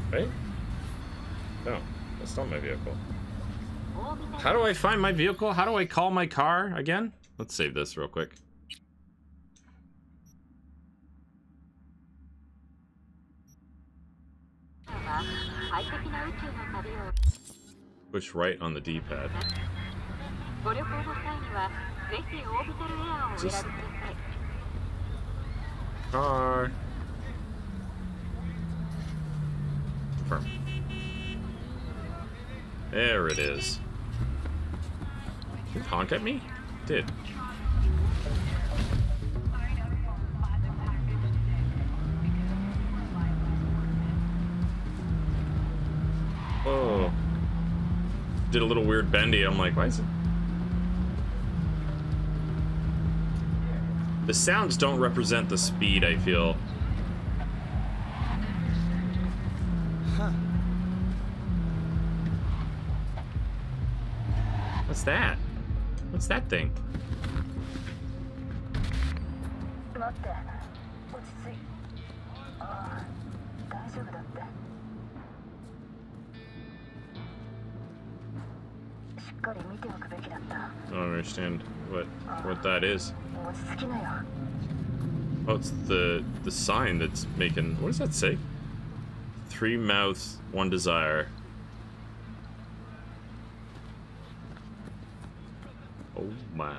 Right? No, that's not my vehicle. How do I find my vehicle? How do I call my car again? Let's save this real quick. Push right on the D-pad. Just... Car. damper. There it is. Did you honk at me? It did. Whoa. Did a little weird bendy. I'm like, why is it the sounds don't represent the speed, I feel. What's that? What's that thing? I don't understand what what that is. Oh, it's the the sign that's making. What does that say? Three mouths, one desire. My.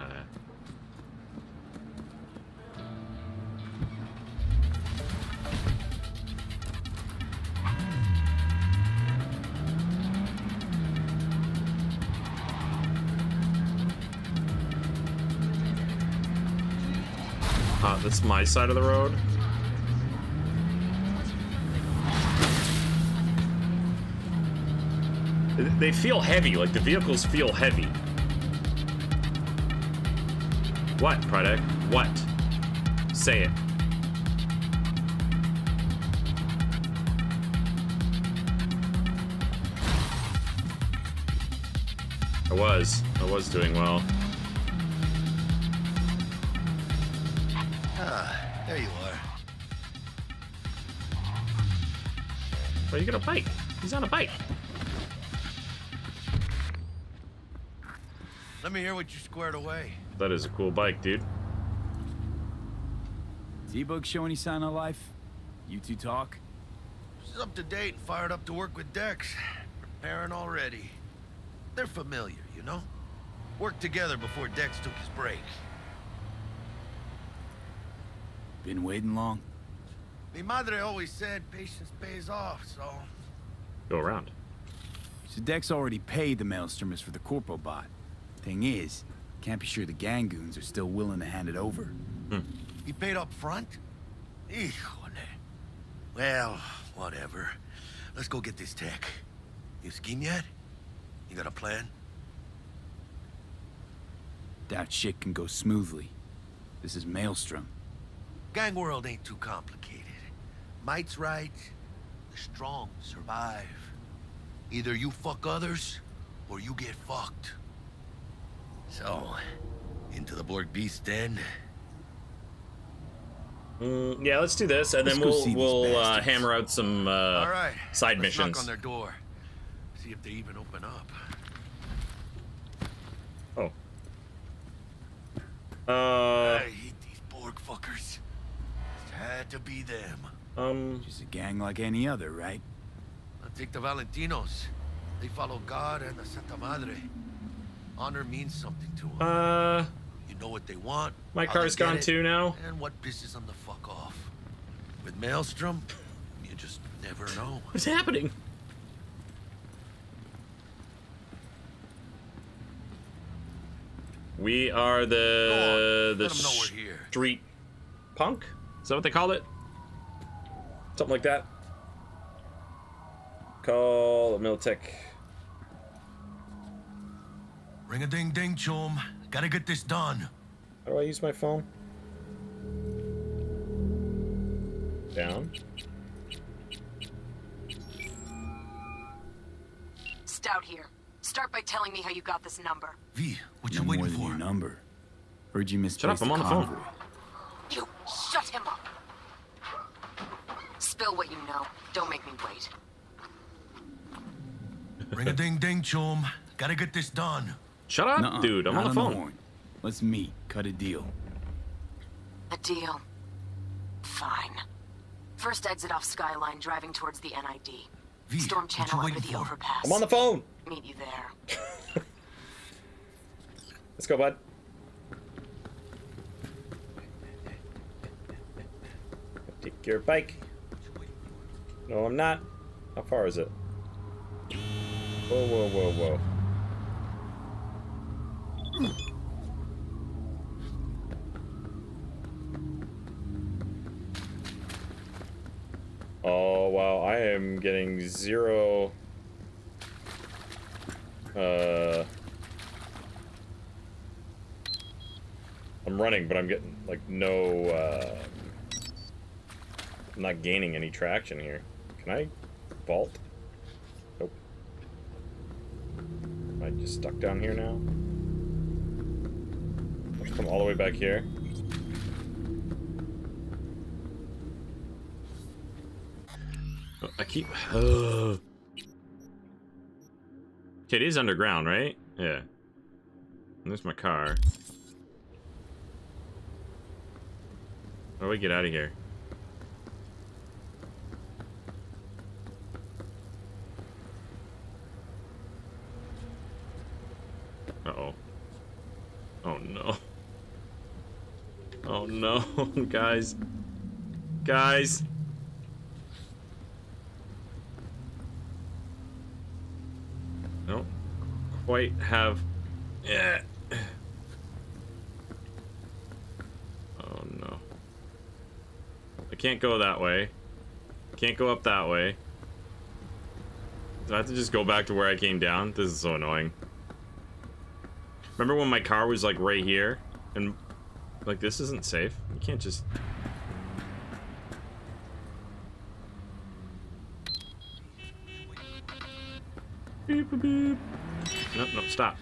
Uh, that's my side of the road. They feel heavy, like the vehicles feel heavy. What, product? What? Say it. I was. I was doing well. Ah, there you are. Oh, you got a bike. He's on a bike. Let me hear what you squared away. That is a cool bike, dude. T-Bug show any sign of life? You two talk? She's up to date and fired up to work with Dex. Preparing already. They're familiar, you know? Worked together before Dex took his break. Been waiting long? Mi madre always said patience pays off, so... Go around. So Dex already paid the Maelstromers for the Corpo bot. Thing is, can't be sure the Gangoons are still willing to hand it over. Hmm. He paid up front? Híjole. Well, whatever. Let's go get this tech. You scheme yet? You got a plan? That shit can go smoothly. This is Maelstrom. Gang world ain't too complicated. Might's right. The strong survive. Either you fuck others, or you get fucked. So, into the Borg Beast Den. Mm, yeah, let's do this, and Let's then we'll we'll uh, hammer out some uh, All right. side let's missions. Knock on their door. See if they even open up. Oh. Uh. I hate these Borg fuckers. It had to be them. Um. Just a gang like any other, right? I'll take the Valentinos. They follow God and the Santa Madre. Honor means something to them. Uh. You know what they want. My car's gone it, too now. And what pisses them the fuck off. With Maelstrom, you just never know. What's happening? We are the the Let 'em here. street punk. Is that what they call it? Something like that. Call Militech. Ring a ding ding, chum. Gotta get this done. How do I use my phone? Down. Stout here. Start by telling me how you got this number. V, what no you waiting more than for? your number. Heard you misplaced Shut up, I'm on the phone. convoy. You shut him up. Spill what you know. Don't make me wait. Ring a ding ding, chum. Gotta get this done. Shut up, Nuh-uh, dude. I'm not on the phone. horn. Let's meet. Cut a deal. A deal. Fine. First exit off Skyline, driving towards the NID. V, Storm channel under the overpass. I'm on the phone. Meet you there. Let's go, bud. Take your bike. No, I'm not. How far is it? Whoa, whoa, whoa, whoa. Oh, wow. I am getting zero Uh, I'm running, but I'm getting like no. Uh, I'm not gaining any traction here. Can I vault? Nope. Am I just stuck down here now? Come all the way back here. I keep. Uh, it is underground, right? Yeah. And there's my car. How do we get out of here? Uh-oh. Oh no. Oh no, guys. Guys. Don't quite have... Yeah. Oh no. I can't go that way. Can't go up that way. Do I have to just go back to where I came down? This is so annoying. Remember when my car was like right here? And like this isn't safe. You can't just... Beep, beep, beep. Nope, nope, stop.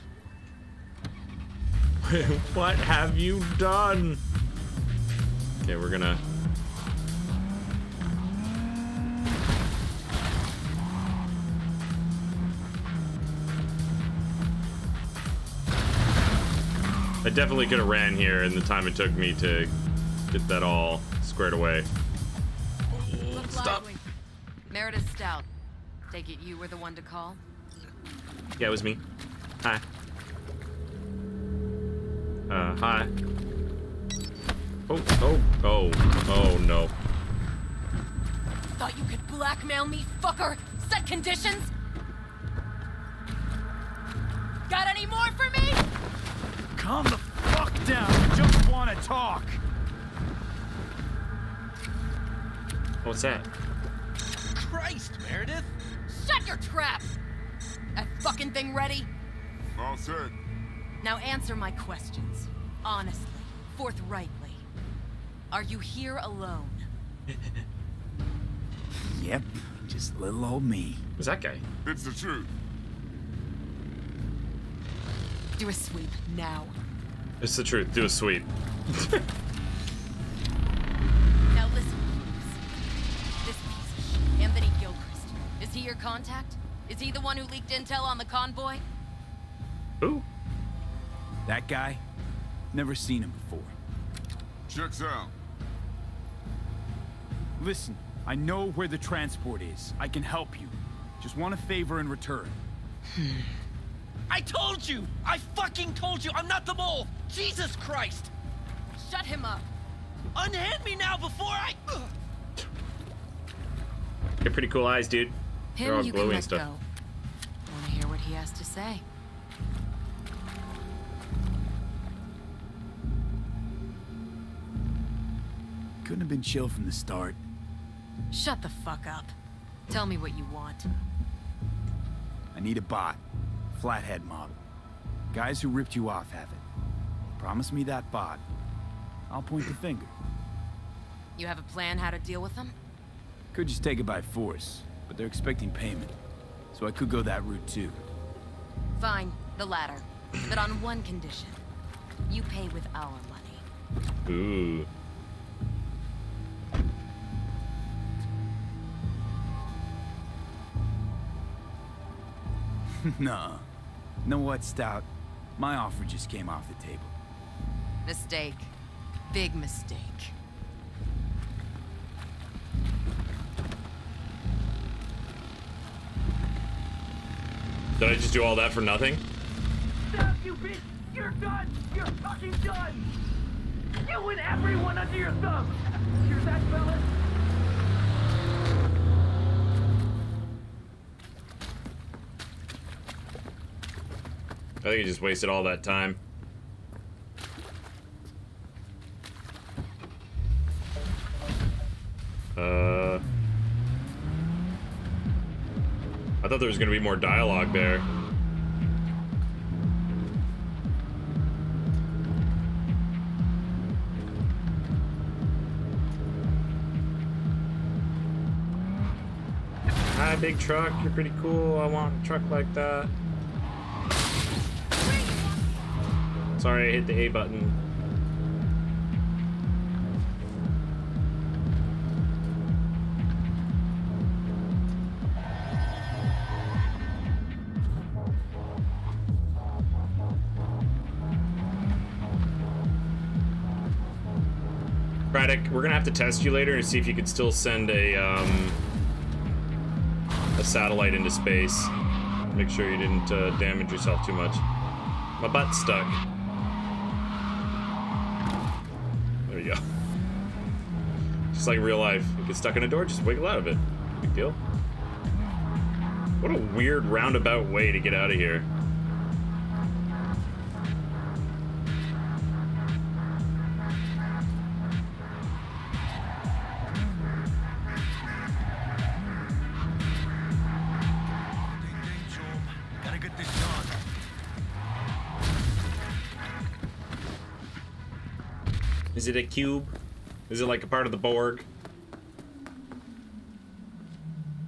what have you done? Okay, we're gonna... I definitely could have ran here in the time it took me to get that all squared away. Stop. Meredith Stout. Take it you were the one to call? Yeah, it was me. Hi. Uh, hi. Oh, oh, oh, oh no. Thought you could blackmail me, fucker? Set conditions? Got any more for me? Calm the fuck down. I just want to talk. What's that? Christ, Meredith! Shut your trap! That fucking thing ready? All set. Now answer my questions. Honestly, forthrightly. Are you here alone? Yep, just little old me. Who's that guy? It's the truth. Do a sweep now. It's the truth. Do a sweep. Now listen, please. This piece of shit, Anthony Gilchrist. Is he your contact? Is he the one who leaked intel on the convoy? Who? That guy? Never seen him before. Checks out. Listen, I know where the transport is. I can help you. Just want a favor in return. I told you! I fucking told you! I'm not the mole! Jesus Christ! Shut him up! Unhand me now before I... Ugh. You got pretty cool eyes, dude. They're all Him you can glowy and let stuff. go. Want to hear what he has to say? Couldn't have been chill from the start. Shut the fuck up. Tell me what you want. I need a bot. Flathead model. Guys who ripped you off have it. Promise me that bot. I'll point the finger. You have a plan how to deal with them? Could just take it by force, but they're expecting payment. So I could go that route too. Fine, the latter. But on one condition. You pay with our money. Ooh. nah. Know what, Stout? My offer just came off the table. Mistake. Big mistake. Did I just do all that for nothing? Stop, you bitch! You're done! You're fucking done! You and everyone under your thumb! Hear that, fellas? I think he just wasted all that time. Uh... I thought there was gonna be more dialogue there. Hi, big truck. You're pretty cool. I want a truck like that. Sorry, I hit the A button. Braddock, we're gonna have to test you later and see if you could still send a um, a satellite into space. Make sure you didn't uh, damage yourself too much. My butt's stuck. Just like real life. You get stuck in a door, just wiggle out of it. Big deal. What a weird roundabout way to get out of here. Is it a cube? Is it like a part of the Borg?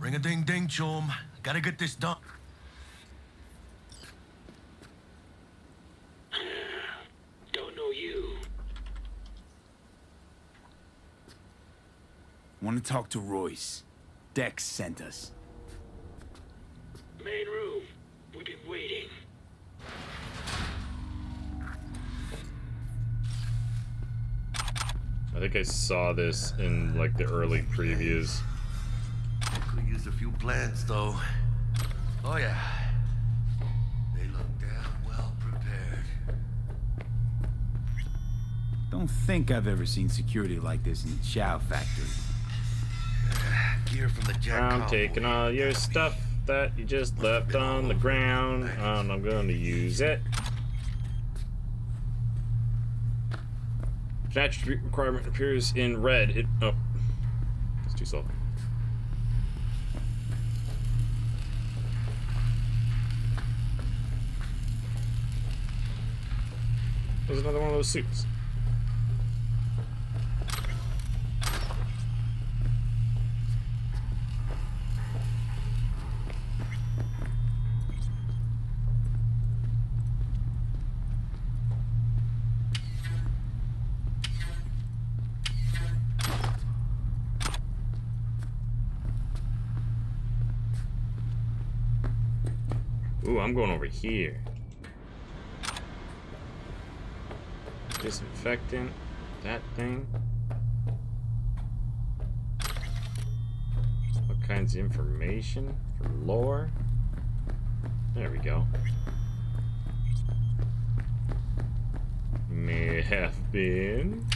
Ring a ding ding, chum. Gotta get this done. Don't know you. Want to talk to Royce. Dex sent us. Main room. We've been waiting. I think I saw this in like the early previews. Could use a few plants, though. Oh, yeah. They look damn well prepared. Don't think I've ever seen security like this in the Chow factory. Gear from the Jack I'm taking all your stuff that you just left on the ground, and I'm going to use it. An attribute requirement appears in red, it. Oh. It's too slow. There's another one of those suits. I'm going over here. Disinfectant. That thing. What kinds of information? For lore? There we go. May have been.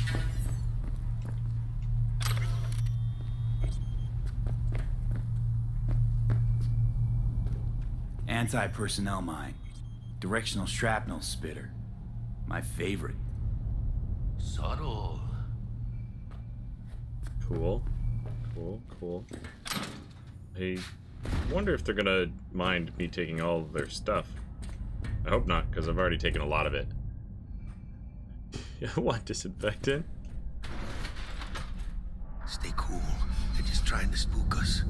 Anti-personnel mine. Directional shrapnel spitter. My favorite. Subtle. Cool. Cool, cool. I wonder if they're gonna mind me taking all of their stuff. I hope not, because I've already taken a lot of it. what, disinfectant? Stay cool. They're just trying to spook us.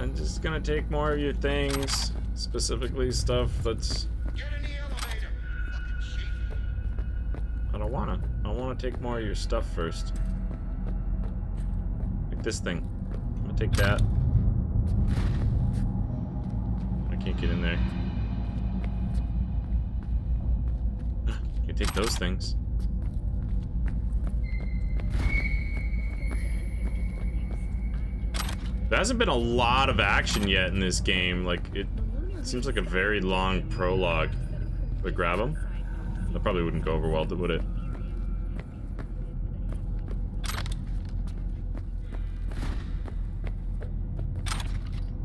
I'm just gonna take more of your things, specifically stuff that's. I don't wanna. I wanna take more of your stuff first. Like this thing. I'm gonna take that. I can't get in there. Can take those things. There hasn't been a lot of action yet in this game. Like, it seems like a very long prologue. But grab him? That probably wouldn't go over well, would it?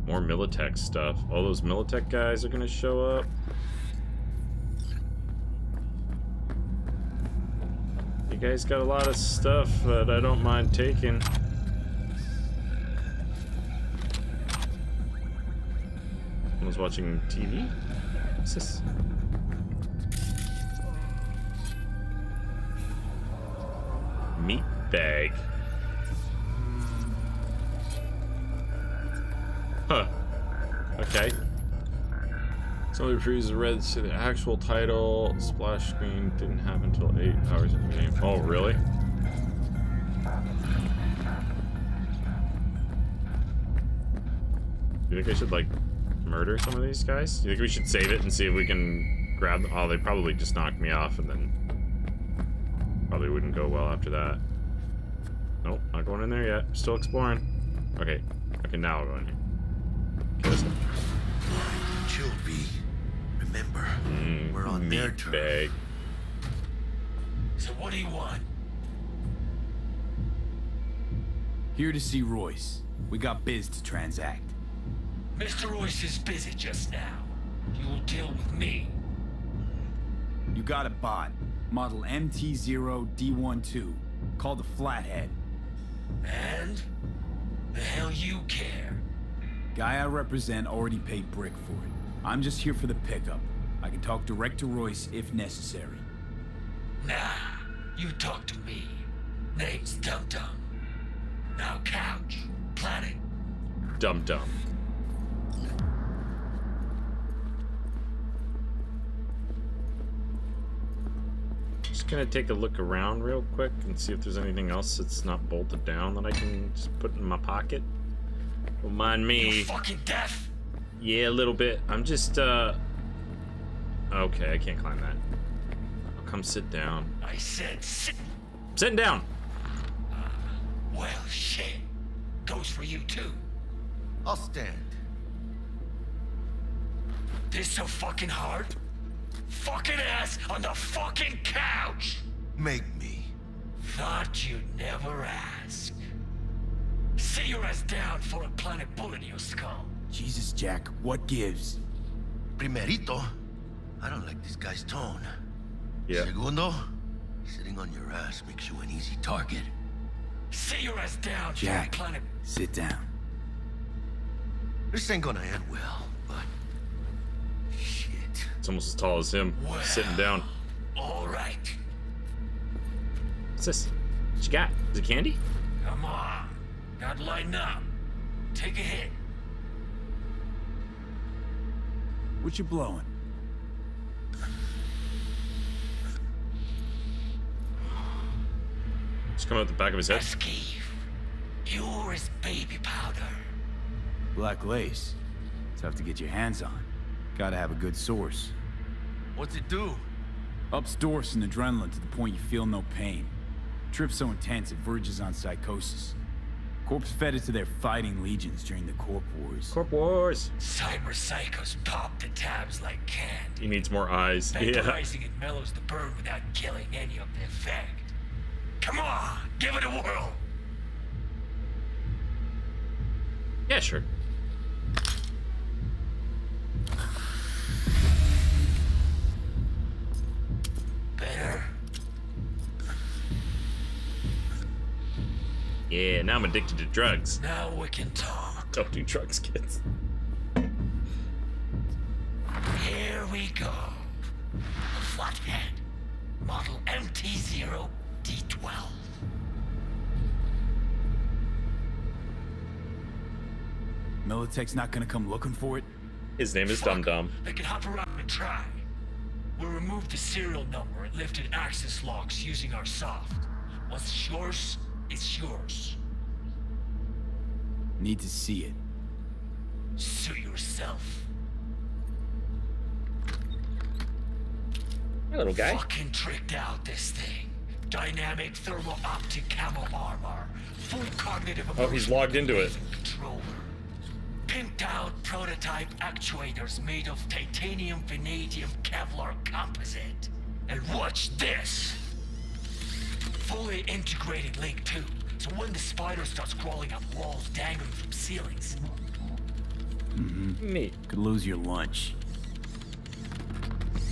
More Militech stuff. All those Militech guys are gonna show up. You guys got a lot of stuff that I don't mind taking. Was watching TV? What's this? Meat bag. Huh. Okay. Somebody previews read to the actual title. Splash screen didn't happen until eight hours in the game. Oh, really? You think I should, like, murder some of these guys? You think we should save it and see if we can grab them? Oh, they probably just knocked me off and then probably wouldn't go well after that. Nope, not going in there yet. Still exploring. Okay. Okay, now I'll go in here. Okay, this Chill, B. Remember, Mm, we're on their meat turn. bag. So what do you want? Here to see Royce. We got biz to transact. Mr. Royce is busy just now. You will deal with me. You got a bot. Model MT0D12. Called the Flathead. And? The hell you care? Guy I represent already paid Brick for it. I'm just here for the pickup. I can talk direct to Royce if necessary. Nah, you talk to me. Name's Dum Dum. Now couch, planet. Dum dum. Just gonna take a look around real quick and see if there's anything else that's not bolted down that I can just put in my pocket. Don't mind me. You fucking deaf? Yeah, a little bit. I'm just, uh... Okay, I can't climb that. I'll come sit down. I said sit. Sitting down! Well, shit. Goes for you too. I'll stand. This so fucking hard? Fucking ass on the fucking couch! Make me. Thought you'd never ask. Sit your ass down for a planet bullet in your skull. Jesus, Jack, what gives? Primerito, I don't like this guy's tone. Yeah. Segundo, sitting on your ass makes you an easy target. Sit your ass down Jack, for a planet. sit down. This ain't gonna end well, but shit. It's almost as tall as him, sitting down. All right. What's this? What you got? Is it candy? Come on. Gotta lighten up. Take a hit. What you blowing? Just come out the back of his head. Eskeef. Pure as baby powder. Black lace. Tough to get your hands on. Gotta have a good source. What's it do? Ups Dorse and adrenaline to the point you feel no pain. Trip so intense it verges on psychosis. Corps fed it to their fighting legions during the Corp Wars. Corp Wars! Cyber psychos pop the tabs like candy. He needs more eyes. Yeah. Vaporizing it mellows the burn without killing any of the effect. Come on, give it a whirl. Yeah, sure. Better. Yeah, now I'm addicted to drugs. Now we can talk. Don't do drugs, kids. Here we go. A flathead. Model MT0D12. Militech's not gonna come looking for it? His name is Dum Dum. They can hop around and try. We'll remove the serial number and lifted access locks using our soft. What's yours is yours. Need to see it. Suit yourself. Hey, little guy. Fucking tricked out this thing. Dynamic thermal optic camo armor. Full cognitive Oh, he's logged into it. controller. Pimped out prototype actuators made of titanium vanadium Kevlar composite. And watch this. Fully integrated link too. So when the spider starts crawling up walls dangling from ceilings, Mm-hmm. Neat. Could lose your lunch.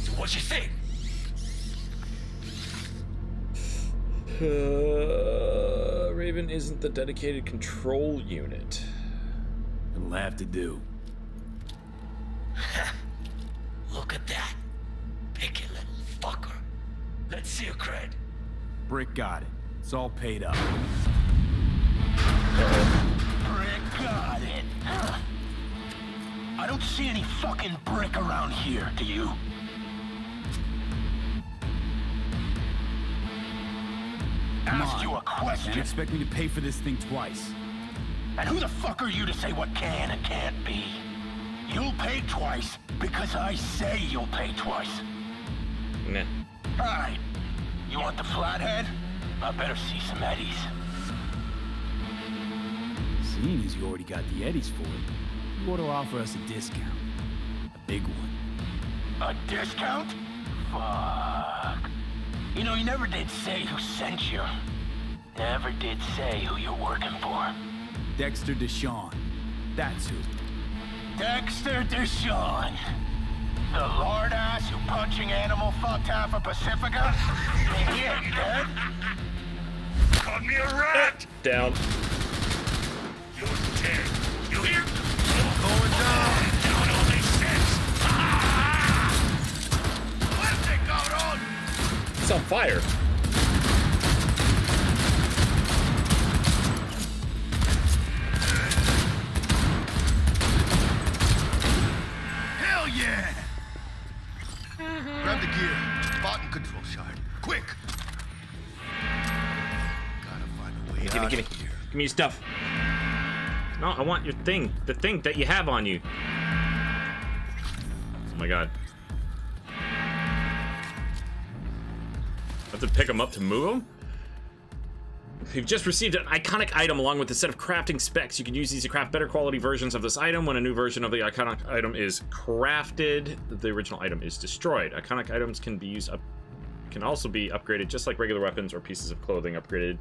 so what you think? Uh, Raven isn't the dedicated control unit. It'll have to do. Look at that. Picky little fucker. Let's see your cred. Brick got it. It's all paid up. Rick got it. I don't see any fucking brick around here, do you? Come Asked on. you a question. Can't expect me to pay for this thing twice. And who the fuck are you to say what can and can't be? You'll pay twice because I say you'll pay twice. Nah. Alright. You want the flathead? I better see some eddies. Seeing as you already got the eddies for it, you ought to offer us a discount. A big one. A discount? Fuck. You know, you never did say who sent you. Never did say who you're working for. Dexter Deshawn. That's who. Dexter Deshawn. The lord ass who punching animal fucked half of Pacifica? yeah, you dead? Call me a rat! Down. You're dead. You hear? Going down. Down only six. Fuerte, cabrón! It's on fire. Yeah! Grab the gear. Bot and control shard. Quick! Gotta find a way Gimme, out gimme. here. Give me your stuff. No, I want your thing. The thing that you have on you. Oh my god. I have to pick them up to move them? You've just received an iconic item along with a set of crafting specs. You can use these to craft better quality versions of this item. When a new version of the iconic item is crafted, the original item is destroyed. Iconic items can be used up can also be upgraded just like regular weapons or pieces of clothing upgraded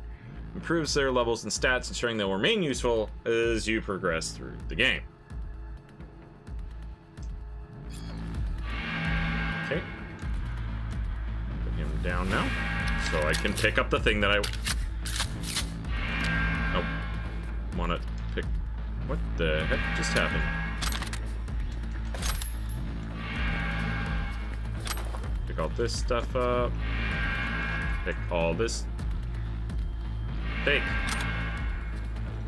improves their levels and stats, ensuring they'll remain useful as you progress through the game. Okay. Put him down now, so I can pick up the thing that I... Want to pick... What the heck just happened? Pick all this stuff up. Pick all this Take.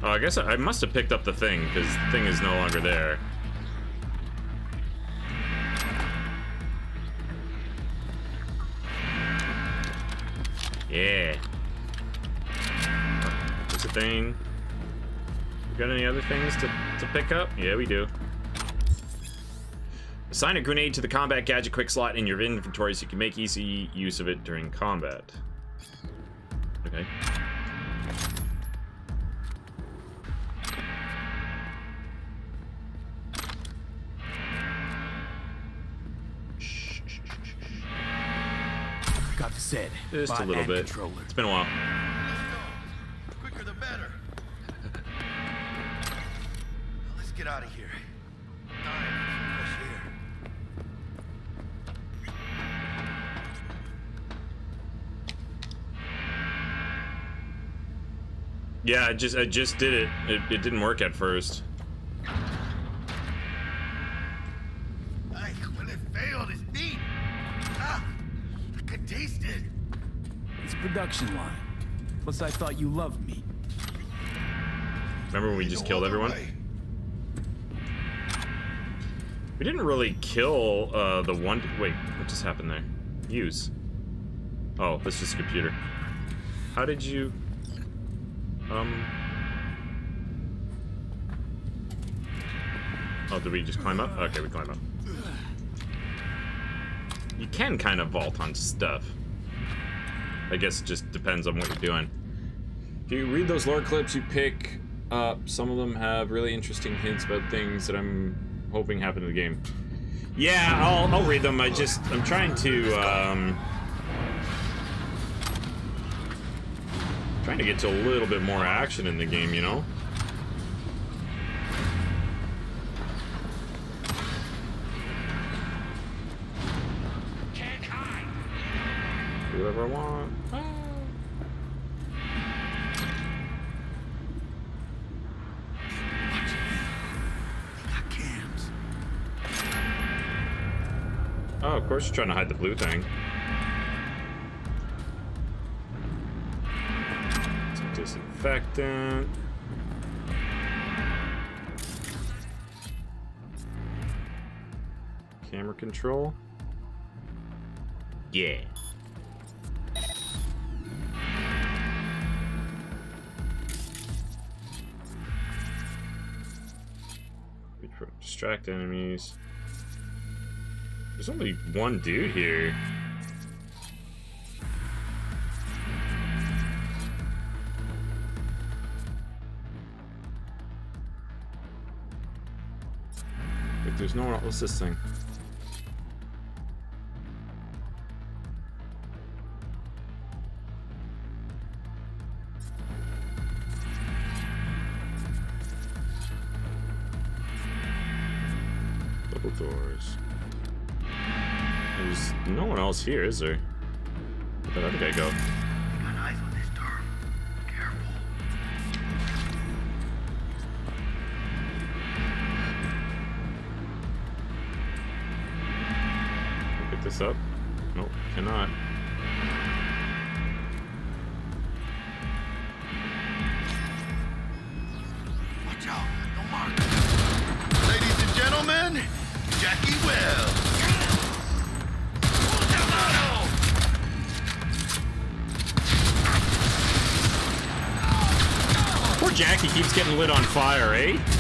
Oh, I guess I, I must have picked up the thing, because the thing is no longer there. Yeah. There's a thing. We got any other things to, to pick up? Yeah, we do. Assign a grenade to the combat gadget quick slot in your inventory so you can make easy use of it during combat. Okay. Got the set. Just a little bit. Controller. It's been a while. Get out of here. Dying for some fresh air. Yeah, I just I just did it. It, it didn't work at first. Ay, when it failed, it's meat. Ah, I could taste it. It's a production line. Plus, I thought you loved me. Remember when we just killed everyone? We didn't really kill uh, the one. Wait, what just happened there? Use. Oh, that's just a computer. How did you? Um. Oh, did we just climb up? Okay, we climb up. You can kind of vault on stuff. I guess it just depends on what you're doing. If you read those lore clips, you pick up. Some of them have really interesting hints about things that I'm hoping happen in the game. Yeah, I'll, I'll read them. I just I'm trying to um, trying to get to a little bit more action in the game. You know. Do whatever I want. Oh, of course you're trying to hide the blue thing. Some disinfectant. Camera control. Yeah. Distract enemies. There's only one dude here. Wait, there's no one. What's this thing? Else here, is there? Where'd that other guy go? Fire,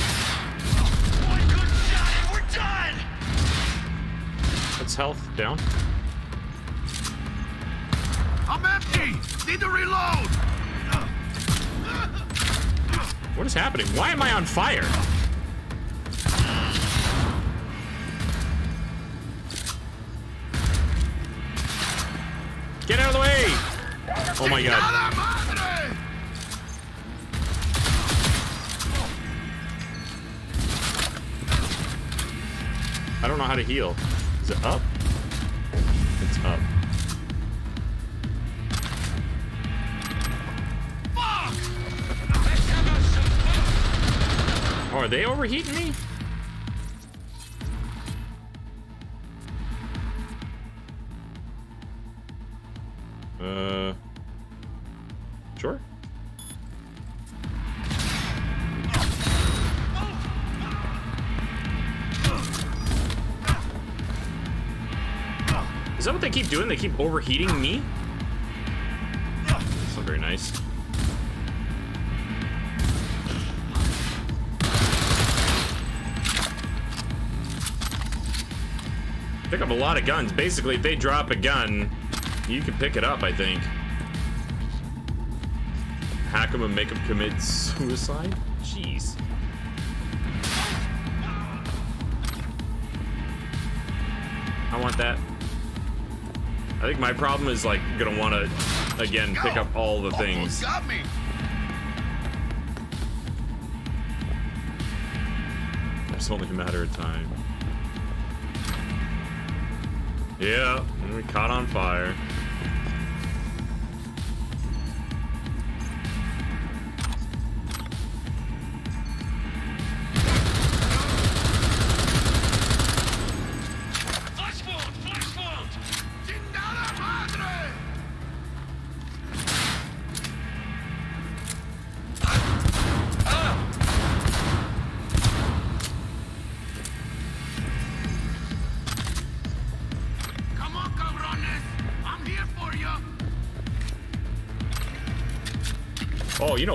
keep doing? They keep overheating me? That's not very nice. Pick up a lot of guns. Basically, if they drop a gun, you can pick it up, I think. Hack them and make them commit suicide? My problem is like gonna want to again pick up all the things. Got me. It's only a matter of time. Yeah, and we caught on fire.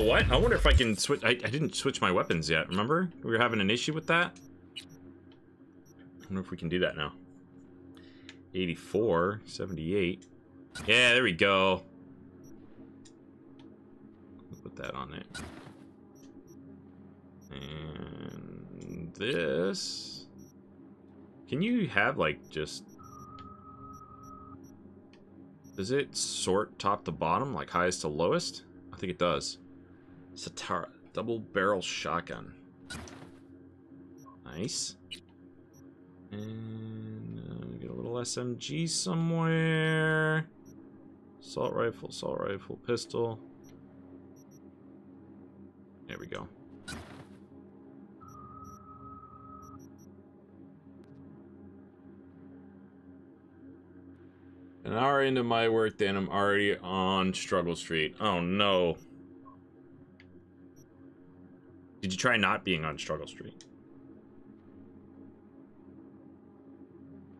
What? I wonder if I can switch. I, I didn't switch my weapons yet. Remember? We were having an issue with that. I wonder if we can do that now. 84, 78. Yeah, there we go. Put that on it. And this. Can you have, like, just. Does it sort top to bottom, like highest to lowest? I think it does. Satara, double barrel shotgun. Nice. And uh, get a little SMG somewhere. Assault rifle, assault rifle, pistol. There we go. An hour into my work, then I'm already on Struggle Street. Oh no. Did you try not being on Struggle Street?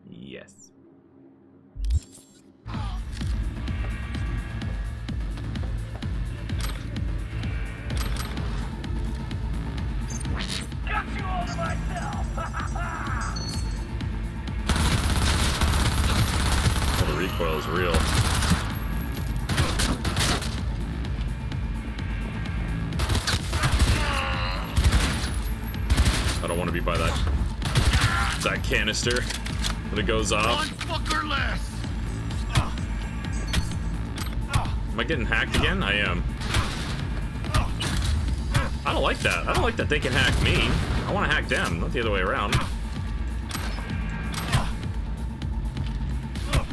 Yes. Got you all to myself! The recoil is real. Want to be by that that canister when it goes off. Am I getting hacked again? I am. I don't like that. I don't like that they can hack me. I want to hack them, not the other way around.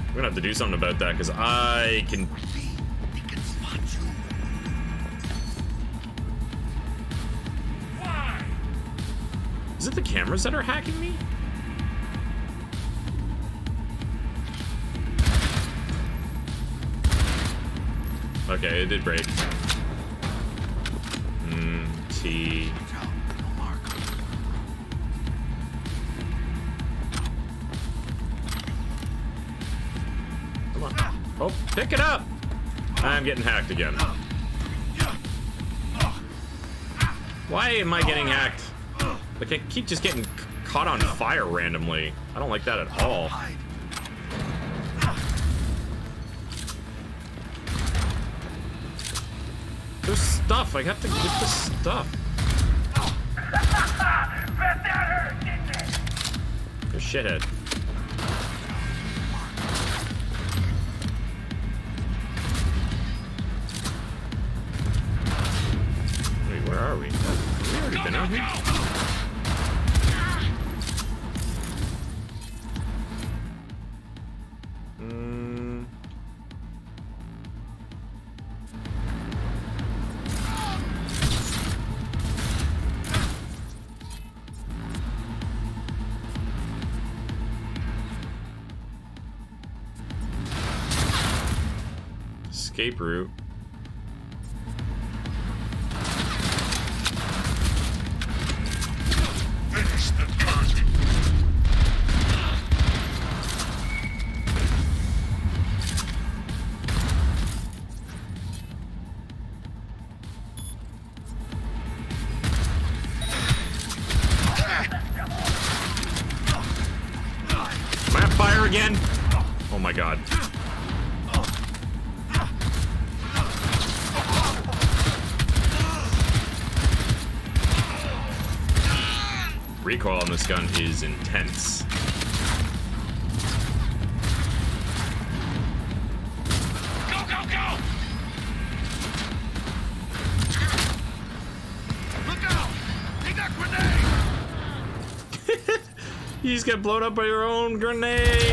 We're gonna have to do something about that because I can. Cameras that are hacking me? Okay, it did break. Mm, T. Come on. Oh, pick it up! I'm getting hacked again. Why am I getting hacked? Like, I keep just getting caught on fire randomly. I don't like that at all. There's stuff. I have to get the stuff. You're shithead. Wait, where are we? We already been out here? Escape get blown up by your own grenade.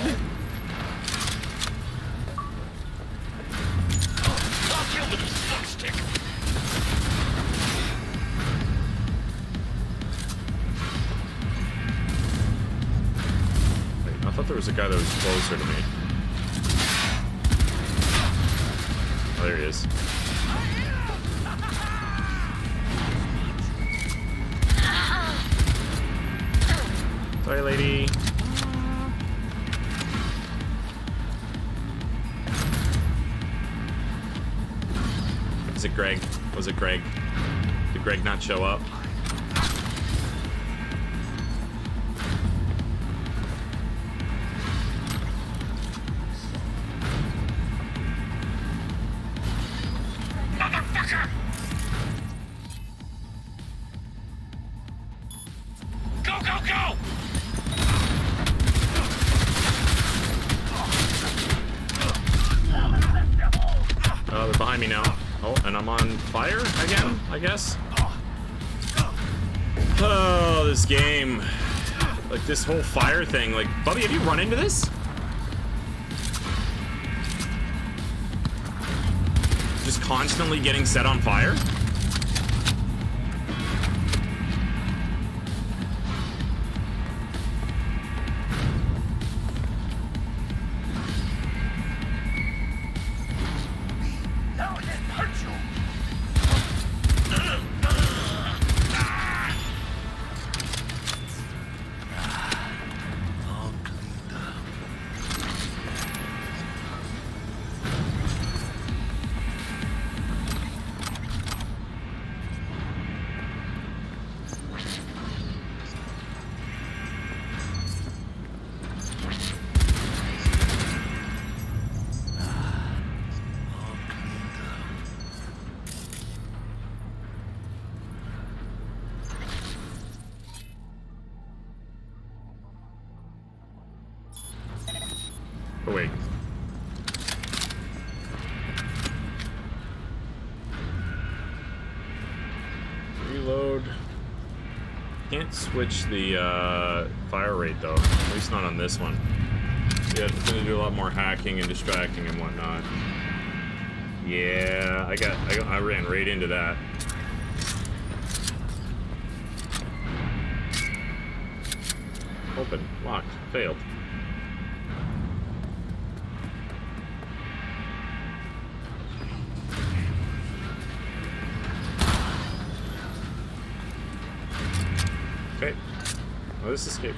Run into this? Just constantly getting set on fire? Switch the uh, fire rate though. At least not on this one. Yeah, it's gonna do a lot more hacking and distracting and whatnot. Yeah, I got, I, got, I ran right into that. Open, locked, failed. Okay. Well, this escape.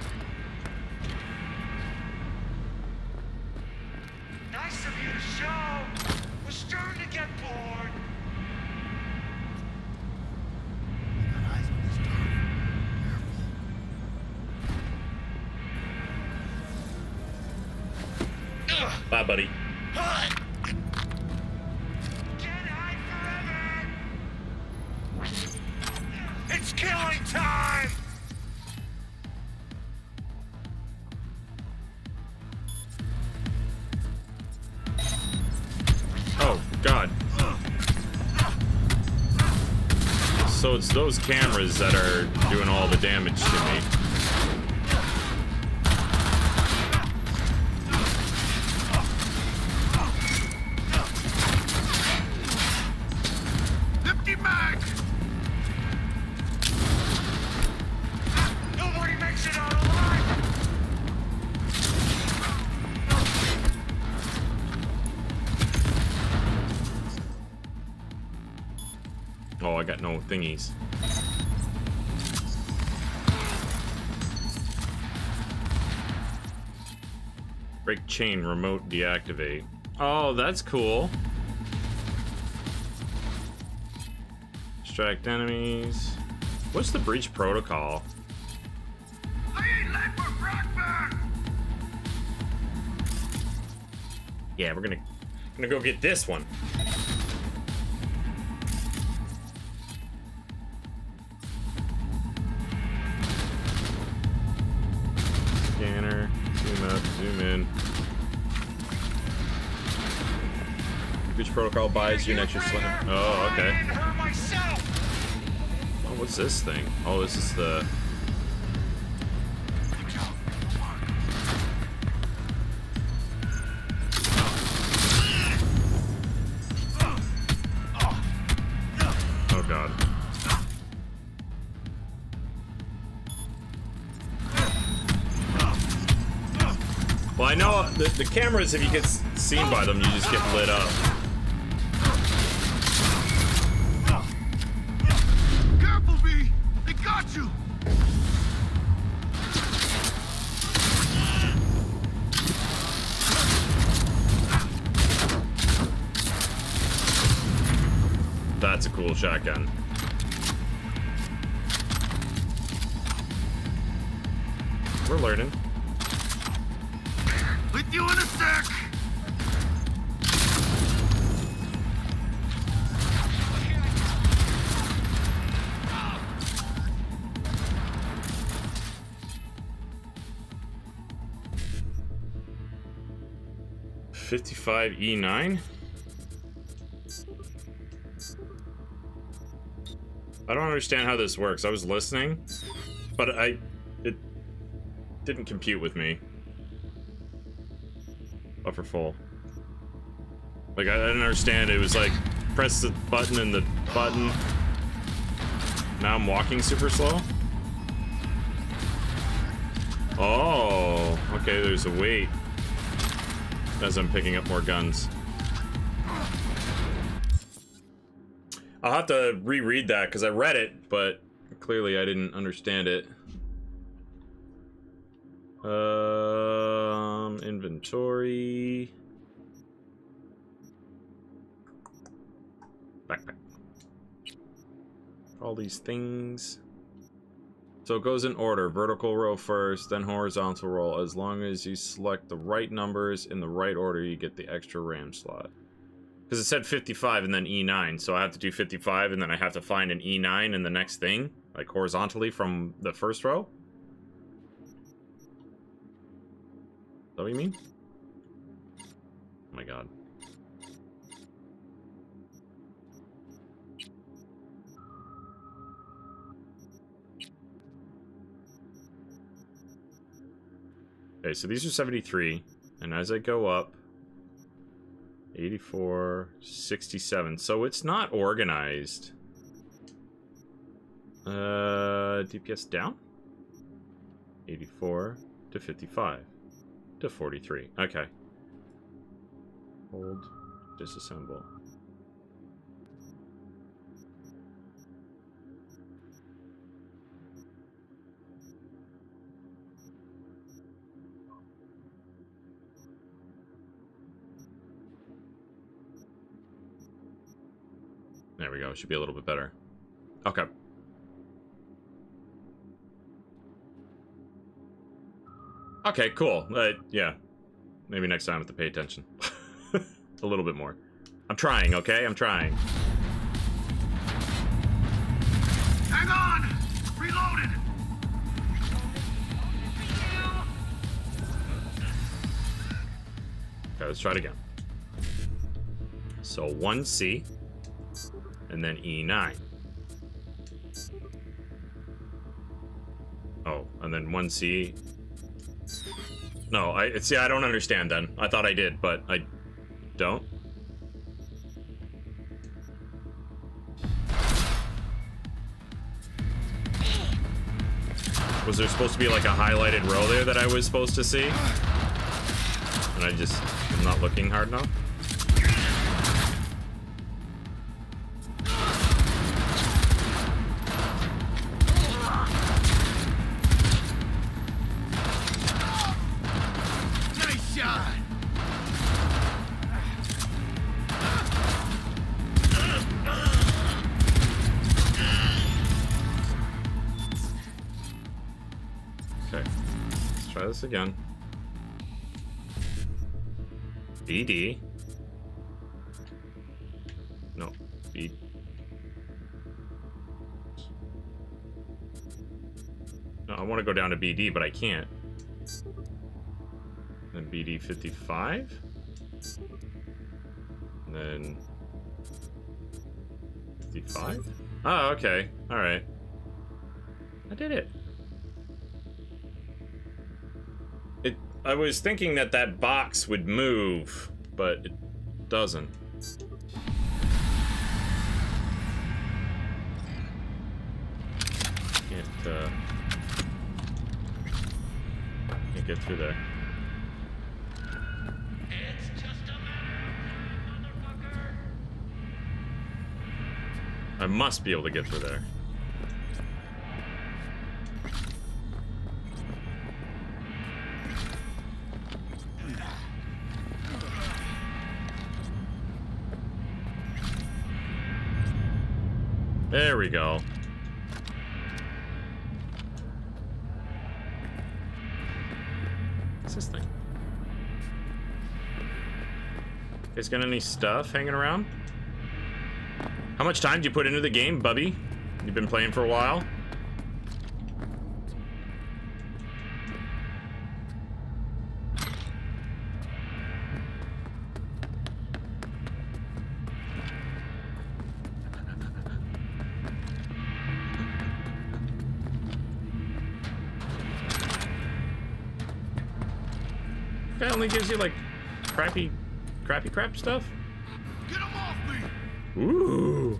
It's those cameras that are doing all the damage to me. Chain, remote deactivate. Oh, that's cool. Distract enemies. What's the breach protocol? Yeah, we're gonna gonna go get this one. Buys you an extra slim. Oh, okay. Oh, what's this thing? Oh, this is the. Oh god. Well, I know the, the cameras, if you get seen by them, you just get lit up. E5E9? I don't understand how this works. I was listening, but I... It didn't compute with me. Upper full. Like, I didn't understand. It was like, press the button and the button. Now I'm walking super slow? Oh, okay, there's a wait as I'm picking up more guns. I'll have to reread that because I read it, but clearly I didn't understand it. Um, inventory. Backpack. All these things. So it goes in order. Vertical row first, then horizontal row. As long as you select the right numbers in the right order, you get the extra RAM slot. Because it said 55 and then E9, so I have to do 55 and then I have to find an E9 in the next thing, like horizontally from the first row? Is that what you mean? Oh my god. Okay, so these are 73. And as I go up, 84, 67. So it's not organized. Uh, DPS down? 84 to 55 to 43. Okay. Hold, disassemble. There we go. Should be a little bit better. Okay. Okay, cool. Uh, yeah. Maybe next time I have to pay attention. a little bit more. I'm trying, okay? I'm trying. Hang on! Reloaded! Okay, let's try it again. So 1C, and then E9. Oh, and then 1C. No, I see. I don't understand. Then I thought I did, but I don't. Was there supposed to be like a highlighted row there that I was supposed to see? And I just am not looking hard enough? Again. BD. No, B. No, I want to go down to BD, but I can't. Then BD 55. And then 55? Oh, ah, okay. Alright. I did it. I was thinking that that box would move, but it doesn't. Can't, uh... Can't get through there. I must be able to get through there. We go. What's this thing? Guys got any stuff hanging around? How much time do you put into the game, Bubby? You've been playing for a while? Gives you like crappy, crappy crap stuff. Get him off me! Ooh.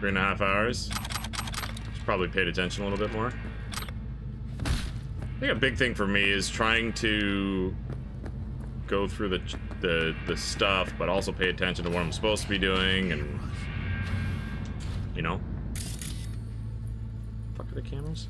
Three and a half hours. Should probably paid attention a little bit more. I think a big thing for me is trying to go through the the the stuff, but also pay attention to what I'm supposed to be doing, and you know. The cameras?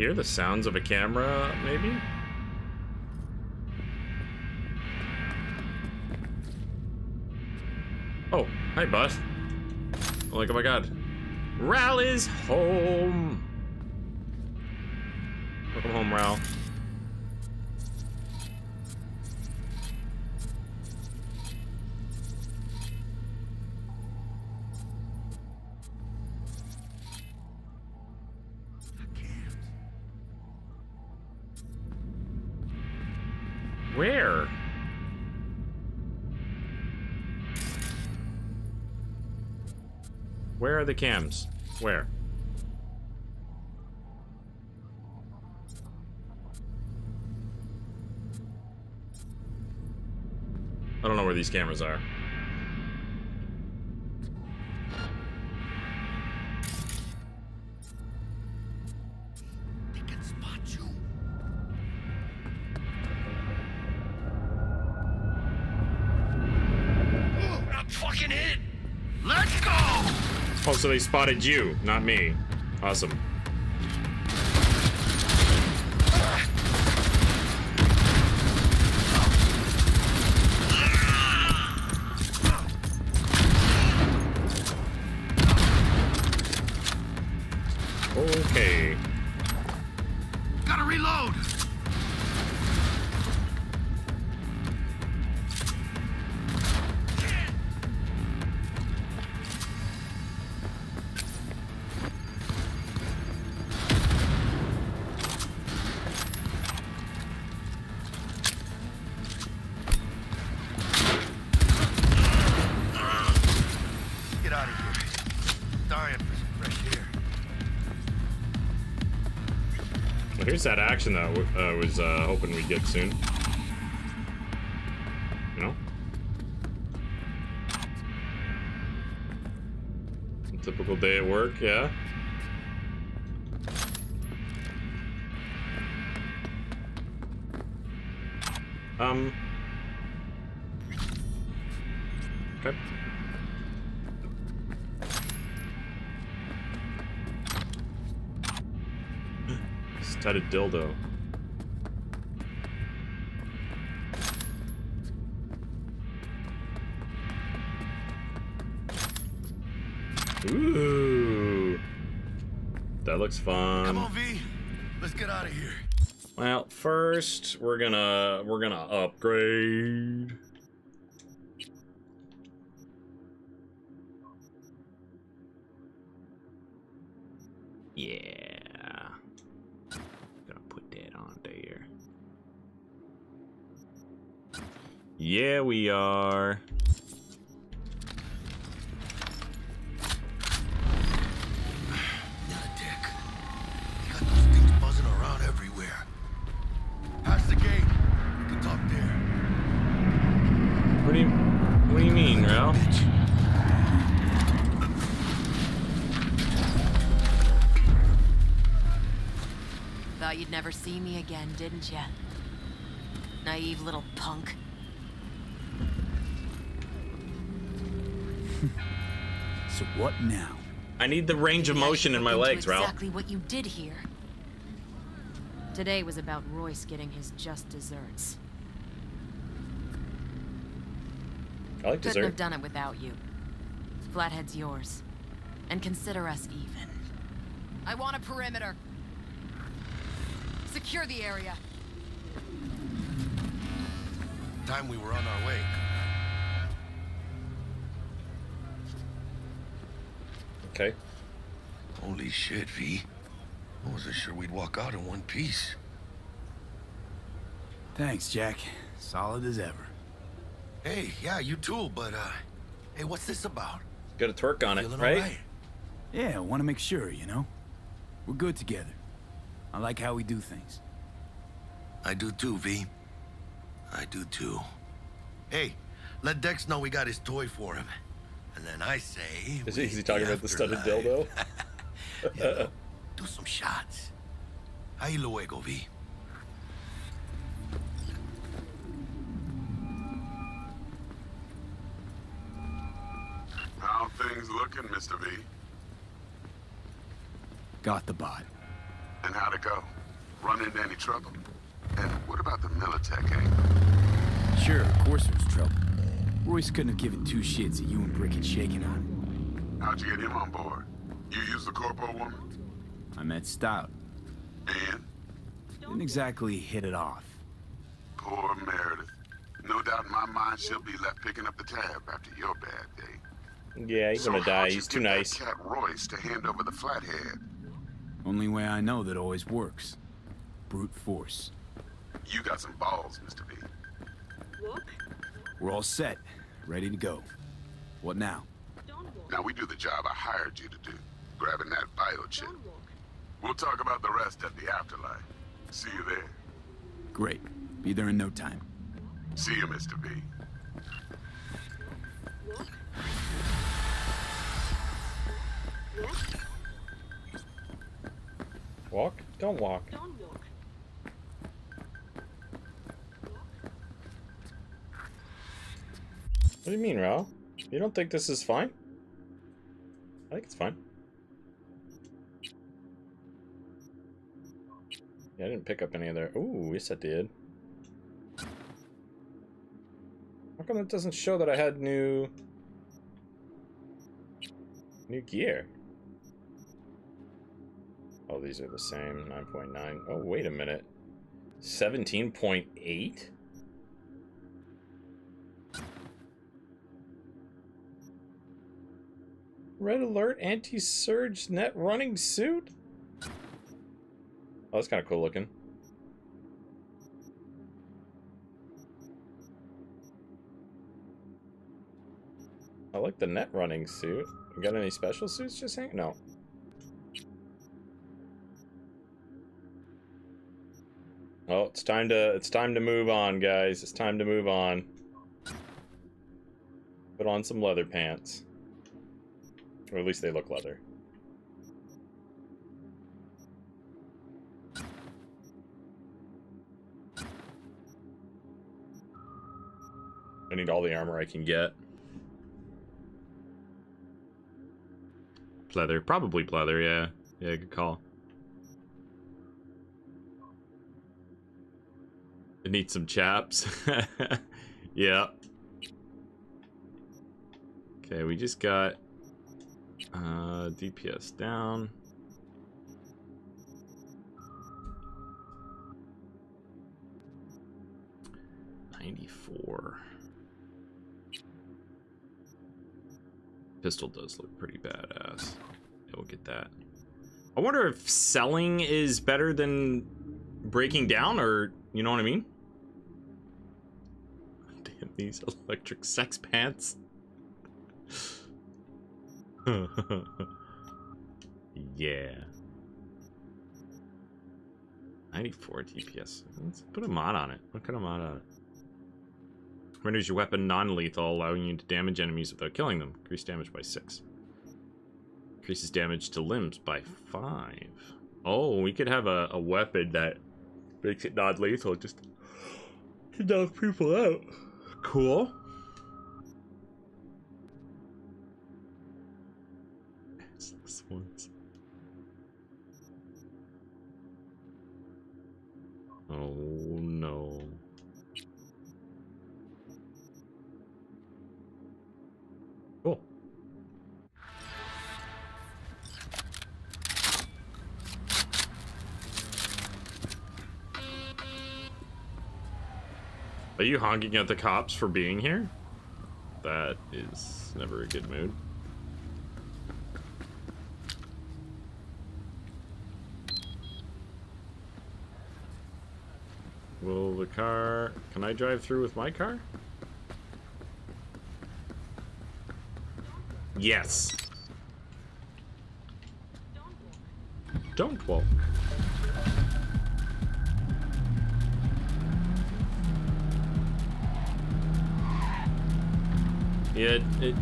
Hear the sounds of a camera, maybe? Oh, hi, bud. Like, oh my god. Oh Ral is home. Welcome home, Ral. Where are the cams? Where? I don't know where these cameras are. So they spotted you, not me. Awesome. Okay. Gotta reload. That action that I was uh, hoping we'd get soon. You know? Typical day at work, yeah? Dildo. Ooh. That looks fun. Come on, V. Let's get out of here. Well, first we're gonna we're gonna upgrade. Yeah. Gonna put that on there. Yeah, we are. Things buzzing around everywhere. Past the gate. We can talk there. What do you What do you got those things buzzing around everywhere. Pass the gate. We can talk there. What do you mean, Ralph? Thought you'd never see me again, didn't you? Naive little punk. So what now? I need the range of motion in my Into legs, Ralph. Exactly what you did here. Today was about Royce getting his just desserts. I like Couldn't dessert. have done it without you. Flathead's yours. And consider us even. I want a perimeter. Secure the area. Time we were on our way. Okay. Holy shit, V. I wasn't sure we'd walk out in one piece. Thanks, Jack. Solid as ever. Hey, yeah, you too, but, uh, hey, what's this about? Got a twerk on it, Feeling right? Yeah, I want to make sure, you know? We're good together. I like how we do things. I do too, V. I do too. Hey, Let Dex know we got his toy for him. And then I say... Is he, is he talking about the studded afterlife. dildo? You know, do some shots. Ahí luego, V. How things looking, Mr. V? Got the bot. And how'd it go? Run into any trouble? And what about the Militech angle? Sure, of course there was trouble. Royce couldn't have given two shits that you and Brick had shaken on. How'd you get him on board? You used the corpo woman? I met Stout. And? Didn't exactly hit it off. Poor Meredith. No doubt in my mind she'll be left picking up the tab after your bad day. Yeah, he's So gonna die. He's too nice. Cat Royce to hand over the flathead. Only way I know that always works. Brute force. You got some balls, Mr. V. We're all set. Ready to go. What now? Now we do the job I hired you to do, grabbing that biochip. We'll talk about the rest at the afterlife. See you there. Great. Be there in no time. See you, Mr. V. Walk? Don't walk. What do you mean, Rao? You don't think this is fine? I think it's fine. Yeah, I didn't pick up any of other. Ooh, yes, I did. How come it doesn't show that I had new new gear? Oh, these are the same. 9.9. Oh, wait a minute. 17.8? Red alert anti-surge net running suit? Oh, that's kind of cool looking. I like the net running suit. You got any special suits just hang? No. Oh, it's time to it's time to move on, guys. It's time to move on. Put on some leather pants. Or at least they look leather. I need all the armor I can get. Pleather. Probably pleather, yeah. Yeah, good call. It needs some chaps. yeah. Okay, we just got uh, DPS down. Ninety-four. Pistol does look pretty badass. Yeah, we'll get that. I wonder if selling is better than breaking down, or you know what I mean? Damn these electric sex pants. yeah. 94 DPS. Let's put a mod on it. What kind of mod on it? Renders your weapon non-lethal, allowing you to damage enemies without killing them. Increase damage by 6. Increases damage to limbs by 5. Oh, we could have a, a weapon that makes it non-lethal just to knock people out. Cool. Oh no. Cool. Are you honking at the cops for being here? That is never a good mood. Will the car... Can I drive through with my car? Yes. Don't walk. Yeah, it, it,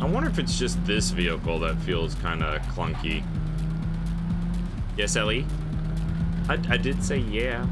I wonder if it's just this vehicle that feels kind of clunky. Yes, Ellie? I, I did say yeah.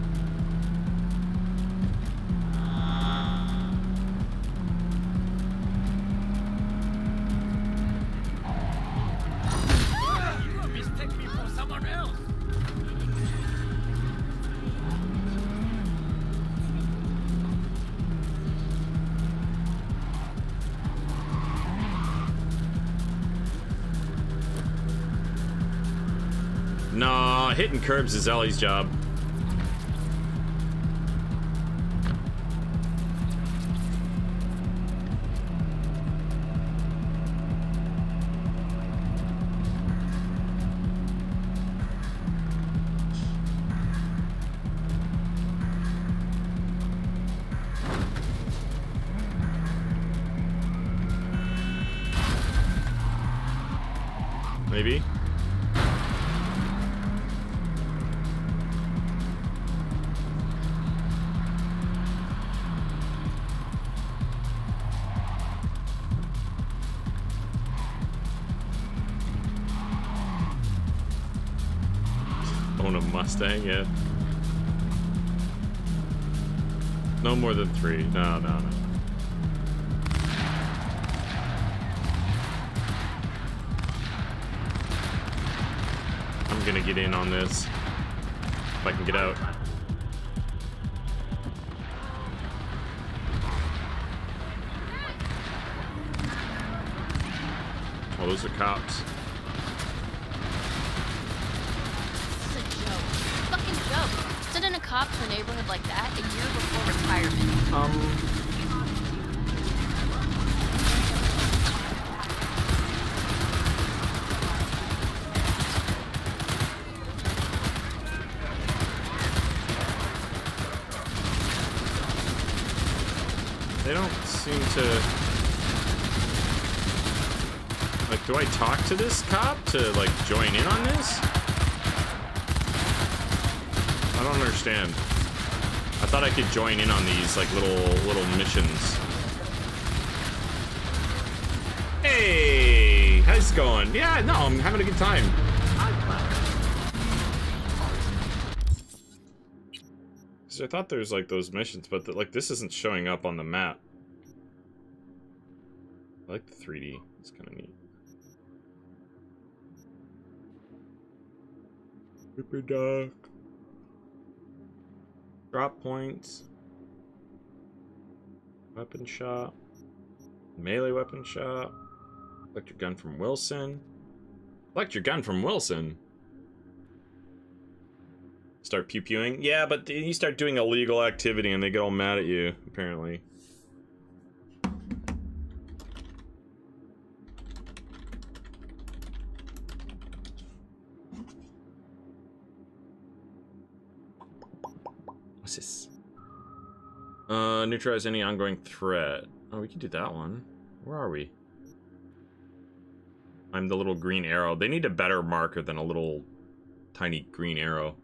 Hitting curbs is Ellie's job. Three. No, no, no. I'm gonna get in on this. If I can get out. Oh, those are cops. I thought I could join in on these, like, little, little missions. Hey! How's it going? Yeah, no, I'm having a good time. So I thought there was, like, those missions, but, the, like, this isn't showing up on the map. I like the 3D. It's kind of neat. Super dark. Drop points. Weapon shop. Melee weapon shop. Collect your gun from Wilson. Collect your gun from Wilson. Start pew pewing. Yeah, but you start doing illegal activity and they get all mad at you, apparently. Uh, neutralize any ongoing threat. Oh, we can do that one. Where are we? I'm the little green arrow. They need a better marker than a little tiny green arrow.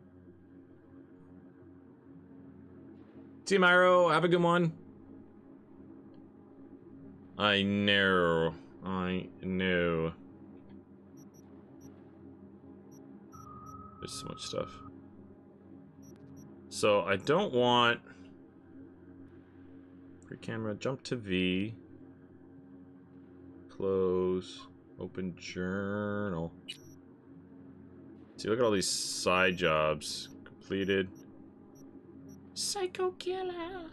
See, Myro, have a good one. I know. I know. There's so much stuff. So I don't want free camera. Jump to V. Close. Open journal. See, look at all these side jobs completed. Psycho killer.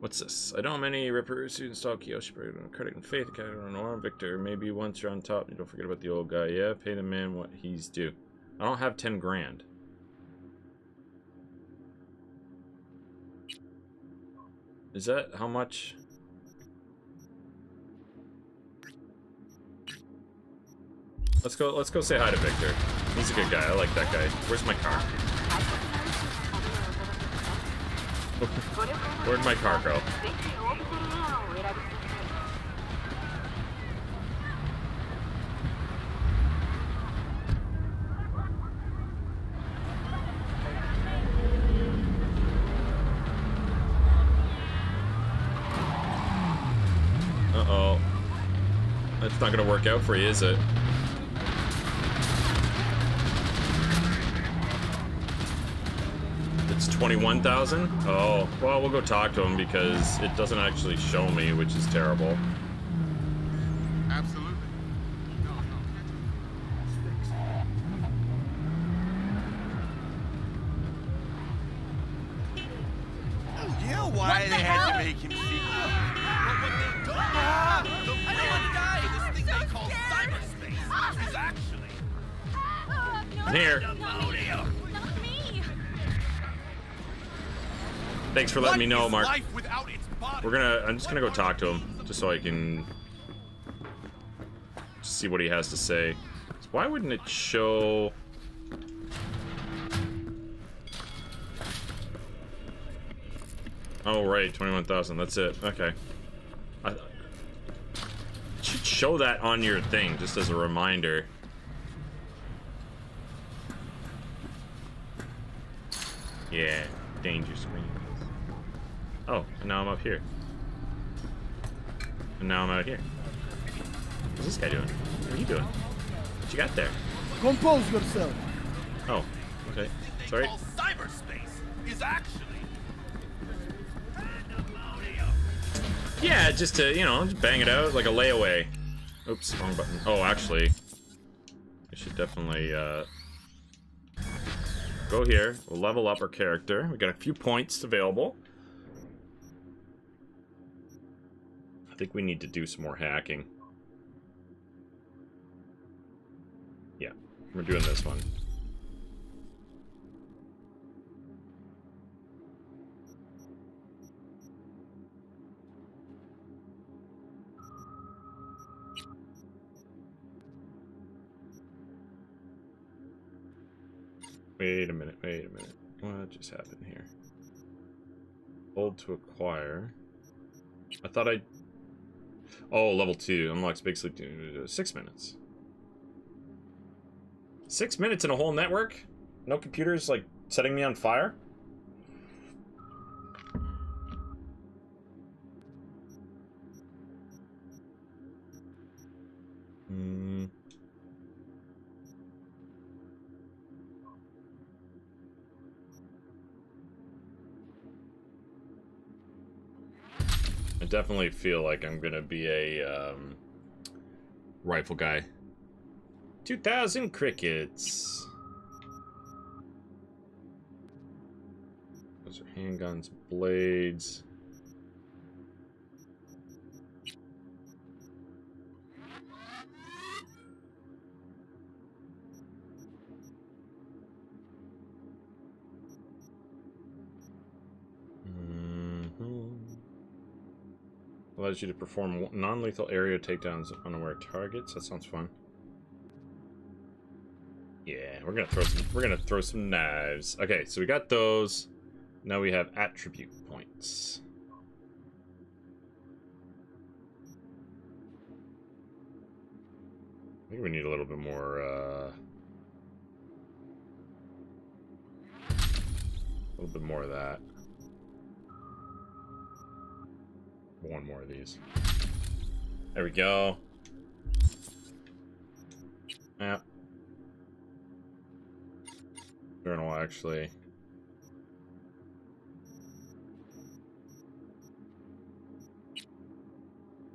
What's this? I don't have many rippers who install Kiroshi credit and faith, credit on Norm Victor. Maybe once you're on top, you don't forget about the old guy. Yeah, pay the man what he's due. I don't have 10 grand. Is that how much? Let's go let's go say hi to Victor. He's a good guy. I like that guy. Where's my car? Where'd my car go? It's not gonna out for you, is it? It's 21,000? Oh, well, we'll go talk to him because it doesn't actually show me, which is terrible. Thanks for letting What me know, Mark. life without its body? We're gonna. I'm just gonna go talk to him, just so I can see what he has to say. So why wouldn't it show? Oh right, twenty-one thousand. That's it. Okay. I, it should show that on your thing, just as a reminder. Yeah, danger screen. Oh, and now I'm up here. And now I'm out here. What's this guy doing? What are you doing? What you got there? Compose yourself. Oh, okay. Sorry. Cyberspace is actually Yeah, just to, you know, just bang it out like a layaway. Oops, wrong button. Oh, actually, I should definitely, uh, go here. We'll level up our character. We got a few points available. I think we need to do some more hacking. Yeah, we're doing this one. Wait a minute, wait a minute. What just happened here? Hold to acquire. I thought I... Oh, level 2. Unlocks basically uh, 6 minutes. 6 minutes in a whole network? No computers, like, setting me on fire? Hmm... definitely feel like I'm gonna be a um, rifle guy. 2,000 crickets. Those are handguns, blades. Allows you to perform non-lethal area takedowns on unaware targets. That sounds fun. Yeah, we're gonna throw some. We're gonna throw some knives. Okay, so we got those. Now we have attribute points. I think we need a little bit more. Uh, a little bit more of that. One more of these. There we go. Yeah. Journal, actually.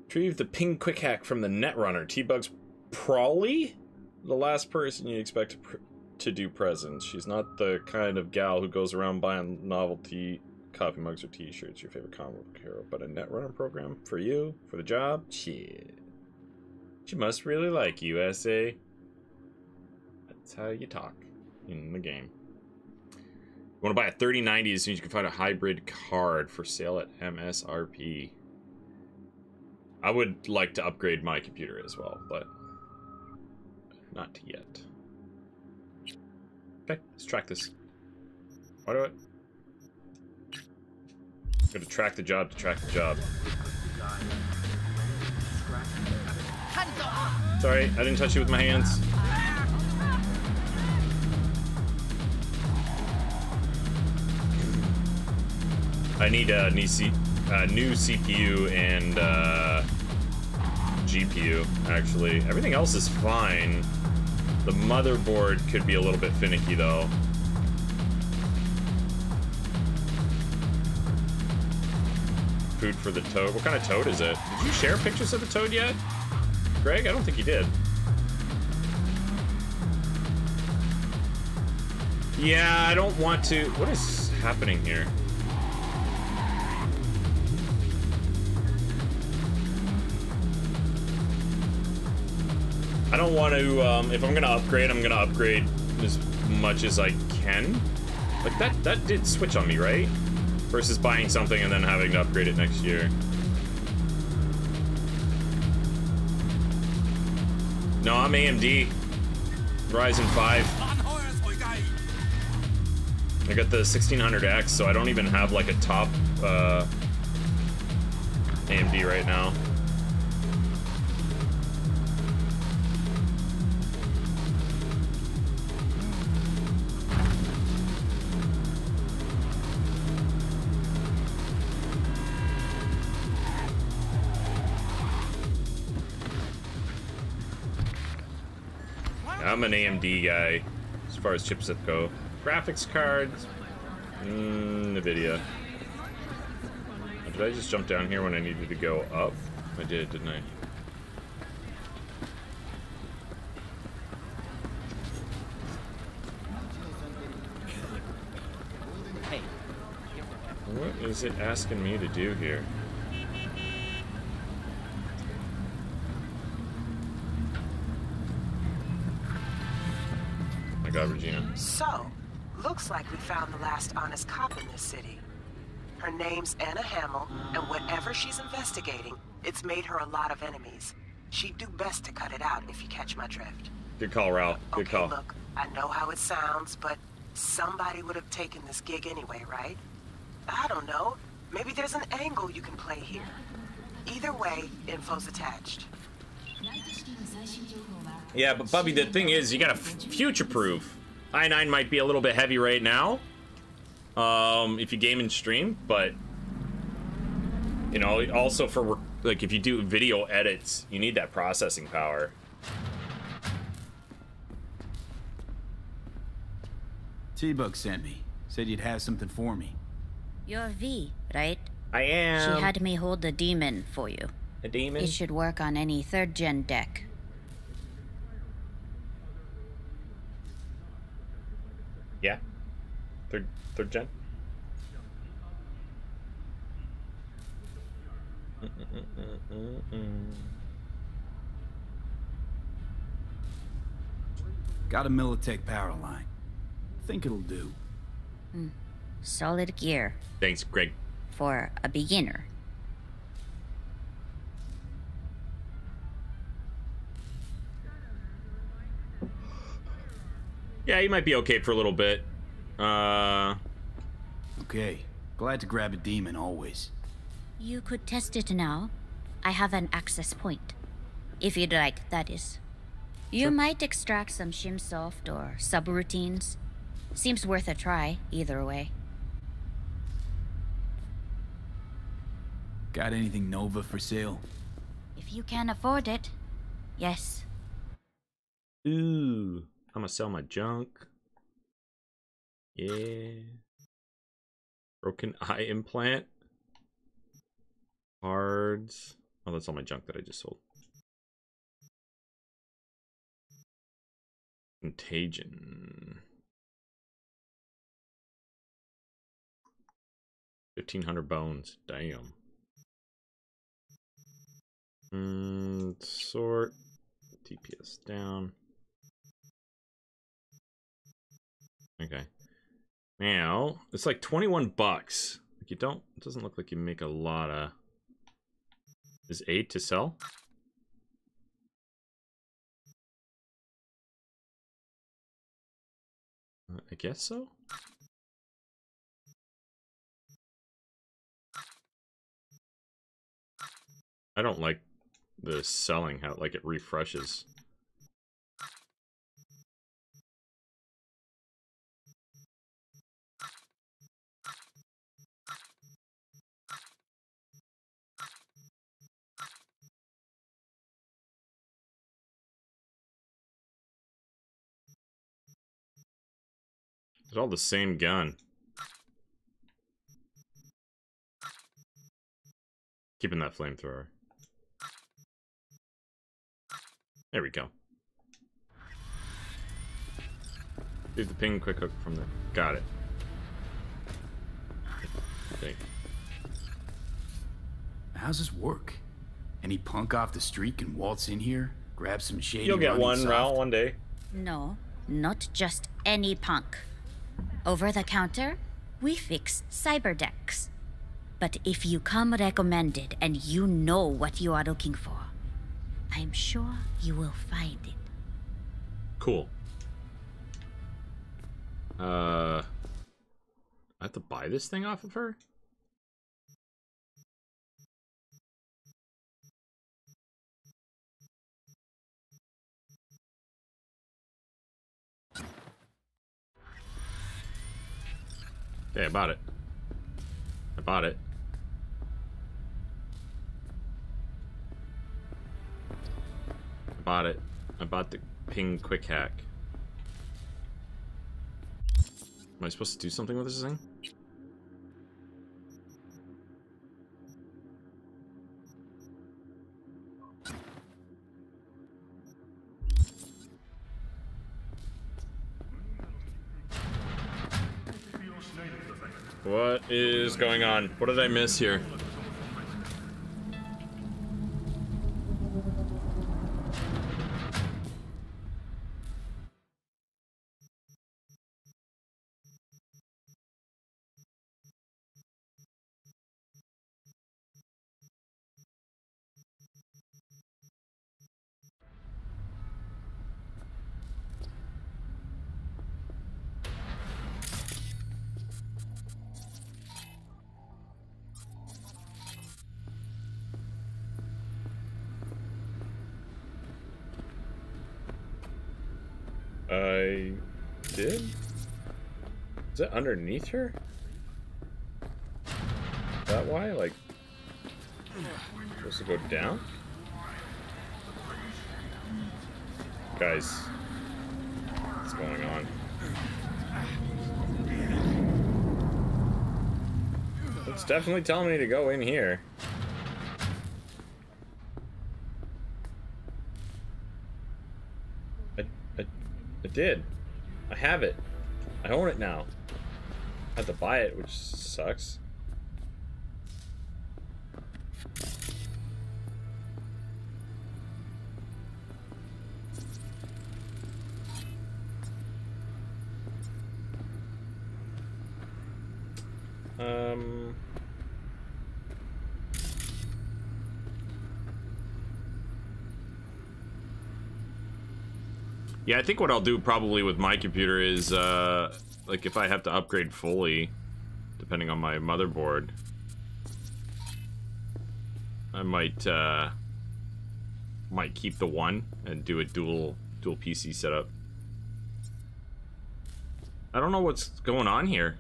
Retrieve the ping quick hack from the Netrunner. T-Bug's Prawley? The last person you'd expect to, to do presents. She's not the kind of gal who goes around buying novelty coffee mugs or t-shirts. Your favorite comic book hero. But a Netrunner program? For you? For the job? Shit. She must really like USA. That's how you talk in the game. You want to buy a 3090 as soon as you can find a hybrid card for sale at MSRP. I would like to upgrade my computer as well, but not yet. Okay, let's track this. Why do it? Gonna track the job to track the job. Sorry, I didn't touch you with my hands. I need a new, C new CPU and uh, GPU, actually. Everything else is fine. The motherboard could be a little bit finicky, though. Food for the toad. What kind of toad is it? Did you share pictures of the toad yet? Greg? I don't think you did. Yeah, I don't want to... What is happening here? I don't want to, um, if I'm gonna upgrade, I'm gonna upgrade as much as I can. Like, that, that did switch on me, right? Versus buying something and then having to upgrade it next year. No, I'm AMD. Ryzen 5. I got the 1600X, so I don't even have like a top uh, AMD right now. I'm an AMD guy as far as chipset go. Graphics cards, mm, NVIDIA. Did I just jump down here when I needed to go up? I did, didn't I? What is it asking me to do here? So, looks like we found the last honest cop in this city. Her name's Anna Hamill, and whatever she's investigating, it's made her a lot of enemies. She'd do best to cut it out if you catch my drift. Good call, Ralph. Good okay, call. look, I know how it sounds, but somebody would have taken this gig anyway, right? I don't know. Maybe there's an angle you can play here. Either way, info's attached. Yeah, but Bubby, the thing is, you gotta future-proof. I9 might be a little bit heavy right now, um, if you game and stream, but you know, also for like if you do video edits, you need that processing power. T-Bug sent me. Said you'd have something for me. You're V, right? I am. She had me hold the daemon for you. A daemon? It should work on any third gen deck. Yeah. Third third gen. Got a Militech power line. Think it'll do. Hmm. Solid gear Thanks, Greg. for a beginner. Yeah, you might be okay for a little bit. Uh. Okay. Glad to grab a daemon always. You could test it now. I have an access point. If you'd like, that is. You Sure. might extract some shimsoft or subroutines. Seems worth a try, either way. Got anything Nova for sale? If you can afford it, yes. Ooh. I'm gonna sell my junk. Yeah. Broken eye implant. Cards. Oh, that's all my junk that I just sold. Contagion. 1500 bones. Damn. Mm, sort. TPS down. Okay. Now, it's like 21 bucks. Like you don't, it doesn't look like you make a lot of... Is 8 to sell? Uh, I guess so? I don't like the selling, how like it refreshes. It's all the same gun. Keeping that flamethrower. There we go. Do the ping quick hook from there. Got it. Okay. How's this work? Any punk off the street can waltz in here, grab some shady You'll get one, soft- Raul, one day. No, not just any punk. Over the counter, we fix cyber decks. But if you come recommended and you know what you are looking for, I'm sure you will find it. Cool. Uh, I have to buy this thing off of her? Okay, I bought it. I bought it. I bought it. I bought the ping quick hack. Am I supposed to do something with this thing? What is going on? What did I miss here? Underneath her? Is that why? Like, supposed to go down? Guys, what's going on? It's definitely telling me to go in here. I, I, I did. I have it. I own it now. Have to buy it, which sucks. Um. Yeah, I think what I'll do probably with my computer is, uh, like if I have to upgrade fully, depending on my motherboard, I might, uh, might keep the one and do a dual, dual PC setup. I don't know what's going on here.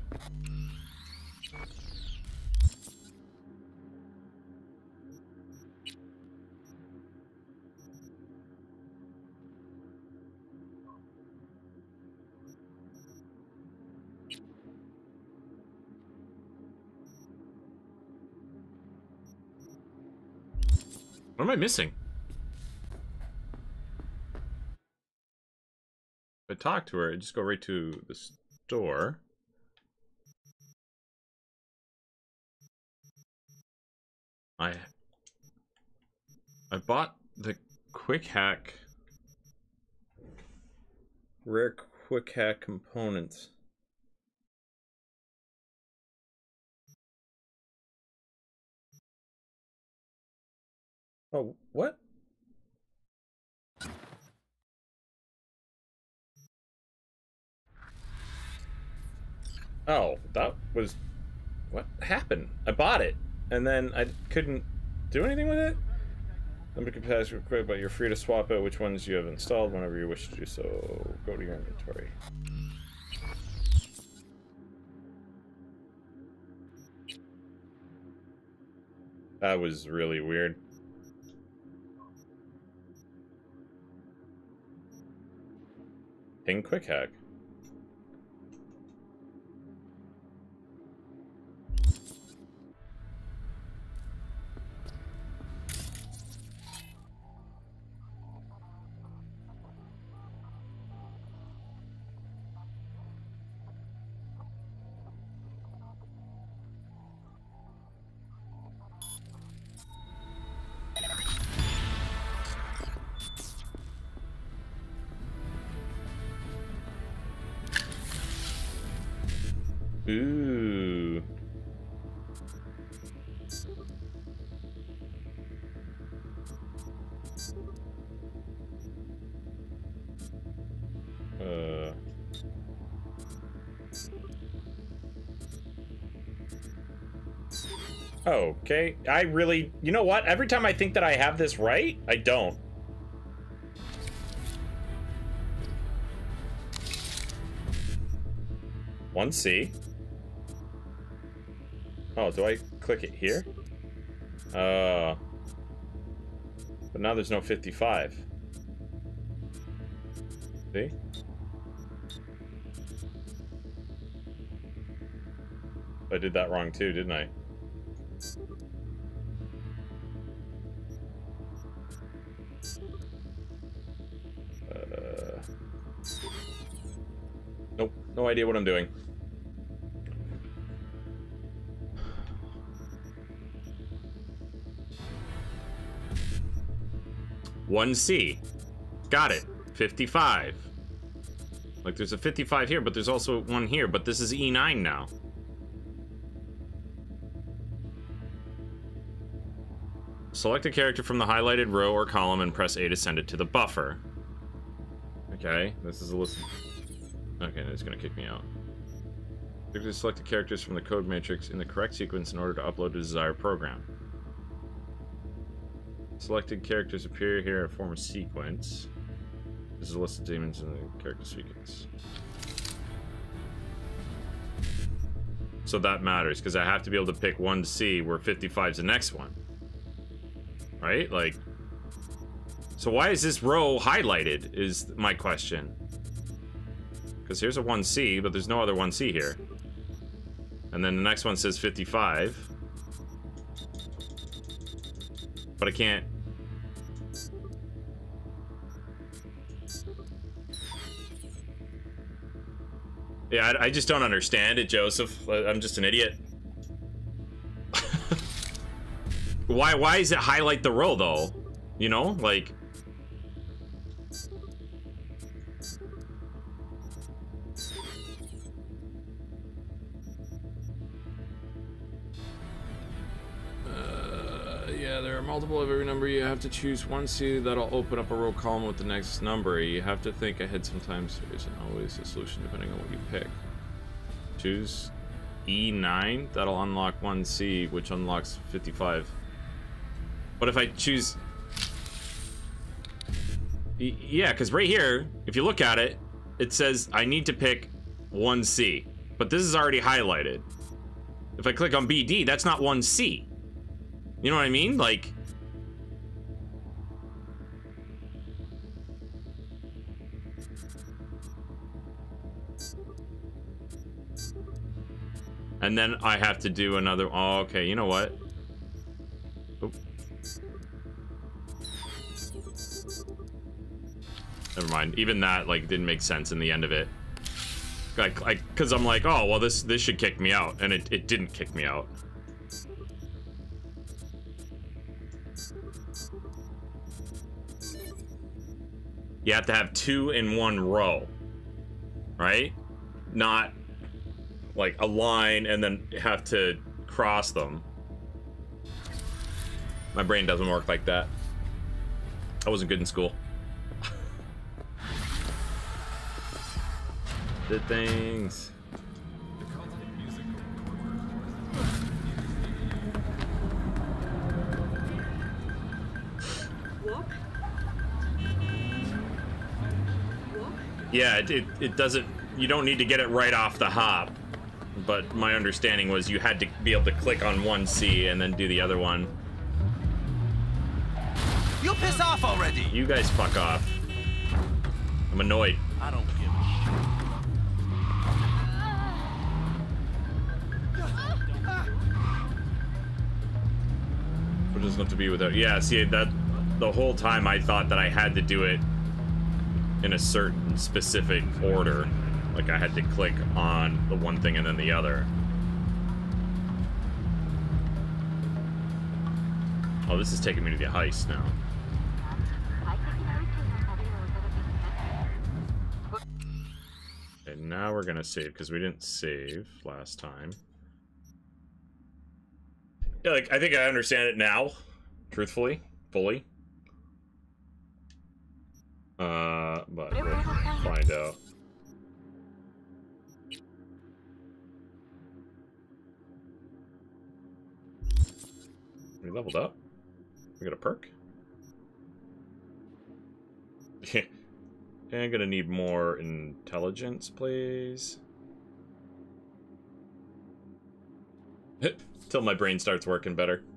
Am I missing? I talk to her, just go right to the store. I I bought the quick hack rare quick hack components. Oh, what? Oh, that was what happened. I bought it, and then I couldn't do anything with it. Number capacity required, but you're free to swap out which ones you have installed whenever you wish to do so. Go to your inventory. That was really weird. Ping quick hack. Okay, I really, you know what? Every time I think that I have this right, I don't. One C. Oh, do I click it here? Uh, but now there's no 55. See? I did that wrong too, didn't I? Idea what I'm doing. One C. Got it. 55. Like there's a 55 here, but there's also one here, but this is E9 now. Select a character from the highlighted row or column and press A to send it to the buffer. Okay, this is a list. Okay, it's gonna kick me out. To select the characters from the code matrix in the correct sequence in order to upload the desired program. Selected characters appear here and form a sequence. This is a list of daemons in the character sequence. So that matters, because I have to be able to pick one to see where 55 is the next one. Right? Like... So why is this row highlighted, is my question. Because here's a 1C, but there's no other 1C here. And then the next one says 55. But I can't... Yeah, I, I just don't understand it, Joseph. I'm just an idiot. why why does it highlight the row, though? You know, like... multiple of every number. You have to choose one C that'll open up a row column with the next number. You have to think ahead sometimes. There isn't always a solution depending on what you pick. Choose E9. That'll unlock 1C, which unlocks 55. But if I choose... Yeah, because right here, if you look at it, it says I need to pick 1C. But this is already highlighted. If I click on BD, that's not 1C. You know what I mean? Like... And then I have to do another... Oh, okay, you know what? Oop. Never mind. Even that, like, didn't make sense in the end of it. Like, like, because I'm like, oh, well, this this should kick me out. And it, it didn't kick me out. You have to have two in one row. Right? Not like a line and then have to cross them. My brain doesn't work like that. I wasn't good in school. Did things. Yeah, it, it, it doesn't, you don't need to get it right off the hop. But my understanding was you had to be able to click on one C and then do the other one. You piss off already! You guys fuck off. I'm annoyed. I don't give a We're just going to be without. Yeah, see that the whole time I thought that I had to do it in a certain specific order. Like I had to click on the one thing and then the other. Oh, this is taking me to the heist now. And now we're gonna save because we didn't save last time. Yeah, like I think I understand it now, truthfully, fully. Uh, but we'll find out. We leveled up. We got a perk. Yeah. and gonna need more intelligence, please. Till my brain starts working better.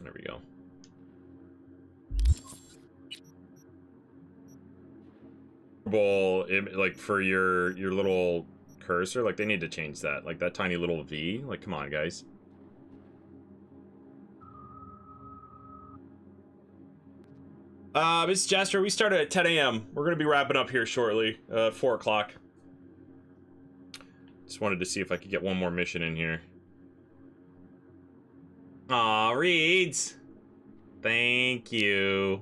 There we go. Ball, like for your your little cursor, like they need to change that. Like that tiny little V. Like, come on, guys. Uh, Miss Jester, we started at 10 a.m. We're gonna be wrapping up here shortly. Uh, four o'clock. Just wanted to see if I could get one more mission in here. Aw, Reeds. Thank you.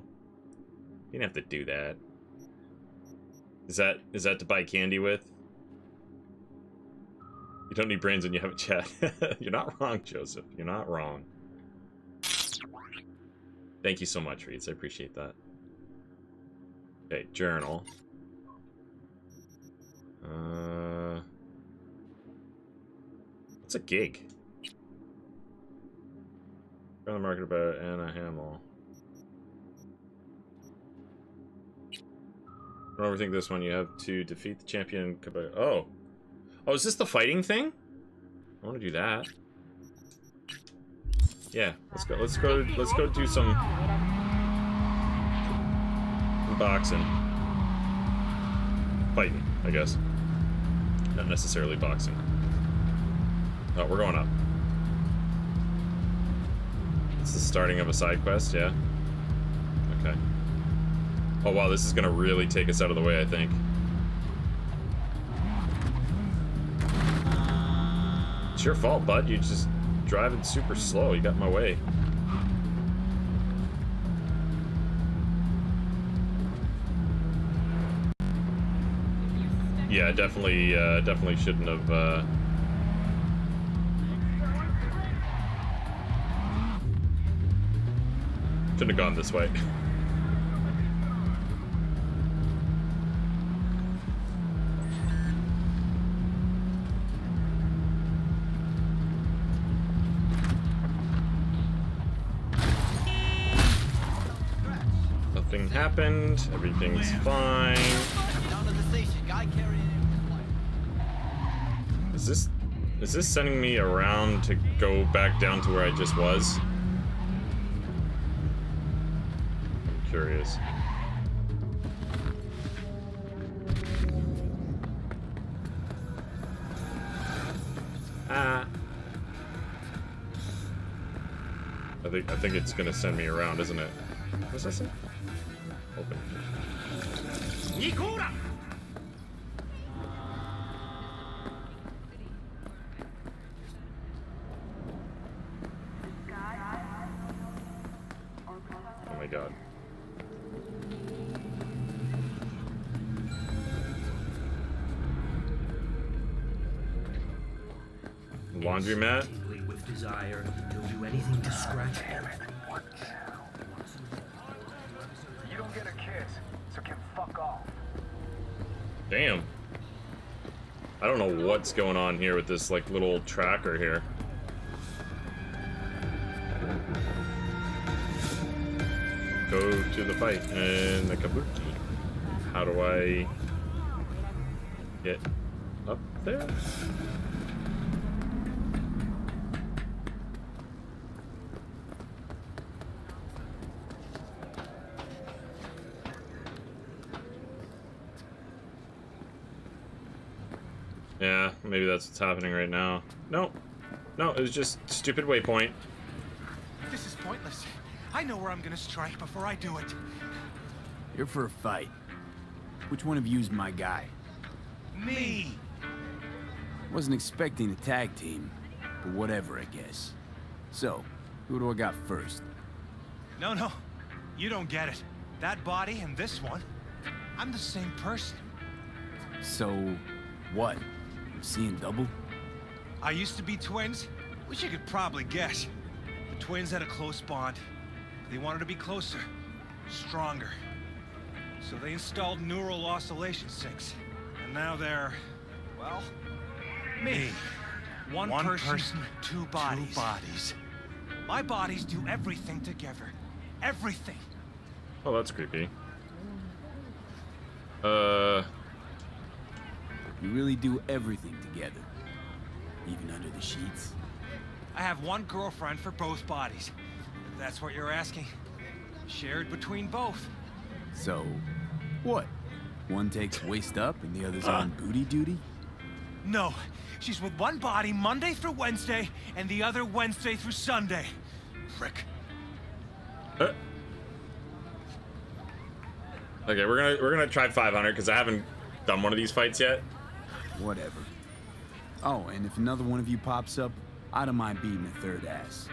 You didn't have to do that. Is that is that to buy candy with? Don't need brains when you have a chat. You're not wrong, Joseph. You're not wrong. Thank you so much, Reeds. I appreciate that. Okay, journal. Uh, what's a gig? On the market about Anna Hamill. Don't overthink this one. You have to defeat the champion. Oh, oh, is this the fighting thing? I want to do that. Yeah, let's go. Let's go. Let's go do some boxing, fighting. I guess. Not necessarily boxing. Oh, we're going up. It's the starting of a side quest. Yeah. Okay. Oh wow, this is gonna really take us out of the way, I think. Your fault, bud. You just driving super slow. You got in my way. Yeah, definitely, uh, definitely shouldn't have, uh... Shouldn't have gone this way. happened. Everything's fine. Is this is this sending me around to go back down to where I just was? I'm curious. Ah. I think I think it's gonna send me around, isn't it? What's that say? Damn. I don't know what's going on here with this like little tracker here. Go to the fight and the kabuki. How do I get up there? Yeah, maybe that's what's happening right now. No, no, it was just stupid waypoint. This is pointless. I know where I'm gonna strike before I do it. Here for a fight. Which one of you's my guy? Me! Wasn't expecting a tag team, but whatever, I guess. So, who do I got first? No, no. You don't get it. That body and this one, I'm the same person. So, what? I'm seeing double? I used to be twins, which you could probably guess. The twins had a close bond. They wanted to be closer, stronger. So they installed neural oscillation sinks. And now they're, well, me. One, One person, person, two bodies. Two bodies. My bodies do everything together. Everything. Oh, that's creepy. Uh, You really do everything together. Even under the sheets. I have one girlfriend for both bodies. If that's what you're asking. Shared between both. So, what? One takes waist up and the other's Uh. on booty duty? No, she's with one body Monday through Wednesday, and the other Wednesday through Sunday. Frick. uh. Okay, we're gonna we're gonna try 500 because I haven't done one of these fights yet. Whatever. Oh, and if another one of you pops up, I don't mind beating a third ass.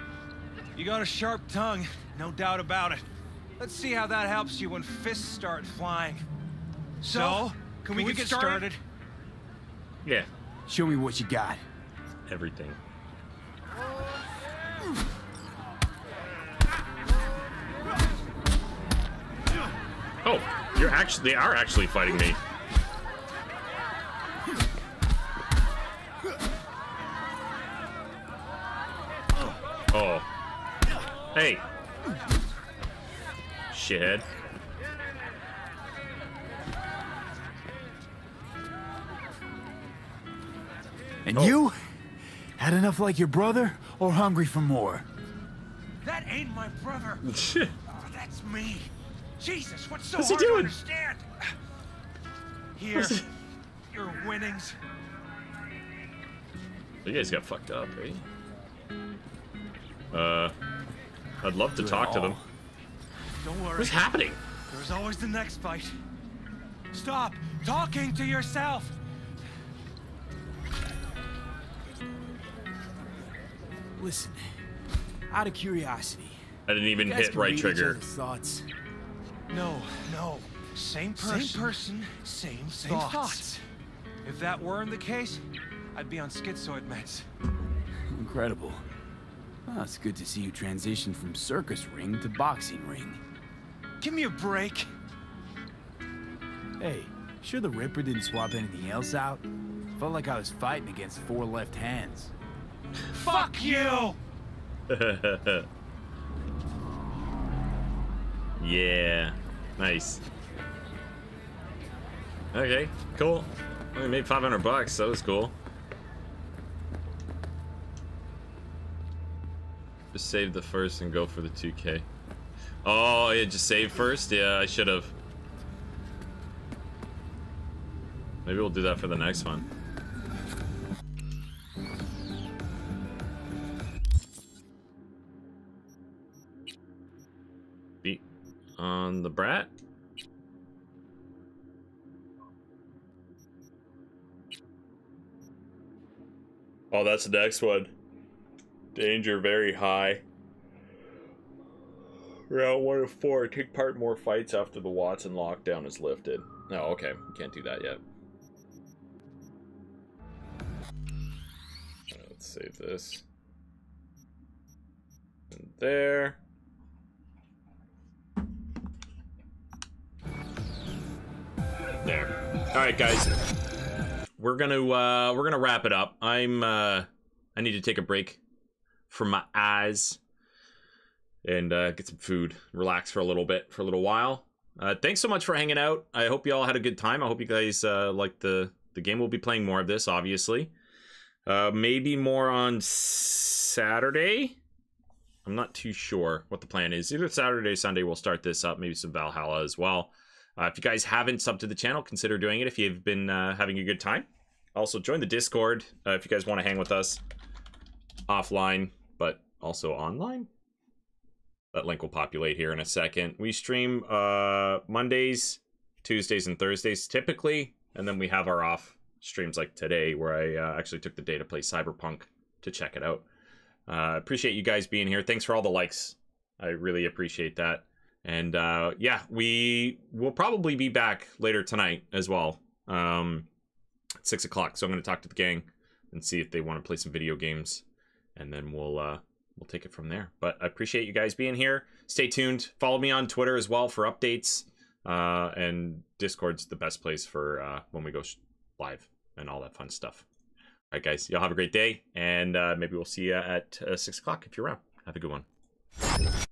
You got a sharp tongue, no doubt about it. Let's see how that helps you when fists start flying. So, can, we, get, started? Yeah, Show me what you got. everything. Oh, you're actually they are actually fighting me. Oh. Hey. Shithead. And Oh. you? Had enough like your brother, or hungry for more? That ain't my brother. Shit. That's me. Jesus, what's so What's he hard to understand? Here, What's your winnings. You guys got fucked up, eh? Uh, I'd love to Do talk to them. Don't worry. What's happening? There's always the next fight. Stop talking to yourself. Listen, out of curiosity. I didn't even hit right trigger. Thoughts. No, no. Same person. Same person, same, same thoughts. thoughts. If that weren't the case, I'd be on schizoid meds. Incredible. Well, it's good to see you transition from circus ring to boxing ring. Give me a break. Hey, sure the Ripper didn't swap anything else out? Felt like I was fighting against four left hands. Fuck you! yeah. Nice. Okay, cool. We made 500 bucks. That was cool. Just save the first and go for the 2k. Oh, yeah, just save first? Yeah, I should have. Maybe we'll do that for the next one. Beat on the brat. Oh, that's the next one. Danger very high. Round one of four. Take part more fights after the Watson lockdown is lifted. Oh, okay. Can't do that yet. Let's save this. And there. There. All right, guys. We're gonna uh, we're gonna wrap it up. I'm uh, I need to take a break from my eyes and uh, get some food, relax for a little bit, for a little while. Uh, thanks so much for hanging out. I hope you all had a good time. I hope you guys uh, like the the game. We'll be playing more of this, obviously. Uh, maybe more on Saturday. I'm not too sure what the plan is. Either Saturday or Sunday, we'll start this up. Maybe some Valhalla as well. Uh, if you guys haven't subbed to the channel, consider doing it if you've been uh, having a good time. Also, join the Discord uh, if you guys want to hang with us offline, but also online. That link will populate here in a second. We stream uh, Mondays, Tuesdays, and Thursdays typically, and then we have our off streams like today where I uh, actually took the day to play Cyberpunk to check it out. Uh, appreciate you guys being here. Thanks for all the likes. I really appreciate that. And uh, yeah, we will probably be back later tonight as well. Um, at six o'clock. So I'm going to talk to the gang and see if they want to play some video games, and then we'll uh, we'll take it from there. But I appreciate you guys being here. Stay tuned. Follow me on Twitter as well for updates. Uh, and Discord's the best place for uh, when we go live and all that fun stuff. All right, guys, y'all have a great day, and uh, maybe we'll see you at uh, six o'clock if you're around. Have a good one.